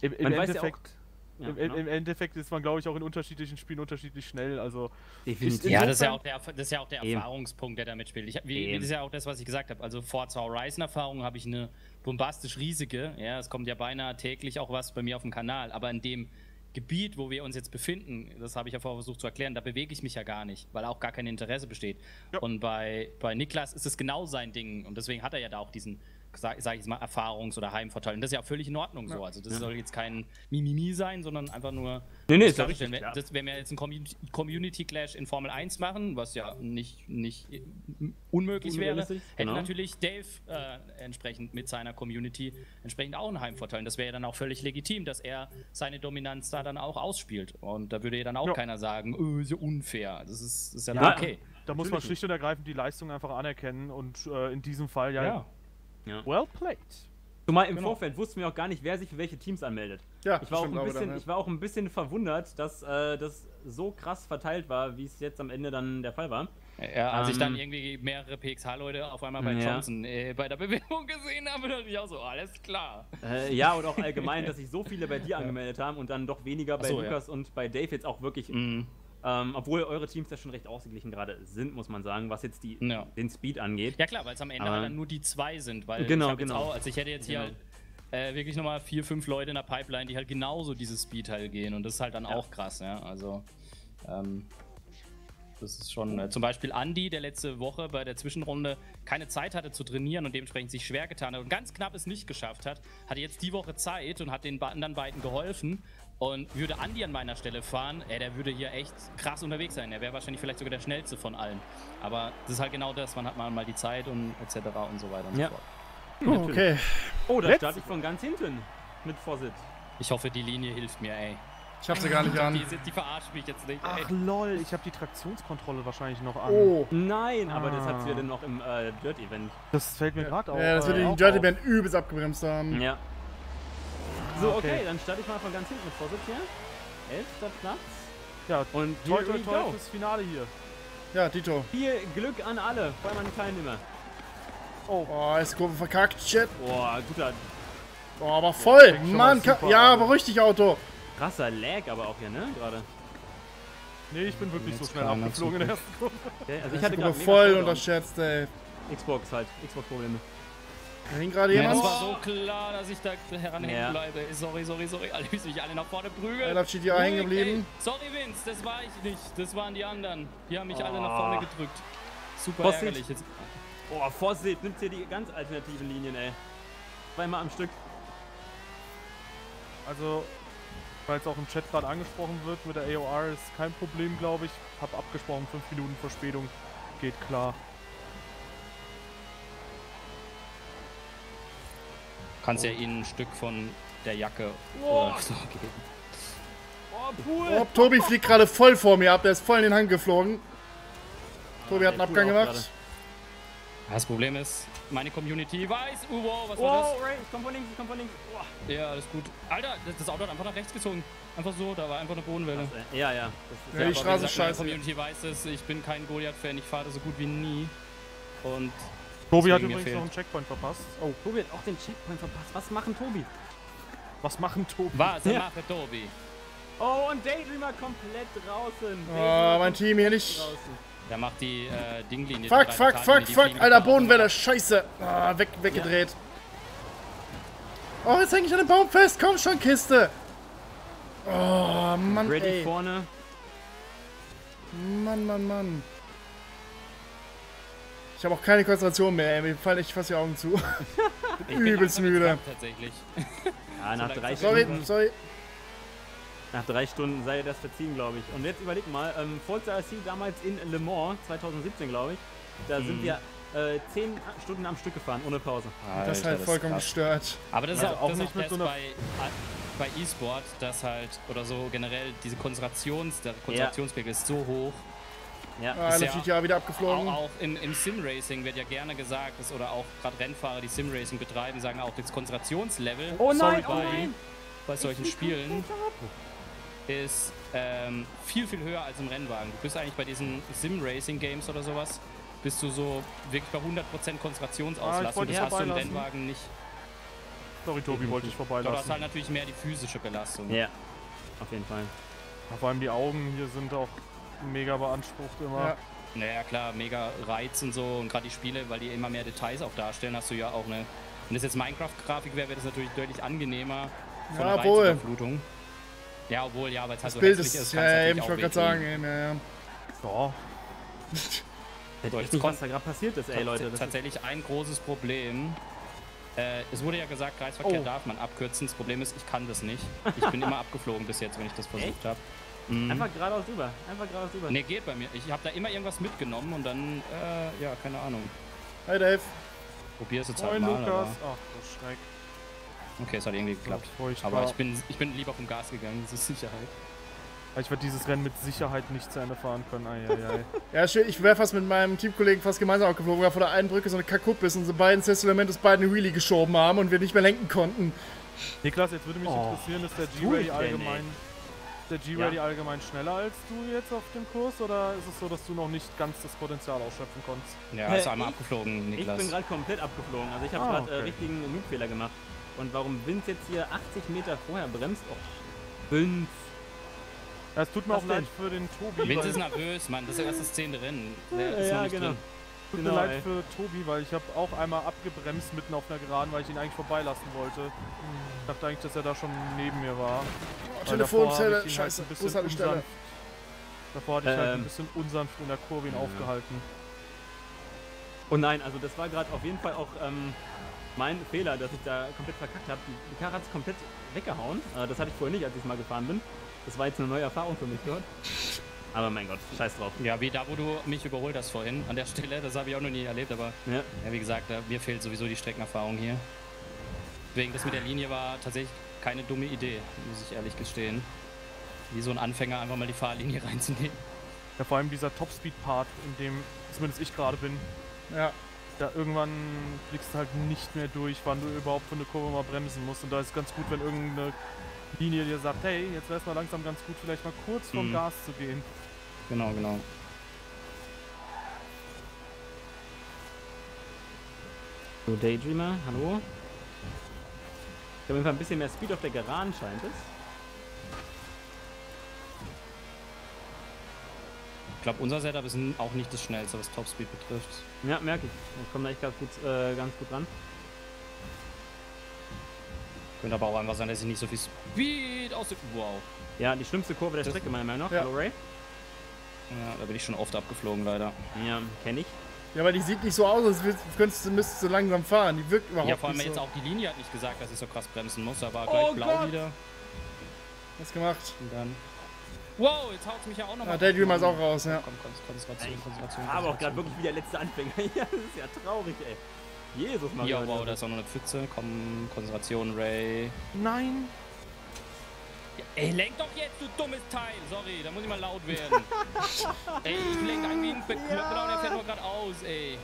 im, im Endeffekt. Ja, Im, genau. Im, Endeffekt ist man, glaube ich, auch in unterschiedlichen Spielen unterschiedlich schnell. Also Definitiv. Ja, das ist ja auch der, das ist ja auch der Erfahrungspunkt, der damit spielt. Ich, wie, das ist ja auch das, was ich gesagt habe. Also Forza Horizon-Erfahrung habe ich eine bombastisch riesige. Ja, es kommt ja beinahe täglich auch was bei mir auf dem Kanal. Aber in dem Gebiet, wo wir uns jetzt befinden, das habe ich ja vorher versucht zu erklären, da bewege ich mich ja gar nicht, weil auch gar kein Interesse besteht. Ja. Und bei, bei Niklas ist es genau sein Ding. Und deswegen hat er ja da auch diesen sage sag ich mal, Erfahrungs- oder Heimvorteil. Und das ist ja auch völlig in Ordnung ja. so. Also das ja. soll jetzt kein Mimimi sein, sondern einfach nur. Nee, nee, ist ja richtig, wenn, das, wenn wir jetzt einen Community Clash in Formel 1 machen, was ja nicht, nicht unmöglich wäre, hätte genau. natürlich Dave äh, entsprechend mit seiner Community entsprechend auch einen Heimvorteil. Und das wäre ja dann auch völlig legitim, dass er seine Dominanz da dann auch ausspielt. Und da würde ja dann auch ja. keiner sagen, oh, ist ja unfair. Das ist, ist ja, dann okay. Da muss man schlicht und ergreifend die Leistung einfach anerkennen und äh, in diesem Fall ja, ja. Well played. Zumal im genau. Vorfeld wussten wir auch gar nicht, wer sich für welche Teams anmeldet. Ja, ich war, auch ein, bisschen, dann, ja. ich war auch ein bisschen verwundert, dass äh, das so krass verteilt war, wie es jetzt am Ende dann der Fall war. Ja, als ähm, ich dann irgendwie mehrere PXH-Leute auf einmal bei ja. Johnson äh, bei der Bewegung gesehen habe, dachte ich auch so, alles klar. Äh, ja, und auch allgemein, dass sich so viele bei dir angemeldet haben und dann doch weniger bei so, Lukas und bei Dave jetzt auch wirklich mhm. Ähm, obwohl eure Teams ja schon recht ausgeglichen gerade sind, muss man sagen, was jetzt die, ja. den Speed angeht. Ja klar, weil es am Ende halt dann nur die zwei sind. Weil genau, genau. Auch, also ich hätte jetzt genau. hier halt, äh, wirklich nochmal vier, fünf Leute in der Pipeline, die halt genauso dieses Speed halt gehen. Und das ist halt dann ja. auch krass, ja. Also, ähm, das ist schon äh, zum Beispiel Andy, der letzte Woche bei der Zwischenrunde keine Zeit hatte zu trainieren und dementsprechend sich schwer getan hat und ganz knapp es nicht geschafft hat, hatte jetzt die Woche Zeit und hat den anderen beiden geholfen und würde Andi an meiner Stelle fahren, ey, der würde hier echt krass unterwegs sein. Er wäre wahrscheinlich vielleicht sogar der schnellste von allen. Aber das ist halt genau das, man hat mal die Zeit und etc. und so weiter und ja. so fort. Oh, okay. Oh, da starte ich von ganz hinten mit Vorsicht. Ich hoffe, die Linie hilft mir, ey. Ich hab sie gar nicht an. Die, die verarscht mich jetzt nicht. Ach ey. lol, ich habe die Traktionskontrolle wahrscheinlich noch an. Oh. Nein, ah. aber das hat sie ja dann noch im äh, Dirt-Event. Das fällt mir gerade auf. Ja, das wird äh, den Dirt-Event übelst abgebremst haben. Ja. So, okay, okay dann starte ich mal von ganz hinten mit Vorsicht hier. Elfter Platz. Ja, und toi, toi, toi fürs Finale hier. Ja, Tito. Viel Glück an alle, vor allem an die Teilnehmer. Oh. Oh, ist Kurve verkackt, shit. Boah, guter. Boah, aber voll. Ja, Mann, ja, aber richtig Auto. Krasser Lag aber auch hier, ne? Gerade. Nee, ich bin wirklich so schnell abgeflogen in der ersten Kurve. Okay, also ich hatte gerade voll unterschätzt, ey. Xbox halt, Xbox-Probleme. Da hing gerade jemand. Es war so klar, dass ich da heranhängen ja. bleibe. Sorry, sorry, sorry. Alle müssen mich alle nach vorne prügeln. Einer GTI hängen geblieben. Sorry, Vince, das war ich nicht. Das waren die anderen. Die haben mich oh. alle nach vorne gedrückt. Super Vorsicht. ärgerlich. Jetzt. Oh, Vorsicht, nimmt hier die ganz alternativen Linien, ey. Zweimal am Stück. Also, weil es auch im Chat gerade angesprochen wird, mit der AOR ist kein Problem, glaube ich. Hab abgesprochen, 5 Minuten Verspätung. Geht klar. Kannst oh. ja ihnen ein Stück von der Jacke oh. oder so geben. Oh, Pool. Oh, Tobi fliegt gerade voll vor mir ab, der ist voll in den Hang geflogen. Tobi hat einen Abgang gemacht. Das Problem ist, meine Community weiß. Uh, wow, was wow, war das? Ray, ich komm von links, ich komm von links. Oh. Ja, alles gut. Alter, das Auto hat einfach nach rechts gezogen. Einfach so, da war einfach eine Bodenwelle. Was, ja, ja. Das ja, die Straße ist scheiße. Die Community weiß es, ich bin kein Goliath-Fan, ich fahre so gut wie nie. Und Tobi hat übrigens noch einen Checkpoint verpasst. Oh, Tobi hat auch den Checkpoint verpasst. Was machen Tobi? Was machen Tobi? Was ja. macht Tobi? Oh, und Daydreamer komplett draußen. Oh, mein Team hier nicht. Draußen. Der macht die äh, Dinglinie. Fuck, fuck, fuck, fuck. Alter, Bodenwelle. Scheiße. Oh, weg, weggedreht. Ja. Oh, jetzt häng ich an dem Baum fest. Komm schon, Kiste. Oh, Mann, Ready ey. vorne. Mann, Mann, Mann. Ich habe auch keine Konzentration mehr, ey. Mir fallen echt fast die Augen zu. Übelst müde. Tatsächlich. Ja, nach drei sorry, Stunden. Sorry, Nach drei Stunden sei das verziehen, glaube ich. Und jetzt überleg mal, ähm, Forza RC damals in Le Mans, 2017, glaube ich. Da mhm. sind wir äh, 10 Stunden am Stück gefahren, ohne Pause. das ist halt vollkommen krass. gestört. Aber das ist Also auch, auch das nicht mit das so einer- bei, bei E-Sport, dass halt, oder so generell, diese Konzentrations, der Konzentrationspegel ist so hoch. Ja. Ah, Ist ja GTA wieder Auch, abgeflogen. auch in, im Sim-Racing wird ja gerne gesagt, dass, oder auch gerade Rennfahrer, die Sim-Racing betreiben, sagen auch, das Konzentrationslevel Oh sorry, nein, oh bei, nein. bei solchen Spielen ist ähm, viel, viel höher als im Rennwagen. Du bist eigentlich bei diesen Sim-Racing-Games oder sowas, bist du so wirklich bei 100% Konzentrationsauslastung. wollte das hast du im vorbeilassen. Rennwagen nicht. Sorry, Tobi, wollte ich Du hast vorbeilassen. halt natürlich mehr die physische Belastung. Ja, auf jeden Fall. Vor allem die Augen hier sind auch mega beansprucht immer. Ja. Naja, klar, mega Reiz und so. Und gerade die Spiele, weil die immer mehr Details auch darstellen, hast du ja auch eine. Wenn das jetzt Minecraft-Grafik wäre, wäre das natürlich deutlich angenehmer. Von Ja, der obwohl. Ja, obwohl, ja, weil es halt Das so Bild ist, ist. ja, ja, eben, ich wollte gerade sagen, wehtun. eben, ja. So. Ich So, weiß jetzt nicht, was da gerade passiert ist, ey Leute. Das ist, tatsächlich ein großes Problem. Äh, es wurde ja gesagt, Kreisverkehr Oh. darf man abkürzen. Das Problem ist, ich kann das nicht. Ich bin immer abgeflogen bis jetzt, wenn ich das versucht habe. Mhm. einfach geradeaus rüber. Einfach geradeaus rüber. Nee, geht bei mir. Ich habe da immer irgendwas mitgenommen und dann, äh, ja, keine Ahnung. Hi Dave. Probier's jetzt halt Moin, mal. Lukas. Aber Ach, du Schreck. okay, es hat irgendwie geklappt. Aber ich bin, ich bin lieber vom Gas gegangen, das ist Sicherheit. Ich werde dieses Rennen mit Sicherheit nicht zu Ende fahren können. Eieiei. Ja, shit, ich wäre fast mit meinem Teamkollegen fast gemeinsam abgeflogen, weil vor der einen Brücke so eine Kakupp ist und so beiden Testamentos beide eine Wheelie geschoben haben und wir nicht mehr lenken konnten. Niklas, jetzt würde mich Oh, interessieren, ist der denn, allgemein, ist der G-Ready allgemein schneller als du jetzt auf dem Kurs oder ist es so, dass du noch nicht ganz das Potenzial ausschöpfen konntest? Ja, Äh, ist einmal ich- abgeflogen, Ich Niklas. bin gerade komplett abgeflogen. Also ich habe Ah, gerade äh, okay. richtigen Noob-Fehler gemacht. Und warum Vince jetzt hier 80 Meter vorher bremst? Oh, Vince. Ja, es tut mir Was auch leid denn? für den Tobi. Vince ist nervös, Mann. Das ist die erste Szene drin. Der ist Ja, noch nicht genau. drin. Tut Genau, mir leid ey. für Tobi, weil ich habe auch einmal abgebremst mitten auf einer Geraden, weil ich ihn eigentlich vorbeilassen wollte. Ich dachte eigentlich, dass er da schon neben mir war. Hab Telefonzelle, halt scheiße, ein bisschen Bushaltestelle. unsanft- Davor hatte ich halt ein bisschen unsanft in der Kurve ihn Ja. aufgehalten. Oh nein, also das war gerade auf jeden Fall auch ähm, mein Fehler, dass ich da komplett verkackt habe. Die, die Karre hat es komplett weggehauen. Äh, das hatte ich vorher nicht, als ich mal gefahren bin. Das war jetzt eine neue Erfahrung für mich dort. Aber mein Gott, scheiß drauf. Ja, wie da, wo du mich überholt hast vorhin, an der Stelle, das habe ich auch noch nie erlebt, aber Ja. ja, wie gesagt, da, mir fehlt sowieso die Streckenerfahrung hier. Deswegen, das mit der Linie war tatsächlich keine dumme Idee, muss ich ehrlich gestehen. Wie so ein Anfänger einfach mal die Fahrlinie reinzunehmen. Ja, vor allem dieser Topspeed-Part, in dem zumindest ich gerade bin. Ja, Da irgendwann blickst du halt nicht mehr durch, wann du überhaupt von der Kurve mal bremsen musst. Und da ist es ganz gut, wenn irgendeine Linie dir sagt, hey, jetzt wäre es mal langsam ganz gut, vielleicht mal kurz vom Mhm. Gas zu gehen. Genau, genau. So, Daydreamer, hallo. Ich habe auf jeden Fall ein bisschen mehr Speed auf der Geraden, scheint es. Ich glaube, unser Setup ist auch nicht das schnellste, was Topspeed betrifft. Ja, merke ich. Ich komme da echt ganz gut, äh, ganz gut ran. Könnte aber auch einfach sein, dass ich nicht so viel Speed aus Wow. Ja, die schlimmste Kurve der Das- Strecke meiner Meinung nach. Ja. Hallo Ray. Ja, da bin ich schon oft abgeflogen, leider. Ja, kenne ich. Ja, aber die sieht nicht so aus, als könntest du müsstest so langsam fahren. Die wirkt überhaupt Ja, vor allem nicht jetzt so. auch die Linie hat nicht gesagt, dass ich so krass bremsen muss, aber gleich Oh blau Gott. wieder. Was gemacht? Und dann. Wow, jetzt haut mich ja auch noch Ja, mal. Daydreamer ist auch raus, ja. Komm, komm, Konzentration, Konzentration. Aber auch gerade wirklich wie der letzte Anfänger. ja, das ist ja traurig, ey. Jesus, Maria. Ja, wow, da ist auch noch eine Pfütze. Komm, Konzentration, Ray. Nein! Ja, ey, lenk doch jetzt, du dummes Teil! Sorry, da muss ich mal laut werden. ey, ich lenk ein wie ein Bekloppter und der fährt nur gerade aus, ey.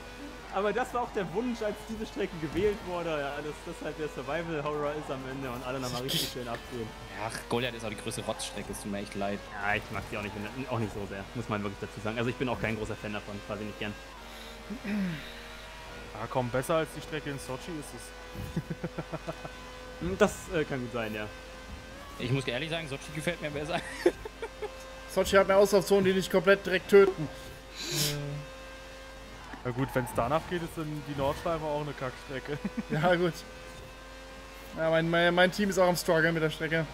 Aber das war auch der Wunsch, als diese Strecke gewählt wurde. Ja, dass das halt der Survival-Horror ist am Ende und alle nochmal richtig schön abgehen. Ach, Goliath ist auch die größte Rotzstrecke, es tut mir echt leid. Ja, ich mag sie auch nicht, auch nicht so sehr. Muss man wirklich dazu sagen. Also ich bin auch kein großer Fan davon. Quasi nicht gern. Ja, komm, besser als die Strecke in Sochi ist es. Das äh, kann gut sein, ja. Ich muss ehrlich sagen, Sochi gefällt mir besser. Sochi hat mehr Auslaufzonen, die dich komplett direkt töten. Na gut, wenn es danach geht, ist dann die Nordschleife auch eine Kackstrecke. Ja, gut. Ja, mein, mein, mein Team ist auch am Struggle mit der Strecke.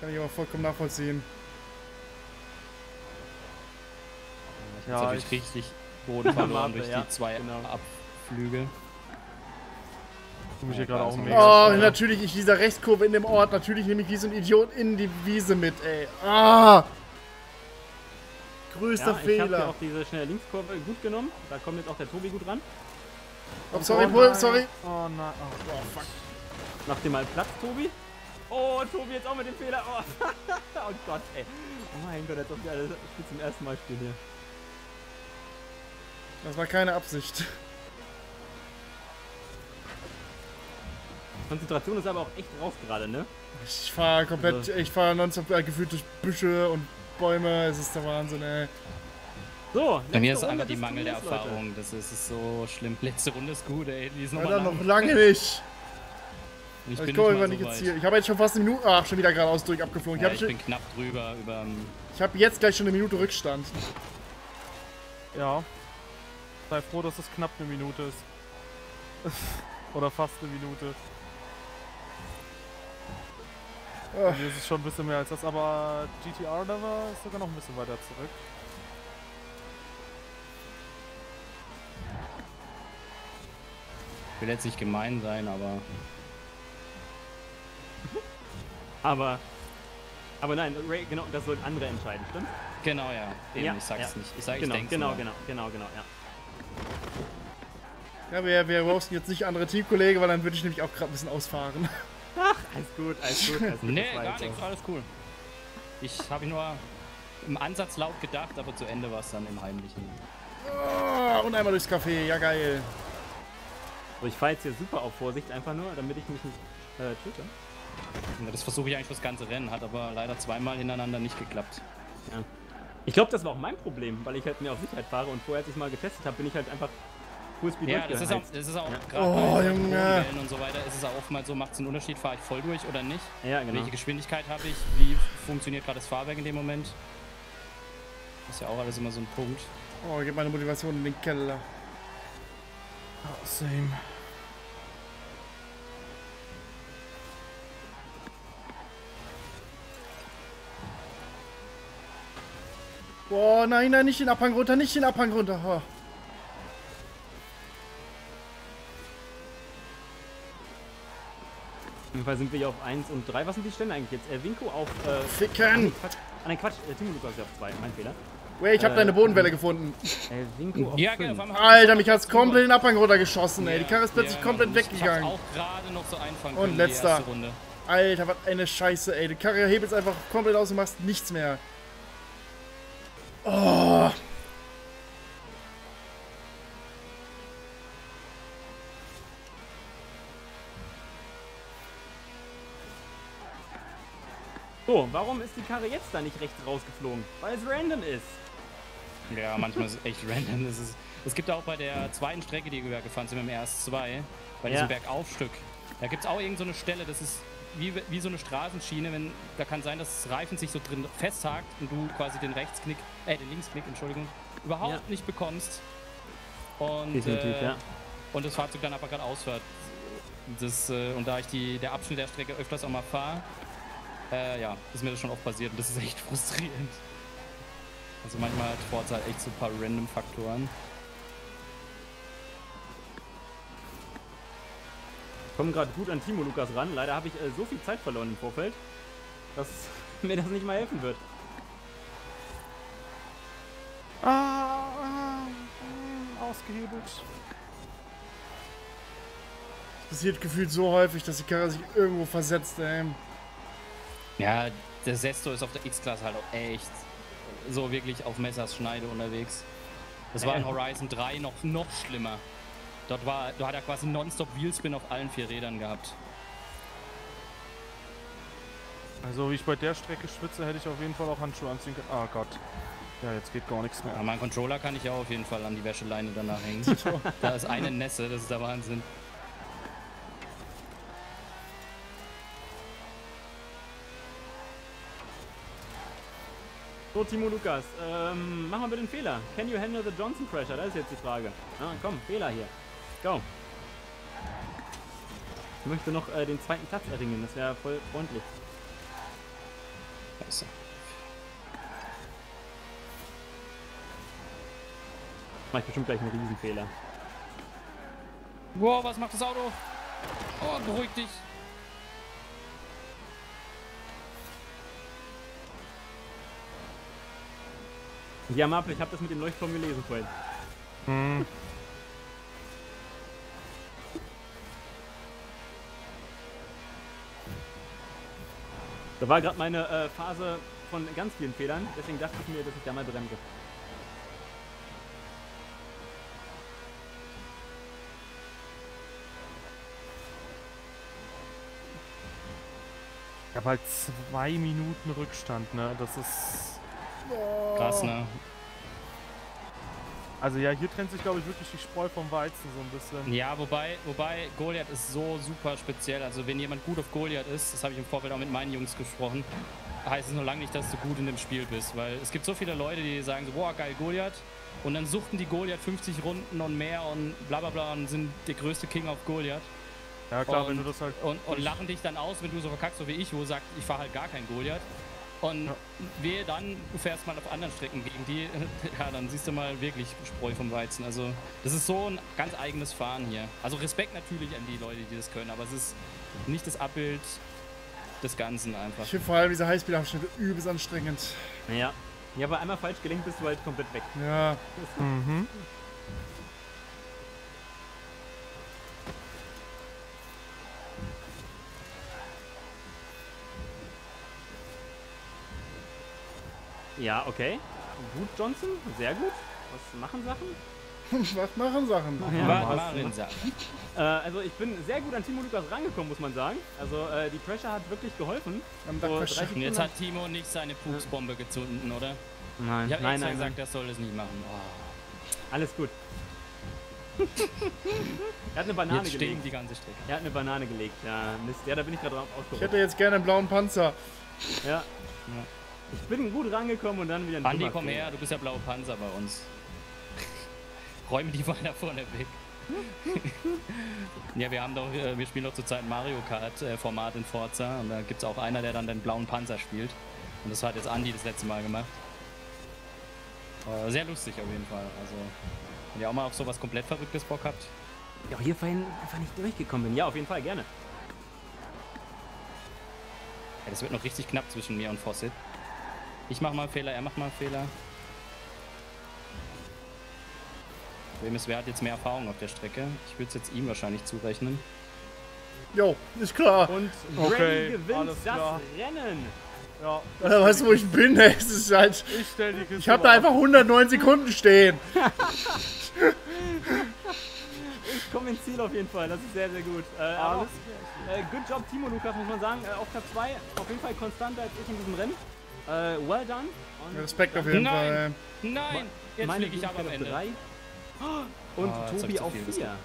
Kann ich aber vollkommen nachvollziehen. Ich Ja, ich- richtig Boden verloren durch ja, die zwei genau. Abflüge. Ich mich hier gerade auch mega. Oh, natürlich, ich dieser Rechtskurve in dem Ort. Natürlich nehme ich wie so ein Idiot in die Wiese mit, ey. Ah! Größter ja, ich habe ja Fehler. auch diese schnelle Linkskurve gut genommen. Da kommt jetzt auch der Tobi gut ran. Oh, sorry, Oh Bull, nein. sorry. Oh nein. Oh, Oh, fuck. Mach dir mal Platz, Tobi. Oh, Tobi jetzt auch mit dem Fehler. Oh, oh Gott, ey. Oh mein Gott, jetzt auf die alle Spiel zum ersten Mal spielen hier. Das war keine Absicht. Konzentration ist aber auch echt raus gerade, ne? Ich fahre komplett, Also- ich fahre nonstop äh, gefühlt durch Büsche und Bäume. Es ist der Wahnsinn, ey. So, Bei mir ist einfach Runde die des Mangel der. Erfahrung. Das ist, ist so schlimm. Letzte Runde ist gut, ey. Die ist noch Alter, lang. noch lange nicht. Ich, immer mal nicht so jetzt weit. hier. Ich habe jetzt schon fast eine Minute. Ach, schon wieder geradeaus durch abgeflogen. Ja, ich ich habe bin knapp drüber über. ich hab jetzt gleich schon eine Minute Rückstand. Ja. Sei froh, dass es knapp eine Minute ist. Oder fast eine Minute. Oh, Bei mir ist es schon ein bisschen mehr als das, aber GTR Level ist sogar noch ein bisschen weiter zurück. Ich will jetzt nicht gemein sein, aber. Aber, aber nein, Ray, genau, das sollten andere entscheiden, stimmt? Genau, ja. Eben, Ja, ich sag's ja. nicht. Ich sag, genau, ich genau, genau, genau, genau, ja. ja, wir, wir roasten jetzt nicht andere Teamkollegen, weil dann würde ich nämlich auch gerade ein bisschen ausfahren. Alles gut, alles gut, alles gut. Nee, gar nichts, auch- alles cool. Ich habe nur im Ansatz laut gedacht, aber zu Ende war es dann im Heimlichen. Oh, und einmal durchs Café, ja geil. So, ich fahre jetzt hier super auf Vorsicht, einfach nur, damit ich mich nicht äh, töte. Ja, Das versuche ich eigentlich das ganze Rennen, hat aber leider zweimal hintereinander nicht geklappt. Ja. Ich glaube, das war auch mein Problem, weil ich halt mehr auf Sicherheit fahre und vorher, als ich mal getestet habe, bin ich halt einfach Fullspeed Ja, das ist auch, das ist auch Ja. gerade Oh, Junge. Und so weiter, ist es auch oftmals so, macht es einen Unterschied, fahre ich voll durch oder nicht? Ja, genau. Welche Geschwindigkeit habe ich? Wie funktioniert gerade das Fahrwerk in dem Moment? Das ist ja auch alles immer so ein Punkt. Oh, gib meine Motivation in den Keller. Oh, same. Boah, nein, nein, nicht den Abhang runter, nicht den Abhang runter. Oh. Fall sind wir hier auf 1 und 3. Was sind die Stände eigentlich jetzt? Äh, Winko auf. Äh, Ficken! Quatsch. Ah, nein, Quatsch. Äh, Timo Lukas ist auf 2. Mein Fehler. Wait, ich hab Äh, deine Bodenwelle gefunden. Äh, Winko auf Ja, 5. genau. hab Alter, ich mich hat's komplett den Abhang runtergeschossen, ey. Die Karre ist plötzlich ja, komplett weggegangen. Auch gerade noch so einfangen Und letzter. Alter, was eine Scheiße, ey. Die Karre hebt jetzt einfach komplett aus und machst nichts mehr. Oh. So, warum ist die Karre jetzt da nicht rechts rausgeflogen? Weil es random ist. Ja, manchmal ist es echt random. Es, ist, es gibt auch bei der zweiten Strecke, die wir gefahren sind, dem RS2, bei diesem Ja. Bergaufstück, da gibt es auch irgendeine so eine Stelle, das ist wie, wie so eine Straßenschiene, wenn da kann sein, dass das Reifen sich so drin festhakt und du quasi den Rechtsknick, äh, den Linksknick, Entschuldigung, überhaupt Ja. nicht bekommst. Und, äh, ja. und das Fahrzeug dann aber gerade ausfährt. Das, äh, und da ich die, der Abschnitt der Strecke öfters auch mal fahre, äh, ja, ist mir das schon oft passiert und das ist echt frustrierend. Also manchmal hat Forza halt echt so ein paar random Faktoren. Kommen gerade gut an Timo Lukas ran. Leider habe ich äh, so viel Zeit verloren im Vorfeld, dass mir das nicht mal helfen wird. Ah, ah, ausgehebelt. Das passiert gefühlt so häufig, dass die Karre sich irgendwo versetzt, ey. Ja, der Sesto ist auf der X-Klasse halt auch echt so wirklich auf Messers Schneide unterwegs. Das war in Horizon 3 noch, noch schlimmer. Dort war, da hat er quasi nonstop Wheelspin auf allen vier Rädern gehabt. Also wie ich bei der Strecke schwitze, hätte ich auf jeden Fall auch Handschuhe anziehen können. Ah Gott. Ja, jetzt geht gar nichts mehr. meinen Controller kann ich ja auf jeden Fall an die Wäscheleine danach hängen. da ist eine Nässe, das ist der Wahnsinn. So, Timo Lukas, ähm, mach mal bitte einen Fehler. Can you handle the Johnson Pressure? Das ist jetzt die Frage. Ah, komm, Fehler hier. Go. Ich möchte noch äh, den zweiten Platz erringen, das wäre voll freundlich. Scheiße. Mach ich bestimmt gleich einen Riesenfehler. Wow, was macht das Auto? Oh, beruhig dich. Ja, Maple, ich habe das mit dem Leuchtturm gelesen vorhin. Hm. Da war gerade meine äh, Phase von ganz vielen Fehlern, deswegen dachte ich mir, dass ich da mal bremse. Ich habe halt zwei Minuten Rückstand, ne? Das ist. Krass, ne? Also ja, hier trennt sich, glaube ich, wirklich die Spreu vom Weizen so ein bisschen. Ja, wobei, wobei Goliath ist so super speziell. Also wenn jemand gut auf Goliath ist, das habe ich im Vorfeld auch mit meinen Jungs gesprochen, heißt es noch lange nicht, dass du gut in dem Spiel bist. Weil es gibt so viele Leute, die sagen so, boah, geil, Goliath. Und dann suchten die Goliath 50 Runden und mehr und bla bla bla und sind der größte King auf Goliath. Ja klar, und, wenn du das halt... Und, und lachen dich dann aus, wenn du so verkackst, so wie ich, wo sagt, ich fahre halt gar kein Goliath. Und ja. wehe dann, du fährst mal auf anderen Strecken gegen die, ja, dann siehst du mal wirklich Spreu vom Weizen. Also das ist so ein ganz eigenes Fahren hier. Also Respekt natürlich an die Leute, die das können, aber es ist nicht das Abbild des Ganzen einfach. Ich finde vor allem diese Highspeed-Abschnitte übelst anstrengend. Ja. Ja, aber einmal falsch gelenkt bist du halt komplett weg. Ja. Mhm. Ja, okay. Gut, Johnson. Sehr gut. Was machen Sachen? Was machen Sachen? Ja, was machen Sachen? Äh, also ich bin sehr gut an Timo Lukas rangekommen, muss man sagen. Also äh, die Pressure hat wirklich geholfen. So jetzt hat Timo nicht seine Pupsbombe gezündet, oder? Nein, ich habe nein, nein, gesagt, er soll es nicht machen. Oh. Alles gut. er hat eine Banane jetzt gelegt. die ganze Strecke. Er hat eine Banane gelegt. Ja, Mist. Ja, da bin ich gerade drauf ausgerutscht. Ich hätte jetzt gerne einen blauen Panzer. Ja. ja. Ich bin gut rangekommen und dann wieder ein Andi, komm her, du bist ja blauer Panzer bei uns. Räume die weiter vorne weg. ja, wir haben doch, äh, wir spielen doch zurzeit Mario Kart äh, in Forza und da gibt es auch einer, der dann den blauen Panzer spielt. Und das hat jetzt Andi das letzte Mal gemacht. Äh, sehr lustig auf jeden Fall. Also, wenn ihr auch mal auf sowas komplett Verrücktes Bock habt. Ja, hier vorhin einfach nicht durchgekommen bin. Ja, auf jeden Fall, gerne. Ja, das wird noch richtig knapp zwischen mir und Fossit. Ich mach mal Fehler, er macht mal Fehler. Wem ist, wer hat jetzt mehr Erfahrung auf der Strecke? Ich würde es jetzt ihm wahrscheinlich zurechnen. Jo, ist klar. Und okay, gewinnt das klar. Rennen. Ja. Äh, weißt du, wo ich bin? Es ist halt. Ich stell die Kiste Ich habe da einfach 109 Sekunden stehen. ich komme ins Ziel auf jeden Fall. Das ist sehr, sehr gut. Äh, Alles äh, Good job, Timo Lukas, muss man sagen. Äh, auf Platz 2 auf jeden Fall konstanter als ich in diesem Rennen. Äh, well done. Und Respekt auf jeden Nein. Fall. Nein, jetzt fliege ich aber am Ende. Drei. Und oh, Tobi auf 4.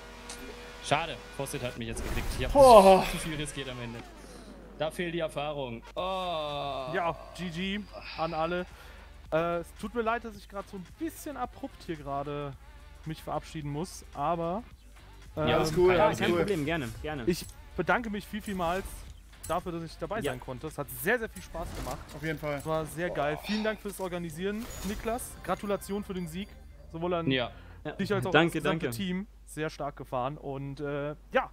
Schade, Fossit hat mich jetzt gekriegt. Ich habe zu viel riskiert am Ende. Da fehlt die Erfahrung. Oh. Ja, GG an alle. Äh, es tut mir leid, dass ich gerade so ein bisschen abrupt hier gerade mich verabschieden muss, aber... Ähm, ja, ist cool. Ja, kein cool. Problem, gerne, gerne. Ich bedanke mich viel, vielmals dafür, dass ich dabei ja. sein konnte. Es hat sehr, sehr viel Spaß gemacht. Auf jeden Fall. Es war sehr oh. geil. Vielen Dank fürs Organisieren, Niklas. Gratulation für den Sieg. Sowohl an ja. dich als auch danke, das gesamte danke. Team. Sehr stark gefahren. Und äh, ja,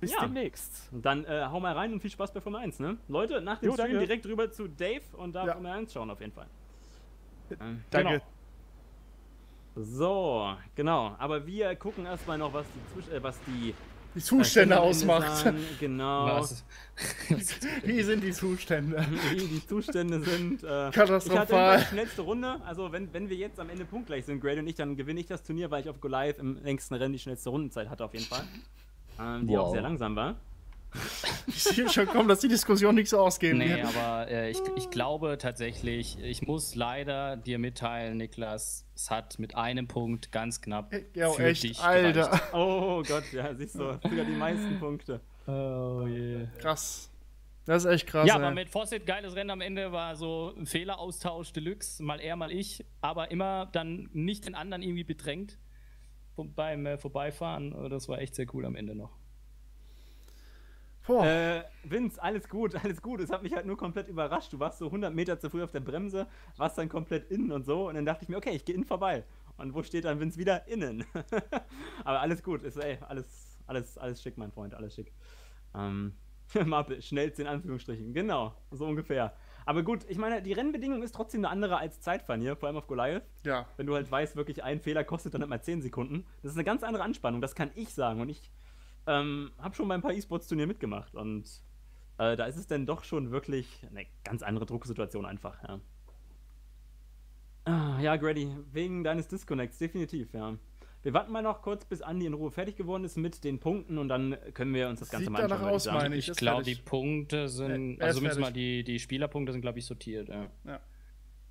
bis ja. demnächst. Dann äh, hau mal rein und viel Spaß bei Formel 1, ne? Leute, nach dem jo, Stream danke. direkt rüber zu Dave und da ja. Formel 1 schauen auf jeden Fall. Ähm, danke. Genau. So, genau. Aber wir gucken erstmal noch, was die, Zwisch äh, was die die Zustände ausmacht. Genau. Wie sind die Zustände? Wie die Zustände sind. Äh, Katastrophal. Ich hatte die schnellste Runde. Also, wenn, wenn wir jetzt am Ende punktgleich sind, Grade und ich, dann gewinne ich das Turnier, weil ich auf Goliath im längsten Rennen die schnellste Rundenzeit hatte, auf jeden Fall. Ähm, die wow. auch sehr langsam war. Ich sehe schon kommen, dass die Diskussion nicht so ausgehen Nee, wird. aber äh, ich, ich glaube tatsächlich, ich muss leider dir mitteilen, Niklas, es hat mit einem Punkt ganz knapp ja, für echt, dich Alter. Gereicht. Oh Gott, ja, siehst du, sogar die meisten Punkte. Oh je. Yeah. Krass. Das ist echt krass. Ja, ey. aber mit Fossit, geiles Rennen am Ende, war so ein Fehleraustausch Deluxe, mal er, mal ich, aber immer dann nicht den anderen irgendwie bedrängt beim äh, Vorbeifahren. Das war echt sehr cool am Ende noch. Äh, Vince, alles gut, alles gut. Es hat mich halt nur komplett überrascht. Du warst so 100 Meter zu früh auf der Bremse, warst dann komplett innen und so. Und dann dachte ich mir, okay, ich gehe innen vorbei. Und wo steht dann Vince wieder? Innen. Aber alles gut. Ist, ey, alles, alles, alles schick, mein Freund, alles schick. Ähm, Mappe, schnellst in Anführungsstrichen. Genau, so ungefähr. Aber gut, ich meine, die Rennbedingung ist trotzdem eine andere als Zeitfahren hier, vor allem auf Goliath. Ja. Wenn du halt weißt, wirklich ein Fehler kostet dann halt mal 10 Sekunden. Das ist eine ganz andere Anspannung, das kann ich sagen. Und ich ähm, habe schon bei ein paar E-Sports-Turnieren mitgemacht. Und äh, da ist es dann doch schon wirklich eine ganz andere Drucksituation einfach, ja. Ah, ja, Grady, wegen deines Disconnects, definitiv, ja. Wir warten mal noch kurz, bis Andi in Ruhe fertig geworden ist mit den Punkten und dann können wir uns das Ganze Sieht mal anschauen. aus, sagen. meine ich. Ich glaube, die. Punkte sind, Äh, also zumindest mal die, die Spielerpunkte sind, glaube ich, sortiert. Ja. Ja.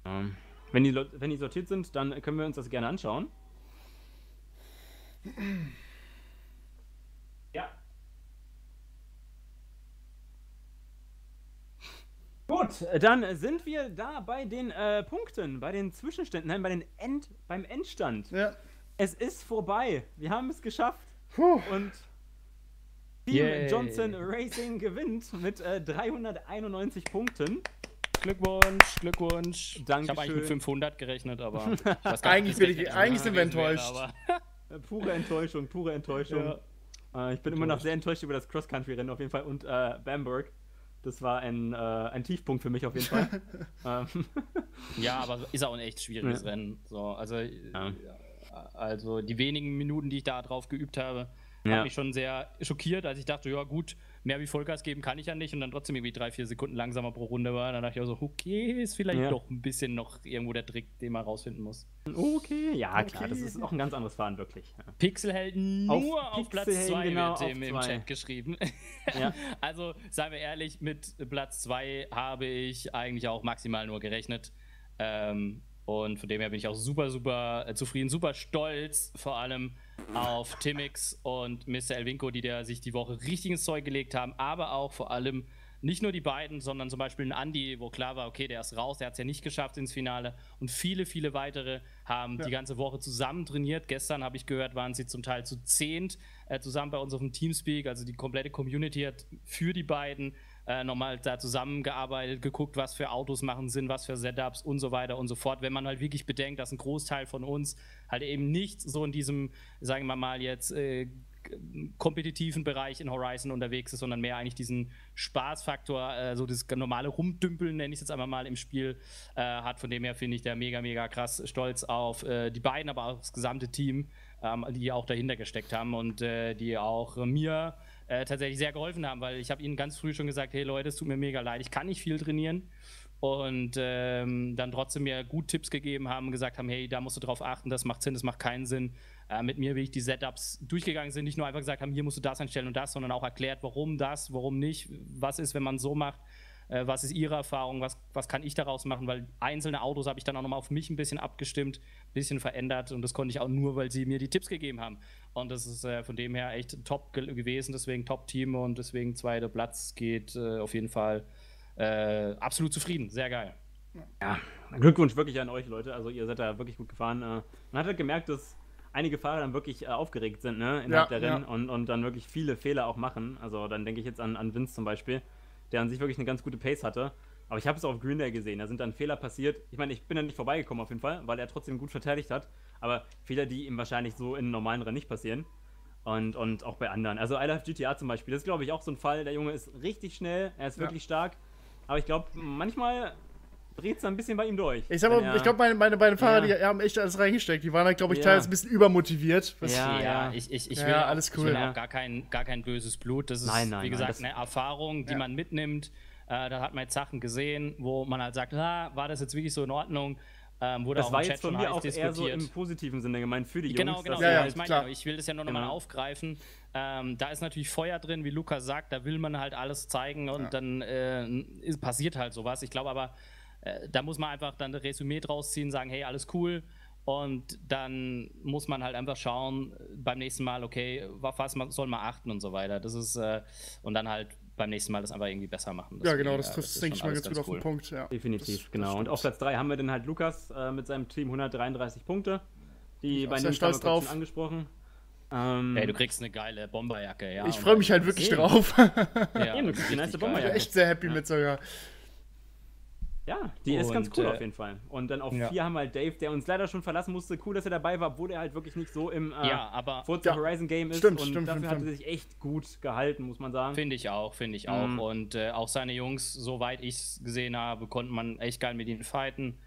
Ähm, wenn, die, wenn die sortiert sind, dann können wir uns das gerne anschauen. Ja. Gut, äh, dann sind wir da bei den äh, Punkten, bei den Zwischenständen, nein, bei den End, beim Endstand. Ja. Es ist vorbei. Wir haben es geschafft. Puh. Und Team Yay. Johnson Racing gewinnt mit äh, 391 Punkten. Glückwunsch, Glückwunsch. Ich habe eigentlich mit 500 gerechnet, aber ich weiß Eigentlich das ich- eigentlich sind wir wäre, enttäuscht. Äh, Pure Enttäuschung, pure Enttäuschung. Äh, ich bin immer noch sehr enttäuscht über das Cross-Country-Rennen auf jeden Fall und äh, Bamberg. Das war ein, äh, ein Tiefpunkt für mich auf jeden Fall. ähm, Ja, aber ist auch ein echt schwieriges Ja. Rennen. So, also, Ja. also die wenigen Minuten, die ich da drauf geübt habe, Ja. haben mich schon sehr schockiert, als ich dachte, ja gut, mehr wie Vollgas geben kann ich ja nicht und dann trotzdem irgendwie drei, vier Sekunden langsamer pro Runde war. Dann dachte ich auch so, okay, ist vielleicht Ja. doch ein bisschen noch irgendwo der Trick, den man rausfinden muss. okay, ja klar, Okay. das ist auch ein ganz anderes Fahren, wirklich. Ja. Pixelhelden Auf nur auf, Platz Pixelhelden, 2 genau, wird im, im. Chat geschrieben. Ja. Also, seien wir ehrlich, mit Platz 2 habe ich eigentlich auch maximal nur gerechnet. Ähm, und von dem her bin ich auch super, super äh, zufrieden, super stolz, vor allem auf Timmix und Mr. Elvinko, die da sich die Woche richtig ins Zeug gelegt haben, aber auch vor allem nicht nur die beiden, sondern zum Beispiel ein Andy, wo klar war, okay, der ist raus, der hat es ja nicht geschafft ins Finale. Und viele, viele weitere haben die ganze Woche zusammen trainiert. Gestern habe ich gehört, waren sie zum Teil zu zehnt äh, zusammen bei uns auf dem Teamspeak. Also die komplette Community hat für die beiden äh, nochmal da zusammengearbeitet, geguckt, was für Autos machen Sinn, was für Setups und so weiter und so fort. Wenn man halt wirklich bedenkt, dass ein Großteil von uns halt eben nicht so in diesem, sagen wir mal jetzt, äh, kompetitiven Bereich in Horizon unterwegs ist, sondern mehr eigentlich diesen Spaßfaktor, äh, so das normale Rumdümpeln, nenne ich es jetzt einfach mal im Spiel, äh, hat. Von dem her finde ich der mega, mega krass stolz auf äh, die beiden, aber auch das gesamte Team, ähm, die auch dahinter gesteckt haben und äh, die auch mir äh, tatsächlich sehr geholfen haben, weil ich habe ihnen ganz früh schon gesagt, hey Leute, es tut mir mega leid, ich kann nicht viel trainieren und ähm, dann trotzdem mir gut Tipps gegeben haben, gesagt haben, hey, da musst du drauf achten, das macht Sinn, das macht keinen Sinn. Äh, mit mir, wie ich die Setups durchgegangen sind, nicht nur einfach gesagt haben, hier musst du das einstellen und das, sondern auch erklärt, warum das, warum nicht, was ist, wenn man so macht, äh, was ist ihre Erfahrung, was, was kann ich daraus machen, weil einzelne Autos habe ich dann auch nochmal auf mich ein bisschen abgestimmt, ein bisschen verändert und das konnte ich auch nur, weil sie mir die Tipps gegeben haben. Und das ist äh, von dem her echt top ge gewesen, deswegen Top-Team und deswegen zweiter Platz geht äh, auf jeden Fall äh, absolut zufrieden, sehr geil. Ja, Glückwunsch wirklich an euch, Leute. Also ihr seid da wirklich gut gefahren. Äh, Man hat halt gemerkt, dass einige Fahrer dann wirklich äh, aufgeregt sind, ne, innerhalb Ja, der Rennen ja. und, und dann wirklich viele Fehler auch machen. Also dann denke ich jetzt an, an Vince zum Beispiel, der an sich wirklich eine ganz gute Pace hatte. Aber ich habe es auch auf Green Day gesehen, da sind dann Fehler passiert. Ich meine, ich bin da nicht vorbeigekommen auf jeden Fall, weil er trotzdem gut verteidigt hat. Aber Fehler, die ihm wahrscheinlich so in normalen Rennen nicht passieren. Und, und auch bei anderen. Also I Love GTA zum Beispiel, das ist glaube ich auch so ein Fall. Der Junge ist richtig schnell, er ist Ja. wirklich stark. Aber ich glaube, manchmal dreht es ein bisschen bei ihm durch. Ich sag Wenn mal, er- ich glaube, meine, meine beiden Fahrer, Ja. die haben echt alles reingesteckt. Die waren halt, glaube ich, Ja. teilweise ein bisschen übermotiviert. Was Ja, ja. ich, ich, ich Ja, will, auch, alles ich cool. will Ja. auch gar kein, gar kein böses Blut. Das ist, Nein, nein, wie nein, gesagt, das- eine Erfahrung, die Ja. man mitnimmt. Äh, da hat man jetzt Sachen gesehen, wo man halt sagt, ah, war das jetzt wirklich so in Ordnung? Ähm, wurde Das auch war im Chat jetzt von schon mir auch eher so diskutiert. im positiven Sinne gemeint für die Genau, Jungs. genau. dass Ja, ja, ja, ich meine, klar. genau, ich will das ja nur nochmal Genau. aufgreifen. Ähm, da ist natürlich Feuer drin, wie Lukas sagt, da will man halt alles zeigen und Ja. dann äh, ist, passiert halt sowas. Ich glaube aber, äh, da muss man einfach dann ein Resümee draus ziehen, sagen, hey, alles cool. Und dann muss man halt einfach schauen, beim nächsten Mal, okay, auf was man, soll man achten und so weiter. Das ist, äh, und dann halt beim nächsten Mal das einfach irgendwie besser machen. ja, Deswegen, genau, das trifft, ist denke ich mal, ganz gut auf den. Punkt. Ja. Definitiv, Das- genau. das Und auf Platz 3 haben wir dann halt Lukas äh, mit seinem Team 133 Punkte. Die bei News stolz drauf. schon angesprochen. Ähm, Ey, du kriegst eine geile Bomberjacke, ja. Ich freue mich halt wirklich Eben. drauf. Ja, das das ist ist die nice Bomberjacke. geil. echt sehr happy Ja. mit sogar. Ja, die ist ganz Und, cool äh, auf jeden Fall. Und dann auf ja. vier haben wir halt Dave, der uns leider schon verlassen musste. Cool, dass er dabei war, obwohl er halt wirklich nicht so im äh, Ja, aber Forza Ja, Horizon Game ist. stimmt, und stimmt, dafür stimmt, hat er sich echt gut gehalten, muss man sagen. Finde ich auch, finde ich auch. Mhm. Und äh, auch seine Jungs, soweit ich es gesehen habe, konnte man echt geil mit ihnen fighten.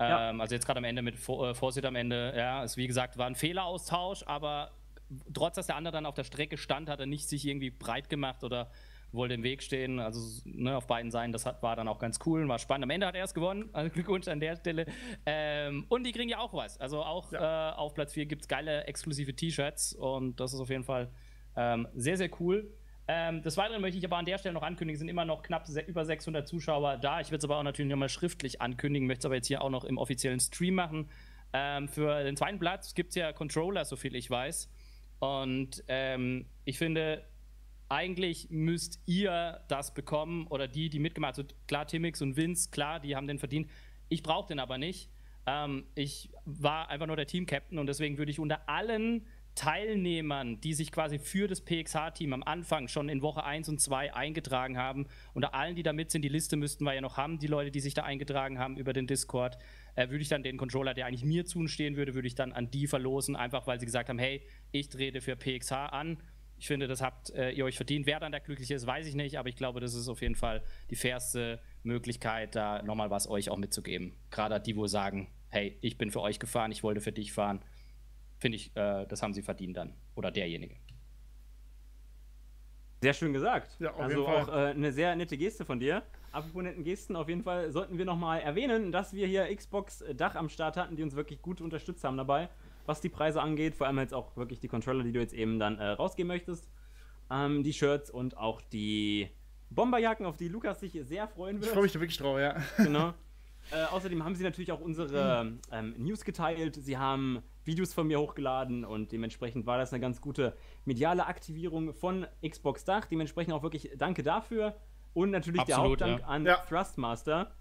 Ja. Ähm, also jetzt gerade am Ende mit äh, am Ende, ja, es wie gesagt war ein Fehleraustausch, aber trotz dass der andere dann auf der Strecke stand, hat er nicht sich irgendwie breit gemacht oder wollte im Weg stehen. Also ne, auf beiden Seiten, das hat, war dann auch ganz cool und war spannend. Am Ende hat er es gewonnen, also Glückwunsch an der Stelle. Ähm, und die kriegen ja auch was. Also auch äh, auf Platz 4 gibt es geile exklusive T-Shirts und das ist auf jeden Fall ähm, sehr, sehr cool. Ähm, des Weiteren möchte ich aber an der Stelle noch ankündigen, es sind immer noch knapp über 600 Zuschauer da. Ich würde es aber auch natürlich nochmal schriftlich ankündigen, möchte es aber jetzt hier auch noch im offiziellen Stream machen. Ähm, für den zweiten Platz gibt es ja Controller, soviel ich weiß. Und ähm, ich finde, eigentlich müsst ihr das bekommen oder die, die mitgemacht haben. Also klar, Timmix und Vince, klar, die haben den verdient. Ich brauche den aber nicht. Ähm, ich war einfach nur der Team-Captain und deswegen würde ich unter allen Teilnehmern, die sich quasi für das PXH-Team am Anfang schon in Woche 1 und 2 eingetragen haben, unter allen, die da mit sind, die Liste müssten wir ja noch haben, die Leute, die sich da eingetragen haben über den Discord, äh, würde ich dann den Controller, der eigentlich mir zustehen würde, würde ich dann an die verlosen, einfach weil sie gesagt haben, hey, ich trete für PXH an. Ich finde, das habt äh, ihr euch verdient. Wer dann der Glückliche ist, weiß ich nicht, aber ich glaube, das ist auf jeden Fall die fairste Möglichkeit, da nochmal was euch auch mitzugeben. Gerade die, wo sagen, hey, ich bin für euch gefahren, ich wollte für dich fahren. Finde ich, äh, das haben sie verdient dann. Oder derjenige. Sehr schön gesagt. Ja, auf also jeden Fall. auch äh, eine sehr nette Geste von dir. Apropos netten Gesten, auf jeden Fall sollten wir nochmal erwähnen, dass wir hier Xbox Dach am Start hatten, die uns wirklich gut unterstützt haben dabei, was die Preise angeht. Vor allem jetzt auch wirklich die Controller, die du jetzt eben dann äh, rausgeben möchtest. Ähm, die Shirts und auch die Bomberjacken, auf die Lukas sich sehr freuen Ich wird. freue mich da wirklich drauf, ja. Genau. Äh, außerdem haben sie natürlich auch unsere ähm, News geteilt. Sie haben Videos von mir hochgeladen und dementsprechend war das eine ganz gute mediale Aktivierung von Xbox Dach. Dementsprechend auch wirklich danke dafür. Und natürlich Absolut, der Hauptdank ja. an Ja. Thrustmaster,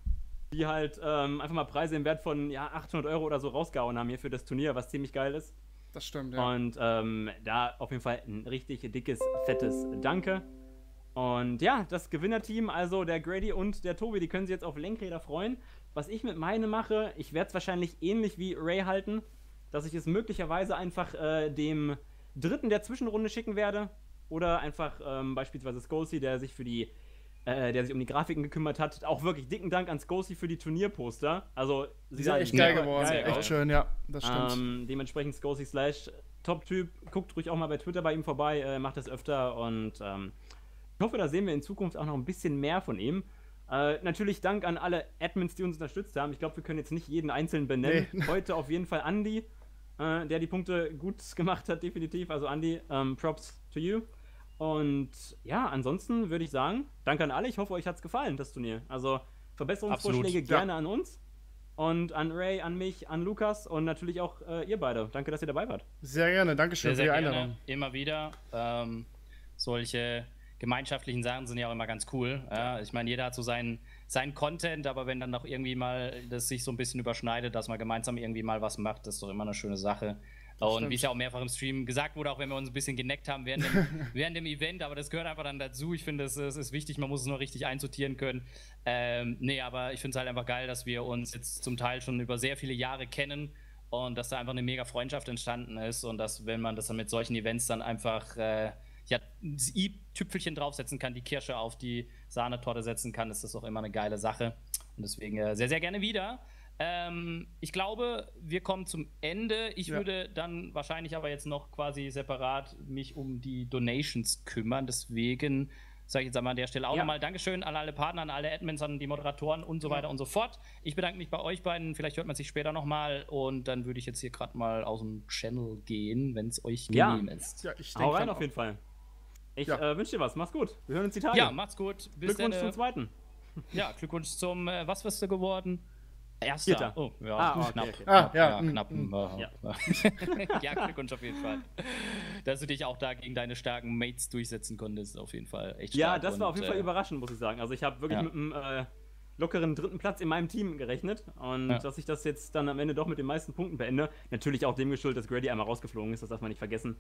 die halt ähm, einfach mal Preise im Wert von ja, 800 Euro oder so rausgehauen haben hier für das Turnier, was ziemlich geil ist. Das stimmt, ja. Und ähm, da auf jeden Fall ein richtig dickes, fettes Danke. Und ja, das Gewinnerteam, also der Grady und der Tobi, die können sich jetzt auf Lenkräder freuen. Was ich mit meine mache, ich werde es wahrscheinlich ähnlich wie Ray halten, dass ich es möglicherweise einfach äh, dem Dritten der Zwischenrunde schicken werde. Oder einfach ähm, beispielsweise Scosi, der sich für die äh, der sich um die Grafiken gekümmert hat. Auch wirklich dicken Dank an Scosi für die Turnierposter. Also, sie sind echt geil geworden. geil echt aus. schön, ja. Das stimmt. ähm, dementsprechend Scosi Slash, Top-Typ. Guckt ruhig auch mal bei Twitter bei ihm vorbei, äh, macht das öfter und ähm, ich hoffe, da sehen wir in Zukunft auch noch ein bisschen mehr von ihm. Äh, natürlich Dank an alle Admins, die uns unterstützt haben. Ich glaube, wir können jetzt nicht jeden einzeln benennen. Nee. Heute auf jeden Fall Andy, äh, der die Punkte gut gemacht hat, definitiv. Also Andy, ähm, Props to you. Und ja, ansonsten würde ich sagen, danke an alle. Ich hoffe, euch hat es gefallen, das Turnier. Also Verbesserungsvorschläge Absolut, ja. gerne an uns. Und an Ray, an mich, an Lukas und natürlich auch äh, ihr beide. Danke, dass ihr dabei wart. Sehr gerne, Dankeschön Sehr, für sehr die gerne. Einladung. Immer wieder. Ähm, solche gemeinschaftlichen Sachen sind ja auch immer ganz cool. Ja, ich meine, jeder hat so seinen, seinen Content, aber wenn dann doch irgendwie mal das sich so ein bisschen überschneidet, dass man gemeinsam irgendwie mal was macht, das ist doch immer eine schöne Sache. Und stimmt. wie es ja auch mehrfach im Stream gesagt wurde, auch wenn wir uns ein bisschen geneckt haben während dem, während dem Event, aber das gehört einfach dann dazu. Ich finde, es ist, ist wichtig, man muss es nur richtig einsortieren können. Ähm, nee, aber ich finde es halt einfach geil, dass wir uns jetzt zum Teil schon über sehr viele Jahre kennen und dass da einfach eine mega Freundschaft entstanden ist und dass, wenn man das dann mit solchen Events dann einfach äh, ja, das i-Tüpfelchen draufsetzen kann, die Kirsche auf die Sahnetorte setzen kann, ist das auch immer eine geile Sache. Und deswegen äh, sehr, sehr gerne wieder. Ähm, ich glaube, wir kommen zum Ende. Ich Ja. würde dann wahrscheinlich aber jetzt noch quasi separat mich um die Donations kümmern. Deswegen sage ich jetzt einmal an der Stelle auch Ja. nochmal Dankeschön an alle Partner, an alle Admins, an die Moderatoren und so weiter und so fort. Ich bedanke mich bei euch beiden. Vielleicht hört man sich später nochmal. Und dann würde ich jetzt hier gerade mal aus dem Channel gehen, wenn es euch Ja. genehm ist. Ja, ich Hau denke rein auf jeden Fall. Ich Ja. äh, wünsche dir was. Mach's gut. Wir hören uns die Tage. Ja, macht's gut. Bis Glückwunsch dann. zum zweiten. Ja, Glückwunsch zum, äh, was wirst du geworden? Erster. Vierter. Oh, ja, Ah, okay, knapp. okay. Ah, ja, ja, mm, knapp. mm. äh, Ja. ja, Glückwunsch auf jeden Fall. Dass du dich auch da gegen deine starken Mates durchsetzen konntest, auf jeden Fall. Echt Ja, stark das war und, auf jeden Fall äh, überraschend, muss ich sagen. Also ich habe wirklich Ja. mit einem äh, lockeren dritten Platz in meinem Team gerechnet. Und Ja. dass ich das jetzt dann am Ende doch mit den meisten Punkten beende. Natürlich auch dem geschuldet, dass Grady einmal rausgeflogen ist, das darf man nicht vergessen.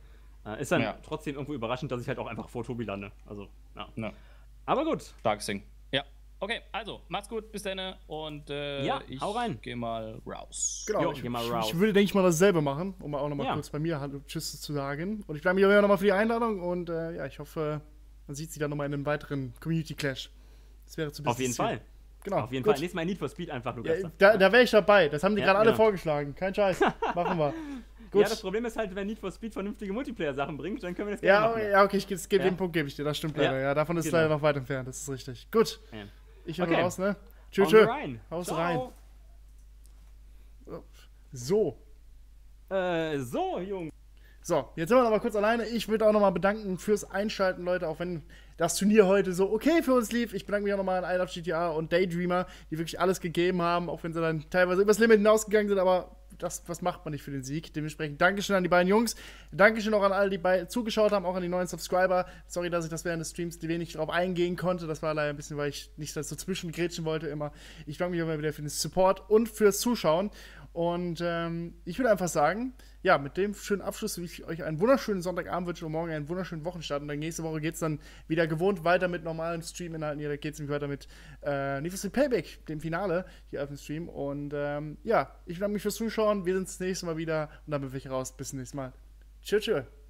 Äh, ist dann Ja. trotzdem irgendwo überraschend, dass ich halt auch einfach vor Tobi lande. Also, ja. Ja, Aber gut, starkes Ding. Ja. Okay, also, macht's gut, bis dann und äh, Ja, ich hau rein. geh mal raus. Genau, Jo, ich, geh mal ich, raus. ich würde, denke ich mal, dasselbe machen, um auch nochmal Ja. kurz bei mir Hallo Tschüss zu sagen. Und ich danke mich auch nochmal für die Einladung und äh, ja, ich hoffe, man sieht sie dann nochmal in einem weiteren Community Clash. Das wäre zu Auf jeden Fall. Genau. Auf jeden gut. Fall. Nächstes Mal Need for Speed einfach, Ja, Lukas. da da wäre ich dabei. Das haben die Ja, gerade alle genau. vorgeschlagen. Kein Scheiß. Machen wir. Gut. Ja, das Problem ist halt, wenn Need for Speed vernünftige Multiplayer-Sachen bringt, dann können wir das Ja, gerne machen. ja, okay, ich, das, Ja. den Punkt gebe ich dir. Das stimmt Ja, leider. Ja, davon ist genau. leider noch weit entfernt. Das ist richtig. Gut. Ich höre Okay. raus, ne? Tschüss, tschüss. rein. Haus Ciao. rein. So. Äh, so, Jungs. So, jetzt sind wir noch mal kurz alleine. Ich würde auch noch mal bedanken fürs Einschalten, Leute, auch wenn das Turnier heute so okay für uns lief. Ich bedanke mich auch noch mal an I Love GTA und Daydreamer, die wirklich alles gegeben haben, auch wenn sie dann teilweise übers Limit hinausgegangen sind, aber das, was macht man nicht für den Sieg? Dementsprechend Dankeschön an die beiden Jungs. Dankeschön auch an alle, die bei, zugeschaut haben, auch an die neuen Subscriber. Sorry, dass ich das während des Streams wenig drauf eingehen konnte. Das war leider ein bisschen, weil ich nicht so zwischengrätschen wollte immer. Ich danke mich aber wieder für den Support und fürs Zuschauen. Und ähm, ich würde einfach sagen, ja, mit dem schönen Abschluss will ich euch einen wunderschönen Sonntagabend wünschen und morgen einen wunderschönen Wochenstart. Und dann nächste Woche geht es dann wieder gewohnt weiter mit normalen Stream-Inhalten. Hier geht es nämlich weiter mit äh, Need for Speed Payback, dem Finale hier auf dem Stream. Und ähm, ja, ich bedanke mich fürs Zuschauen. Wir sehen uns das nächste Mal wieder und dann bin ich raus. Bis zum nächsten Mal. Tschüss, tschüss.